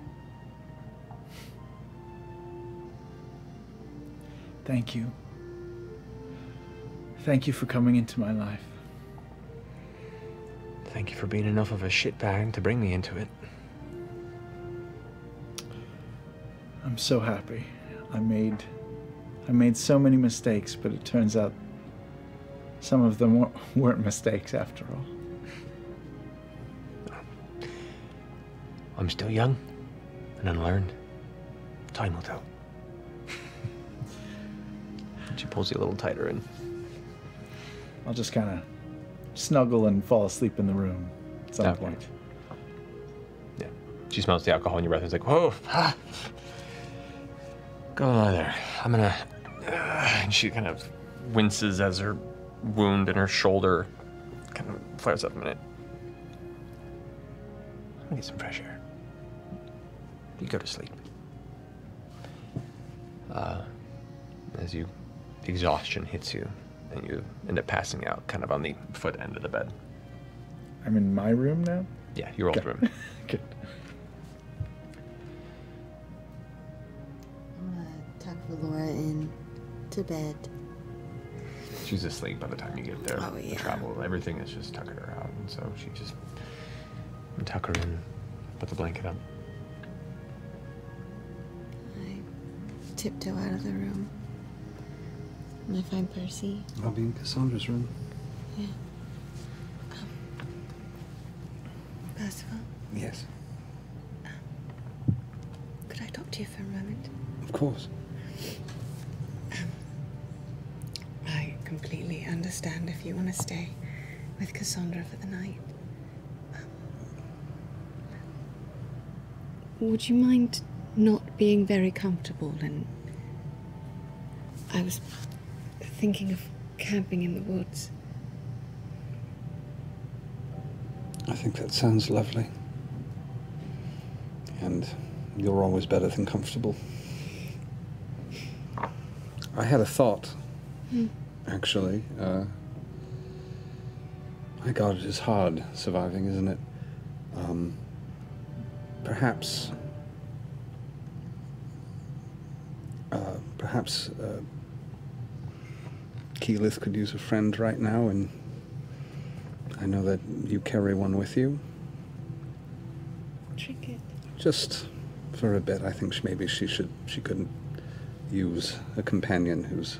Speaker 2: Thank you. Thank you for coming into my life.
Speaker 22: Thank you for being enough of a shitbag to bring me into it.
Speaker 2: I'm so happy. I made I made so many mistakes, but it turns out some of them weren't mistakes after all.
Speaker 22: I'm still young and unlearned. Time will tell.
Speaker 1: She pulls you a little tighter and
Speaker 2: I'll just kind of snuggle and fall asleep in the room at some
Speaker 1: Okay.
Speaker 2: point. Yeah.
Speaker 1: She smells the alcohol in your breath and is like, whoa, ah.
Speaker 22: Go lie there.
Speaker 1: I'm gonna. uh," and she kind of winces as her wound in her shoulder kind of flares up a minute.
Speaker 22: Let me get some fresh air. You go to sleep.
Speaker 1: Uh, as you, exhaustion hits you, and you end up passing out kind of on the foot end of the bed.
Speaker 2: I'm in my room now?
Speaker 1: Yeah, your old
Speaker 2: Okay.
Speaker 1: room.
Speaker 24: to bed.
Speaker 1: She's asleep by the time you get there.
Speaker 24: Oh,
Speaker 1: The travel, everything is just tucking her out, and so she just tuck her in, put the blanket up.
Speaker 24: I tiptoe out of the room. And I find Percy.
Speaker 7: I'll be in Cassandra's room.
Speaker 24: Yeah. Um, Percival,
Speaker 7: Yes.
Speaker 24: could I talk talk to you for a moment?
Speaker 7: Of course.
Speaker 24: I completely understand if you want to stay with Cassandra for the night. Would you mind not being very comfortable and I was thinking of camping in the woods.
Speaker 7: I think that sounds lovely. And you're always better than comfortable. I had a thought,
Speaker 24: Hmm.
Speaker 7: actually. Uh, my God, it is hard surviving, isn't it? Um, perhaps. Uh, perhaps uh, Keyleth could use a friend right now, and I know that you carry one with you.
Speaker 24: Trinket.
Speaker 7: Just for a bit, I think she, maybe she should. She couldn't use a companion who's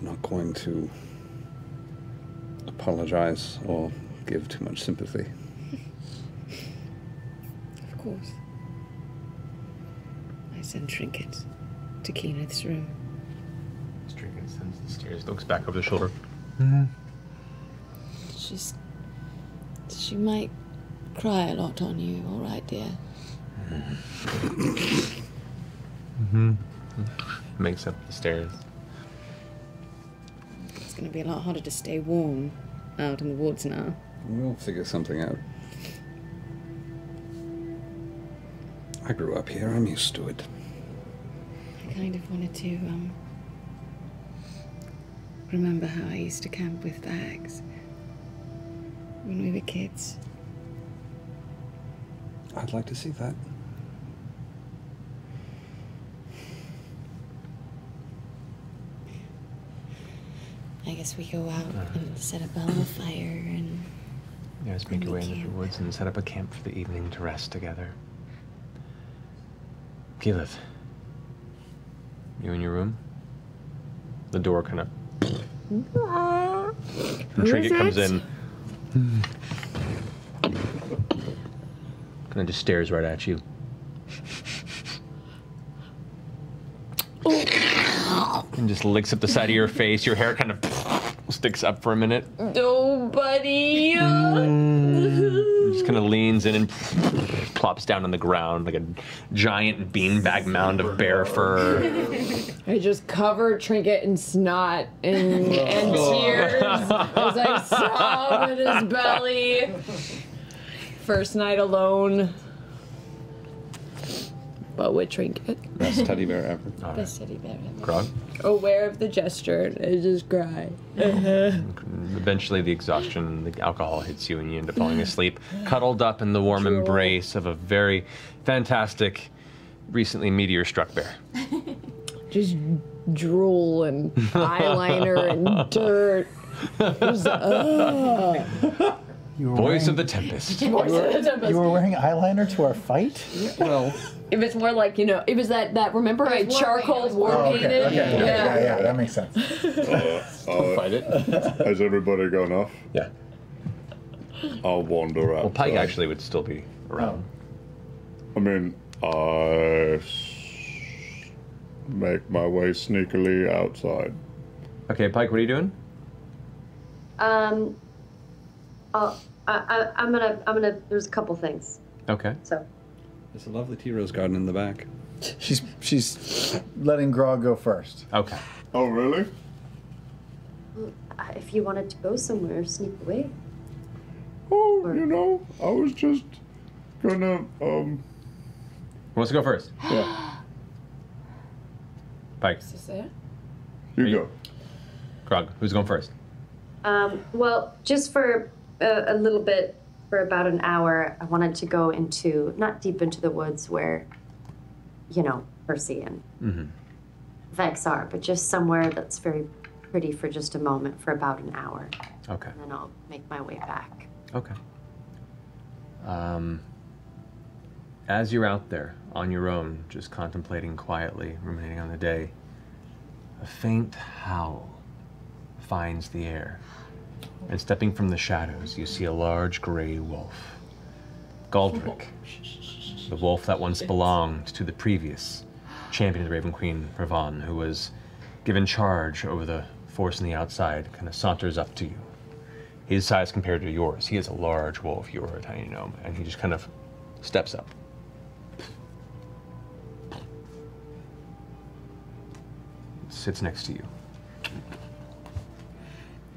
Speaker 7: not going to apologize or give too much sympathy.
Speaker 24: Of course. I send trinkets to Keyleth's room.
Speaker 1: Trinket sends the stairs, looks back over the shoulder.
Speaker 24: She's. She might cry a lot on you, all right, dear?
Speaker 1: Mm-hmm. Makes up the stairs.
Speaker 24: It's going to be a lot harder to stay warm out in the woods now.
Speaker 7: We'll figure something out. I grew up here. I'm used to it.
Speaker 24: I kind of wanted to, um. Remember how I used to camp with Vax when we were kids?
Speaker 7: I'd like to see that.
Speaker 24: I guess we go out uh-huh. and set up a little fire and.
Speaker 1: You guys make your way into the woods and set up a camp for the evening to rest together. Keyleth, you in your room? The door kind of. And Trinket comes in. Kind of just stares right at you. And just licks up the side of your face. Your hair kind of sticks up for a minute.
Speaker 13: Oh, buddy.
Speaker 1: Just kind of leans in and plops down on the ground like a giant beanbag mound of bear fur.
Speaker 13: I just cover Trinket in snot and, and oh. tears as I sob in his belly. First night alone. But with Trinket.
Speaker 7: Best teddy bear ever.
Speaker 13: Best teddy bear ever.
Speaker 1: Grog?
Speaker 13: Aware of the gesture, and I just cry.
Speaker 1: Eventually, the exhaustion, the alcohol hits you, and you end up falling asleep, cuddled up in the warm embrace of a very fantastic, recently meteor struck bear.
Speaker 13: just drool and eyeliner and dirt. It was, ugh.
Speaker 1: Voice of the Tempest.
Speaker 13: Voice of the Tempest.
Speaker 2: You were wearing eyeliner to our fight?
Speaker 7: Well,
Speaker 13: It was more like, you know, it was that, that remember I charcoal war
Speaker 2: Oh, okay,
Speaker 13: painted?
Speaker 2: okay, yeah, yeah, yeah, that makes sense.
Speaker 5: Uh,
Speaker 1: fight it.
Speaker 5: Has everybody gone off?
Speaker 1: Yeah.
Speaker 5: I'll wander out.
Speaker 1: Well, Pike actually would still be around.
Speaker 5: I mean, I s- make my way sneakily outside.
Speaker 1: Okay, Pike, what are you doing?
Speaker 14: Um, I'll, I, I, I'm gonna, I'm gonna. There's a couple things.
Speaker 1: Okay.
Speaker 14: So
Speaker 7: There's a lovely tea rose garden in the back.
Speaker 2: She's she's letting Grog go first.
Speaker 1: Okay.
Speaker 5: Oh, really?
Speaker 14: uh, if you wanted to go somewhere, sneak away.
Speaker 5: Oh, you know, I was just gonna, um.
Speaker 1: Who wants to go first?
Speaker 5: Yeah.
Speaker 1: Pike.
Speaker 13: Is this it?
Speaker 5: You go.
Speaker 1: Grog, who's going first?
Speaker 14: Um, well, just for a, a little bit, for about an hour, I wanted to go into not deep into the woods where, you know, Percy and
Speaker 1: Mm-hmm.
Speaker 14: Vex are, but just somewhere that's very pretty for just a moment for about an hour,
Speaker 1: Okay.
Speaker 14: and then I'll make my way back.
Speaker 1: Okay. Um, as you're out there on your own, just contemplating quietly, ruminating on the day, a faint howl finds the air. And stepping from the shadows, you see a large gray wolf. Galdric The wolf that once belonged to the previous champion of the Raven Queen, Ravan, who was given charge over the force on the outside, kind of saunters up to you. His size compared to yours, he is a large wolf, you are a tiny gnome, and he just kind of steps up. Sits next to you.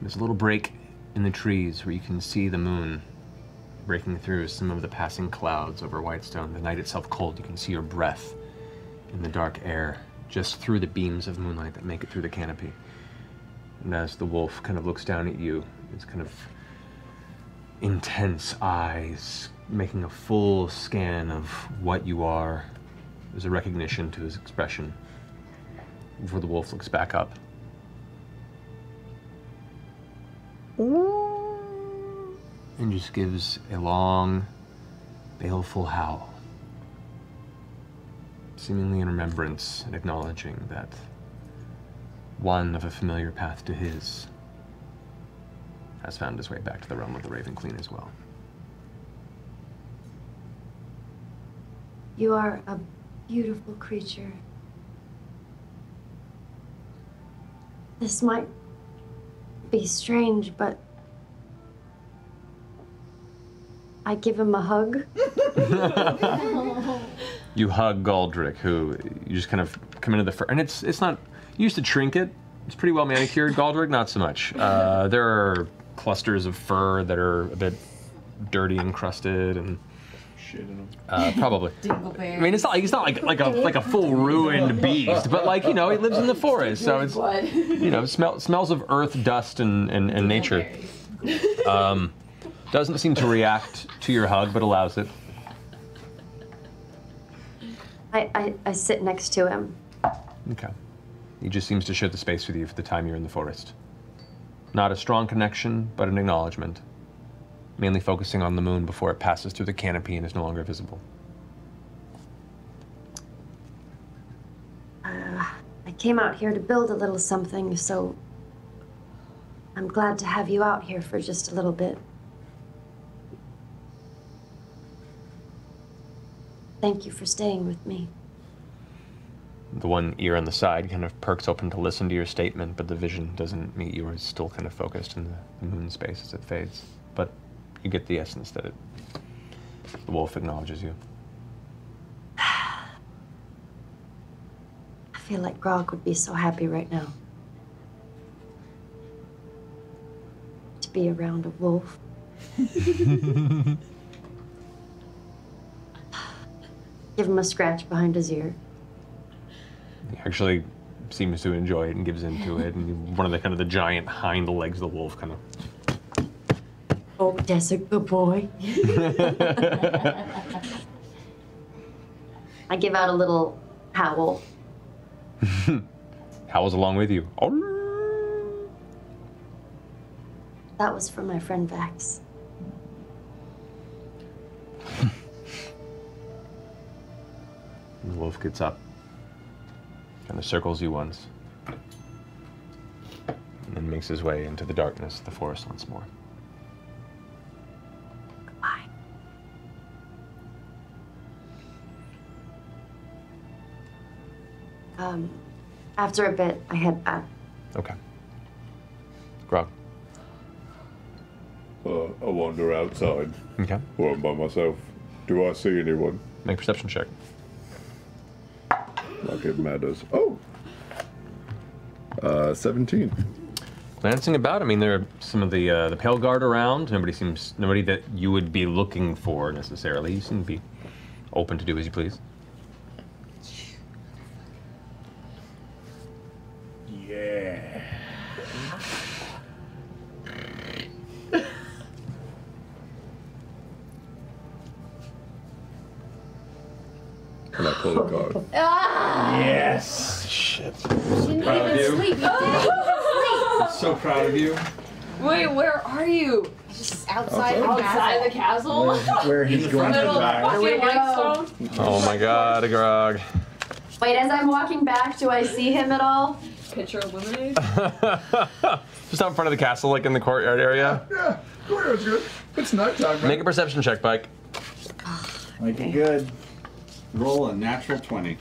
Speaker 1: There's a little break in the trees where you can see the moon breaking through some of the passing clouds over Whitestone. The night itself cold, you can see your breath in the dark air just through the beams of moonlight that make it through the canopy. And as the wolf kind of looks down at you, its kind of intense eyes making a full scan of what you are, there's a recognition to his expression before the wolf looks back up. And just gives a long, baleful howl, seemingly in remembrance and acknowledging that one of a familiar path to his has found his way back to the realm of the Raven Queen as well.
Speaker 14: You are a beautiful creature. This might be strange, but I give him a hug.
Speaker 1: You hug Galdrick, who you just kind of come into the fur, and it's it's not. You used to trinket. It's pretty well manicured. Galdrick, not so much. Uh, there are clusters of fur that are a bit dirty and crusted, and
Speaker 2: shit in them.
Speaker 1: uh, probably.
Speaker 3: Dingleberry.
Speaker 1: I mean, it's not like it's not like like a like a full ruined beast, but like you know, he lives in the forest, so it's you know, smell, smells of earth, dust, and and, and nature. Um, doesn't seem to react to your hug, but allows it.
Speaker 14: I, I, I sit next to him.
Speaker 1: Okay. He just seems to share the space with you for the time you're in the forest. Not a strong connection, but an acknowledgement. Mainly focusing on the moon before it passes through the canopy and is no longer visible.
Speaker 14: Uh, I came out here to build a little something, so I'm glad to have you out here for just a little bit. Thank you for staying with me.
Speaker 1: The one ear on the side kind of perks open to listen to your statement, but the vision doesn't meet you. It's still kind of focused in the, the moon space as it fades. But you get the essence that it. The wolf acknowledges you.
Speaker 14: I feel like Grog would be so happy right now. To be around a wolf. Give him a scratch behind his ear.
Speaker 1: He actually seems to enjoy it and gives into it. And one of the kind of the giant hind legs of the wolf kind of
Speaker 14: Oh, that's a good boy. I give out a little howl.
Speaker 1: howls along with you. Oh,
Speaker 14: That was from my friend Vax.
Speaker 1: The wolf gets up, kind of circles you once, and then makes his way into the darkness of the forest once more.
Speaker 14: Um, after a bit, I head back.
Speaker 1: Okay. Grog.
Speaker 5: Uh, I wander outside.
Speaker 1: Okay.
Speaker 5: Or I'm by myself. Do I see anyone?
Speaker 1: Make a perception check.
Speaker 5: Like it matters. Oh! Uh, 17.
Speaker 1: Glancing about, I mean, there are some of the uh, the pale guard around. Nobody seems nobody that you would be looking for necessarily. You seem to be open to do as you please.
Speaker 3: Just outside,
Speaker 6: Outside the castle?
Speaker 2: Where, where he's going to die.
Speaker 6: fucking
Speaker 3: Here we go.
Speaker 6: Whitestone?
Speaker 1: Oh my God, a Grog.
Speaker 14: Wait, as I'm walking back, do I see him at all?
Speaker 6: Picture of lemonade?
Speaker 1: Just out in front of the castle, like in the courtyard area.
Speaker 2: Yeah, courtyard's good. It's nighttime, right?
Speaker 1: Make a perception check, Pike.
Speaker 2: Make it good.
Speaker 7: Roll a natural 20.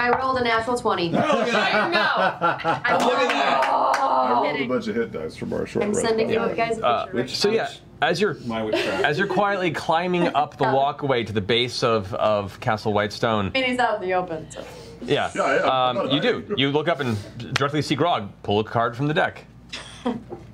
Speaker 14: I rolled a natural 20.
Speaker 5: Look at
Speaker 14: that. I
Speaker 5: Look at that. I rolled a bunch of hit dice from our short
Speaker 14: I'm
Speaker 5: rest.
Speaker 14: sending you guys a
Speaker 1: Uh,
Speaker 14: picture. right
Speaker 1: so yeah, as you're
Speaker 7: witchcraft.
Speaker 1: as you're quietly climbing up the walkway to the base of, of Castle Whitestone,
Speaker 14: And he's out in the open. So.
Speaker 1: yeah, um, you do. You look up and directly see Grog pull a card from the deck.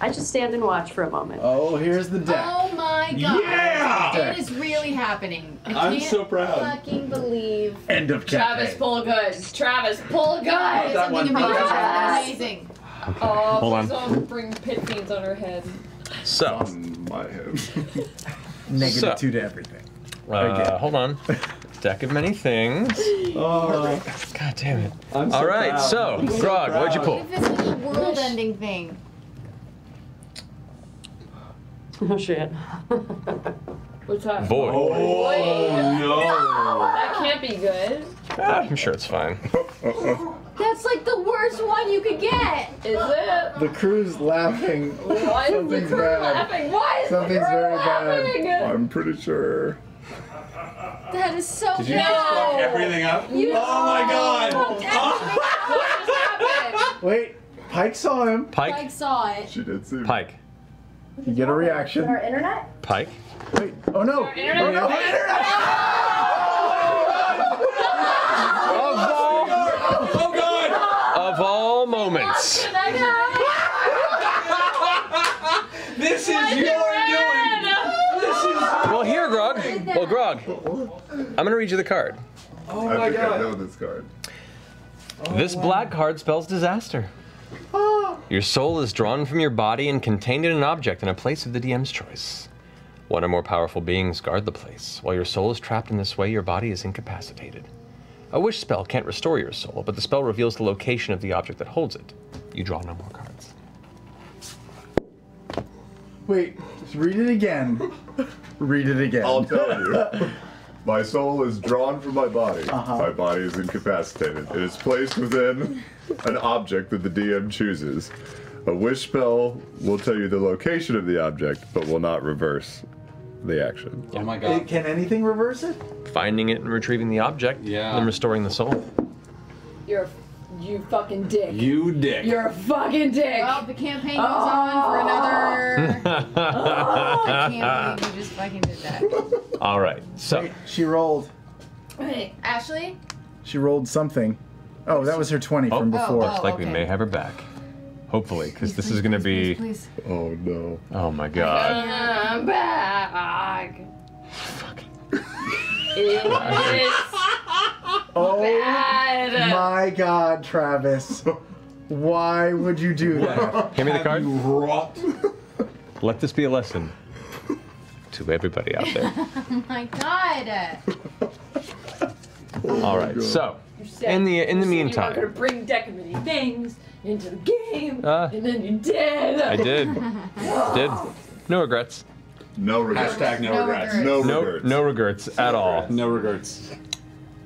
Speaker 14: I just stand and watch for a moment.
Speaker 2: Oh, here's the deck.
Speaker 3: Oh my god.
Speaker 2: Yeah!
Speaker 3: It is really happening. I
Speaker 2: I'm
Speaker 3: can't
Speaker 2: so proud.
Speaker 3: I fucking believe.
Speaker 2: End of
Speaker 13: Travis, pull a good. Travis, pull a good.
Speaker 2: that one.
Speaker 3: Something amazing.
Speaker 13: Yes.
Speaker 3: Amazing.
Speaker 13: Oh,
Speaker 1: Hold on.
Speaker 13: please don't bring pit beans on her head.
Speaker 1: So,
Speaker 5: my head.
Speaker 2: Negative
Speaker 1: So-
Speaker 2: two to everything.
Speaker 1: uh, hold on. Deck of many things.
Speaker 2: Oh.
Speaker 1: God damn it.
Speaker 2: I'm so
Speaker 1: All right,
Speaker 2: proud.
Speaker 1: so
Speaker 2: I'm so
Speaker 1: Grog, what'd you pull?
Speaker 3: What if it's a world-ending thing?
Speaker 14: Oh shit.
Speaker 13: What's that?
Speaker 1: Void.
Speaker 13: Void.
Speaker 2: no.
Speaker 13: That can't be good.
Speaker 1: Ah, I'm sure it's fine.
Speaker 3: That's like the worst one you could get.
Speaker 13: Is it?
Speaker 2: The crew's laughing.
Speaker 13: Why is the
Speaker 2: Something's
Speaker 13: crew
Speaker 2: bad.
Speaker 13: laughing? Why is
Speaker 2: Something's
Speaker 13: the crew
Speaker 2: very
Speaker 13: laughing?
Speaker 2: bad.
Speaker 5: I'm pretty sure.
Speaker 3: That is so
Speaker 7: Did you
Speaker 3: bad.
Speaker 7: just fuck everything up?
Speaker 3: You
Speaker 7: Oh my god!
Speaker 2: Wait, Pike saw him.
Speaker 1: Pike?
Speaker 3: Mike saw it.
Speaker 5: She did see. Him.
Speaker 1: Pike.
Speaker 2: You get a reaction.
Speaker 14: Our internet?
Speaker 1: Pike.
Speaker 2: Wait. Oh no.
Speaker 13: internet?
Speaker 2: Oh, no.
Speaker 7: Oh god!
Speaker 1: Of all moments.
Speaker 7: This is your doing! This is.
Speaker 1: Well, here, Grog. Well, Grog. I'm gonna read you the card.
Speaker 7: Oh
Speaker 5: I
Speaker 7: my
Speaker 5: think I know this card.
Speaker 1: this black card spells disaster. Your soul is drawn from your body and contained in an object in a place of the DM's choice. One or more powerful beings guard the place. While your soul is trapped in this way, your body is incapacitated. A wish spell can't restore your soul, but the spell reveals the location of the object that holds it. You draw no more cards.
Speaker 2: Wait. Just read it again. read it again.
Speaker 5: I'll tell you. My soul is drawn from my body.
Speaker 2: Uh-huh.
Speaker 5: My body is incapacitated. It is placed within an object that the DM chooses. A wish spell will tell you the location of the object, but will not reverse the action.
Speaker 7: Oh my god.
Speaker 2: Can anything reverse it?
Speaker 1: Finding it and retrieving the object,
Speaker 7: Yeah.
Speaker 1: and restoring the soul.
Speaker 13: You're, you fucking dick.
Speaker 7: You dick.
Speaker 13: You're a fucking dick.
Speaker 3: Well, the campaign goes on for oh. another. I can't believe you just fucking did that.
Speaker 1: All right, so
Speaker 2: Wait, she rolled.
Speaker 3: Wait, Ashley?
Speaker 2: She rolled something. Oh, that was her 20 from
Speaker 3: Oh,
Speaker 2: before.
Speaker 1: looks like we
Speaker 3: oh,
Speaker 1: may have her back. Hopefully, because this is going to be.
Speaker 3: Please.
Speaker 5: Oh no.
Speaker 1: Oh my god.
Speaker 13: I'm back. It's
Speaker 2: Oh
Speaker 13: bad.
Speaker 2: my god, Travis. Why would you do that?
Speaker 1: Hand me the card.
Speaker 7: Rot.
Speaker 1: Let this be a lesson to everybody out there.
Speaker 3: Oh my god.
Speaker 1: All right, so in the in the
Speaker 13: You were gonna
Speaker 1: meantime,
Speaker 13: bring deck of many things into the game,
Speaker 1: Uh,
Speaker 13: and then you did.
Speaker 1: I did did no regrets,
Speaker 5: No regrets.
Speaker 7: Hashtag no,
Speaker 3: No
Speaker 7: regrets.
Speaker 3: regrets.
Speaker 5: No
Speaker 1: no
Speaker 5: regrets.
Speaker 1: no regrets at all.
Speaker 7: No regrets.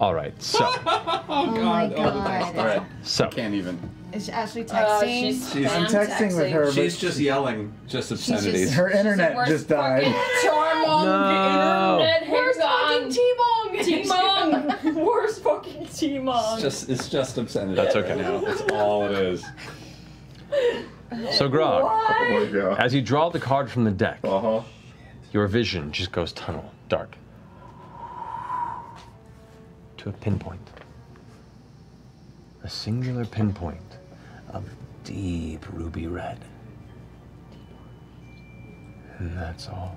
Speaker 1: All right, so
Speaker 3: Oh my god.
Speaker 1: All right, so I
Speaker 7: Can't even.
Speaker 3: Is Ashley
Speaker 13: Uh,
Speaker 3: texting?
Speaker 13: she's
Speaker 7: She's-
Speaker 2: I'm texting with her,
Speaker 7: She's
Speaker 2: but
Speaker 7: just yelling just
Speaker 3: just-
Speaker 7: obscenities.
Speaker 2: her internet
Speaker 13: Where's
Speaker 2: just died.
Speaker 13: Charmong
Speaker 1: No.
Speaker 13: internet.
Speaker 3: Where's
Speaker 13: fucking
Speaker 3: T-Bong?
Speaker 13: T-Mong? Where's fucking T-Mong?
Speaker 7: It's just it's just obscenity.
Speaker 1: That's okay.
Speaker 7: Now. That's all it is.
Speaker 1: so Grog,
Speaker 5: Oh my god.
Speaker 1: as you draw the card from the deck,
Speaker 5: Uh huh.
Speaker 1: your vision just goes tunnel dark to a pinpoint, a singular pinpoint of deep ruby red. And that's all.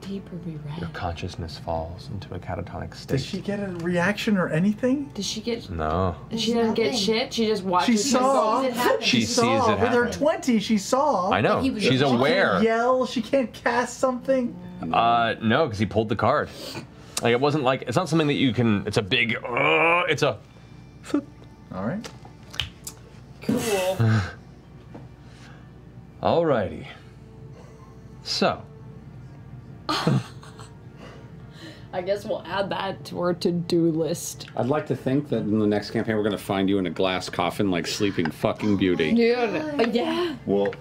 Speaker 13: Deep ruby red.
Speaker 1: Your consciousness falls into a catatonic state.
Speaker 2: Does she get a reaction or anything?
Speaker 13: Did she get?
Speaker 1: No.
Speaker 13: She didn't get shit. She just watches.
Speaker 2: She saw.
Speaker 3: it happen.
Speaker 1: She
Speaker 2: She
Speaker 1: sees
Speaker 2: saw.
Speaker 1: it
Speaker 2: With her 20, she saw.
Speaker 1: I know. She's
Speaker 3: just-
Speaker 2: She
Speaker 1: aware.
Speaker 2: can't yell. She can't cast something.
Speaker 1: Uh, no, because he pulled the card. Like it wasn't like it's not something that you can. It's a big. Uh, it's a.
Speaker 2: All right.
Speaker 13: Cool.
Speaker 1: Alrighty. So
Speaker 13: I guess we'll add that to our to-do list.
Speaker 7: I'd like to think that in the next campaign we're gonna find you in a glass coffin like Sleeping fucking Beauty.
Speaker 13: Dude. Uh, yeah.
Speaker 5: Well,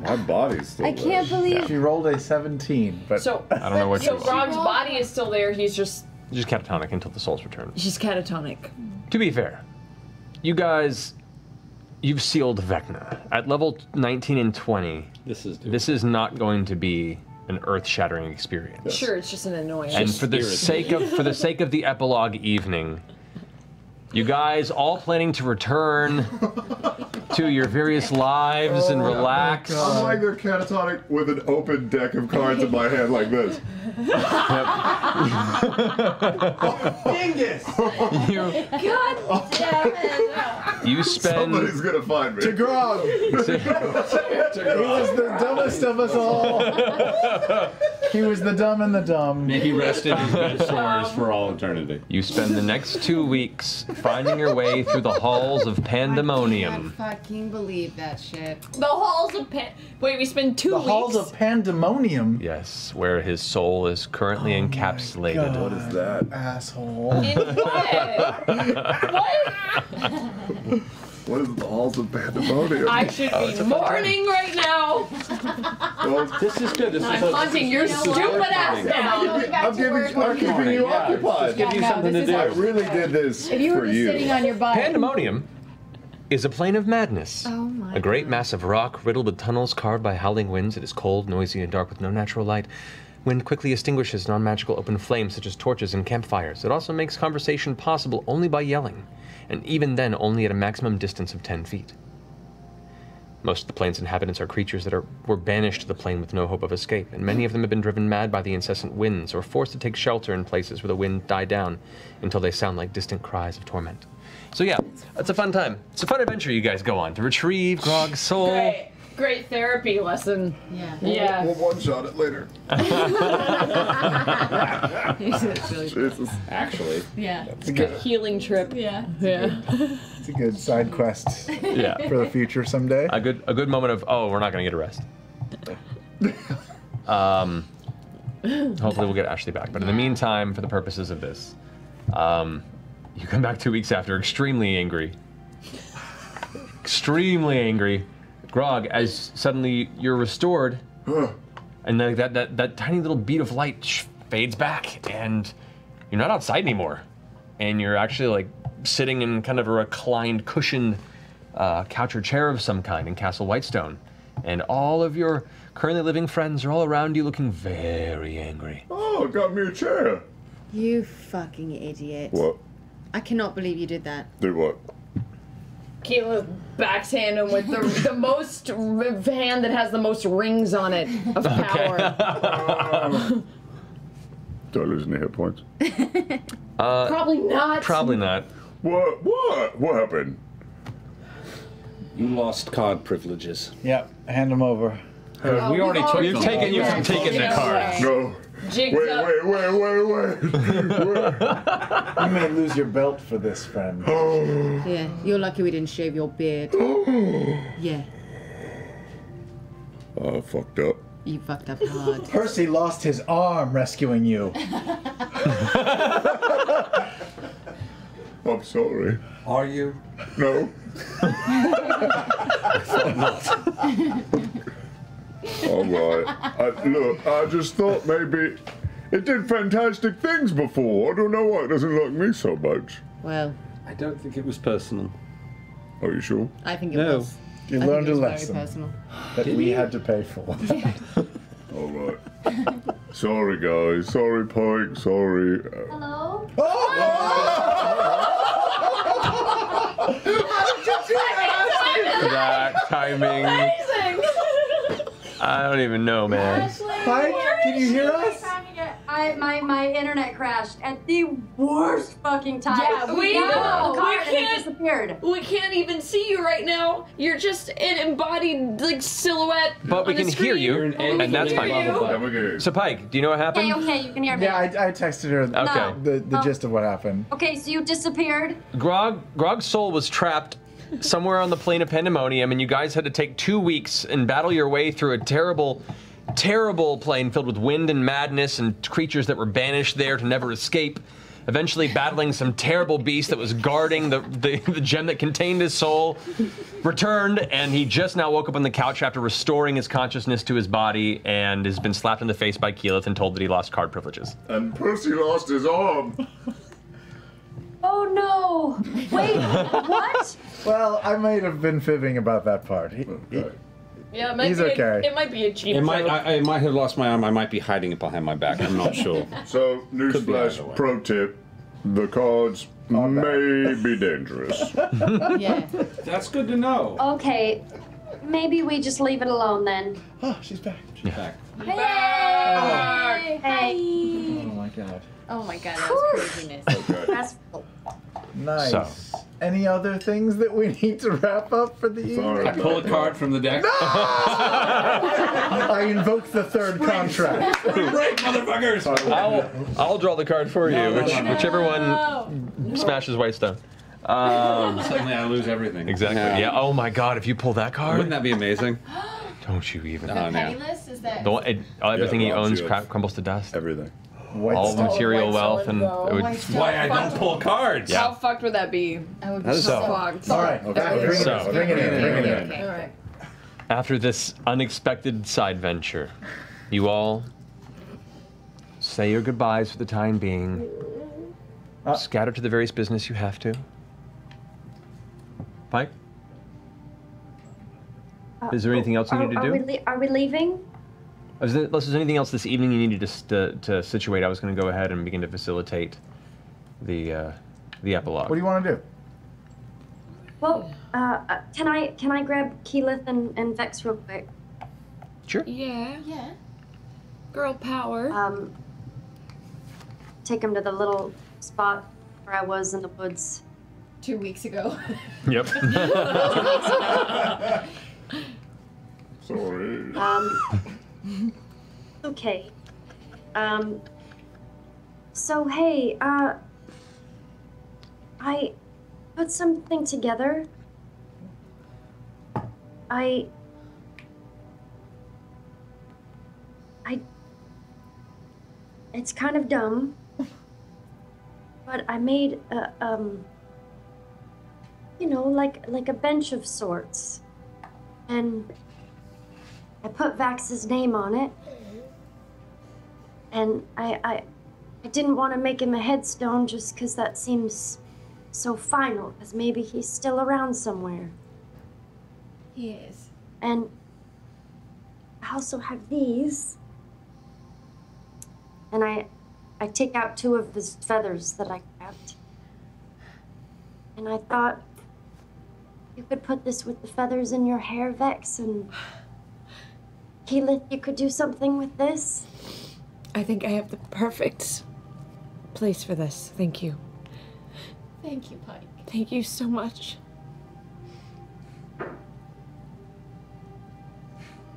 Speaker 5: My body's still
Speaker 3: I can't believe-
Speaker 2: She rolled a 17, but
Speaker 13: So
Speaker 1: I don't know what
Speaker 13: So
Speaker 1: you-
Speaker 13: Grog's body is still there. He's just
Speaker 1: Just catatonic until the soul's return.
Speaker 13: he's catatonic.
Speaker 1: To be fair, you guys, you've sealed Vecna at level 19 and 20.
Speaker 7: This is
Speaker 1: this is not going to be an earth-shattering experience.
Speaker 13: Sure, it's just an annoyance.
Speaker 1: And for the sake of for the sake of the epilogue evening, you guys all planning to return to your various lives and oh relax.
Speaker 5: I'm like they're catatonic with an open deck of cards in my hand like this.
Speaker 2: Dingus!
Speaker 1: you,
Speaker 9: God damn it.
Speaker 1: you spend
Speaker 5: Somebody's gonna find me.
Speaker 2: To he was the dumbest of us all. he was the dumb and the dumb.
Speaker 7: May he rest in his good sores for all eternity.
Speaker 1: You spend the next two weeks finding your way through the halls of pandemonium.
Speaker 3: I can't fucking believe that shit.
Speaker 13: The halls of pan. Wait, we spend two
Speaker 2: The
Speaker 13: weeks.
Speaker 2: halls of pandemonium.
Speaker 1: Yes, where his soul is currently oh encapsulated. God.
Speaker 2: What is
Speaker 5: that?
Speaker 2: Asshole.
Speaker 5: What is the halls of pandemonium?
Speaker 13: I should
Speaker 1: Oh,
Speaker 13: be mourning right now.
Speaker 7: this is good. This
Speaker 13: I'm
Speaker 7: is a-
Speaker 13: hunting your
Speaker 7: this is
Speaker 13: stupid ass
Speaker 7: entertaining.
Speaker 13: down.
Speaker 5: I'm giving, I'm keeping you
Speaker 7: Yeah,
Speaker 5: occupied.
Speaker 7: just give you
Speaker 3: Yeah, no,
Speaker 7: something
Speaker 3: this
Speaker 7: to
Speaker 3: is-
Speaker 7: do.
Speaker 5: I really did this
Speaker 3: If you were
Speaker 5: for
Speaker 3: just
Speaker 5: you.
Speaker 3: sitting on your butt.
Speaker 1: Pandemonium is a plane of madness.
Speaker 3: Oh my
Speaker 1: A great mass of rock riddled with tunnels carved by howling winds. It is cold, noisy, and dark with no natural light. Wind quickly extinguishes non magical open flames such as torches and campfires. It also makes conversation possible only by yelling, and even then only at a maximum distance of 10 feet. Most of the plane's inhabitants are creatures that are, were banished to the plane with no hope of escape, and many of them have been driven mad by the incessant winds or forced to take shelter in places where the wind died down until they sound like distant cries of torment. So yeah, it's a fun time. It's a fun adventure you guys go on to retrieve Grog's soul.
Speaker 13: Great, great therapy lesson.
Speaker 3: Yeah.
Speaker 13: Yeah.
Speaker 5: We'll one shot it later. Jesus.
Speaker 7: Actually.
Speaker 13: Yeah.
Speaker 2: It's a good,
Speaker 13: Healing trip. Yeah. Yeah.
Speaker 2: it's a good side quest
Speaker 1: Yeah.
Speaker 2: for the future someday.
Speaker 1: A good a good moment of oh we're not gonna get a rest. um, hopefully we'll get Ashley back. But in the meantime, for the purposes of this, um, you come back two weeks after extremely angry, extremely angry, Grog, as suddenly you're restored, and then that that that tiny little bead of light sh- fades back, and you're not outside anymore, and you're actually like sitting in kind of a reclined, cushioned uh, couch or chair of some kind in Castle Whitestone, and all of your currently living friends are all around you, looking very angry.
Speaker 5: Oh, got me a chair.
Speaker 3: You fucking idiot.
Speaker 5: What?
Speaker 3: I cannot believe you did that.
Speaker 5: Do what?
Speaker 13: Keyleth backhand him with the, the most hand that has the most rings on it of power.
Speaker 5: Do I lose any hit points?
Speaker 1: Uh,
Speaker 13: Probably not.
Speaker 1: Probably not.
Speaker 5: What? What? What happened?
Speaker 7: You lost card privileges.
Speaker 2: Yep, hand them over.
Speaker 7: Uh, we already took
Speaker 1: You've
Speaker 7: them.
Speaker 1: taken you've taken the cards.
Speaker 5: No.
Speaker 13: Jigs
Speaker 5: Wait,
Speaker 13: up.
Speaker 5: wait, wait, wait, wait.
Speaker 2: You may lose your belt for this, friend. Oh.
Speaker 3: Yeah, you're lucky we didn't shave your beard. Oh. Yeah,
Speaker 5: Oh, fucked up.
Speaker 3: you fucked up hard.
Speaker 2: Percy lost his arm rescuing you.
Speaker 5: I'm sorry.
Speaker 7: Are you?
Speaker 5: No. All right. I, look, I just thought maybe it did fantastic things before. I don't know why it doesn't like me so much.
Speaker 3: Well,
Speaker 7: I don't think it was personal.
Speaker 5: Are you sure?
Speaker 3: I think it
Speaker 7: No.
Speaker 3: was.
Speaker 2: You
Speaker 3: I think
Speaker 2: learned
Speaker 3: it
Speaker 2: a
Speaker 3: was
Speaker 2: lesson
Speaker 3: Very personal.
Speaker 2: that
Speaker 7: Did
Speaker 2: we
Speaker 7: you?
Speaker 2: had to pay for.
Speaker 5: All right. sorry, guys. Sorry, Pike. Sorry. Uh,
Speaker 14: Hello?
Speaker 1: That timing. I don't even know, man.
Speaker 2: Pike, can you hear us?
Speaker 14: I, my, my internet crashed at the worst fucking time.
Speaker 13: Yeah, oh we
Speaker 14: got
Speaker 13: know.
Speaker 14: out of the car
Speaker 13: We
Speaker 14: and it
Speaker 13: can't-
Speaker 14: disappeared.
Speaker 13: We can't even see you right now. You're just an embodied like silhouette.
Speaker 1: But we
Speaker 13: on the
Speaker 1: can hear
Speaker 13: screen.
Speaker 1: you, and that's
Speaker 13: hear
Speaker 1: fine.
Speaker 13: you.
Speaker 5: yeah, we can hear you.
Speaker 1: So, Pike, do you know what happened?
Speaker 14: Okay, okay, you can hear me.
Speaker 2: Yeah, I, I texted her
Speaker 1: Okay.
Speaker 2: the, the
Speaker 14: Oh.
Speaker 2: gist of what happened.
Speaker 14: Okay, so you disappeared.
Speaker 1: Grog Grog's soul was trapped somewhere on the plane of pandemonium, and you guys had to take two weeks and battle your way through a terrible, terrible plane filled with wind and madness and creatures that were banished there to never escape. eventually battling some terrible beast that was guarding the, the, the gem that contained his soul, returned, and he just now woke up on the couch after restoring his consciousness to his body and has been slapped in the face by Keyleth and told that he lost card privileges.
Speaker 5: And Percy lost his arm.
Speaker 14: Oh no! Wait, what?
Speaker 2: Well, I might have been fibbing about that part. He- he-
Speaker 6: Yeah, it might
Speaker 2: He's
Speaker 6: be
Speaker 2: okay.
Speaker 6: A, it might be a cheap
Speaker 7: It might,
Speaker 6: joke.
Speaker 7: I, I might have lost my arm. I might be hiding it behind my back. I'm not sure.
Speaker 5: So,
Speaker 7: Could be
Speaker 5: newsflash pro tip the cards may be dangerous.
Speaker 3: yeah.
Speaker 7: That's good to know.
Speaker 14: Okay, maybe we just leave it alone then.
Speaker 2: Oh, she's back.
Speaker 7: She's back.
Speaker 14: Hey! Hey!
Speaker 2: Oh my god.
Speaker 3: Oh my god, that was craziness.
Speaker 14: That's
Speaker 2: Nice.
Speaker 1: So.
Speaker 2: Any other things that we need to wrap up for the evening?
Speaker 7: I pull a card from the deck. No!
Speaker 2: I invoke the third contract.
Speaker 7: Break, motherfuckers!
Speaker 1: I'll, I'll draw the card for you,
Speaker 7: No, no,
Speaker 1: which,
Speaker 7: no, no.
Speaker 1: whichever one smashes Whitestone. Um,
Speaker 7: Suddenly I lose everything.
Speaker 1: exactly. Yeah. Oh my god, if you pull that card.
Speaker 7: Wouldn't that be amazing?
Speaker 1: Don't you even.
Speaker 7: Oh, no.
Speaker 3: Penniless? Is that?
Speaker 1: The one, it, everything he owns crumbles to dust.
Speaker 5: Everything.
Speaker 1: All the material wealth and it would,
Speaker 6: though.
Speaker 7: That's why I don't pull cards.
Speaker 1: Yeah.
Speaker 6: How fucked would that be? I would be so
Speaker 1: so-
Speaker 6: fucked.
Speaker 2: All right, okay. Bring
Speaker 1: So-
Speaker 2: in. Bring it in. Bring it in.
Speaker 6: All right.
Speaker 1: after this unexpected side venture, you all say your goodbyes for the time being. Scatter to the various business you have to. Pike,
Speaker 14: Uh,
Speaker 1: Is there anything else you
Speaker 14: are,
Speaker 1: need to
Speaker 14: are
Speaker 1: do?
Speaker 14: We le- are we leaving?
Speaker 1: Is there, unless there's anything else this evening you needed to, st- to situate, I was going to go ahead and begin to facilitate the uh, the epilogue.
Speaker 2: What do you want to do?
Speaker 14: Well, uh, uh, can I can I grab Keyleth and, and Vex real quick?
Speaker 1: Sure.
Speaker 13: Yeah.
Speaker 3: Yeah.
Speaker 13: Girl power.
Speaker 14: Um, take him to the little spot where I was in the woods.
Speaker 3: Two weeks ago.
Speaker 1: Yep.
Speaker 5: Sorry.
Speaker 14: Um, okay. Um, so hey, uh, I put something together. I. I. It's kind of dumb, but I made a, um, you know, like like a bench of sorts, and I put Vax's name on it. And I I I didn't want to make him a headstone just because that seems so final, because maybe he's still around somewhere.
Speaker 3: He is.
Speaker 14: And I also have these. And I I take out two of his feathers that I grabbed. And I thought you could put this with the feathers in your hair, Vex, and Keyleth, you could do something with this.
Speaker 13: I think I have the perfect place for this. Thank you.
Speaker 3: Thank you, Pike.
Speaker 13: Thank you so much.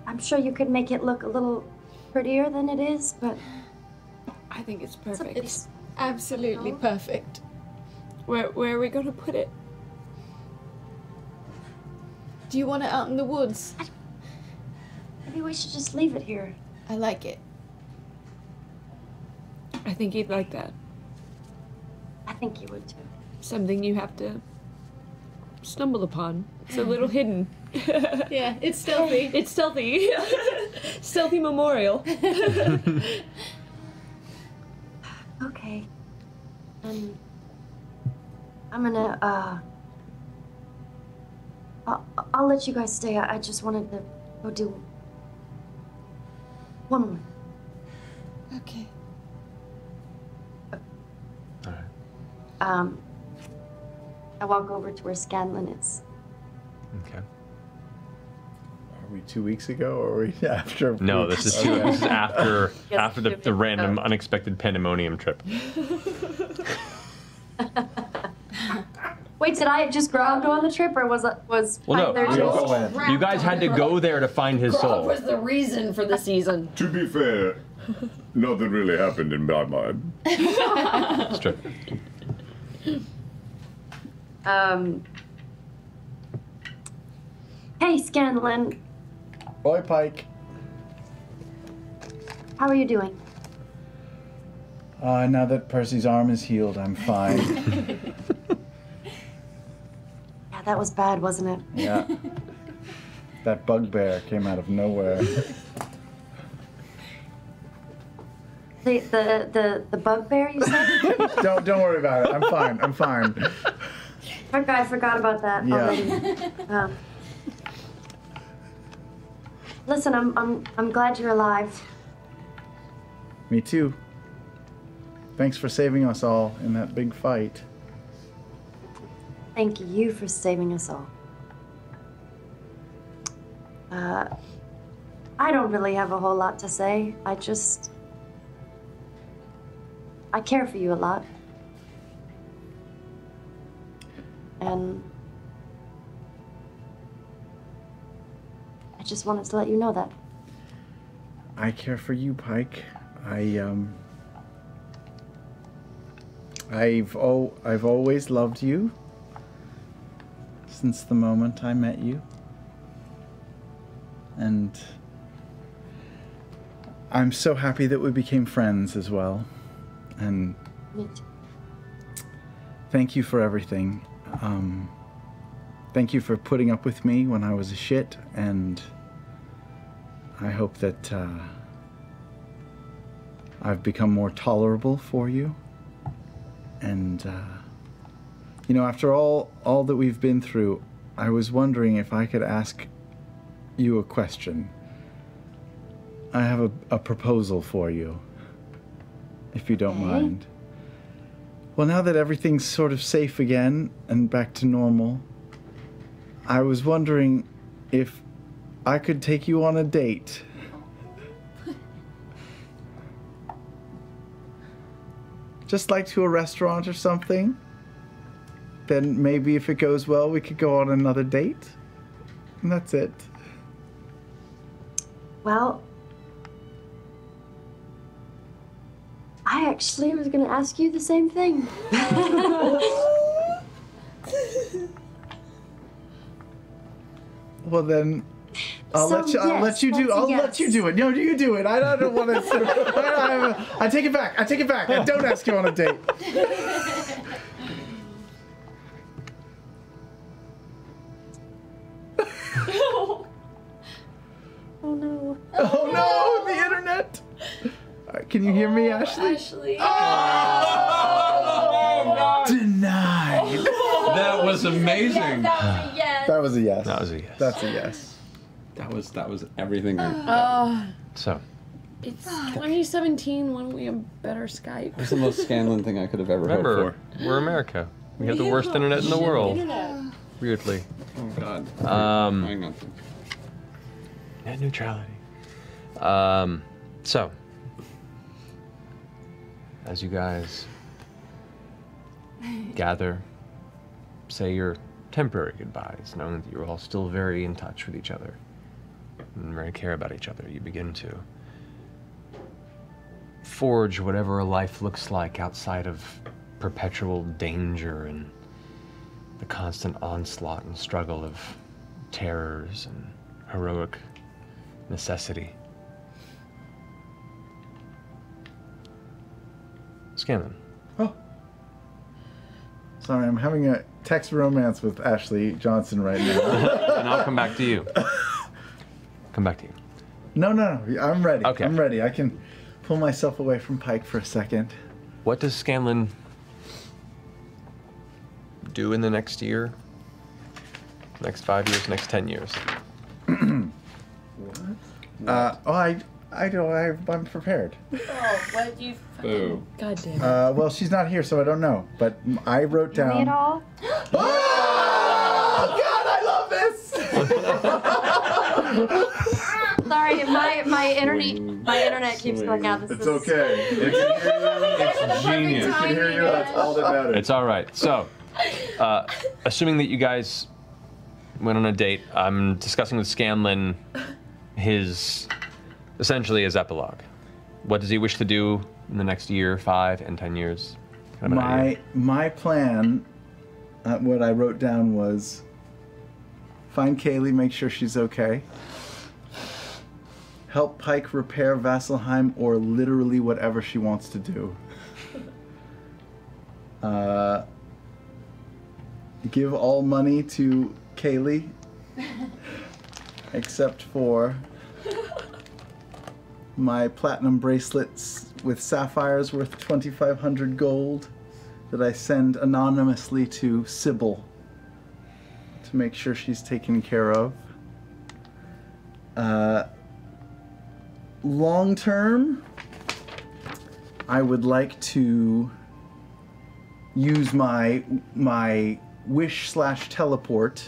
Speaker 14: I'm sure you could make it look a little prettier than it is, but
Speaker 13: I think it's
Speaker 14: it's,
Speaker 13: perfect.
Speaker 14: it's
Speaker 3: Absolutely perfect.
Speaker 13: Where where are we gonna put it?
Speaker 3: Do you want it out in the woods?
Speaker 14: Maybe we should just leave it here.
Speaker 3: I like it.
Speaker 13: I think you'd like that.
Speaker 14: I think you would too.
Speaker 13: Something you have to stumble upon. It's a little hidden.
Speaker 3: Yeah, it's stealthy.
Speaker 13: It's stealthy. stealthy memorial.
Speaker 14: Okay. Um, I'm gonna, uh. I'll, I'll let you guys stay. I, I just wanted to go do one more.
Speaker 3: Okay. All right.
Speaker 14: Um, I walk over to where Scanlan is.
Speaker 1: Okay.
Speaker 2: Are we two weeks ago or are we after?
Speaker 1: No, this is two,
Speaker 2: Okay.
Speaker 1: this is after
Speaker 14: Yes,
Speaker 1: after the, the random unexpected pandemonium trip.
Speaker 14: Wait, did I just grab go on the trip, or was it was
Speaker 1: Well, no,
Speaker 14: there
Speaker 1: you,
Speaker 14: just-
Speaker 1: you guys had to go there to find his soul.
Speaker 6: What was the reason for the season.
Speaker 5: To be fair, nothing really happened in my mind.
Speaker 1: It's true.
Speaker 14: Um. Hey, Scanlan,
Speaker 2: Boy Pike.
Speaker 14: how are you doing?
Speaker 2: Uh, now that Percy's arm is healed, I'm fine.
Speaker 14: That was bad, wasn't it?
Speaker 2: yeah. That bugbear came out of nowhere.
Speaker 14: The the the, the bugbear you said?
Speaker 2: don't don't worry about it. I'm fine. I'm fine.
Speaker 14: Okay, I forgot about that
Speaker 2: Yeah.
Speaker 14: already. Um, listen, I'm I'm I'm glad you're alive.
Speaker 2: Me too. Thanks for saving us all in that big fight.
Speaker 14: Thank you for saving us all. Uh, I don't really have a whole lot to say. I just. I care for you a lot. And. I just wanted to let you know that.
Speaker 2: I care for you, Pike. I um I've oh I've always loved you since the moment I met you. And I'm so happy that we became friends as well. And thank you for everything. Um thank you for putting up with me when I was a shit and I hope that uh I've become more tolerable for you. And uh, you know, after all all that we've been through, I was wondering if I could ask you a question. I have a, a proposal for you, if you don't
Speaker 14: Okay.
Speaker 2: mind. Well, now that everything's sort of safe again and back to normal, I was wondering if I could take you on a date. just like to a restaurant or something. Then maybe if it goes well, we could go on another date. And that's it.
Speaker 14: Well, I actually was going to ask you the same thing.
Speaker 2: Well then, I'll let you. I'll
Speaker 14: yes,
Speaker 2: let you do. I'll let you do it. No, you do it. I don't want to. I, I, I take it back. I take it back. I don't ask you on a date.
Speaker 14: no.
Speaker 2: Oh no, the internet. Uh, Can you hear me, Ashley?
Speaker 6: Ashley.
Speaker 2: Denied.
Speaker 7: That was amazing.
Speaker 2: That was a yes.
Speaker 1: That was a yes.
Speaker 2: That's a yes.
Speaker 7: That was that was everything. I,
Speaker 13: Oh,
Speaker 1: So,
Speaker 13: it's 2017 when we have better Skype.
Speaker 7: That's the most Scanlan thing I could have ever
Speaker 1: remember,
Speaker 7: hoped
Speaker 1: we're America. We have the worst internet in the world. Weirdly.
Speaker 7: Oh God.
Speaker 1: Um,
Speaker 7: Hang on.
Speaker 1: Net neutrality. Um, so, as you guys gather, say your temporary goodbyes, knowing that you're all still very in touch with each other and very care about each other, you begin to forge whatever a life looks like outside of perpetual danger and the constant onslaught and struggle of terrors and heroic necessity. Scanlan. Oh.
Speaker 2: Sorry, I'm having a text romance with Ashley Johnson right now.
Speaker 1: and I'll come back to you. Come back to you.
Speaker 2: no, no, no. I'm ready.
Speaker 1: Okay.
Speaker 2: I'm ready. I can pull myself away from Pike for a second.
Speaker 1: What does Scanlan do in the next year? Next five years, next ten years?
Speaker 2: Uh, oh, I, I don't. I, I'm prepared.
Speaker 6: Oh, what you?
Speaker 7: Boo.
Speaker 13: God damn.
Speaker 2: Uh, well, she's not here, so I don't know. But I wrote
Speaker 14: Me at
Speaker 2: down.
Speaker 14: all?
Speaker 2: Oh God, I love this.
Speaker 14: Sorry, my my internet my internet keeps going out. This
Speaker 5: It's
Speaker 14: is
Speaker 5: okay. It's
Speaker 1: genius.
Speaker 5: I can hear you. That's all that matters.
Speaker 1: It's all right. So, uh, assuming that you guys went on a date, I'm discussing with Scanlan his essentially his epilogue. What does he wish to do in the next year, five, and ten years? Kind of.
Speaker 2: My my plan, uh, what I wrote down was find Kaylie, make sure she's okay. Help Pike repair Vasselheim or literally whatever she wants to do. Uh, give all money to Kaylie, except for my platinum bracelets with sapphires worth 2,500 gold that I send anonymously to Sybil to make sure she's taken care of. Uh, long term, I would like to use my my wish slash teleport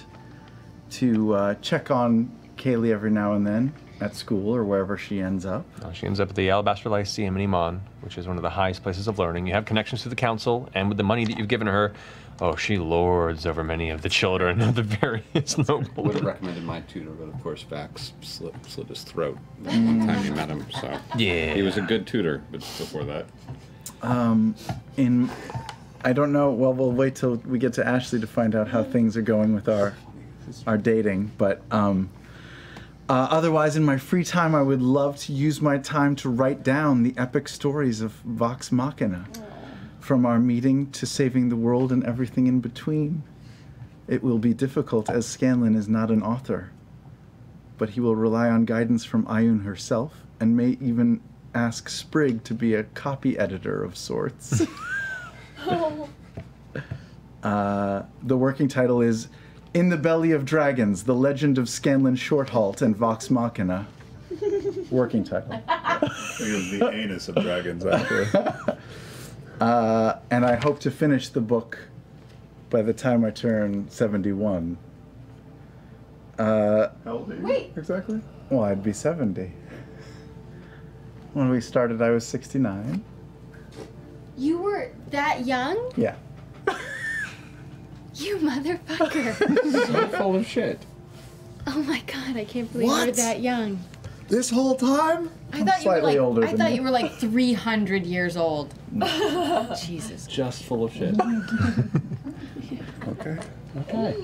Speaker 2: to uh, check on Kaylie every now and then at school or wherever she ends up.
Speaker 1: Uh, she ends up at the Alabaster Lyceum in Emon, which is one of the highest places of learning. You have connections to the council, and with the money that you've given her, oh, she lords over many of the children of the various nobles.
Speaker 7: Would have recommended my tutor, but of course Vax slit, slit his throat the
Speaker 2: Mm.
Speaker 7: one time you met him. So
Speaker 1: Yeah.
Speaker 7: he was a good tutor, but before that,
Speaker 2: Um, in, I don't know. Well, we'll wait till we get to Ashley to find out how things are going with our, our dating. But um, uh, otherwise, in my free time, I would love to use my time to write down the epic stories of Vox Machina, from our meeting to saving the world and everything in between. It will be difficult as Scanlan is not an author, but he will rely on guidance from Ioun herself and may even ask Sprig to be a copy editor of sorts. Uh, the working title is In the Belly of Dragons The Legend of Scanlan Shorthalt and Vox Machina. working title.
Speaker 25: It the anus of dragons, actually.
Speaker 2: Uh, and I hope to finish the book by the time I turn 71. Uh,
Speaker 25: How old are you?
Speaker 3: Wait.
Speaker 25: Exactly?
Speaker 2: well, I'd be 70. When we started, I was 69.
Speaker 3: You were that young?
Speaker 2: Yeah.
Speaker 3: You motherfucker.
Speaker 7: so full of shit.
Speaker 3: oh my god, I can't believe you were
Speaker 2: What?
Speaker 3: that young.
Speaker 2: This whole time?
Speaker 3: I
Speaker 2: I'm
Speaker 3: thought you were like
Speaker 2: older
Speaker 3: I
Speaker 2: than
Speaker 3: thought
Speaker 2: you.
Speaker 3: you were like 300 years old. Jesus.
Speaker 7: Just full of shit.
Speaker 2: Okay.
Speaker 7: Okay.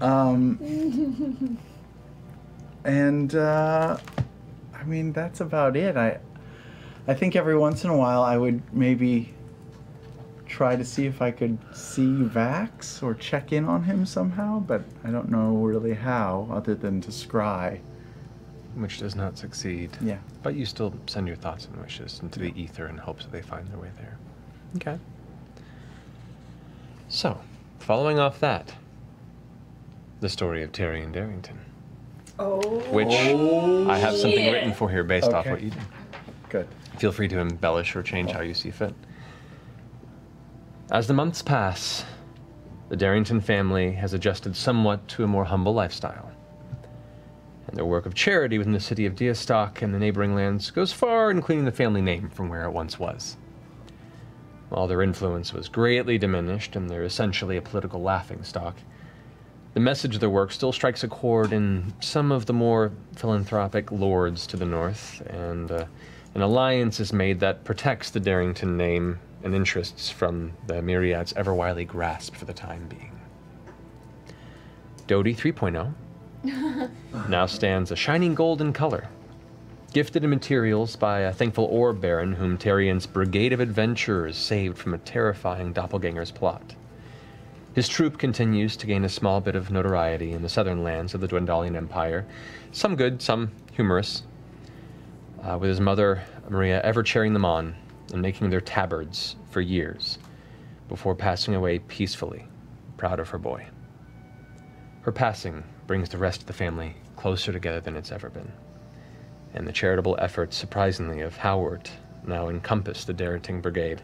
Speaker 2: Um, and uh, I mean that's about it. I I think every once in a while I would maybe try to see if I could see Vax or check in on him somehow, but I don't know really how other than to scry.
Speaker 1: Which does not succeed.
Speaker 2: Yeah.
Speaker 1: But you still send your thoughts and wishes into the ether in hopes that they find their way there. Okay. So, following off that, the story of Taryon Darrington.
Speaker 9: Oh.
Speaker 1: Which I have something
Speaker 9: Yeah.
Speaker 1: written for here based off what you did.
Speaker 2: Good.
Speaker 1: Feel free to embellish or change oh. how you see fit. As the months pass, the Darrington family has adjusted somewhat to a more humble lifestyle. And their work of charity within the city of Deastok and the neighboring lands goes far in cleaning the family name from where it once was. While their influence was greatly diminished and they're essentially a political laughingstock, the message of their work still strikes a chord in some of the more philanthropic lords to the north, and uh, an alliance is made that protects the Darrington name and interests from the Myriad's ever wily grasp for the time being. Doty 3.0 now stands a shining golden color, gifted in materials by a thankful ore baron whom Taryon's brigade of adventurers saved from a terrifying doppelganger's plot. His troop continues to gain a small bit of notoriety in the southern lands of the Dwendalian Empire, some good, some humorous, uh, with his mother, Maria, ever cheering them on and making their tabards for years before passing away peacefully, proud of her boy. Her passing brings the rest of the family closer together than it's ever been, and the charitable efforts, surprisingly, of Howard now encompass the Darrington Brigade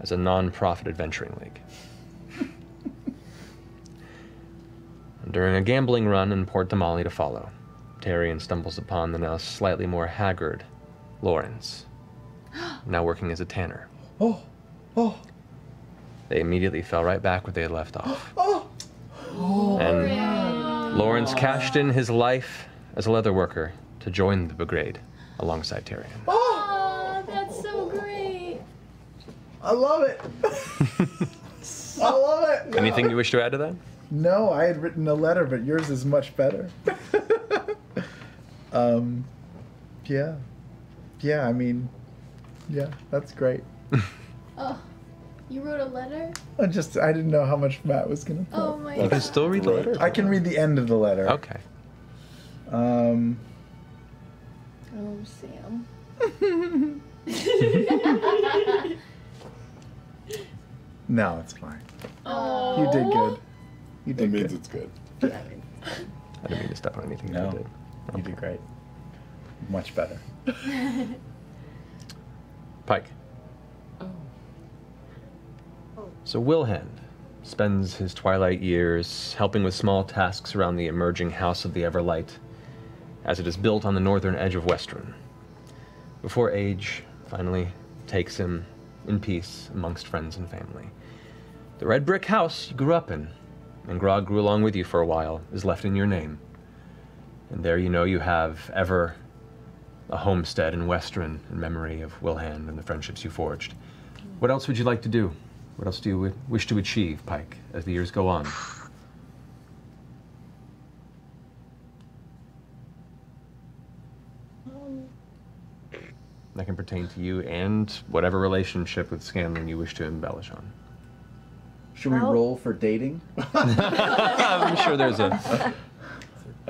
Speaker 1: as a non-profit adventuring league. During a gambling run in Port Damali to follow, Taryon stumbles upon the now slightly more haggard Lawrence, now working as a tanner.
Speaker 2: Oh, oh,
Speaker 1: They immediately fell right back where they had left off.
Speaker 2: oh. oh.
Speaker 1: And Lawrence cashed in his life as a leather worker to join the brigade alongside Taryon.
Speaker 3: Oh, that's so great.
Speaker 2: I love it. I love it.
Speaker 1: Anything you wish to add to that?
Speaker 2: No, I had written a letter, but yours is much better. um, yeah, yeah. I mean, yeah, that's great.
Speaker 3: Oh. You wrote a letter?
Speaker 2: I just I didn't know how much Matt was gonna. Put.
Speaker 3: Oh my
Speaker 1: You can still read the letter.
Speaker 2: I can read the end of the letter.
Speaker 1: Okay.
Speaker 2: Um.
Speaker 13: Oh, Sam.
Speaker 2: No, it's fine.
Speaker 3: Oh.
Speaker 2: You did good. You did
Speaker 5: That means
Speaker 2: good.
Speaker 5: it's good.
Speaker 1: I didn't mean to step on anything.
Speaker 2: No,
Speaker 1: I did.
Speaker 2: you did great. Much better.
Speaker 1: Pike. Oh. oh. So Wilhand spends his twilight years helping with small tasks around the emerging House of the Everlight, as it is built on the northern edge of Westruun. Before age finally takes him in peace amongst friends and family. The red brick house you grew up in, and Grog grew along with you for a while, is left in your name. And there you know you have ever a homestead in Westruun in memory of Wilhand and the friendships you forged. What else would you like to do? What else do you wish to achieve, Pike, as the years go on? Um. That can pertain to you and whatever relationship with Scanlan you wish to embellish on.
Speaker 2: Should we roll for dating?
Speaker 1: I'm sure there's a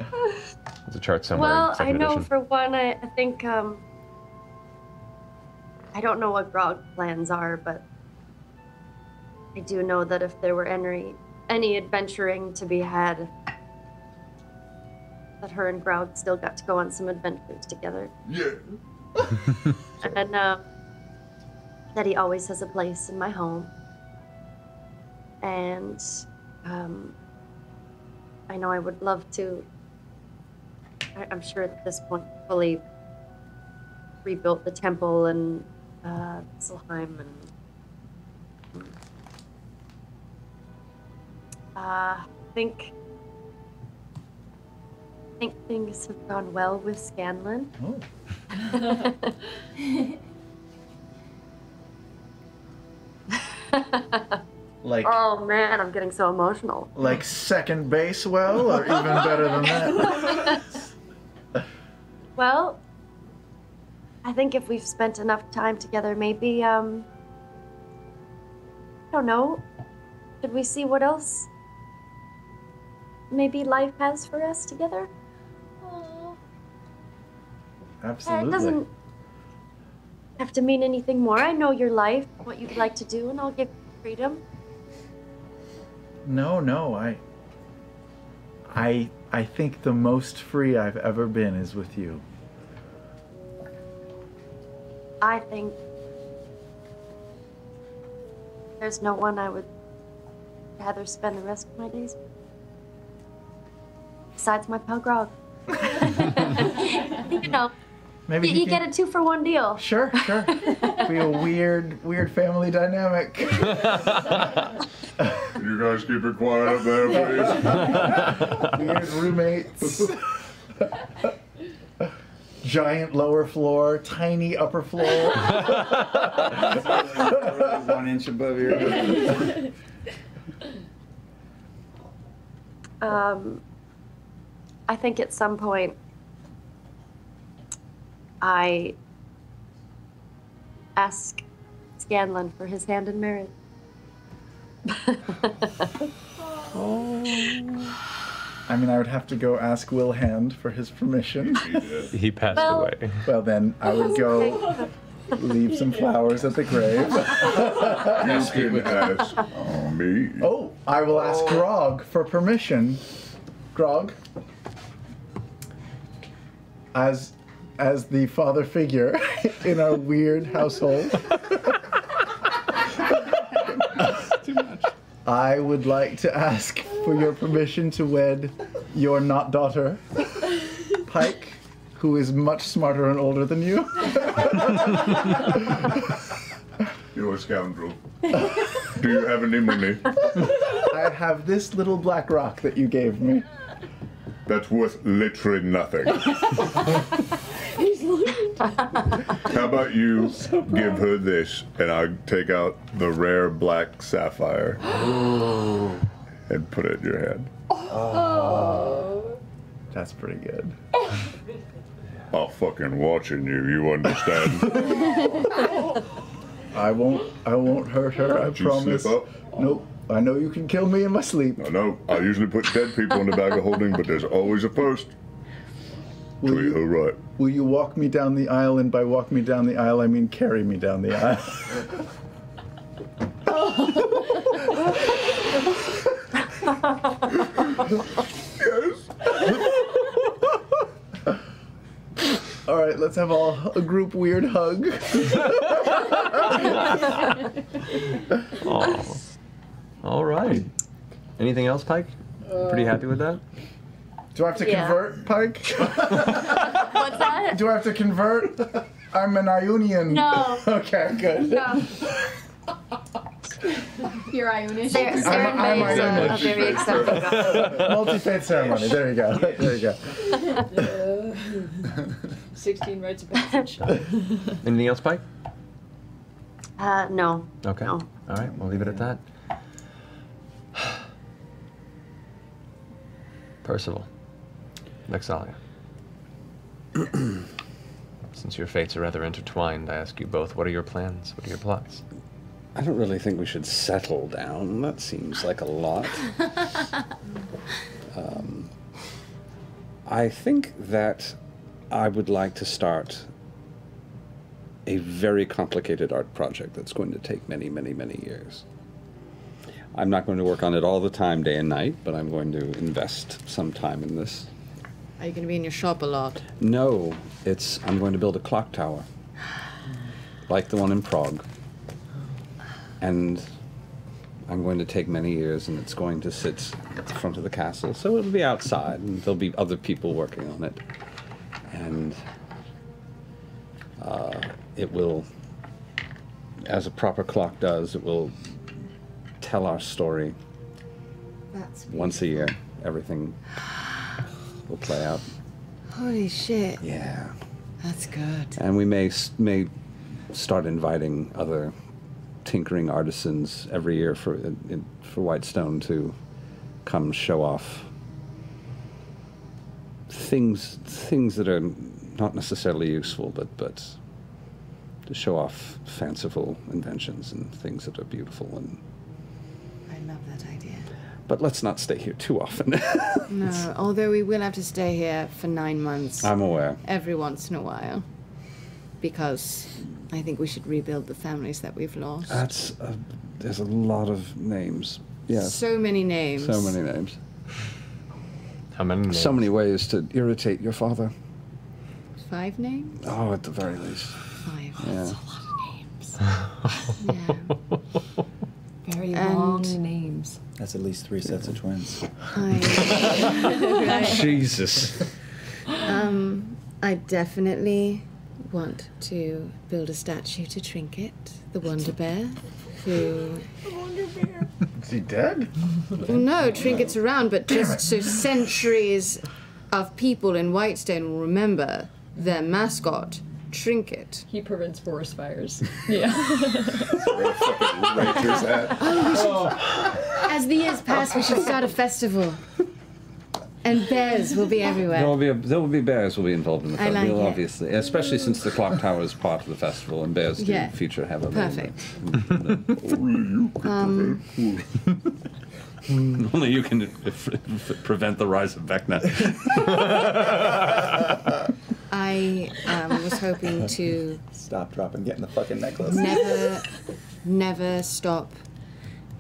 Speaker 1: there's a chart somewhere. in
Speaker 14: well, I know
Speaker 1: edition.
Speaker 14: for one, I, I think um, I don't know what Grog's plans are, but I do know that if there were any any adventuring to be had, that her and Grog still got to go on some adventures together,
Speaker 5: Yeah.
Speaker 14: and um, that he always has a place in my home, and um, I know I would love to. I'm sure at this point fully rebuilt the temple and uh, Solheim and. Uh, I think. I think things have gone well with Scanlan.
Speaker 2: Oh. Like
Speaker 14: oh man, I'm getting so emotional.
Speaker 2: like second base well, or even better than that.
Speaker 14: Well, I think if we've spent enough time together, maybe, um. I don't know. Should we see what else maybe life has for us together? Yeah,
Speaker 2: Absolutely.
Speaker 14: It doesn't have to mean anything more. I know your life, what you'd like to do, and I'll give you freedom.
Speaker 2: No, no, I. I I think the most free I've ever been is with you.
Speaker 14: I think there's no one I would rather spend the rest of my days with. Besides my pal Grog. you know,
Speaker 2: Maybe
Speaker 14: you, you
Speaker 2: can-
Speaker 14: get a two for one deal.
Speaker 2: Sure, sure. Be a weird, weird family dynamic.
Speaker 5: Can you guys keep it quiet up there, please?
Speaker 2: weird roommates. Giant lower floor, tiny upper floor.
Speaker 15: One inch above your head.
Speaker 14: Um, I think at some point I ask Scanlan for his hand in marriage.
Speaker 2: I mean, I would have to go ask Wilhand for his permission.
Speaker 1: He passed
Speaker 14: Well-
Speaker 1: away.
Speaker 2: Well, then I would go leave some flowers at the grave.
Speaker 5: You can ask me.
Speaker 2: Oh, I will ask oh. Grog for permission. Grog, as as the father figure in our weird household, I would like to ask for your permission to wed your not daughter, Pike, who is much smarter and older than you.
Speaker 5: You're a scoundrel. Do you have any money?
Speaker 2: I have this little black rock that you gave me.
Speaker 5: That's worth literally nothing.
Speaker 13: He's looking.
Speaker 5: How about you give her this and I'll take out the rare black sapphire and put it in your hand?
Speaker 13: Oh.
Speaker 2: That's pretty good.
Speaker 5: I'm fucking watching you, you understand?
Speaker 2: I won't. I won't hurt her. I
Speaker 5: Did you
Speaker 2: promise.
Speaker 5: slip
Speaker 2: Nope. I know you can kill me in my sleep.
Speaker 5: I know. I usually put dead people in the bag of holding, but there's always a first.
Speaker 2: Will
Speaker 5: Treat her right.
Speaker 2: Will you walk me down the aisle? And by walk me down the aisle, I mean carry me down the aisle. yes. All right, let's have all a group weird hug.
Speaker 1: Aw. All right. Anything else, Pike? Pretty happy with that?
Speaker 2: Do I have to
Speaker 1: Yeah.
Speaker 2: convert, Pike?
Speaker 14: What's that?
Speaker 2: Do I have to convert? I'm an Ionian.
Speaker 14: No.
Speaker 2: okay, good.
Speaker 14: No.
Speaker 26: You're Ionish.
Speaker 14: There-
Speaker 2: I'm,
Speaker 14: Saren
Speaker 2: I'm
Speaker 14: May is a- a
Speaker 2: Ionish.
Speaker 14: very accepting god.
Speaker 2: Multi-faith ceremony. There you go. There you go.
Speaker 6: 16 rites of passage.
Speaker 1: Anything else, Pike?
Speaker 14: Uh, no.
Speaker 1: Okay. All right, we'll leave it at that. Percival. Vex'ahlia. Since your fates are rather intertwined, I ask you both, what are your plans? What are your plots?
Speaker 7: I don't really think we should settle down. That seems like a lot. Um, I think that I would like to start a very complicated art project that's going to take many, many, many years. I'm not going to work on it all the time, day and night, but I'm going to invest some time in this.
Speaker 26: Are you going to be in your shop a lot?
Speaker 7: No, it's I'm going to build a clock tower, like the one in Prague, and I'm going to take many years, and it's going to sit at the front of the castle, so it'll be outside, and there'll be other people working on it, and uh, it will, as a proper clock does, it will tell our story
Speaker 3: That's
Speaker 7: once a year. Everything will play out.
Speaker 3: Holy shit.
Speaker 7: Yeah.
Speaker 3: That's good.
Speaker 7: And we may may start inviting other tinkering artisans every year for in, in- for Whitestone to come show off things things that are not necessarily useful, but but to show off fanciful inventions and things that are beautiful. And
Speaker 3: love that idea.
Speaker 7: but let's not stay here too often.
Speaker 3: No, although we will have to stay here for nine months.
Speaker 7: I'm aware.
Speaker 3: Every once in a while. Because I think we should rebuild the families that we've lost.
Speaker 7: That's a, there's a lot of names. Yes.
Speaker 3: So many names.
Speaker 7: So many names.
Speaker 1: How many?
Speaker 7: So many ways to irritate your father.
Speaker 3: Five names?
Speaker 7: Oh, at the very least.
Speaker 3: Five. That's a lot of names.
Speaker 7: Yeah.
Speaker 13: Very
Speaker 3: And-
Speaker 13: long names.
Speaker 4: That's at least three sets of twins.
Speaker 3: I,
Speaker 7: Jesus.
Speaker 3: Um, I definitely want to build a statue to Trinket, the Wonder Bear, who. The Wonder Bear.
Speaker 2: Is he dead?
Speaker 3: Well, no, Trinket's around, but just so centuries of people in Whitestone will remember their mascot, Trinket.
Speaker 6: He prevents forest fires. Yeah.
Speaker 3: As the years pass, we should start a festival. And bears will be everywhere.
Speaker 7: There will be a, there will be bears will be involved in the
Speaker 3: I like
Speaker 7: festival,
Speaker 3: it.
Speaker 7: obviously, especially since the clock tower is part of the festival, and bears do
Speaker 3: Yeah.
Speaker 7: feature heavily.
Speaker 3: Perfect.
Speaker 7: Um,
Speaker 3: Um,
Speaker 7: Only you can f- f- prevent the rise of Vecna.
Speaker 3: I um, was hoping to
Speaker 4: Stop, drop, and get in the fucking necklace.
Speaker 3: never, never stop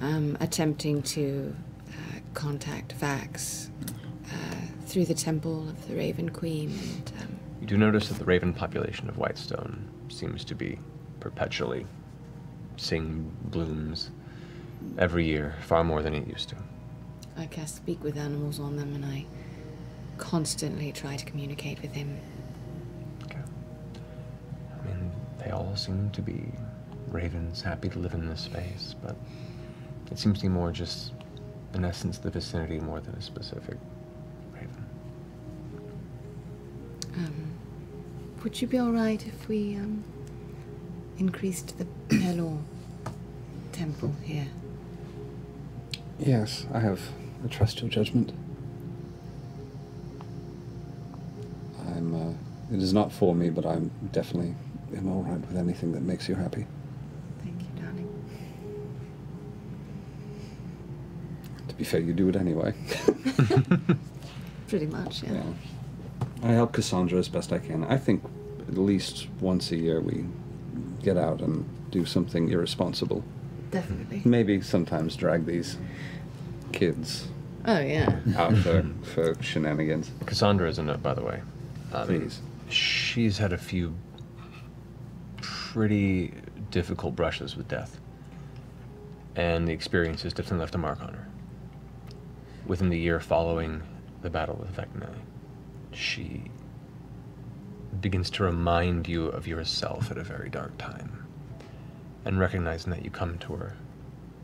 Speaker 3: um, attempting to uh, contact Vax uh, through the temple of the Raven Queen. And, um,
Speaker 1: You do notice that the raven population of Whitestone seems to be perpetually seeing blooms every year, far more than it used to.
Speaker 3: I cast speak with animals on them, and I constantly try to communicate with him.
Speaker 1: They all seem to be ravens, happy to live in this space, but it seems to be more just, in essence, the vicinity more than a specific raven.
Speaker 3: Um, would you be all right if we um, increased the Pelor temple here?
Speaker 7: yes, I have. I trust your judgment. I'm. Uh, it is not for me, but I'm definitely am all right with anything that makes you happy.
Speaker 3: Thank you, darling.
Speaker 7: To be fair, you do it anyway.
Speaker 24: Pretty much, yeah. yeah.
Speaker 7: I help Cassandra as best I can. I think at least once a year we get out and do something irresponsible.
Speaker 24: Definitely.
Speaker 7: Maybe sometimes drag these kids.
Speaker 24: Oh yeah.
Speaker 7: Out for, for shenanigans.
Speaker 1: Cassandra is in it, by the way. Um,
Speaker 7: Please.
Speaker 1: She's had a few pretty difficult brushes with death. And the experience has definitely left a mark on her. Within the year following the battle with Vecna, she begins to remind you of yourself at a very dark time. And recognizing that you come to her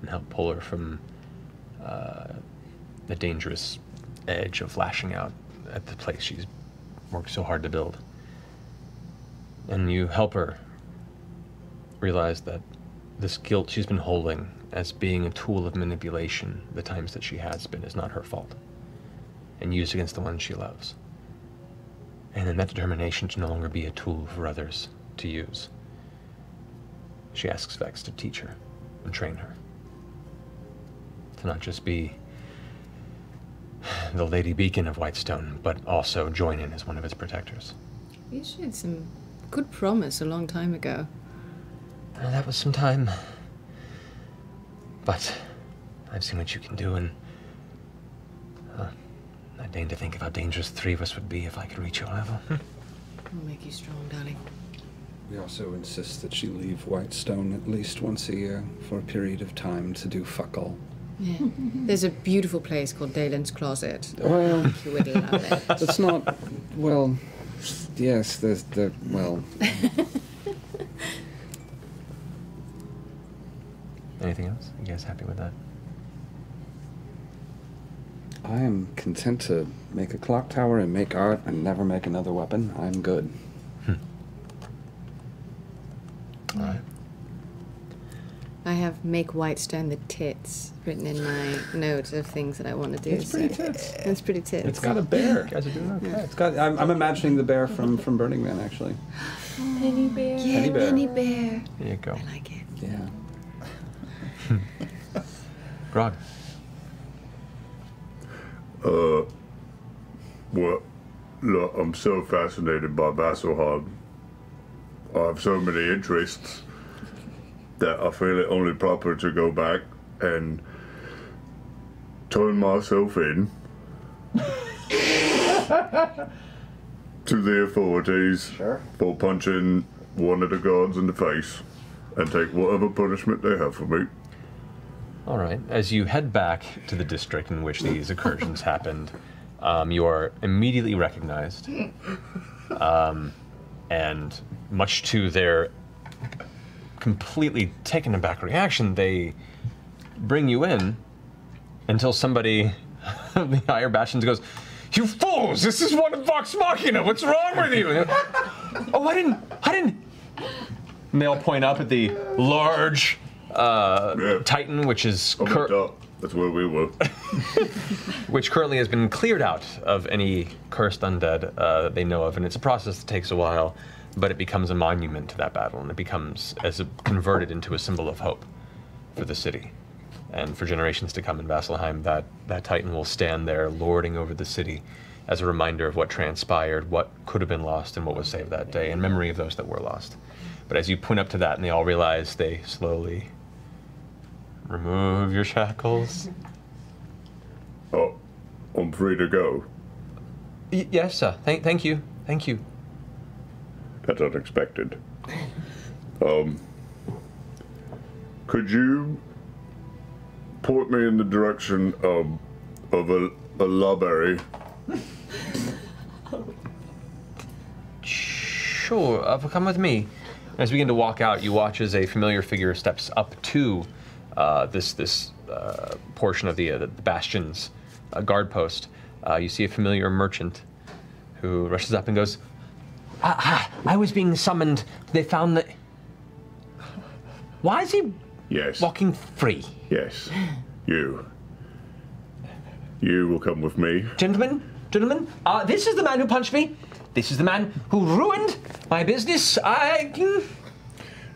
Speaker 1: and help pull her from uh, the dangerous edge of lashing out at the place she's worked so hard to build. And you help her realize that this guilt she's been holding as being a tool of manipulation, the times that she has been, is not her fault. And used against the one she loves. And in that determination to no longer be a tool for others to use, she asks Vex to teach her and train her. To not just be the Lady Beacon of Whitestone, but also join in as one of its protectors.
Speaker 24: You showed some good promise a long time ago.
Speaker 1: Uh, that was some time. But I've seen what you can do, and uh, I deign to think of how dangerous the three of us would be if I could reach your level.
Speaker 24: We'll make you strong, darling.
Speaker 7: We also insist that she leave Whitestone at least once a year for a period of time to do fuck all.
Speaker 24: Yeah. There's a beautiful place called Dalen's Closet.
Speaker 7: Well,
Speaker 24: you would love it.
Speaker 7: It's not, well, yes, there's the, well,
Speaker 1: Anything else? You guys happy with that?
Speaker 7: I am content to make a clock tower and make art and never make another weapon. I'm good. Hmm.
Speaker 1: All right.
Speaker 24: I have make white Whitestone the tits written in my notes of things that I want to do.
Speaker 7: It's pretty tits.
Speaker 24: It's pretty tits.
Speaker 7: It's got a bear.
Speaker 1: You guys are doing okay.
Speaker 7: It's got. I'm, I'm imagining the bear from from Burning Man actually.
Speaker 24: Penny bear.
Speaker 7: Yeah, Penny bear.
Speaker 24: Penny bear.
Speaker 1: There you go.
Speaker 24: I like it.
Speaker 7: Yeah.
Speaker 1: Grog.
Speaker 5: Uh, well, look, I'm so fascinated by Vasselheim. I have so many interests that I feel it only proper to go back and turn myself in to the authorities for punching one of the guards in the face and take whatever punishment they have for me.
Speaker 1: All right. As you head back to the district in which these incursions happened, um, you are immediately recognized. Um, and much to their completely taken aback reaction, they bring you in until somebody, the higher bastions, goes, You fools! This is one of Vox Machina! What's wrong with you? oh, I didn't. I didn't. And they all point up at the large uh, Titan, which is cur-
Speaker 5: That's where we were.
Speaker 1: which currently has been cleared out of any cursed undead uh, that they know of, and it's a process that takes a while, but it becomes a monument to that battle, and it becomes as a, converted into a symbol of hope for the city. And for generations to come in Vasselheim, that, that Titan will stand there lording over the city as a reminder of what transpired, what could have been lost, and what was saved that day, in memory of those that were lost. But as you point up to that and they all realize, they slowly remove your shackles.
Speaker 5: Oh, I'm free to go.
Speaker 1: Y- yes, sir. Thank, thank you. Thank you.
Speaker 5: That's unexpected. Um, could you point me in the direction of of a, a library?
Speaker 1: Sure, uh, come with me. As we begin to walk out, you watch as a familiar figure steps up to this this uh, portion of the, uh, the bastion's uh, guard post. Uh, you see a familiar merchant who rushes up and goes, "Ah, ah, I was being summoned. They found that. Why is he
Speaker 5: Yes.
Speaker 1: walking free?
Speaker 5: Yes. You. You will come with me.
Speaker 1: Gentlemen, gentlemen, uh, this is the man who punched me. This is the man who ruined my business. I.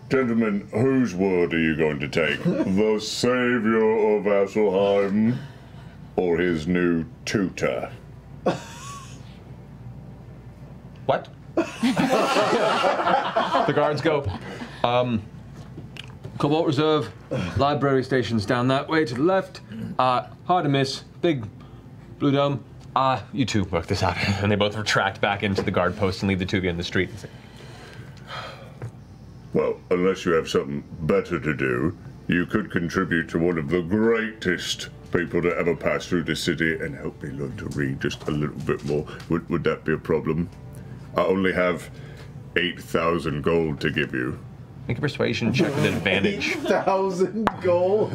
Speaker 5: Gentlemen, whose word are you going to take? the savior of Vasselheim or his new tutor?
Speaker 1: What? the guards go, um, Cobalt Reserve, library station's down that way to the left. Uh, hard to miss, big blue dome. Uh, you two work this out. And they both retract back into the guard post and leave the two of you in the street.
Speaker 5: Well, unless you have something better to do, you could contribute to one of the greatest people to ever pass through the city and help me learn to read just a little bit more. Would, would that be a problem? I only have 8,000 gold to give you.
Speaker 1: Make a persuasion check with advantage.
Speaker 5: Thousand gold.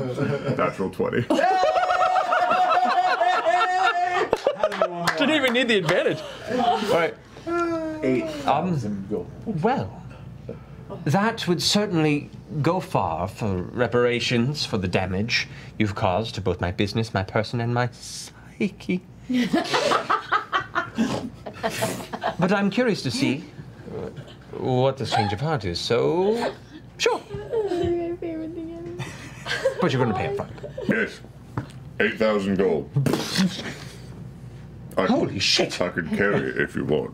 Speaker 5: Natural 20.
Speaker 1: Didn't even need the advantage. All right.
Speaker 2: 8,000
Speaker 1: um, Well, that would certainly go far for reparations for the damage you've caused to both my business, my person, and my psyche. But I'm curious to see uh, what this change of heart is. So, sure. But you're going to pay up front.
Speaker 5: Yes. 8,000 gold. I
Speaker 1: Holy shit.
Speaker 5: I could carry it if you want.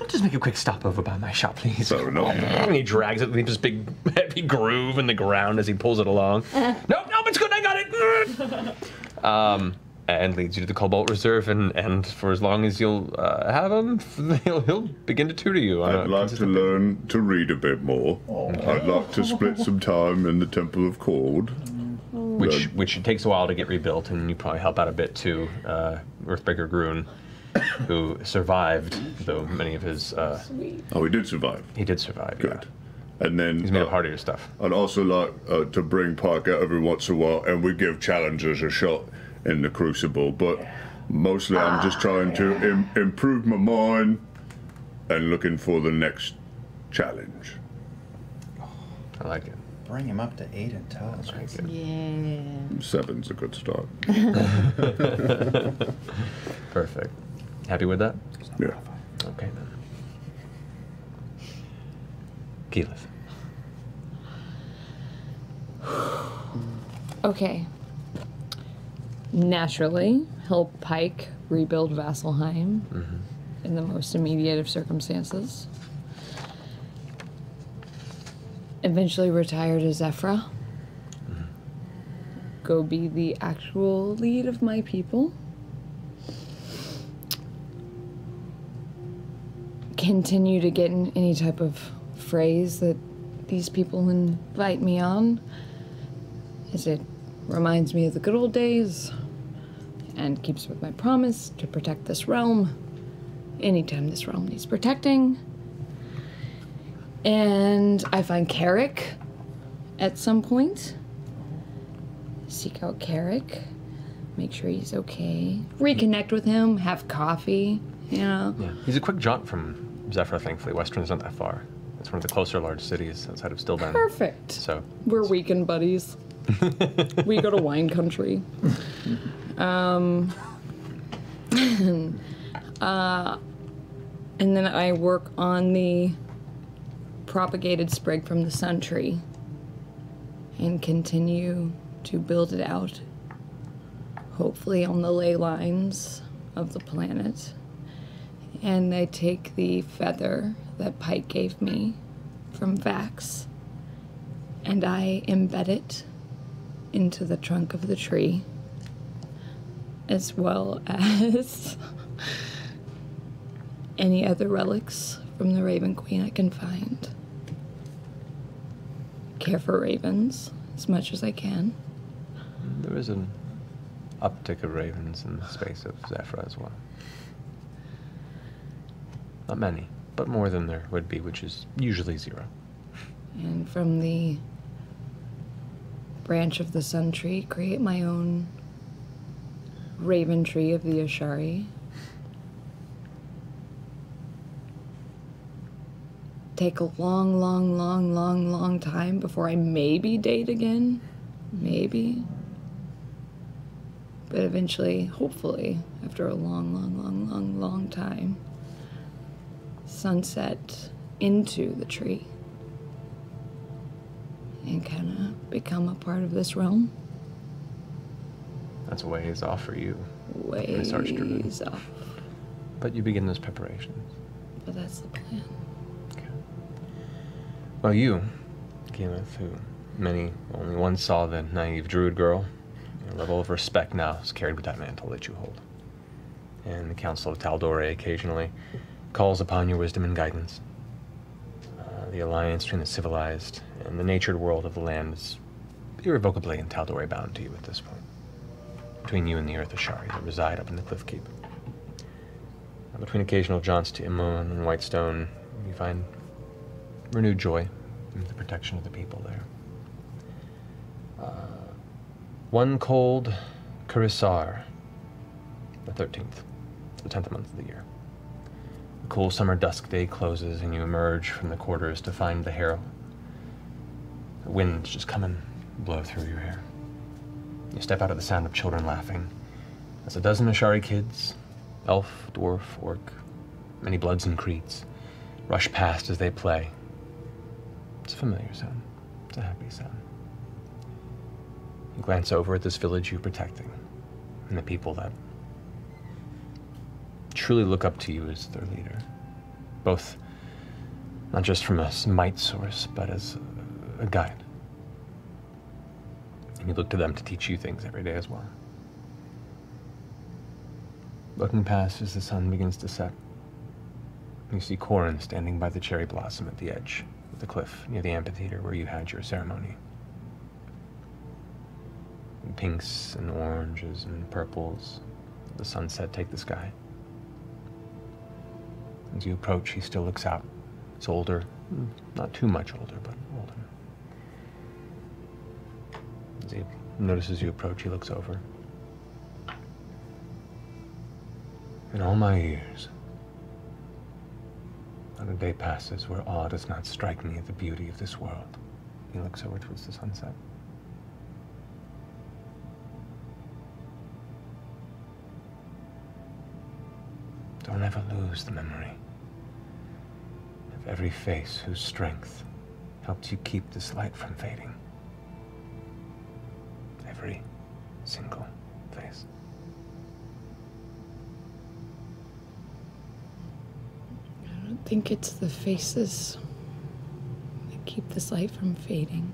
Speaker 1: I'll just make a quick stop over by my shop, please.
Speaker 5: Fair no.
Speaker 1: And he drags it, leaves this big, heavy groove in the ground as he pulls it along. nope, nope, it's good, I got it. um, and leads you to the Cobalt Reserve, and, and for as long as you'll uh, have him, he'll, he'll begin to tutor you.
Speaker 5: I'd like to learn to read a bit more. I'd like to split some time in the Temple of Kord.
Speaker 1: which which takes a while to get rebuilt, and you probably help out a bit too. Uh, Earthbreaker Groon, who survived, though many of his. Uh,
Speaker 5: Oh, he did survive.
Speaker 1: He did survive.
Speaker 5: Good. And then
Speaker 1: he's made up of your stuff.
Speaker 5: I'd also like uh, to bring Park out every once in a while, and we give challengers a shot in the Crucible. But mostly, I'm just trying to Im- improve my mind and looking for the next challenge.
Speaker 1: I like it.
Speaker 27: Bring him up to eight and toes.
Speaker 3: Yeah.
Speaker 5: Seven's a good start.
Speaker 1: Perfect. Happy with that?
Speaker 5: Yeah.
Speaker 1: Okay then. Keyleth.
Speaker 13: Okay. Naturally, help Pike rebuild Vasselheim mm-hmm. in the most immediate of circumstances. Eventually retire to Zephrah. Mm-hmm. Go be the actual lead of my people. Continue to get in any type of phrase that these people invite me on, as it reminds me of the good old days and keeps with my promise to protect this realm anytime this realm needs protecting. And I find Carrick at some point. Seek out Carrick, make sure he's okay, reconnect with him, have coffee, you know.
Speaker 1: Yeah. He's a quick jaunt from Zephrah, thankfully. Westruun's not that far. It's one of the closer large cities outside of Stilben.
Speaker 13: Perfect.
Speaker 1: So
Speaker 13: We're weekend buddies. we go to wine country. Um, uh, and then I work on the propagated sprig from the sun tree and continue to build it out, hopefully on the ley lines of the planet. And I take the feather that Pike gave me from Vax and I embed it into the trunk of the tree, as well as any other relics from the Raven Queen I can find. Care for ravens as much as I can.
Speaker 1: there is an uptick of ravens in the space of Zephrah as well. Not many, but more than there would be, which is usually zero.
Speaker 13: And from the branch of the sun tree, create my own raven tree of the Ashari. Take a long, long, long, long, long time before I maybe date again. Maybe. But eventually, hopefully, after a long, long, long, long, long time, sunset into the tree and kind of become a part of this realm.
Speaker 1: That's a ways off for you.
Speaker 13: Ways off.
Speaker 1: But you begin those preparations.
Speaker 13: But that's the plan.
Speaker 1: Well, you, Keyleth, who many only once saw the naive druid girl, your level of respect now is carried with that mantle that you hold. And the Council of Tal'Dorei occasionally calls upon your wisdom and guidance. Uh, the alliance between the civilized and the natured world of the land is irrevocably and Tal'Dorei bound to you at this point. Between you and the Earth Ashari that reside up in the Cliff Keep. Uh, between occasional jaunts to Emon and Whitestone, you find renewed joy in the protection of the people there. Uh, one cold Cuersaar, the 13th, the 10th month of the year. Cool summer dusk day closes, and you emerge from the quarters to find the harrow. The winds just come and blow through your hair. You step out at the sound of children laughing, as a dozen Ashari kids, elf, dwarf, orc, many bloods and creeds, rush past as they play, it's a familiar sound. It's a happy sound. You glance over at this village you're protecting and the people that truly look up to you as their leader. Both not just from a might source, but as a, guide. And you look to them to teach you things every day as well. Looking past as the sun begins to set, you see Korrin standing by the cherry blossom at the edge of the cliff near the amphitheater where you had your ceremony. Pinks and oranges and purples, the sunset take the sky. As you approach, he still looks out. He's older, hmm. not too much older, but older. As he notices you approach, he looks over. In all my years, not a day passes where awe does not strike me at the beauty of this world. He looks over towards the sunset. Don't ever lose the memory of every face whose strength helped you keep this light from fading. Every single face.
Speaker 13: I don't think it's the faces that keep this light from fading.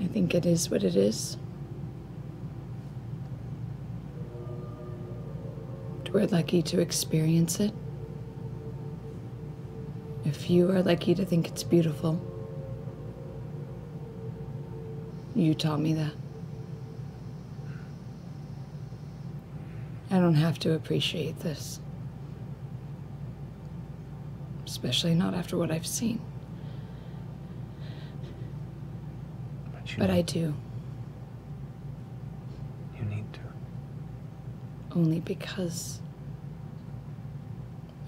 Speaker 13: I think it is what it is. We're lucky to experience it. If you are lucky to think it's beautiful, you taught me that. I don't have to appreciate this. Especially not after what I've seen.
Speaker 1: But,
Speaker 13: but I do.
Speaker 1: You need to.
Speaker 13: Only because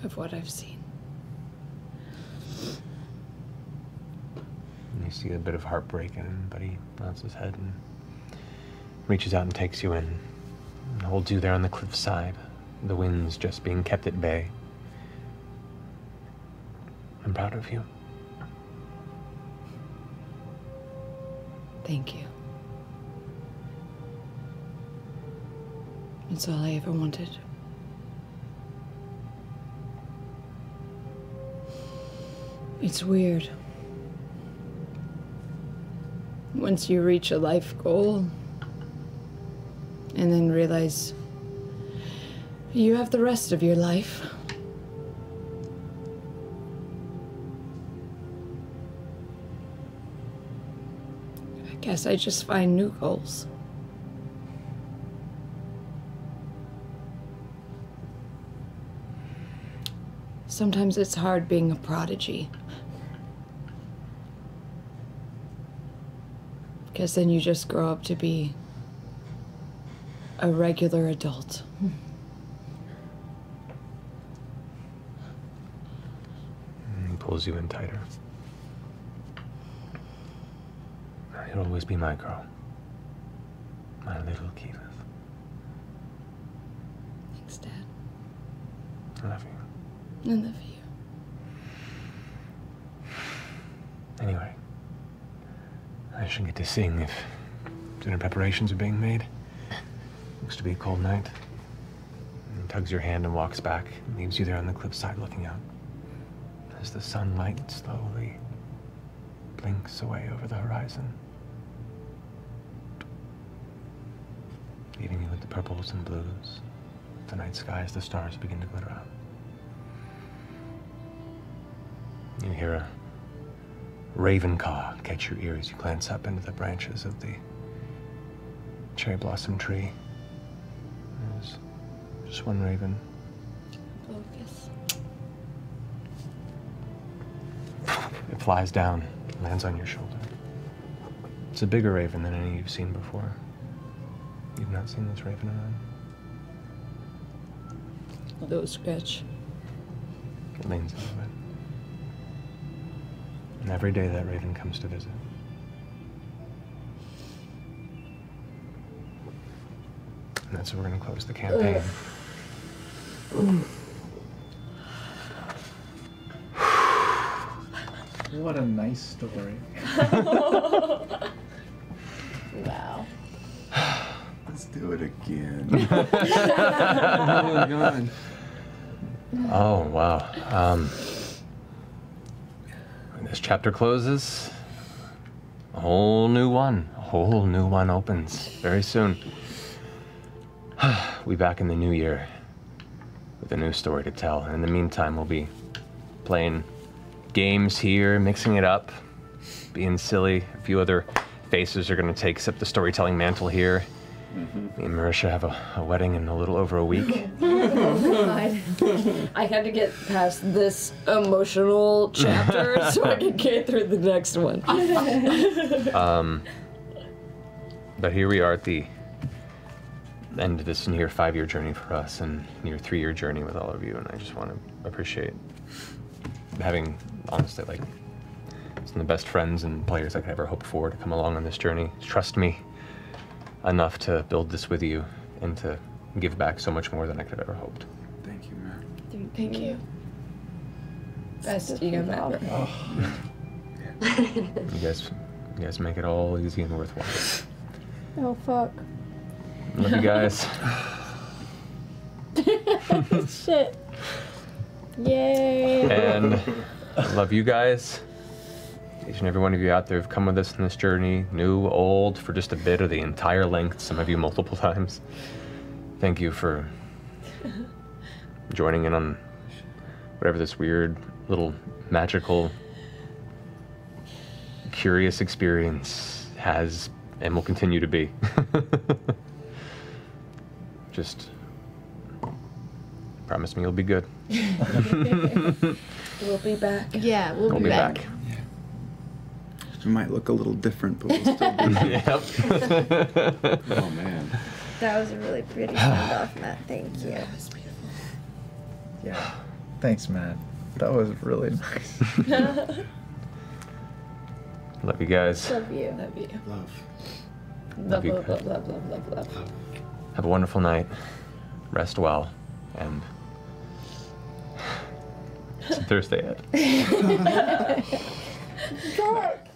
Speaker 13: of what I've seen.
Speaker 1: And you see a bit of heartbreak in him, but he nods his head and reaches out and takes you in and holds you there on the cliffside, the winds just being kept at bay. I'm proud of you.
Speaker 13: Thank you. It's all I ever wanted. It's weird. Once you reach a life goal, and then realize you have the rest of your life. I guess I just find new goals. Sometimes it's hard being a prodigy. Because then you just grow up to be a regular adult. Hmm.
Speaker 1: He pulls you in tighter. You'll always be my girl. My little Keyleth.
Speaker 13: Thanks, Dad.
Speaker 1: I love you.
Speaker 13: I love you.
Speaker 1: Anyway, I should get to seeing if dinner preparations are being made. Looks to be a cold night. And tugs your hand and walks back, and leaves you there on the cliffside looking out. As the sunlight slowly blinks away over the horizon, leaving you with the purples and blues, the night sky as the stars begin to glitter out. You hear a raven caw catch your ear as you glance up into the branches of the cherry blossom tree. There's just one raven.
Speaker 13: Focus.
Speaker 1: It flies down, lands on your shoulder. It's a bigger raven than any you've seen before. You've not seen this raven around.
Speaker 13: A little scratch.
Speaker 1: It leans into it. And every day that raven comes to visit. And that's where we're going to close the campaign.
Speaker 2: What a nice story.
Speaker 13: wow.
Speaker 4: Let's do it again.
Speaker 1: oh, God. Oh, wow. Um, when this chapter closes, a whole new one, a whole new one opens very soon. we back in the new year with a new story to tell. And in the meantime, we'll be playing games here, mixing it up, being silly. A few other faces are going to take up the storytelling mantle here. Mm-hmm. Me and Marisha have a, a wedding in a little over a week.
Speaker 13: I had to get past this emotional chapter so I could get through the next one.
Speaker 1: Um, but here we are at the end of this near five year journey for us and near three year journey with all of you. And I just want to appreciate having, honestly, like some of the best friends and players I could ever hope for to come along on this journey. Trust me enough to build this with you and to give back so much more than I could have ever hoped.
Speaker 4: Thank you, man.
Speaker 13: Thank you. Best year ever.
Speaker 1: You guys, you guys make it all easy and worthwhile.
Speaker 13: Oh fuck.
Speaker 1: Love you guys.
Speaker 13: Shit. Yay.
Speaker 1: and I love you guys. Each and every one of you out there who've come with us in this journey, new, old, for just a bit or the entire length, some of you multiple times. Thank you for joining in on whatever this weird little magical, curious experience has and will continue to be. just promise me you'll be good.
Speaker 13: We'll be back.
Speaker 3: Yeah, we'll,
Speaker 1: We'll
Speaker 3: be,
Speaker 1: be
Speaker 3: back.
Speaker 1: back.
Speaker 4: We might look a little different, but we'll still be
Speaker 1: Yep.
Speaker 4: oh man.
Speaker 26: That was a really pretty send off, Matt. Thank you.
Speaker 2: Yeah. Thanks, Matt. That was really nice.
Speaker 1: Love you guys.
Speaker 13: Love you. Love you.
Speaker 4: Love.
Speaker 13: Love,
Speaker 1: you.
Speaker 13: love, love, love, love, love, love.
Speaker 1: Have a wonderful night. Rest well. And it's Thursday yet.
Speaker 26: Fuck.